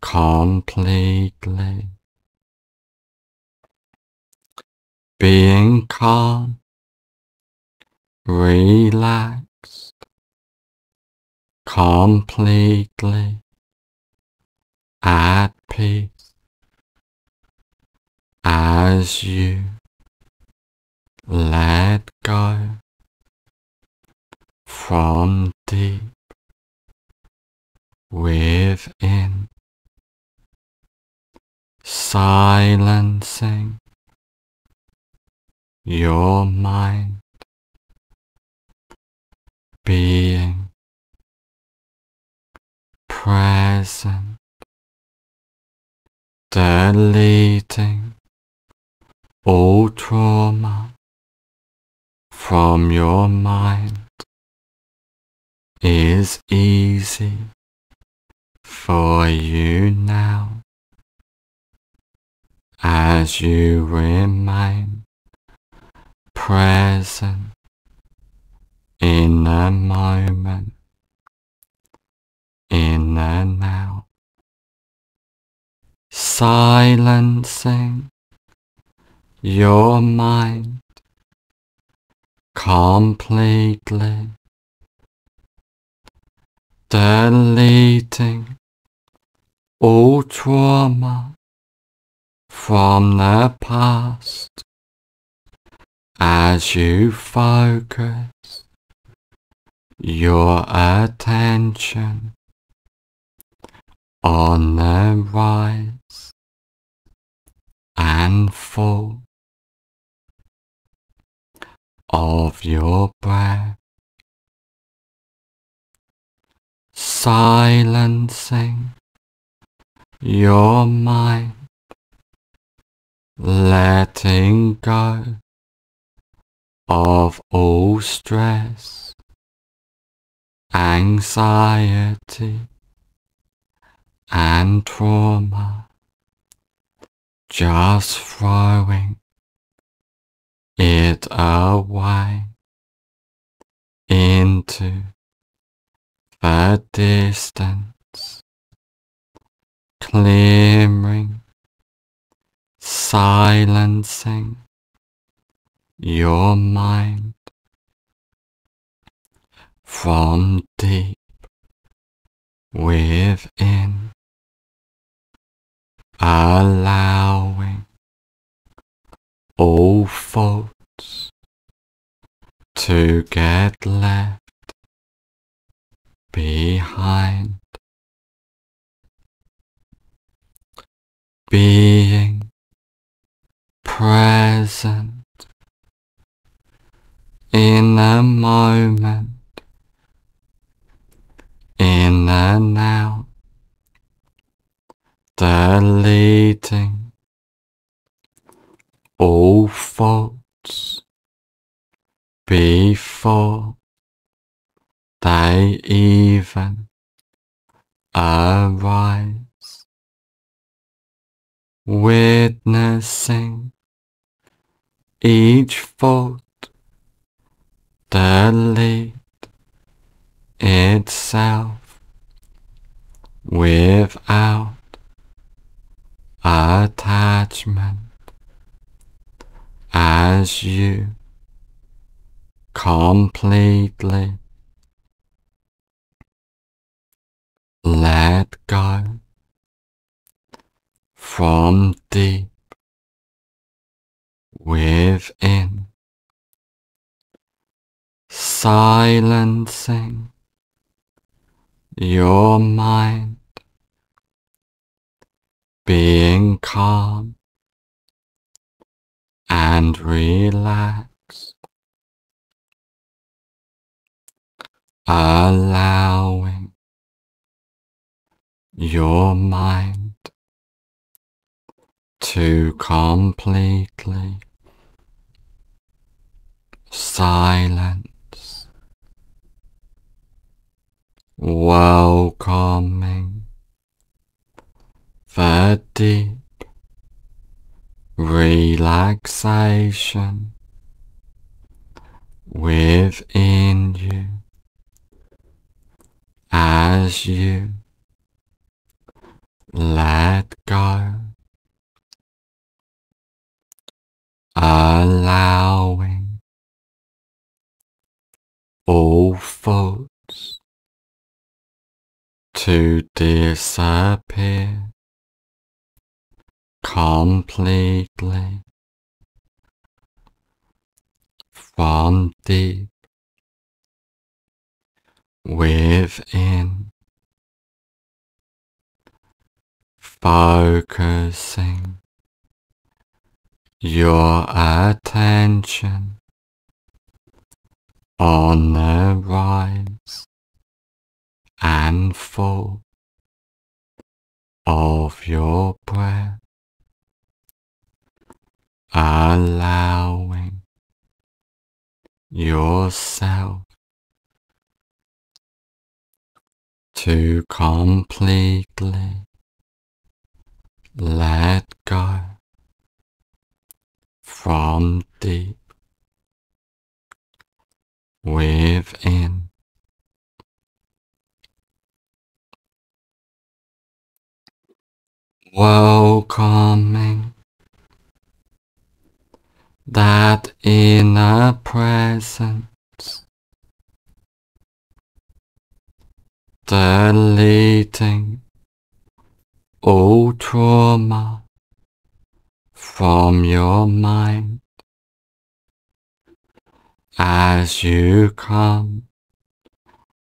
completely. Being calm, relaxed, completely at peace as you let go from deep within, silencing your mind. Being present, deleting all trauma from your mind is easy for you now as you remain present in the moment, in the now, silencing your mind completely, deleting all trauma from the past as you focus your attention on the rise and full of your breath, silencing your mind, letting go of all stress, anxiety, and trauma, just throwing it away into the distance, clearing, silencing your mind from deep within, allowing all faults to get left behind, being present in the moment, in the now, deleting all faults before they even arise, witnessing each fault delete itself without attachment as you completely let go from deep within. Silencing your mind, being calm and relaxed, allowing your mind to completely silence, welcoming the deep relaxation within you as you let go, allowing all thoughts to disappear completely from deep within, focusing your attention on the rise and fall of your breath, allowing yourself to completely let go from deep within. Welcoming that inner presence, deleting all trauma from your mind. As you come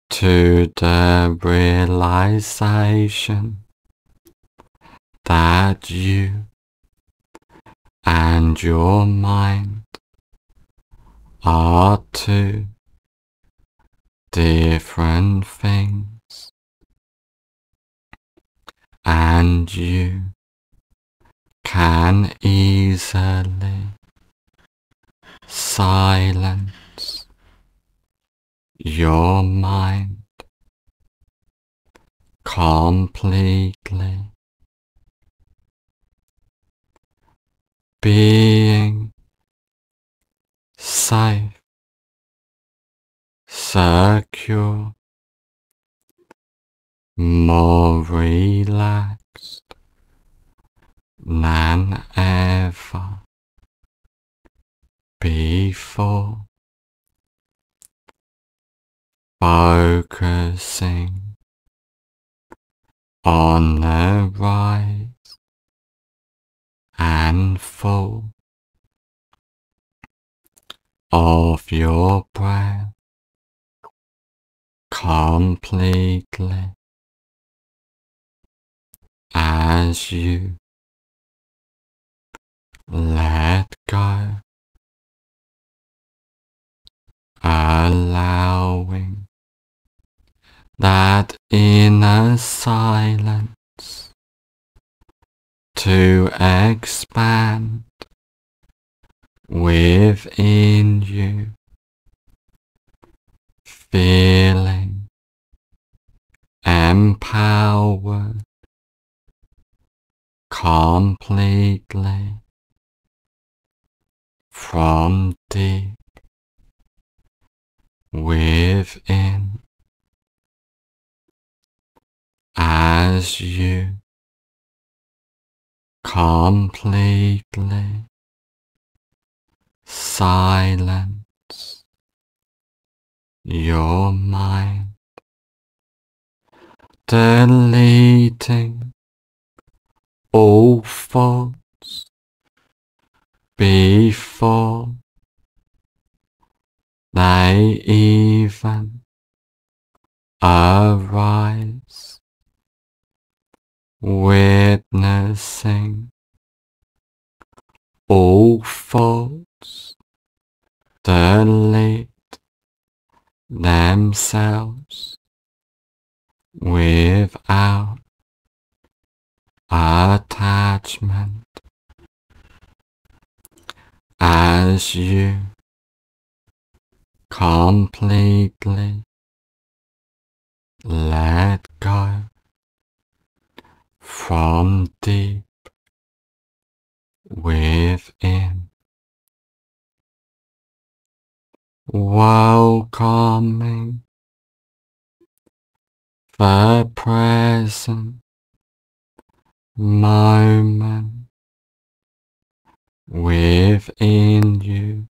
to the realization that you and your mind are two different things, and you can easily silence your mind completely being safe, secure, more relaxed than ever before, focusing on the rise and full of your breath completely as you let go, allowing that inner silence to expand within you, feeling empowered completely from deep within. As you completely silence your mind, deleting all thoughts before they even arise witnessing all faults delete themselves without attachment. As you completely let go from deep within. Welcoming the present moment within you,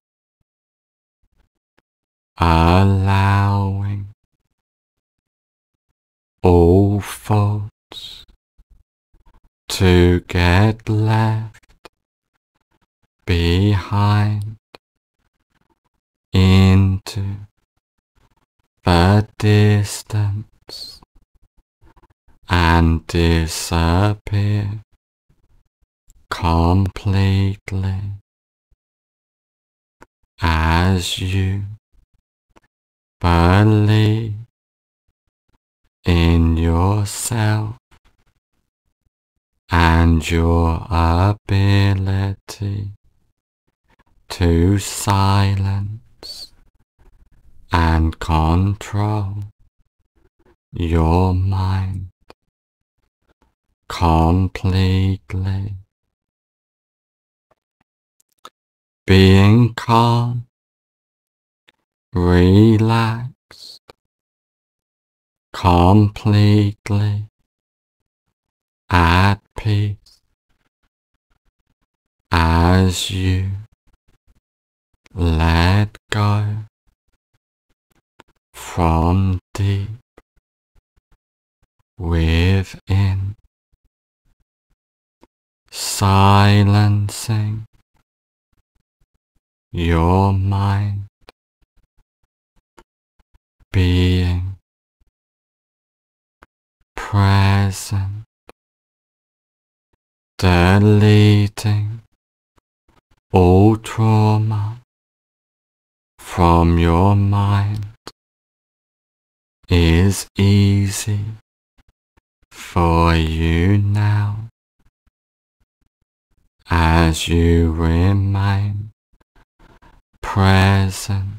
allowing all thoughts to get left behind into the distance and disappear completely as you believe in yourself and your ability to silence and control your mind completely. Being calm, relaxed, completely at peace as you let go from deep within, silencing your mind being present, deleting all trauma from your mind is easy for you now. As you remain present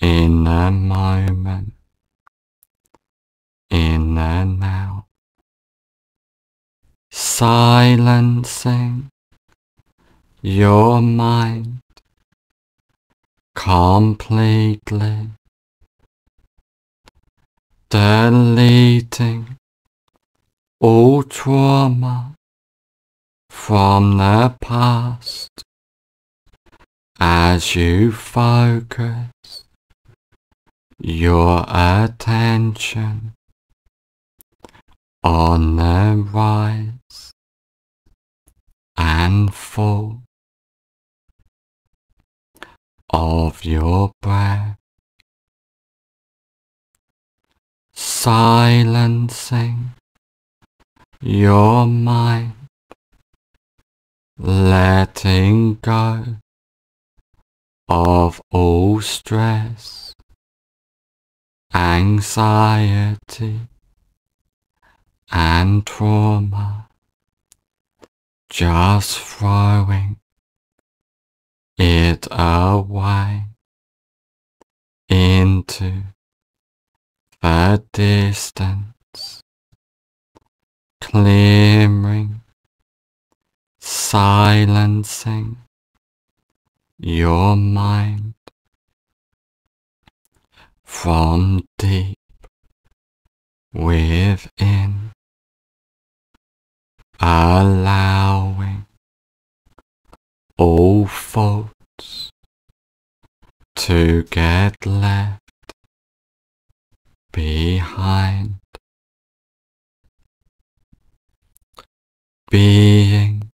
in the moment, in the now, silencing your mind completely, deleting all trauma from the past as you focus your attention on the rise and fall of your breath, silencing your mind, letting go of all stress, anxiety, and trauma, just throwing it away into the distance, clearing, silencing your mind from deep within, allowing all faults to get left behind, being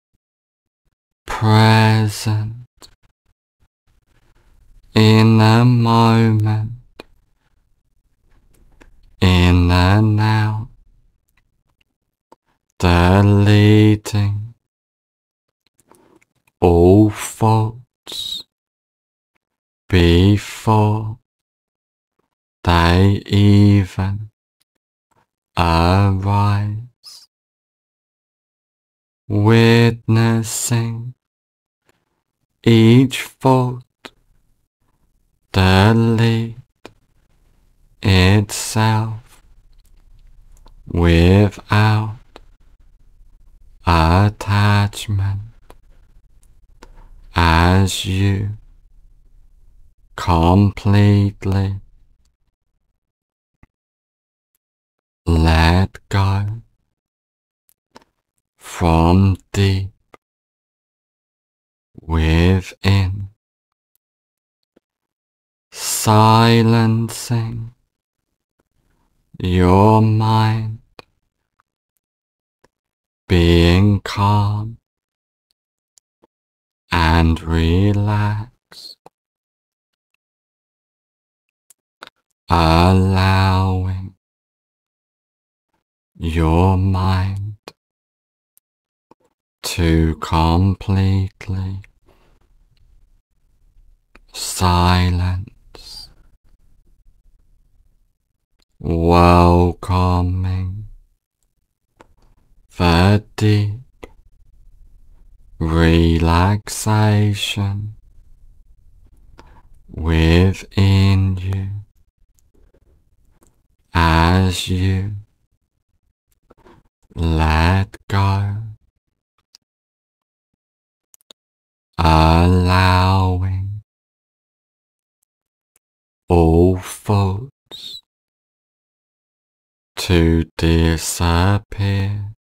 present in the moment, in the now, deleting all faults before they even arise, witnessing each fault delete itself without attachment as you completely let go from deep within. Silencing your mind, being calm and relaxed, allowing your mind to completely silence welcoming the deep relaxation within you as you let go, allowing all thoughts to disappear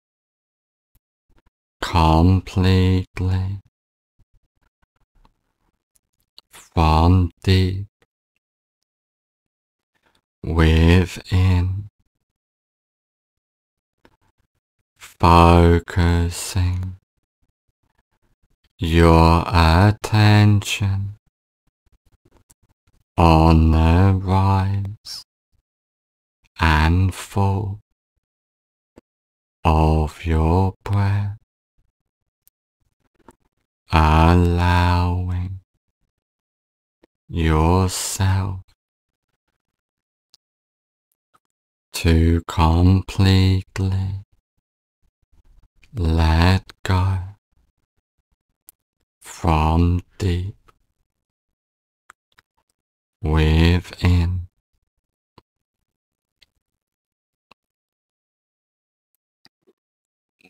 completely from deep within, focusing your attention on the rise and fall of your breath, allowing yourself to completely let go from deep within.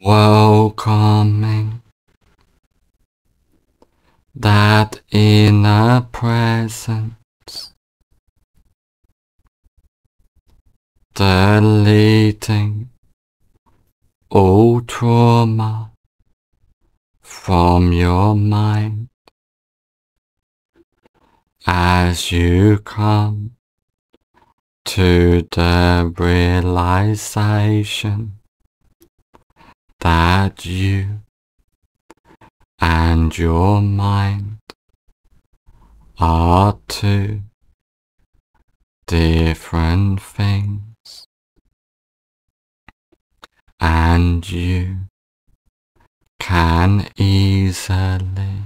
Welcoming that inner presence, deleting all trauma from your mind as you come to the realization that you and your mind are two different things, and you can easily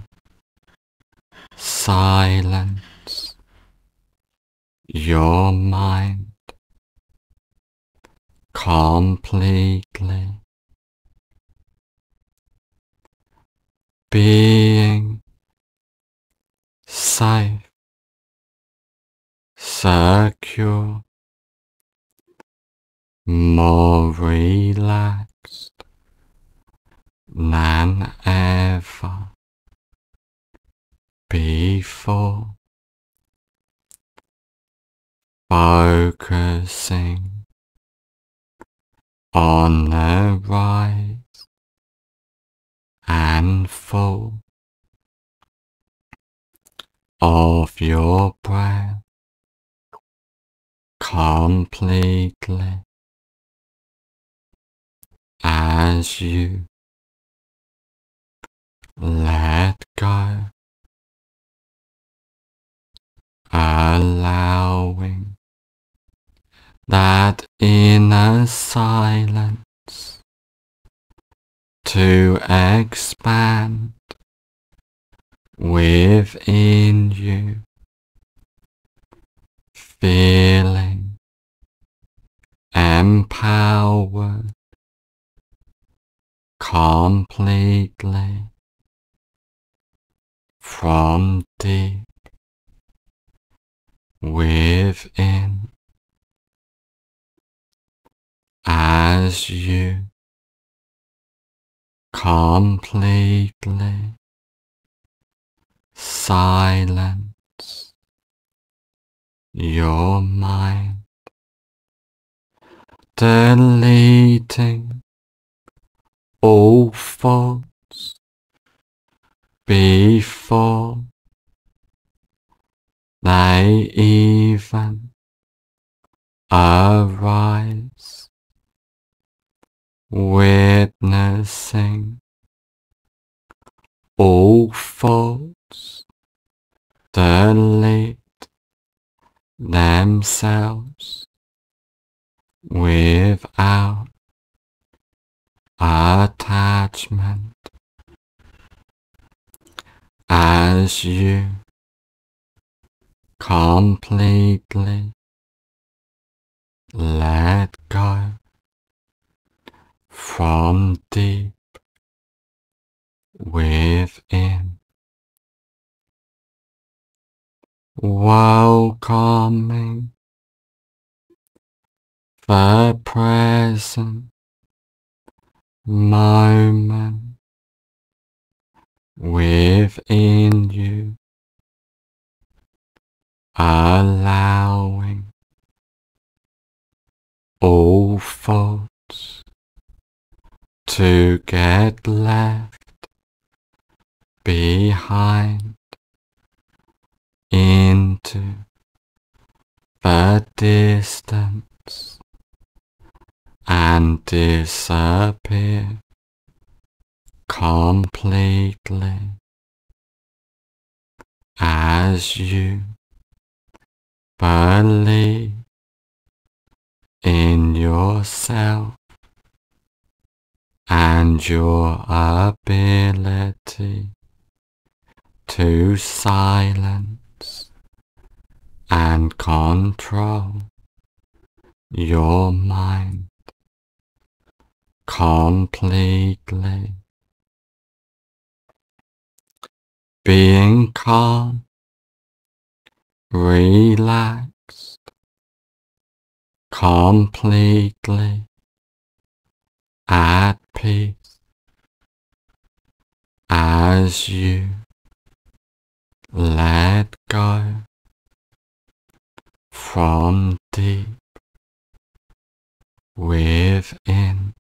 silence your mind completely being safe, secure, more relaxed than ever before, focusing on the rise and full of your breath completely as you let go, allowing that inner silence to expand within you, feeling empowered completely from deep within. As you completely silence your mind, deleting all thoughts before they even arise witnessing. All thoughts delete themselves without attachment. As you completely let go from deep within, welcoming the present moment within you, allowing all thoughts to get left behind into the distance and disappear completely as you believe in yourself and your ability to silence and control your mind completely. Being calm, relaxed, completely at peace as you let go. From deep. Within,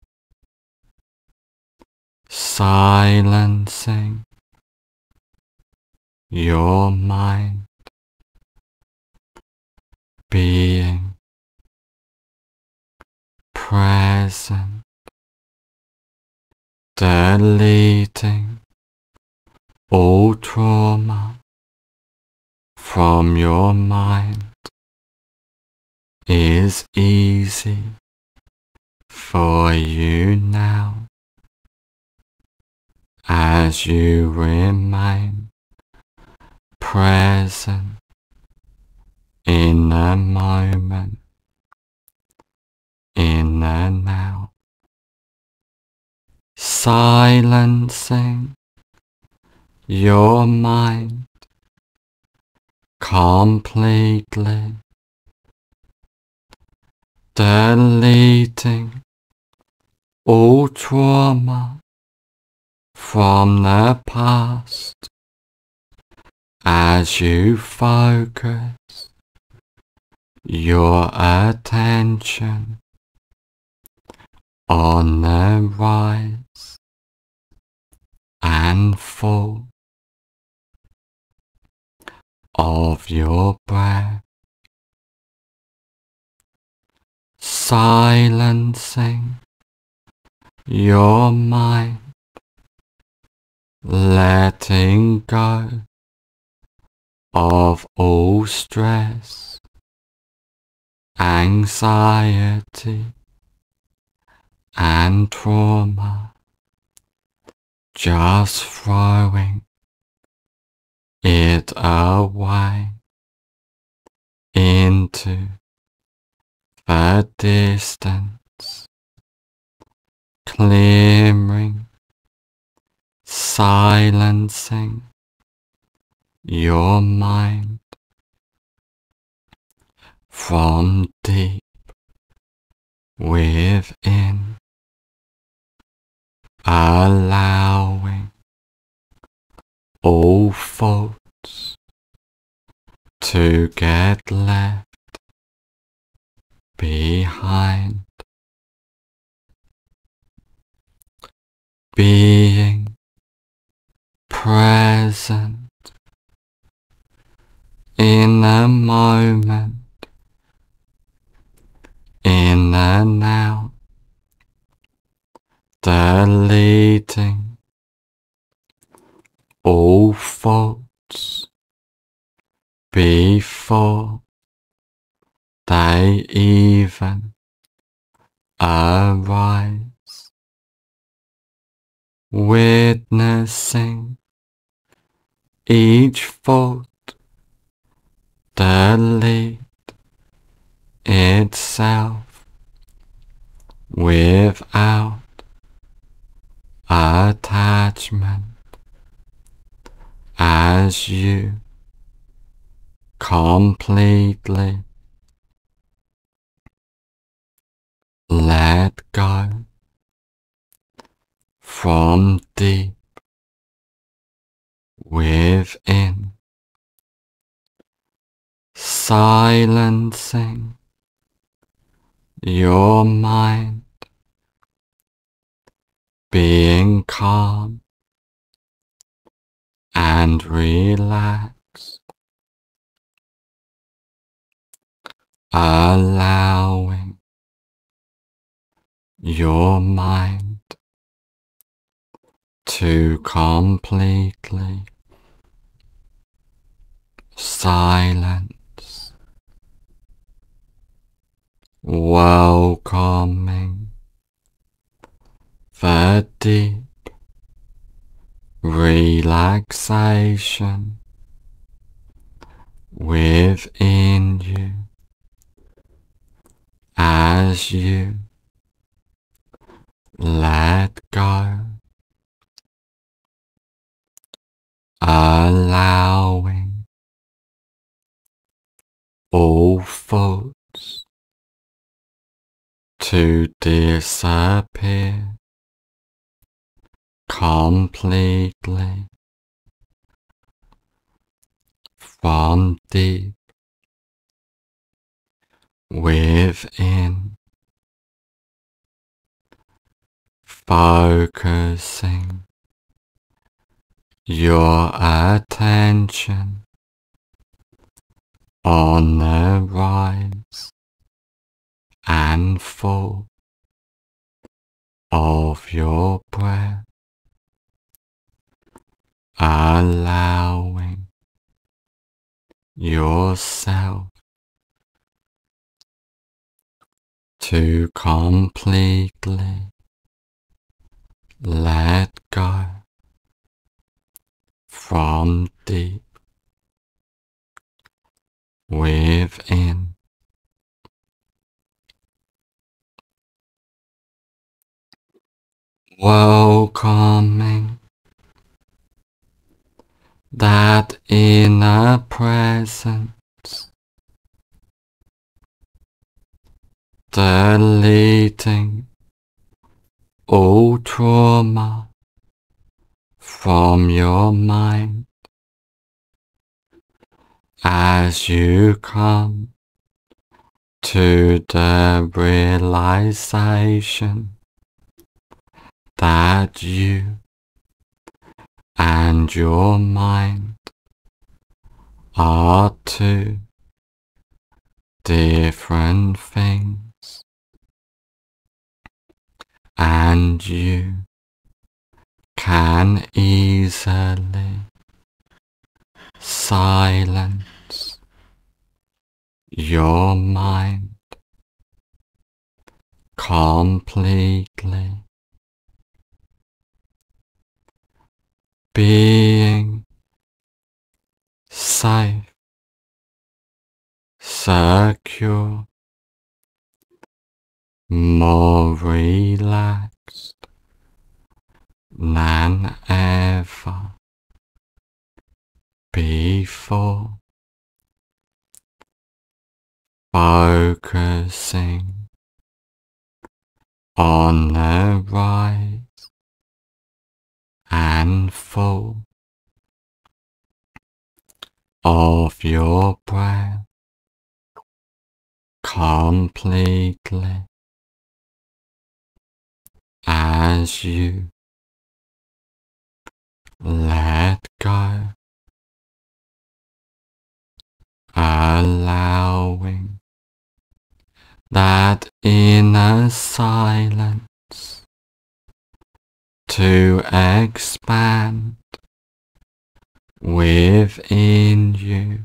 silencing. Your mind, being. Present, deleting all trauma from your mind is easy for you now. As you remain present in the moment, in the now, silencing your mind completely, deleting all trauma from the past as you focus your attention on the rise and fall of your breath, silencing your mind, letting go of all stress, anxiety, and trauma, just throwing it away into the distance, clearing, silencing your mind from deep within, allowing all faults to get left behind, being present in the moment, in the now, deleting all faults before they even arise, witnessing each fault delete itself without attachment as you completely let go from deep within, silencing your mind, being calm and relaxed, allowing your mind to completely silence, welcoming the deep relaxation. Within you. As you. Let go, allowing. All thoughts. To disappear completely from deep within, focusing your attention on the rise and fall of your breath, allowing yourself to completely let go from deep within. Welcoming that inner presence, deleting all trauma from your mind. As you come to the realization that you and your mind are two different things, and you can easily silence your mind completely being safe, secure, more relaxed than ever before, focusing on the rise and full of your breath completely as you let go, allowing that inner silence to expand within you,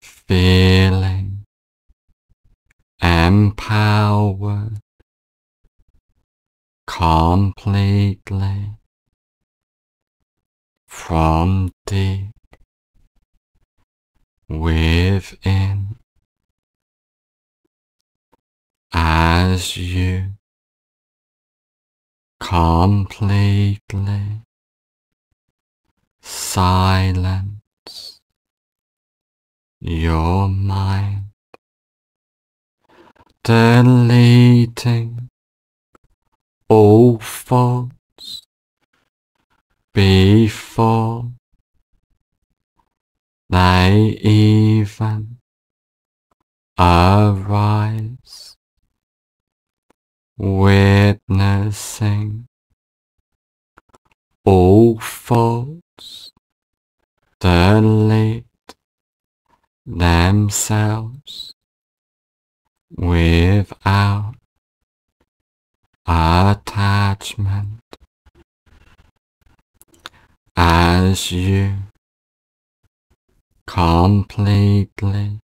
feeling empowered completely from deep within. As you completely silence your mind, deleting all thoughts before they even arise, witnessing all faults delete themselves without attachment. As you completely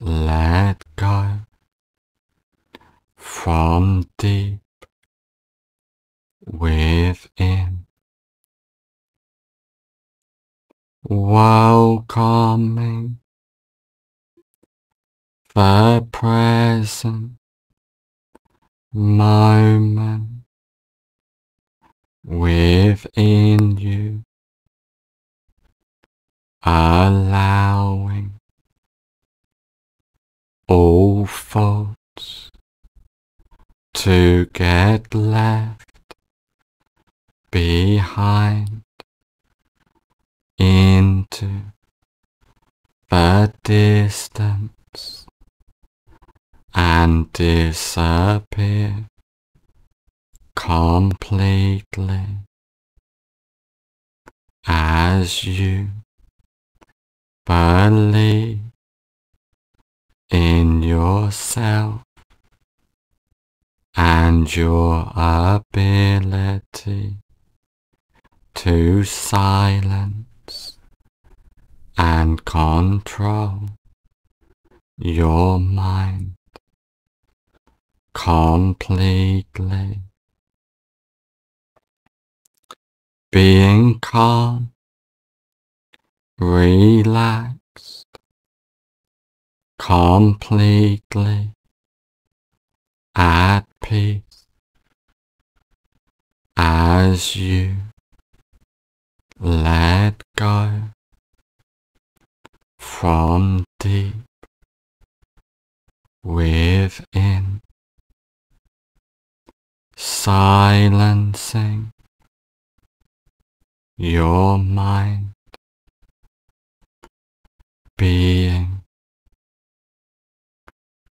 let go from deep within. Welcoming the present moment within you, allowing all thoughts to get left behind into the distance and disappear completely as you believe in yourself and your ability to silence and control your mind completely. Being calm, relaxed, completely at peace as you let go. From deep. Within, silencing. Your mind, being.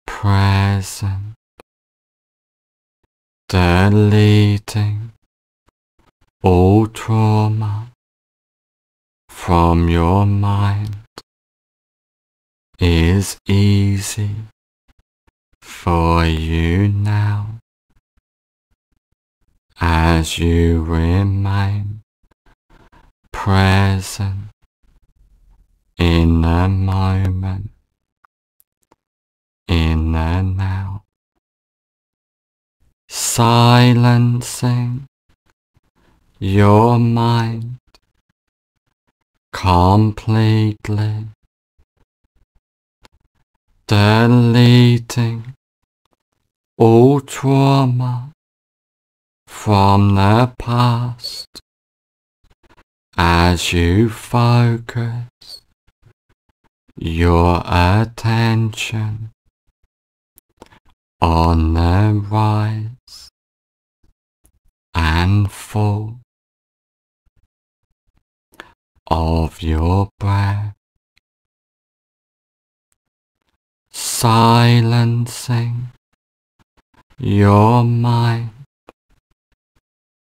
Present, deleting all trauma from your mind is easy for you now. As you remain present in the moment, in the now, silencing your mind completely, deleting all trauma from the past as you focus your attention on the rise and full of your breath, silencing your mind,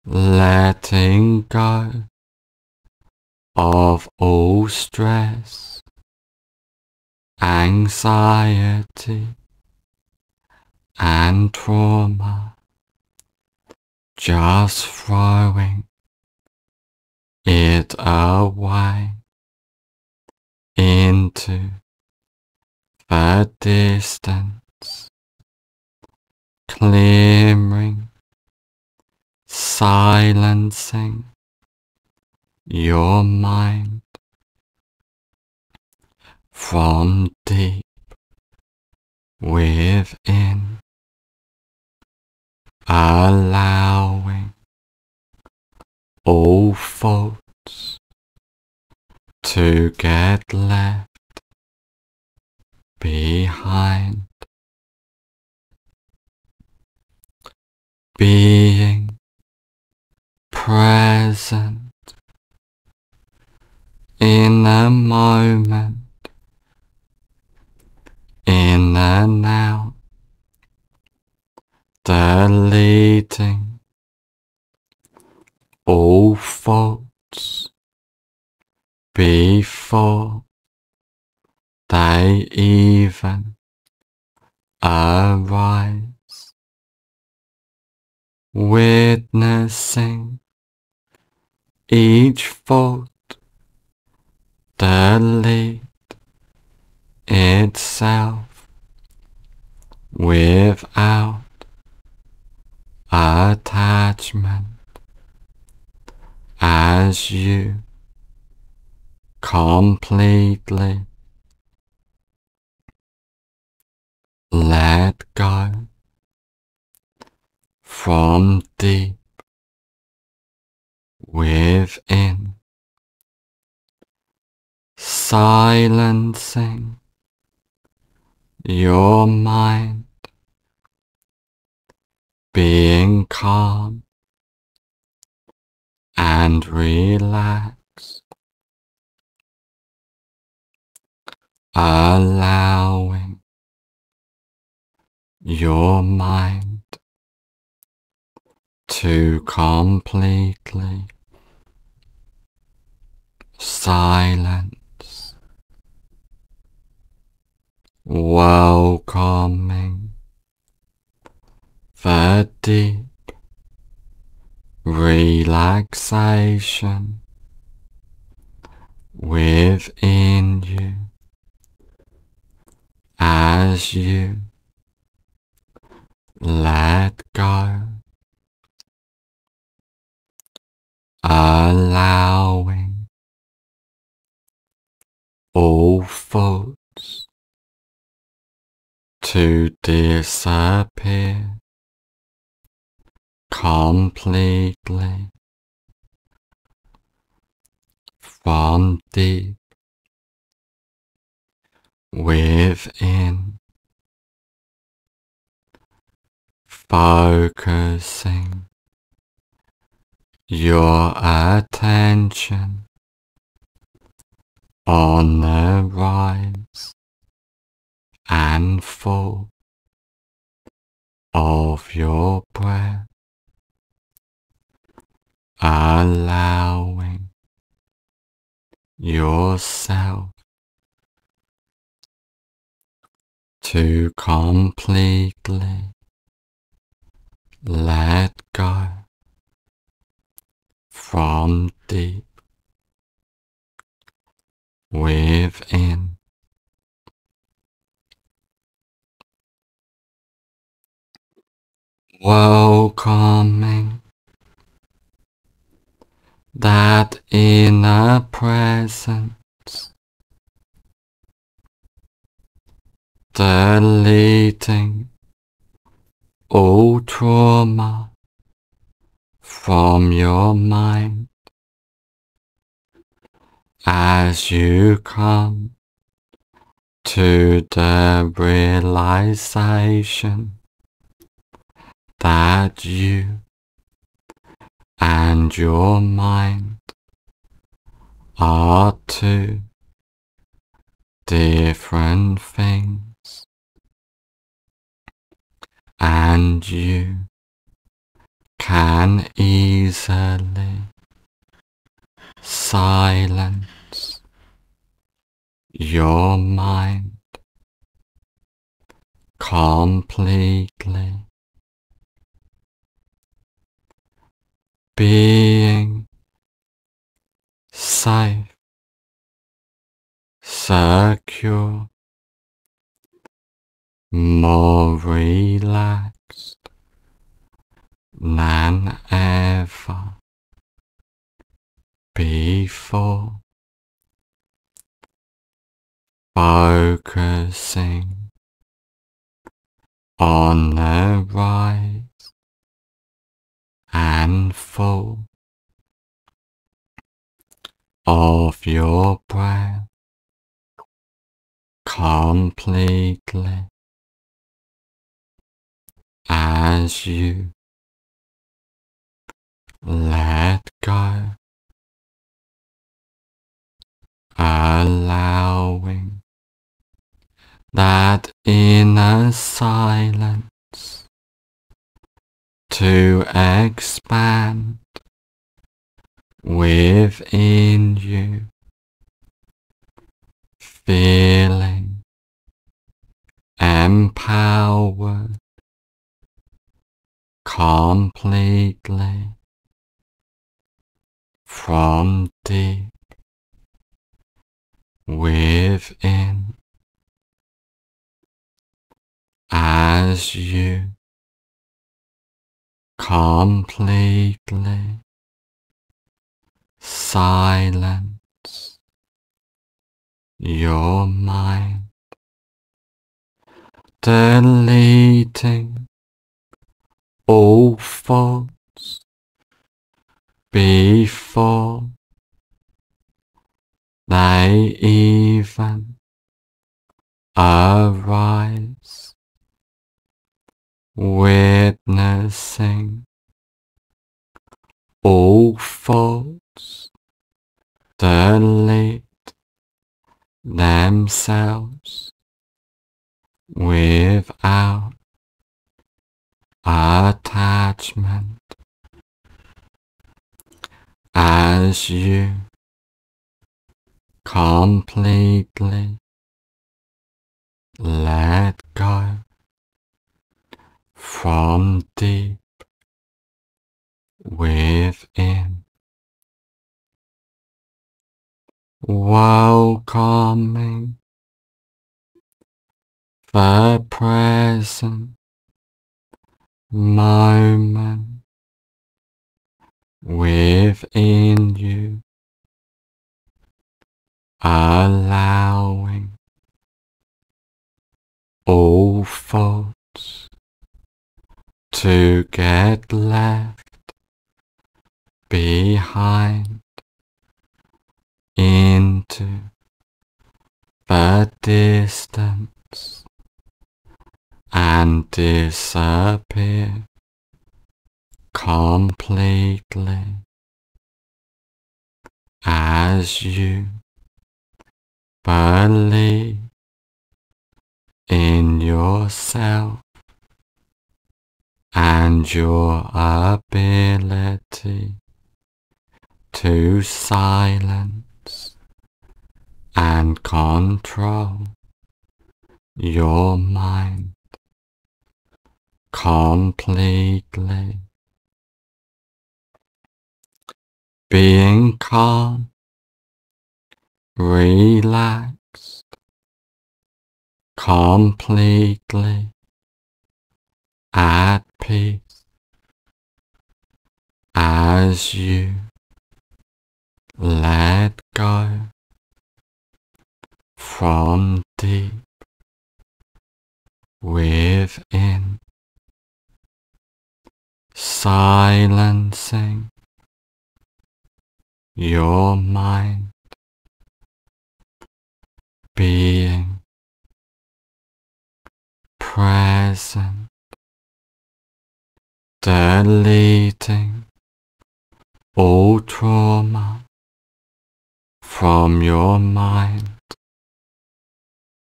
letting go of all stress, anxiety, and trauma, just throwing it away into the distance, clearing, silencing your mind from deep within, allowing all faults to get left behind, being present in the moment, in the now deleting all thoughts before they even arise, witnessing each thought delete itself without attachment as you completely let go from deep within, silencing your mind, being calm and relaxed, allowing your mind to completely silence, welcoming the deep relaxation within you as you let go, allowing all thoughts to disappear completely from deep within, focusing your attention on the rise and fall of your breath, allowing yourself to completely let go from deep within. Welcoming that inner presence, deleting all trauma from your mind. As you come to the realization that you and your mind are two different things. And you can easily silence your mind completely being safe, secure, more relaxed than ever before, focusing on the rise and fall of your breath completely as you let go, allowing that inner silence to expand within you, feeling empowered completely from deep within. As you completely silence your mind, deleting all thoughts before they even arise, witnessing. All thoughts delete themselves without attachment. As you completely let go from deep within. Welcoming the present moment within you, allowing all thoughts to get left behind into the distance and disappear completely as you believe in yourself and your ability to silence and control your mind completely. Being calm, relaxed, completely at peace as you let go from deep within, silencing your mind being present, deleting all trauma from your mind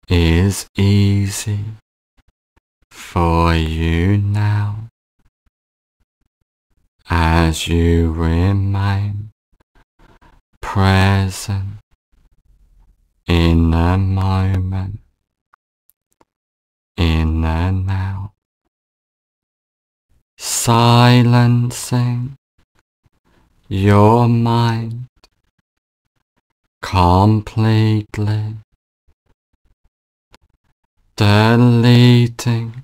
is easy for you now. As you remain present in the moment, in the now, silencing your mind completely, deleting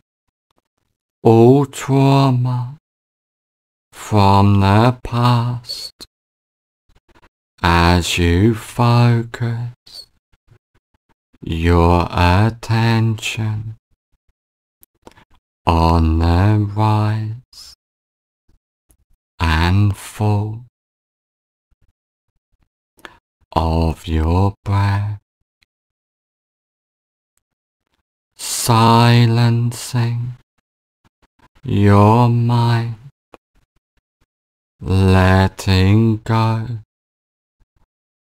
all trauma from the past as you focus your attention on the rise and of your breath, silencing your mind letting go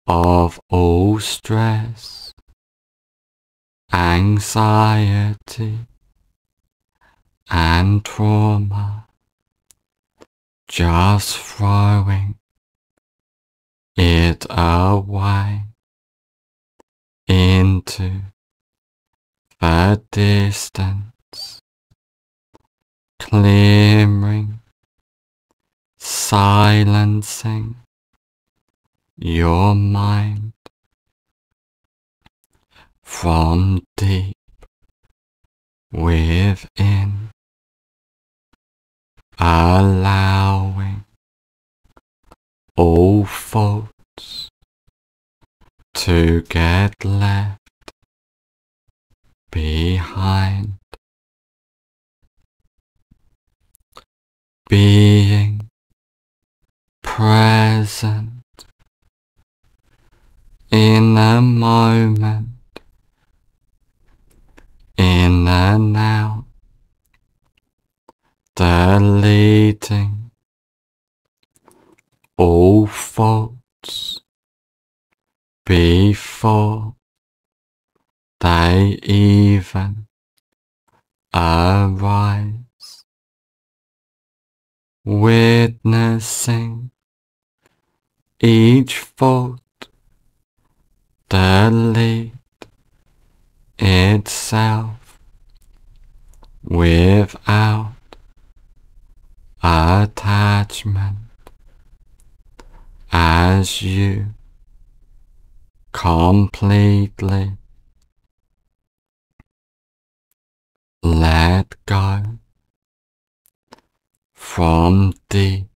of all stress, anxiety, and trauma, just throwing it away into the distance, clearing, silencing your mind from deep within, allowing all faults to get left behind, being present in a moment, in and out, deleting all faults before they even arise, witnessing each fault delete itself without attachment as you completely let go from deep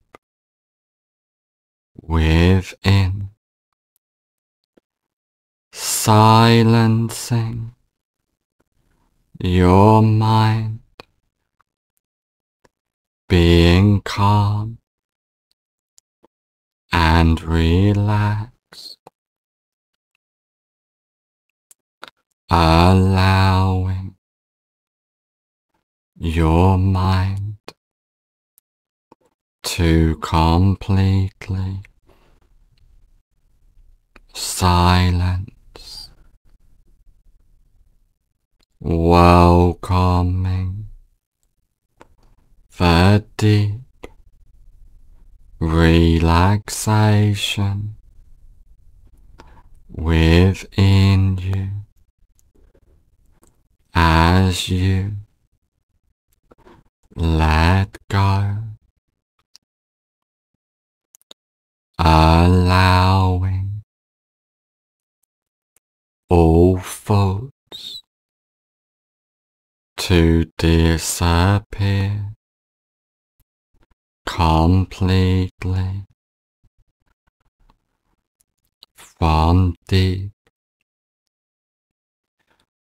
within. Silencing your mind, being calm and relaxed, allowing your mind to completely silence welcoming the deep relaxation within you as you let go, allowing all thoughts to disappear completely from deep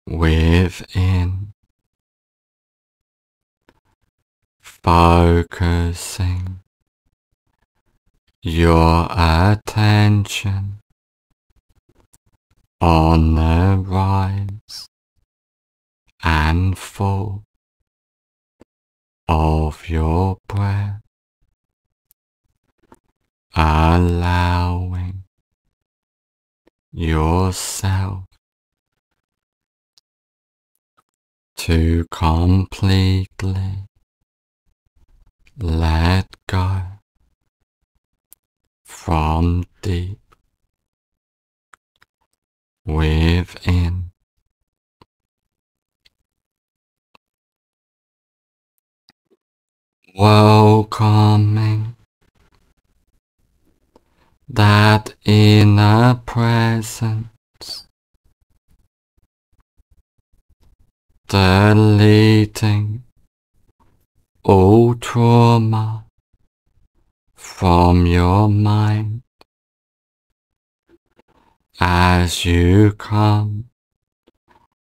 within, focusing your attention on the rise and fall of your breath, allowing yourself to completely let go from deep within. welcoming that inner presence, deleting all trauma from your mind as you come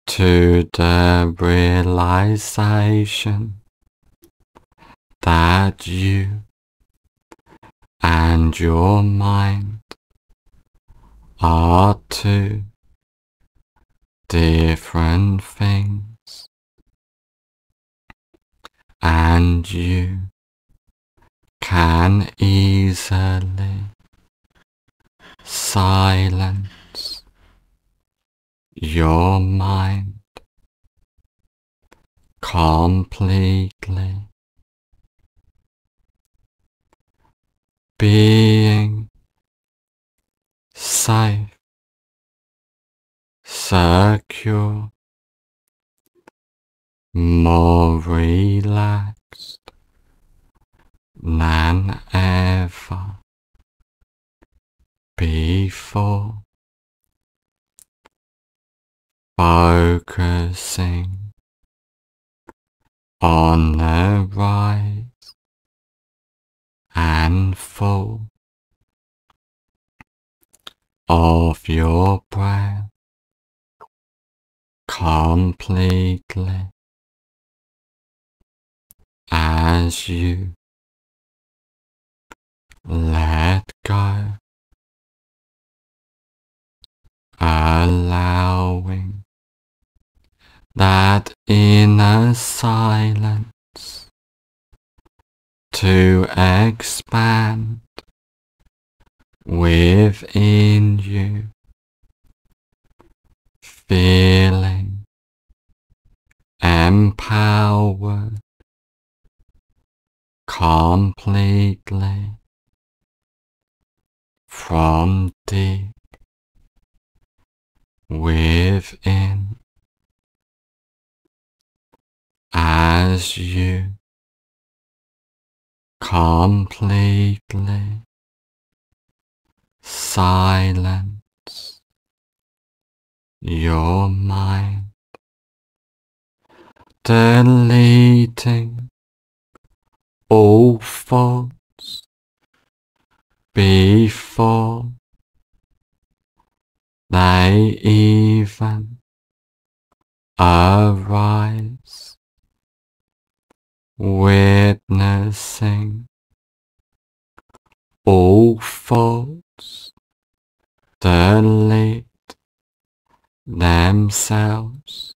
to the realization that you and your mind are two different things. And you can easily silence your mind completely being safe, secure, more relaxed than ever before, focusing on the rise and fall of your breath completely as you let go, allowing that inner silence to expand within you, feeling empowered completely from deep within. As you completely silence your mind, deleting all thoughts before they even arise, witnessing all thoughts delete themselves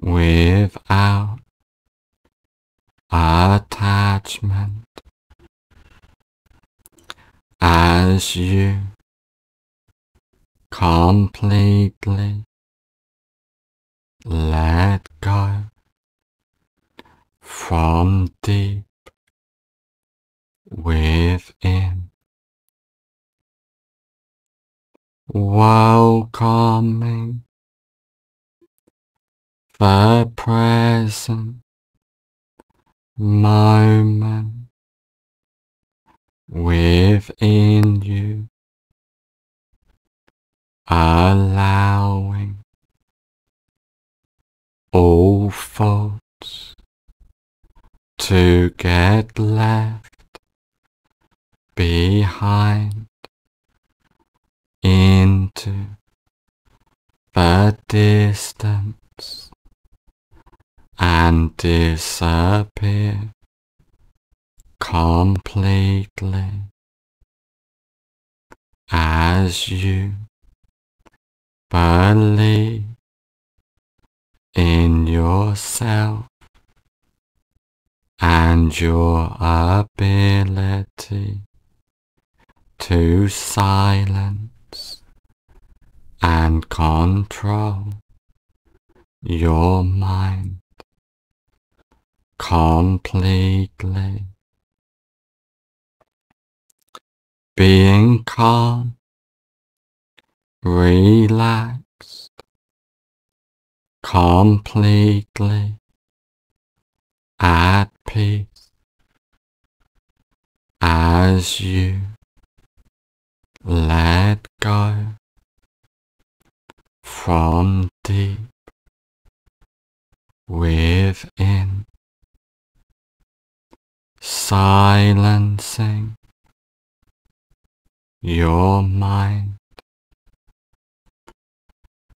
without attachment. As you completely let go from deep within, welcoming the present moment within you, allowing all thoughts to get left behind into the distance and disappear completely as you believe in yourself and your ability to silence and control your mind completely. Being calm, relaxed, completely at peace as you let go from deep within, silencing your mind.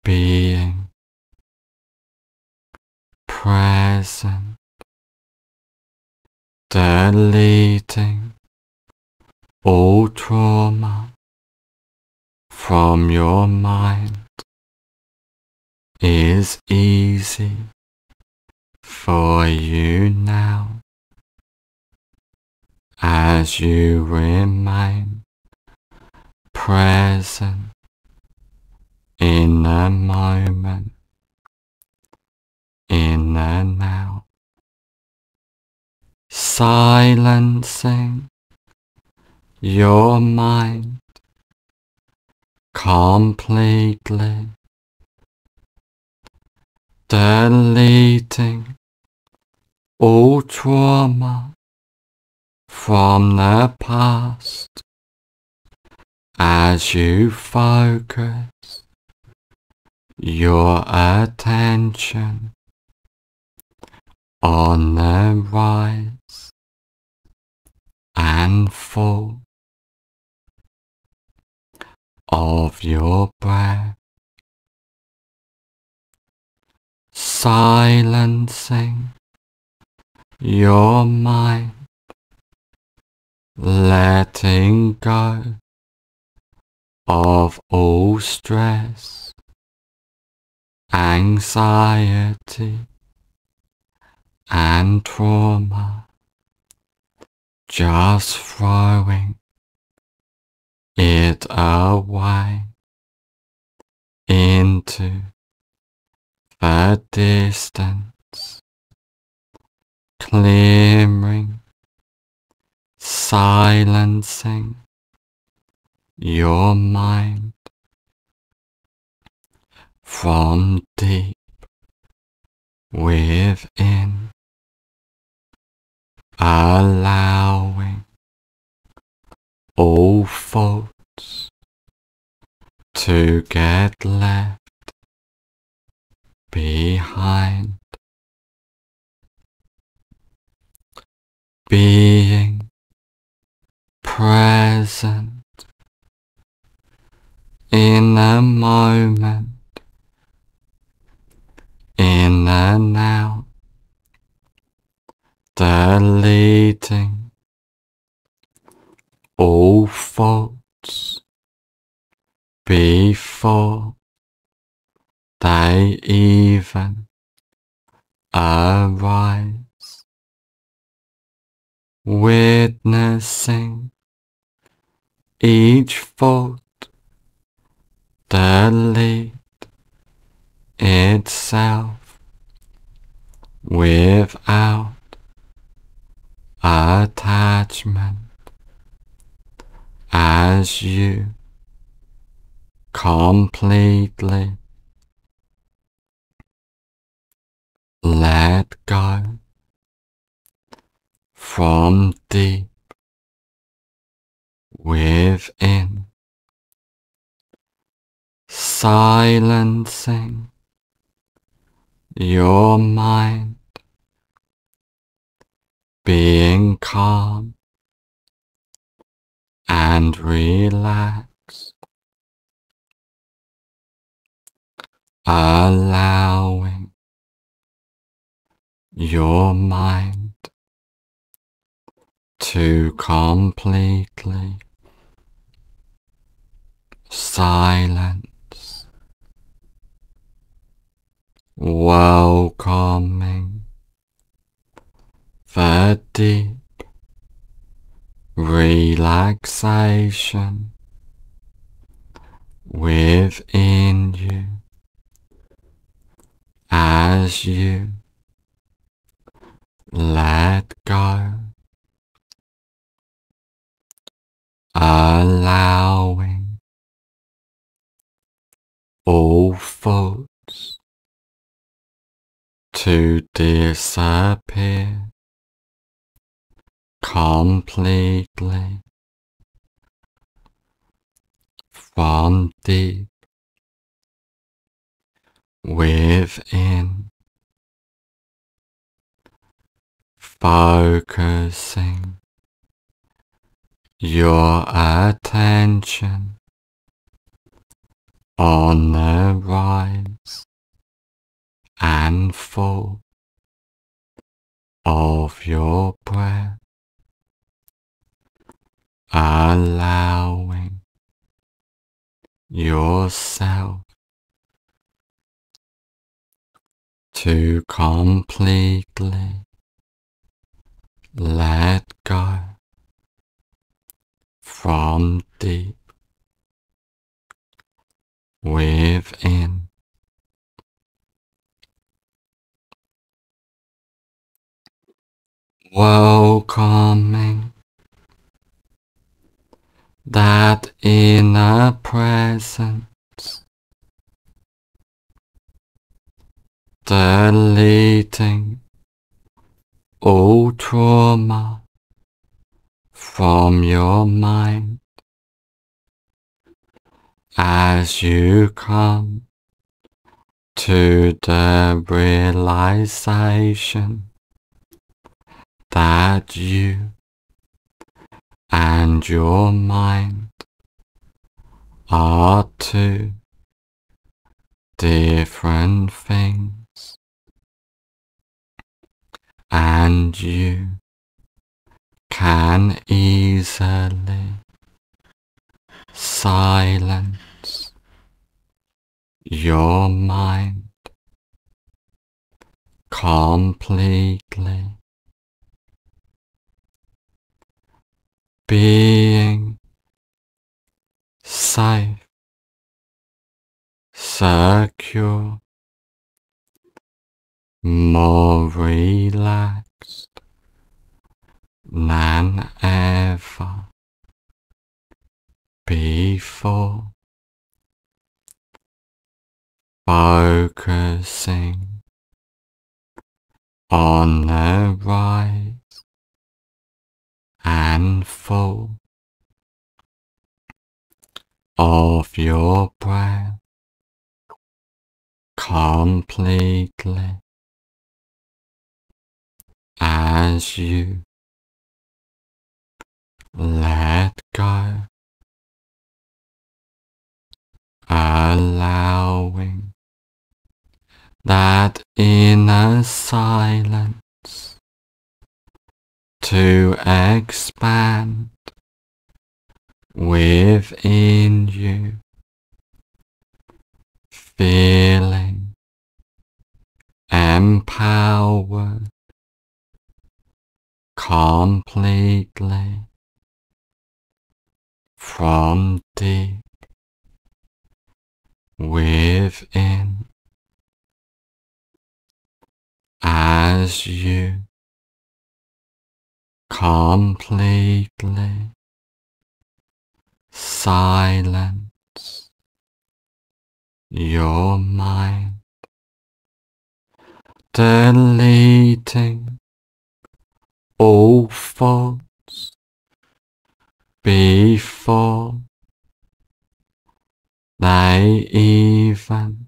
Being present, deleting all trauma from your mind is easy for you now. As you remain present in the moment, in the now, silencing your mind completely, deleting all trauma from the past as you focus your attention on the rise and fall of your breath, silencing your mind, letting go of all stress, anxiety, and trauma, just throwing it away into the distance, clearing, silencing your mind from deep within, allowing all faults to get left behind, being present in the moment, in the now, deleting all faults before they even arise, witnessing each fault delete itself without attachment as you completely let go from deep within. Silencing your mind, being calm and relaxed, allowing your mind to completely silence welcoming deep relaxation within you. As you let go, allowing all thoughts to disappear completely from deep within, focusing your attention on the rise and fall of your breath, allowing yourself to completely let go from deep within. Welcoming that inner presence, deleting all trauma from your mind. As you come to the realization that you and your mind are two different things, and you can easily silence your mind completely being safe, secure, more relaxed than ever before, focusing on the rise and full of your breath completely as you let go, allowing that inner silence to expand within you, feeling empowered completely from deep within. As you completely silence your mind, deleting all thoughts before they even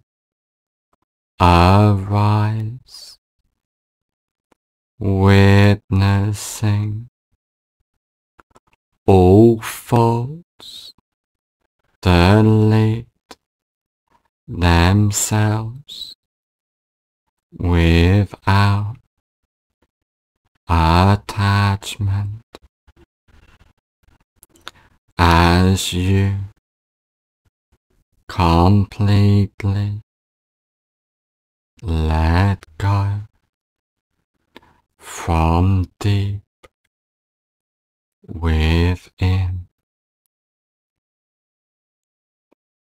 arise witnessing all faults delete themselves without attachment. As you completely let go from deep within.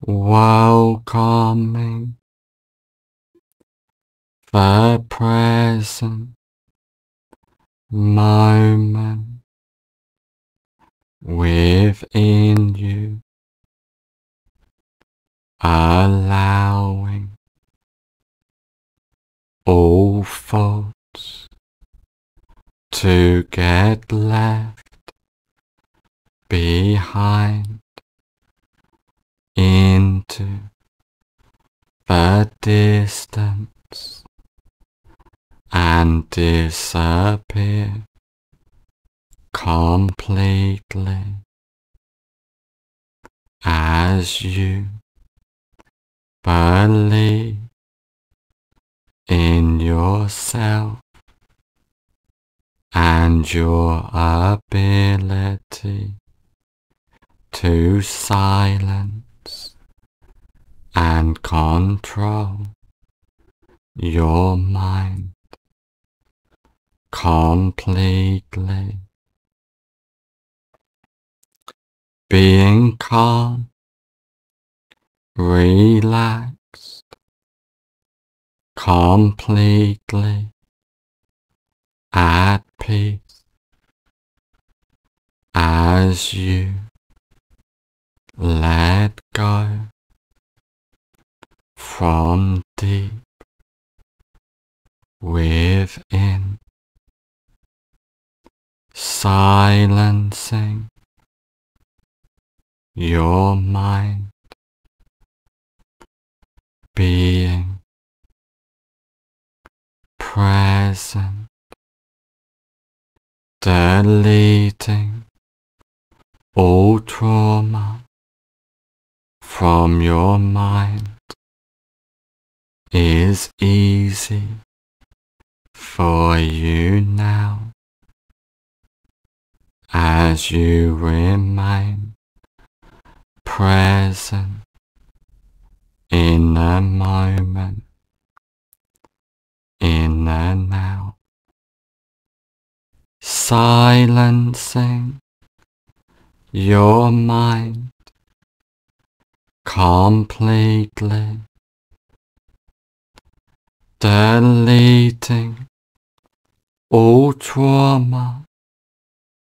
Welcoming the present moment within you, allowing all thoughts to get left behind into the distance and disappear completely as you believe in yourself and your ability to silence and control your mind completely. being calm, relaxed, completely at peace as you let go from deep within, silencing your mind, being present, deleting all trauma from your mind is easy for you now. As you remain present in the moment, in the now, silencing your mind completely deleting all trauma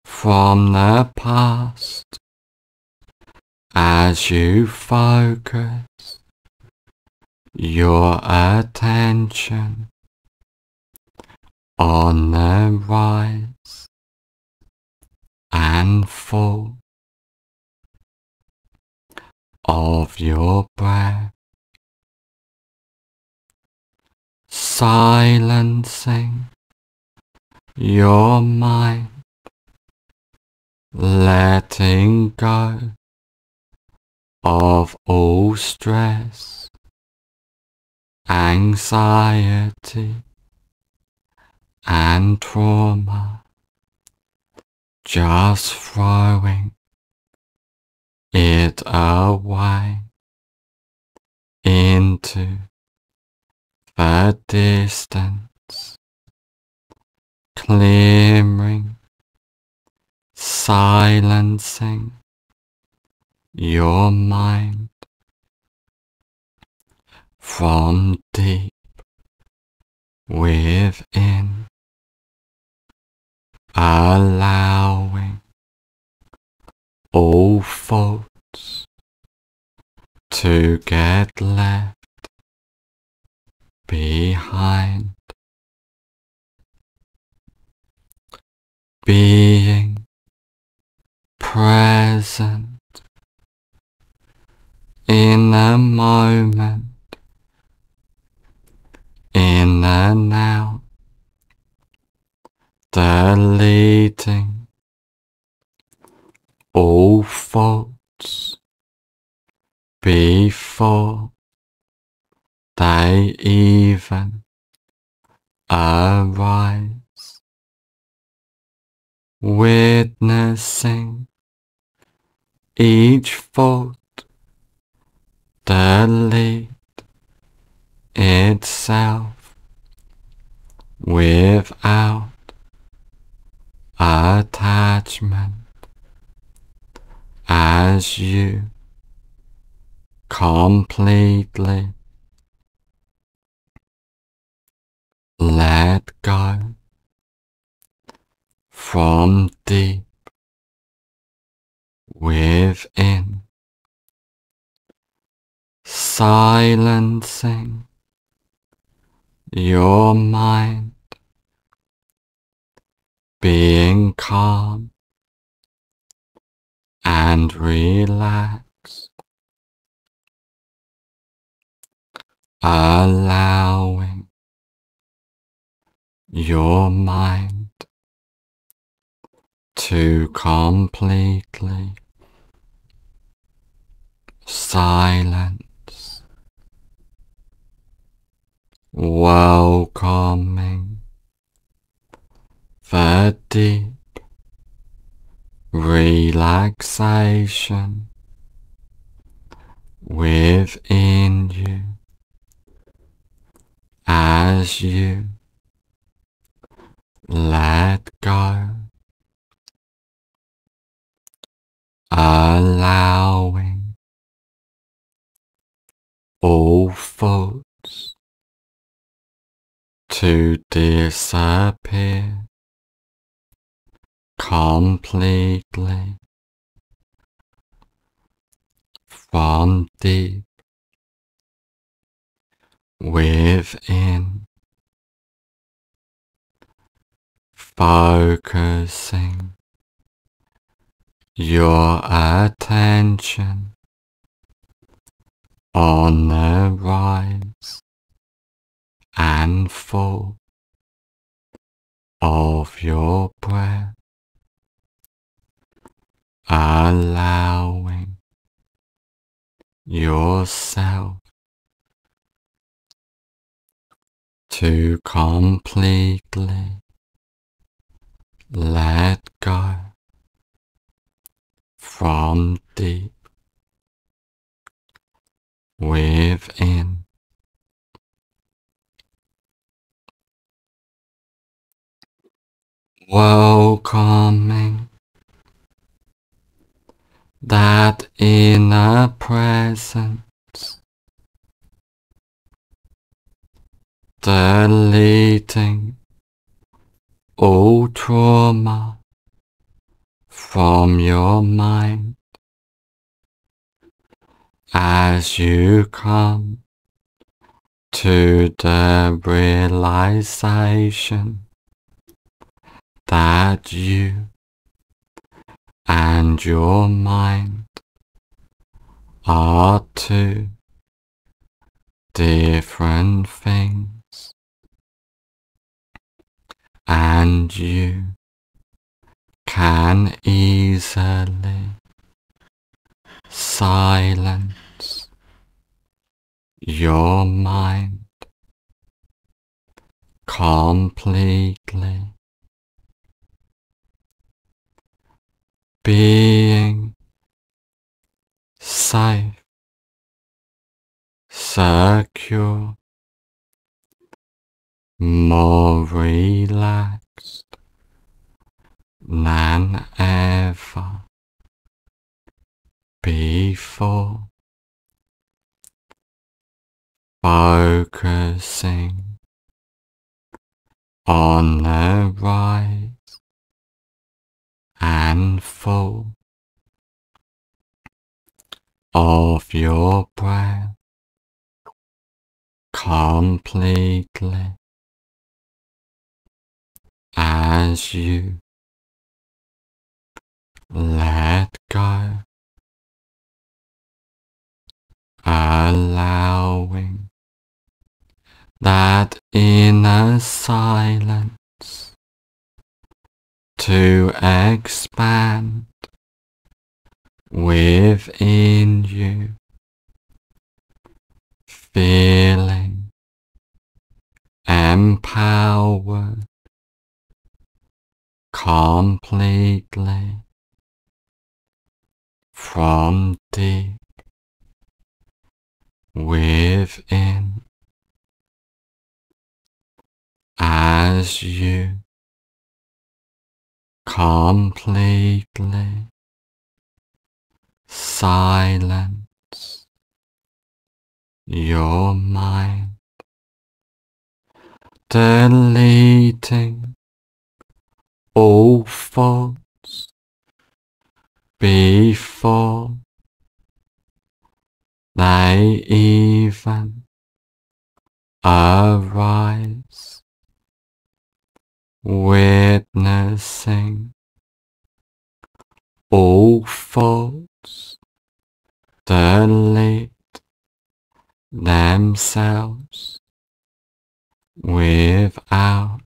from the past as you focus your attention on the rise and full of your breath, silencing your mind, letting go of all stress, anxiety, and trauma, just throwing it away into the distance, clearing, silencing your mind from deep within, allowing all faults to get left behind, being present in the moment, in the now, deleting all faults. Before they even arise, witnessing each fault delete itself without attachment as you completely let go from deep within. Silencing your mind, being calm and relaxed, allowing your mind to completely silence welcoming deep relaxation within you. As you let go, allowing all thoughts to disappear completely from deep within, focusing your attention on the rise and fall of your breath, allowing yourself to completely let go from deep within. Welcoming that inner presence, deleting all trauma from your mind as you come to the realization that you and your mind are two different things, and you can easily silence your mind completely being safe, secure, more relaxed than ever before, focusing on the rise and full of your breath completely as you let go, allowing that inner silence to expand within you, feeling empowered completely from deep within. As you completely silence your mind, deleting all thoughts before they even arise witnessing. All faults delete themselves without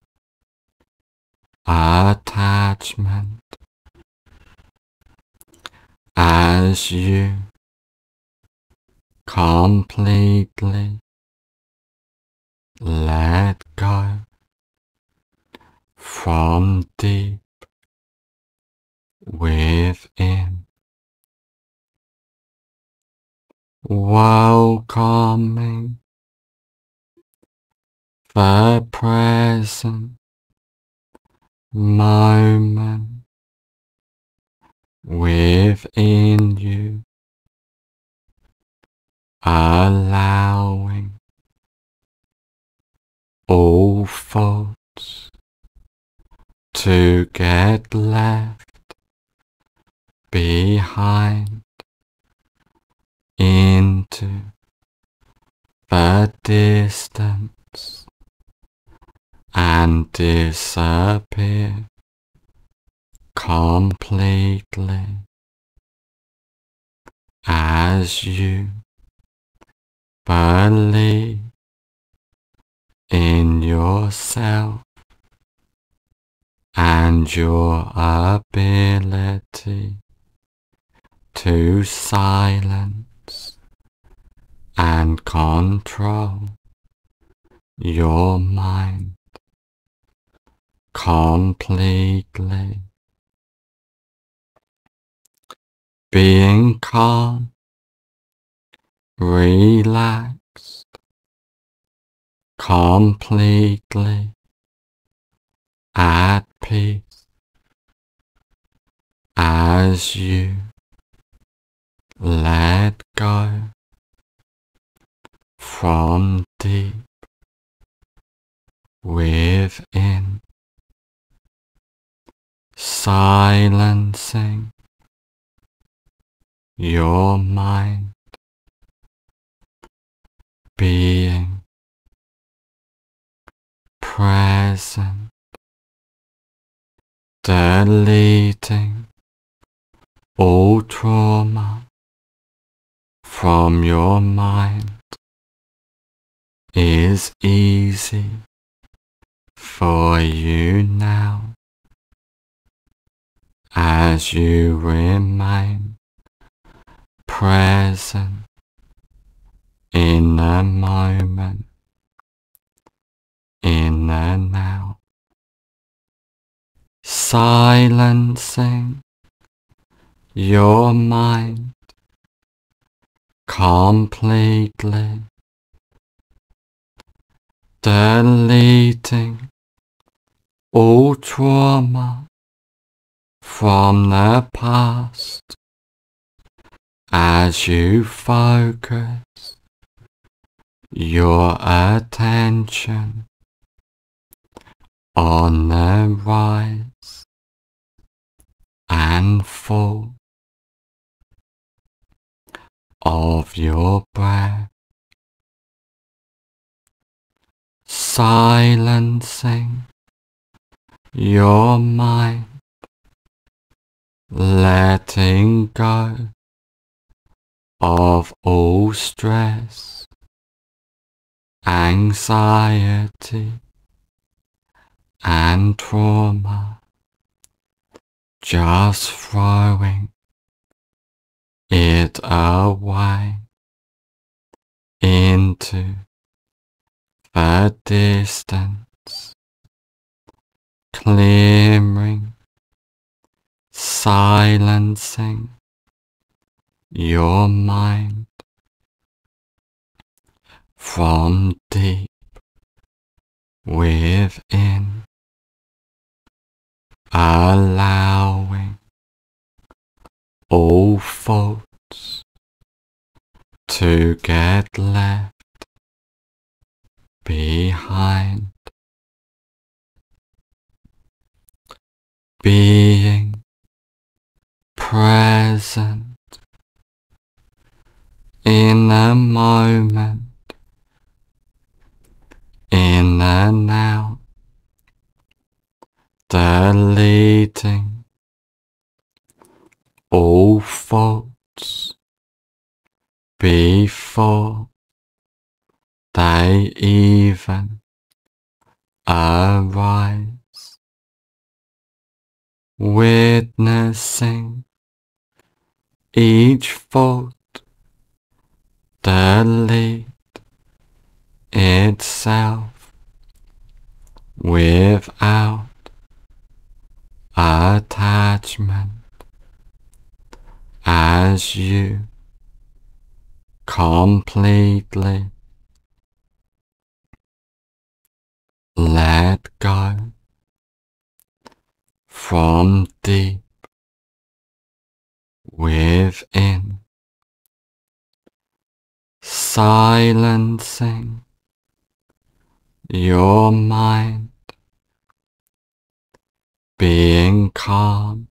attachment. As you completely let go from deep within. Welcoming the present moment within you, allowing all thoughts to get left behind into the distance and disappear completely as you believe in yourself and your ability to silence and control your mind completely. Being calm, relaxed, completely at peace as you let go from deep within, silencing your mind, being present, deleting all trauma from your mind is easy for you now. As you remain present in the moment, in the now, silencing your mind completely, deleting all trauma from the past as you focus your attention on the rise and fall of your breath, silencing your mind, letting go of all stress, anxiety, and trauma, just throwing it away into the distance, clearing, silencing your mind from deep within, allowing all faults to get left behind, being present in the moment, in the now, deleting all faults before they even arise, witnessing each fault delete itself without attachment as you completely let go from deep within, silencing your mind, being calm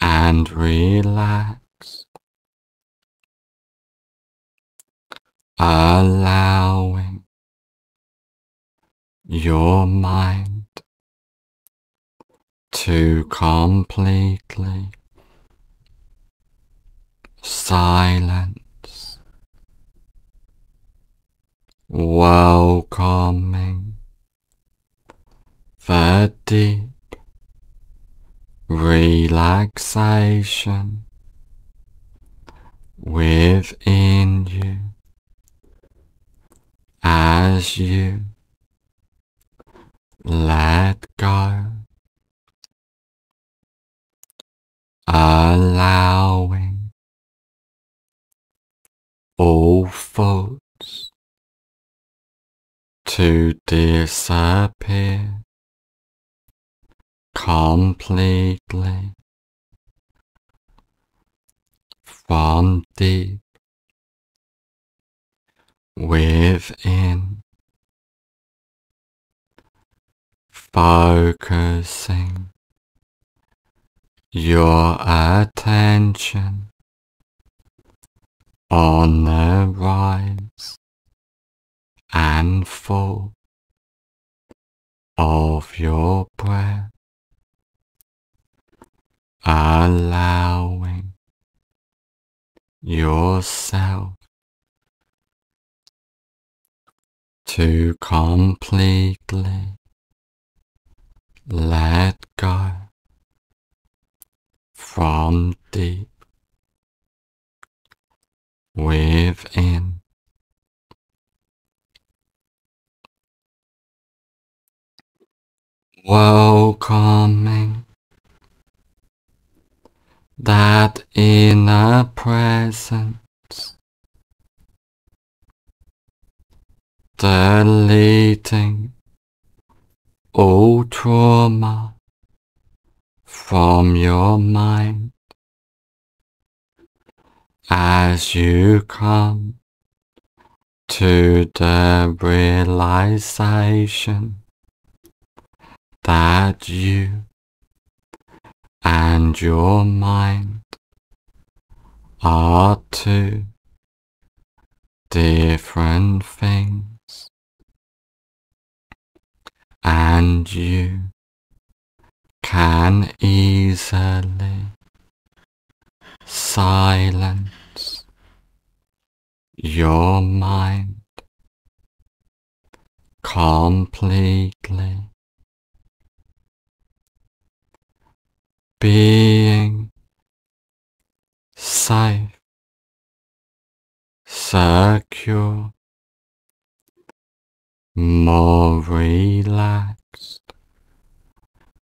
and relaxed, allowing your mind to completely silence, welcoming the deep relaxation within you as you let go, allowing all thoughts to disappear completely from deep within, focusing your attention on the rise and fall of your breath, allowing yourself to completely let go from deep within. Welcoming that inner presence, deleting all trauma from your mind as you come to the realization that you and your mind are two different things, and you can easily silence your mind completely being safe, secure, more relaxed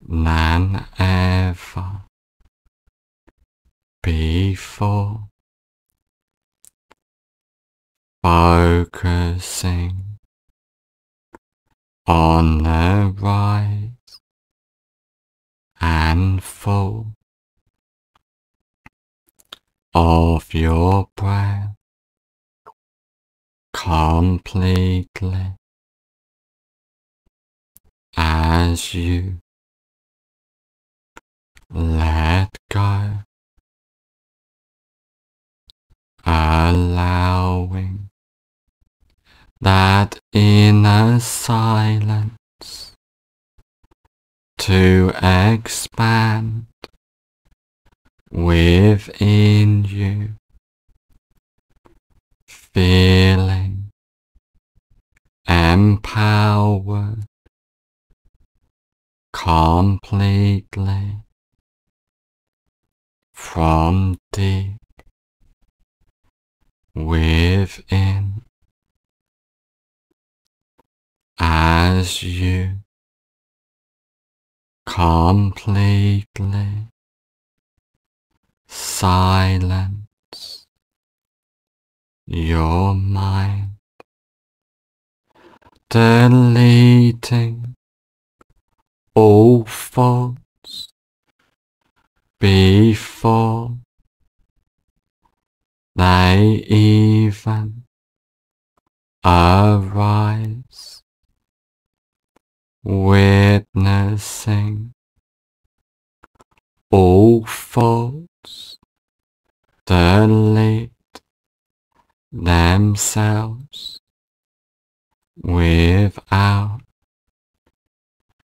than ever before, focusing on the rise and full of your breath completely as you let go, allowing that inner silence to expand within you, feeling empowered completely from deep within. As you completely silence your mind, deleting all thoughts before they even arise, witnessing. All faults delete themselves without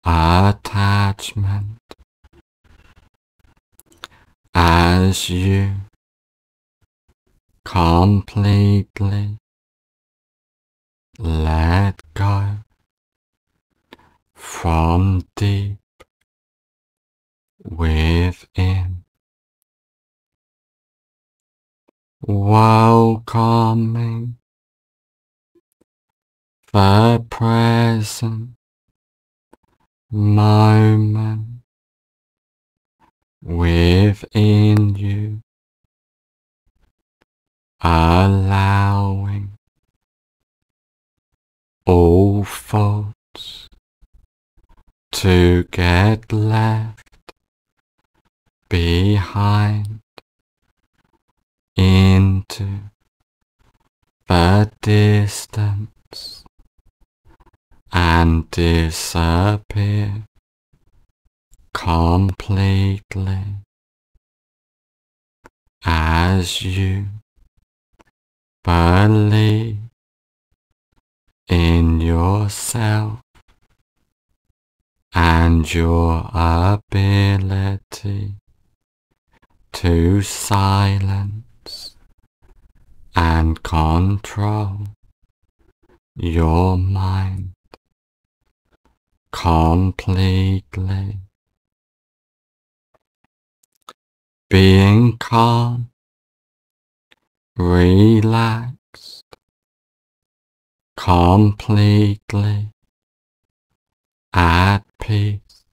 attachment. As you completely let go from deep within. Welcoming the present moment within you, allowing all faults to get left behind into the distance and disappear completely as you believe in yourself and your ability to silence and control your mind completely. Being calm, relaxed, completely at peace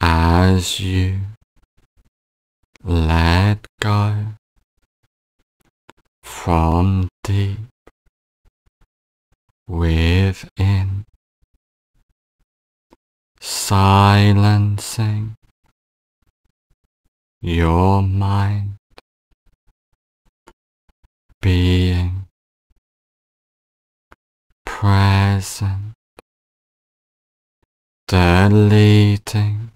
as you let go from deep within, silencing your mind. Being present, deleting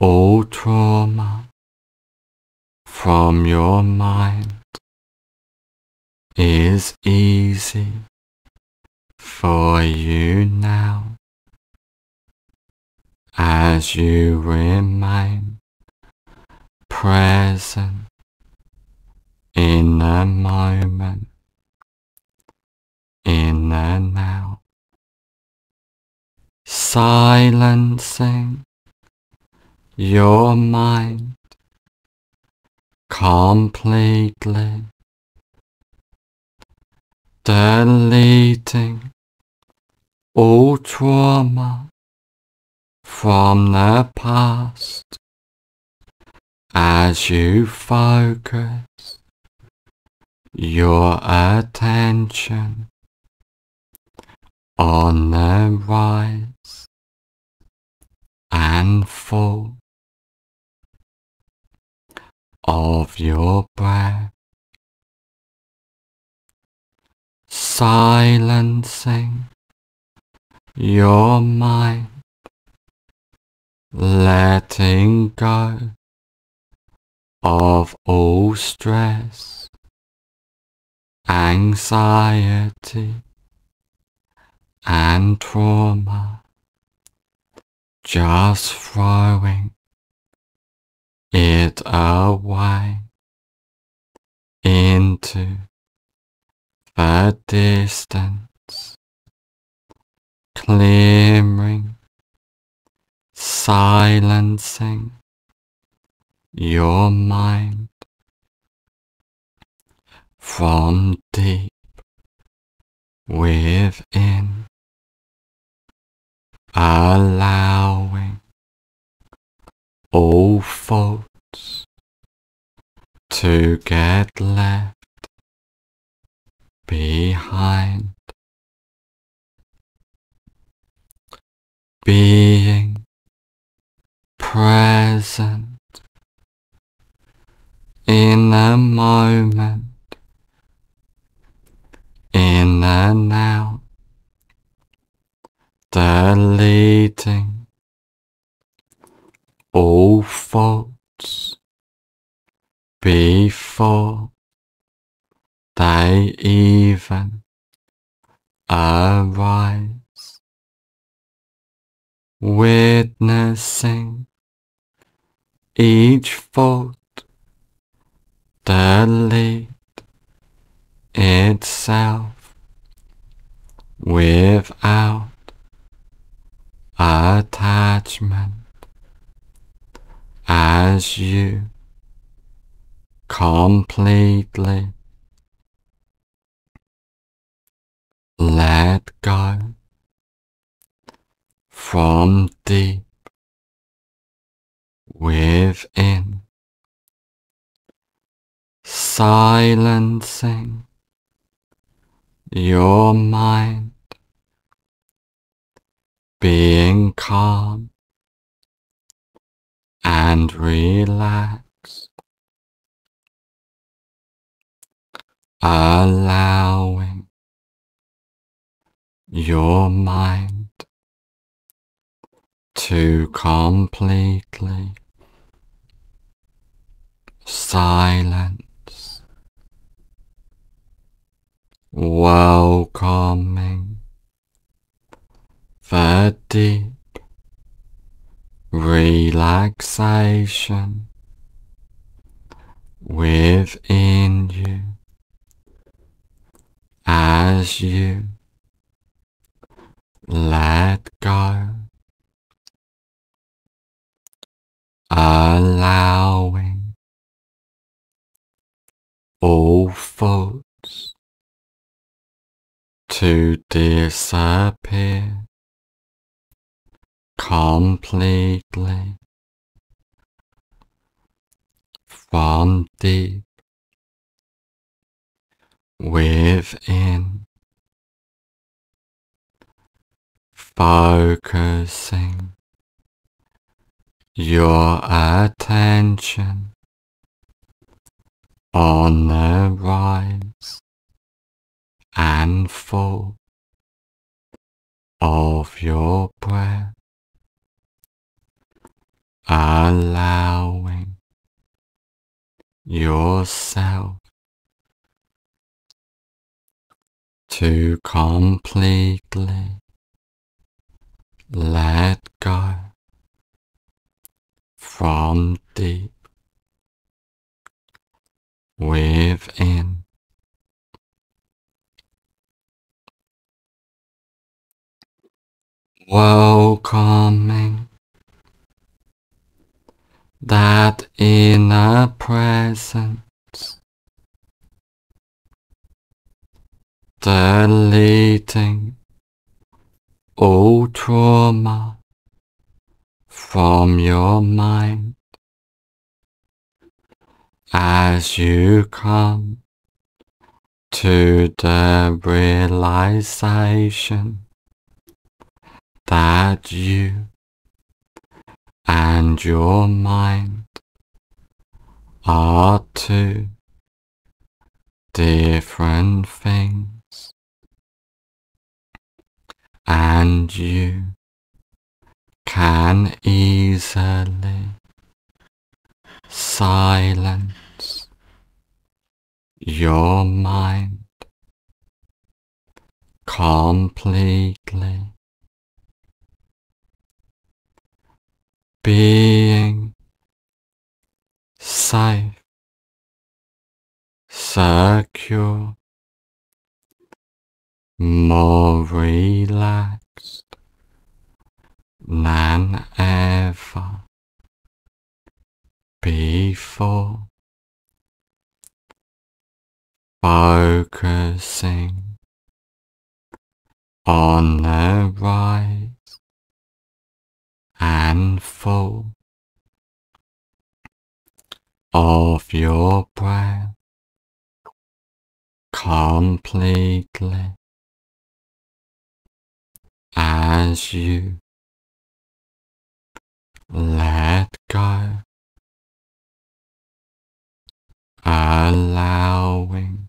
all trauma from your mind is easy for you now. As you remain present in the moment, in the now, silencing your mind completely, deleting all trauma from the past as you focus your attention on the rise and fall of your breath, silencing your mind, letting go of all stress, anxiety, and trauma, just throwing it away into the distance, clearing, silencing your mind from deep within, allowing all faults to get left behind, being present in the moment, in the out, deleting all thoughts before they even arise. Witnessing each thought delete itself without attachment as you completely let go from deep within, silencing your mind, being calm and relaxed, allowing your mind to completely silence, welcoming deep relaxation within you as you let go. Allowing all thoughts to disappear completely from deep within, focusing your attention on the rise and fall of your breath, allowing yourself to completely let go from deep within. Welcoming that inner presence, deleting all trauma from your mind. As you come to the realization that you and your mind are two different things. And you can easily silence your mind completely being safe, secure, more relaxed than ever before. Focusing on the rise and fall of your breath completely as you let go, allowing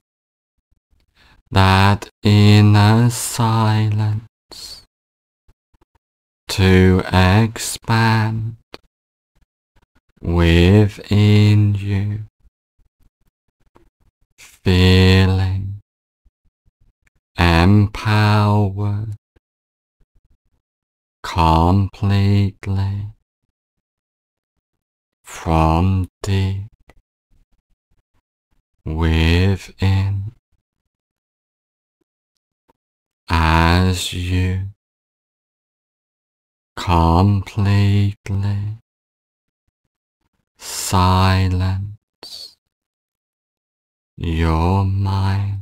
that inner silence to expand within you, feeling empowered completely from deep within. As you completely silence your mind,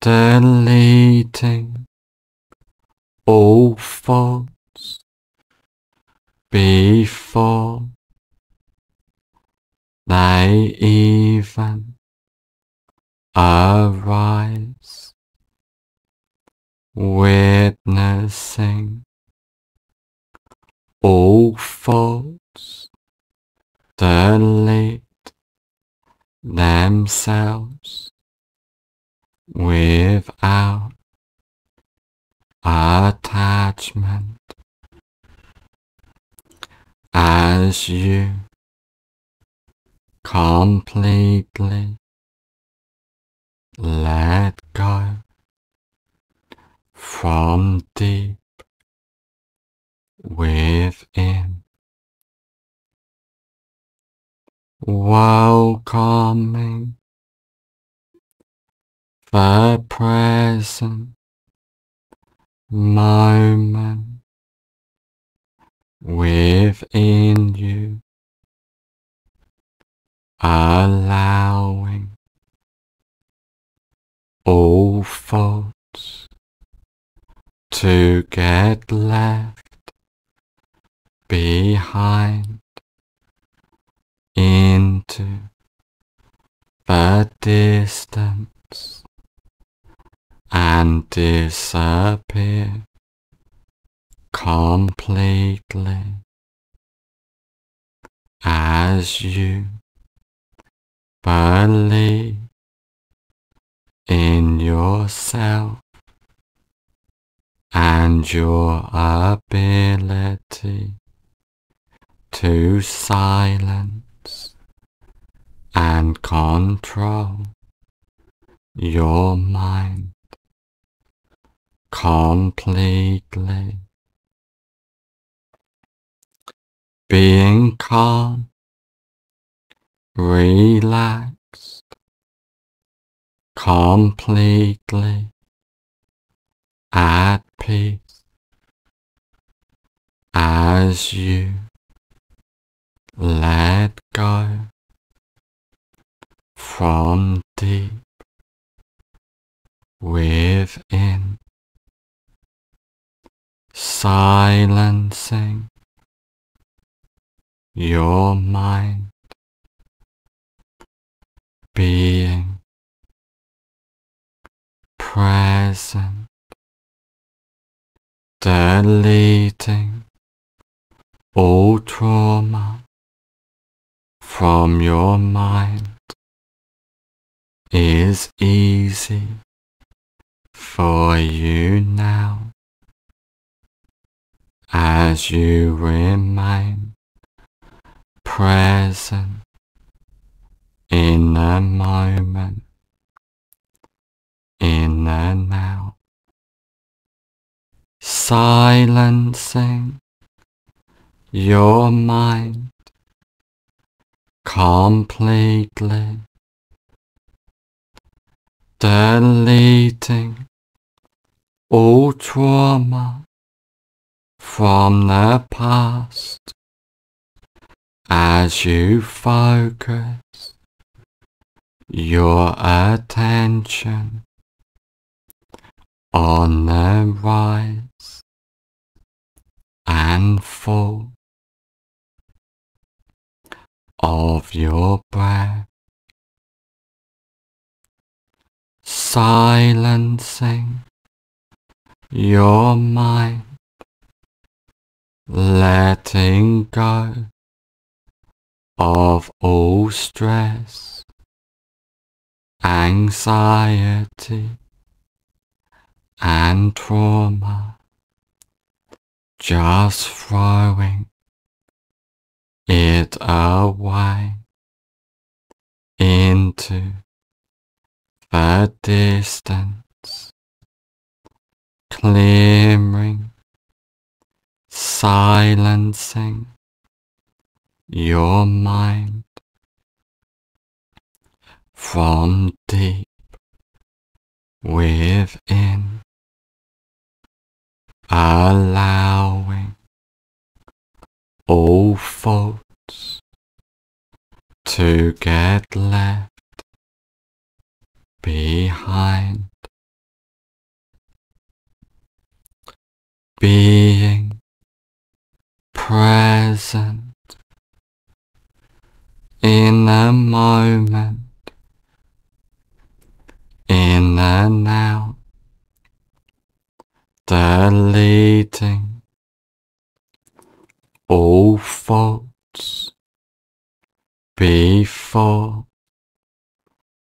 deleting all thoughts before they even arise, witnessing all thoughts delete themselves without attachment. As you completely let go from deep within, welcoming the present moment within you, allowing all thoughts to get left behind into the distance and disappear completely as you believe in yourself and your ability to silence and control your mind completely. Being calm, relaxed, completely at peace as you let go from deep within, silencing your mind being present, deleting all trauma from your mind is easy for you now. As you remain present in the moment, in the now, silencing your mind completely, deleting all trauma from the past as you focus your attention on the rise and fall of your breath, silencing your mind letting go of all stress, anxiety, and trauma, just throwing it away into the distance, clearing, silencing your mind from deep within, allowing all faults to get left behind, being present in a moment, in the out, deleting all faults before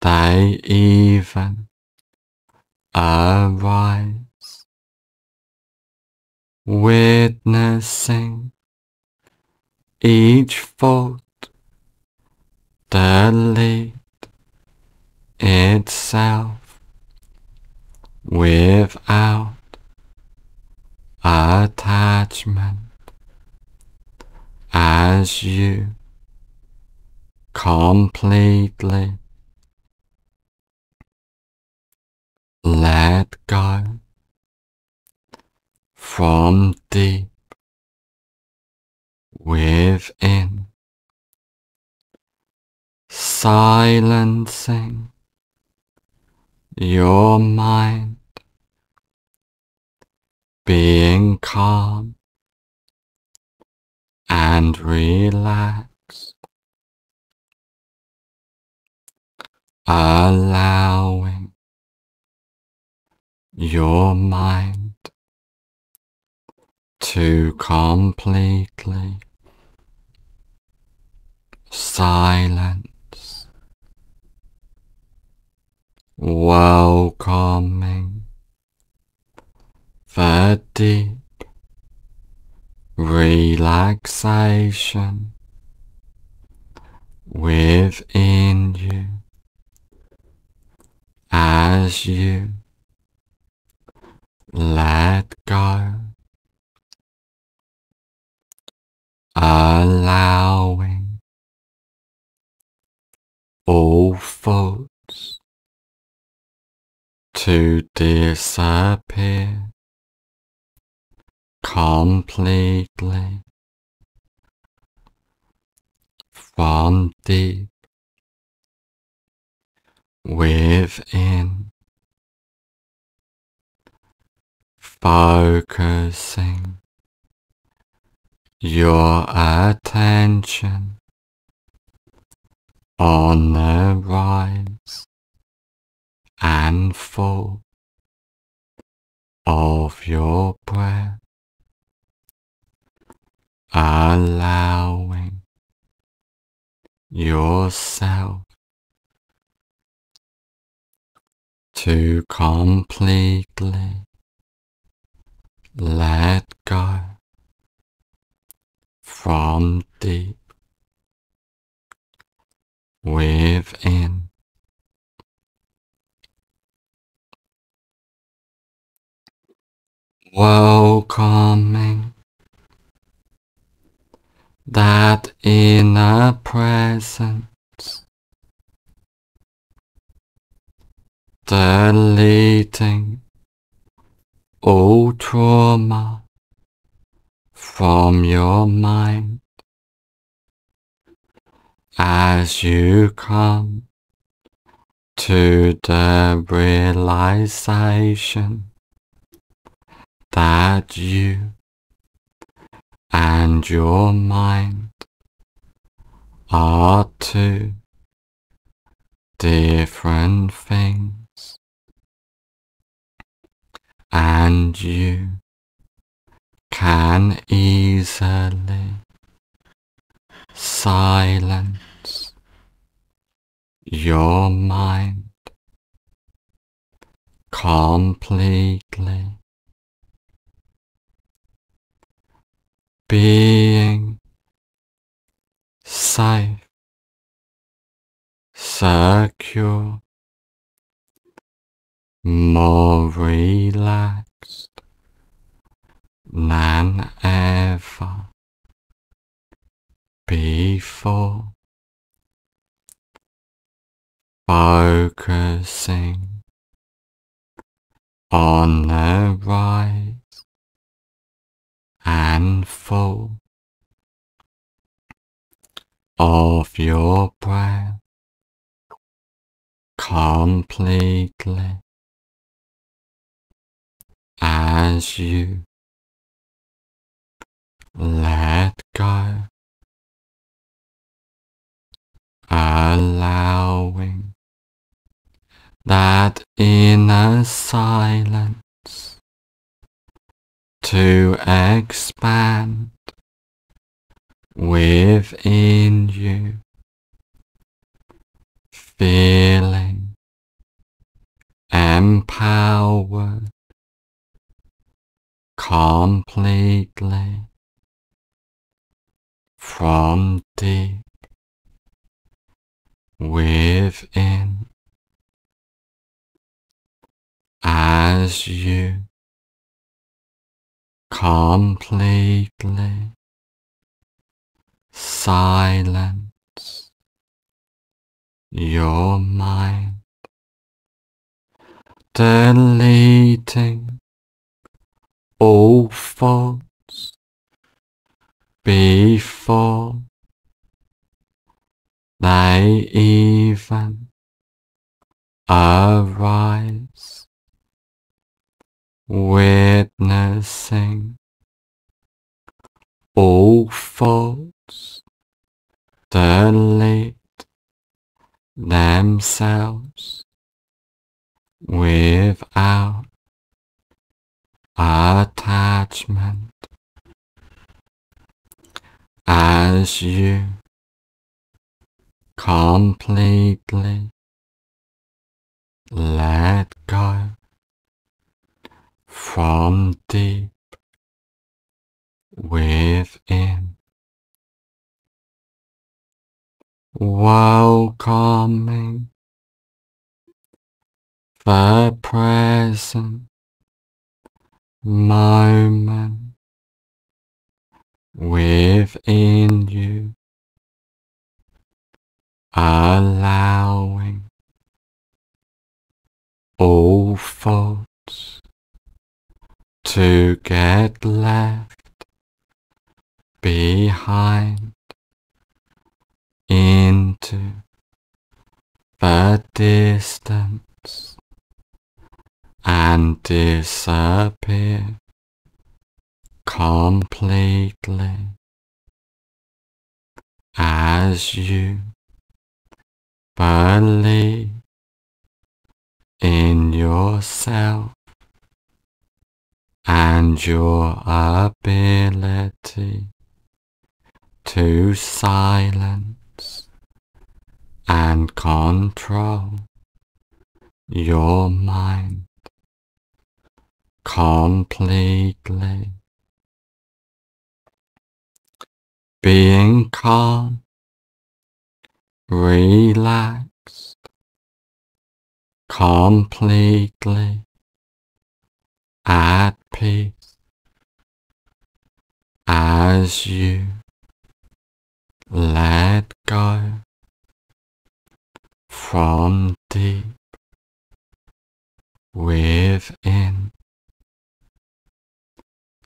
they even arise, witnessing each fault delete itself without attachment as you completely let go from deep within. Silencing your mind, being calm and relaxed, allowing your mind to completely silence welcoming deep relaxation within you. As you let go, allowing all thoughts to disappear completely from deep within, focusing your attention on the rise and fall of your breath, allowing yourself to completely let go from deep within. welcoming that inner presence, deleting all trauma from your mind. As you come to the realization that you and your mind are two different things, and you can easily silence your mind completely being safe, secure, more relaxed than ever before, focusing on the rise and fall of your breath completely as you let go, allowing that inner silence to expand within you, feeling empowered completely from deep within. As you completely silence your mind, deleting all thoughts before they even arise, witnessing all thoughts delete themselves without attachment. As you completely let go from deep within. Welcoming the present moment within you, allowing all thoughts to get left behind into the distance and disappear completely as you believe in yourself and your ability to silence and control your mind completely. Being calm, relaxed, completely at peace as you let go from deep within,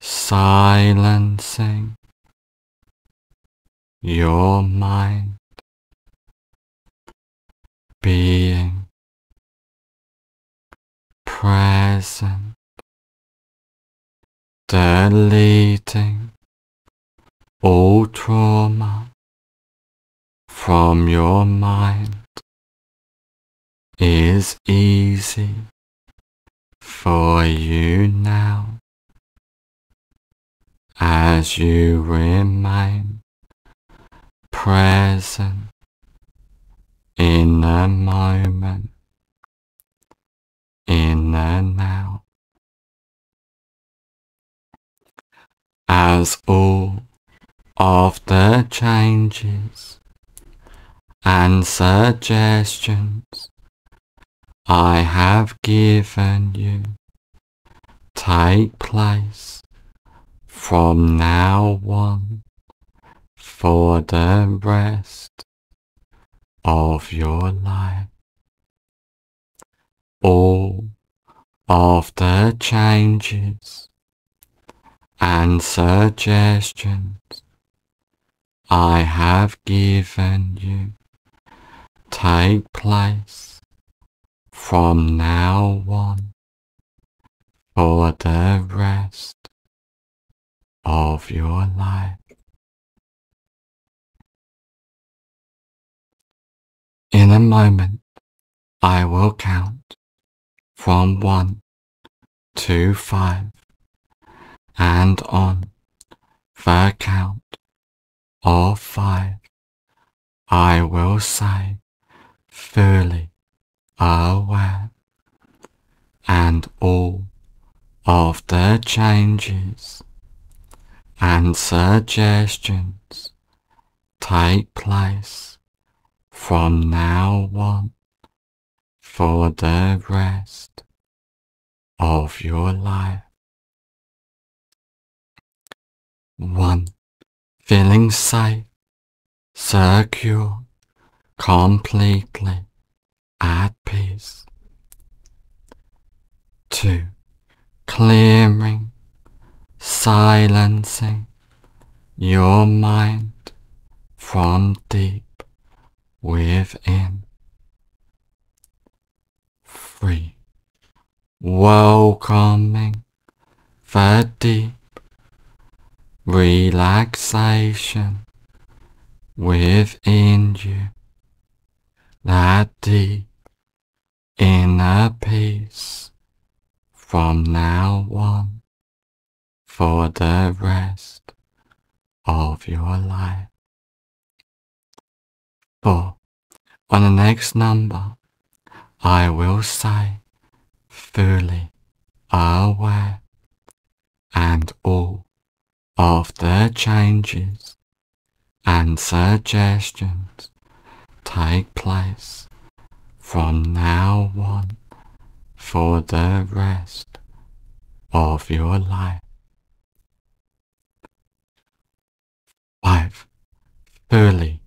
silencing your mind being present, deleting all trauma from your mind is easy for you now. As you remain present in the moment, in the now, as all of the changes and suggestions I have given you take place from now on for the rest of your life. All of the changes and suggestions I have given you take place from now on for the rest of your life. In a moment, I will count from one to five and on the count of five, I will say fully aware and all of the changes and suggestions take place from now on for the rest of your life. One, feeling safe, secure, completely at peace. Two, clearing, silencing your mind from deep within. Three, welcoming the deep relaxation within you, that deep inner peace from now on for the rest of your life. For on the next number, I will say fully aware and all of the changes and suggestions take place from now on for the rest of your life. 5. Fully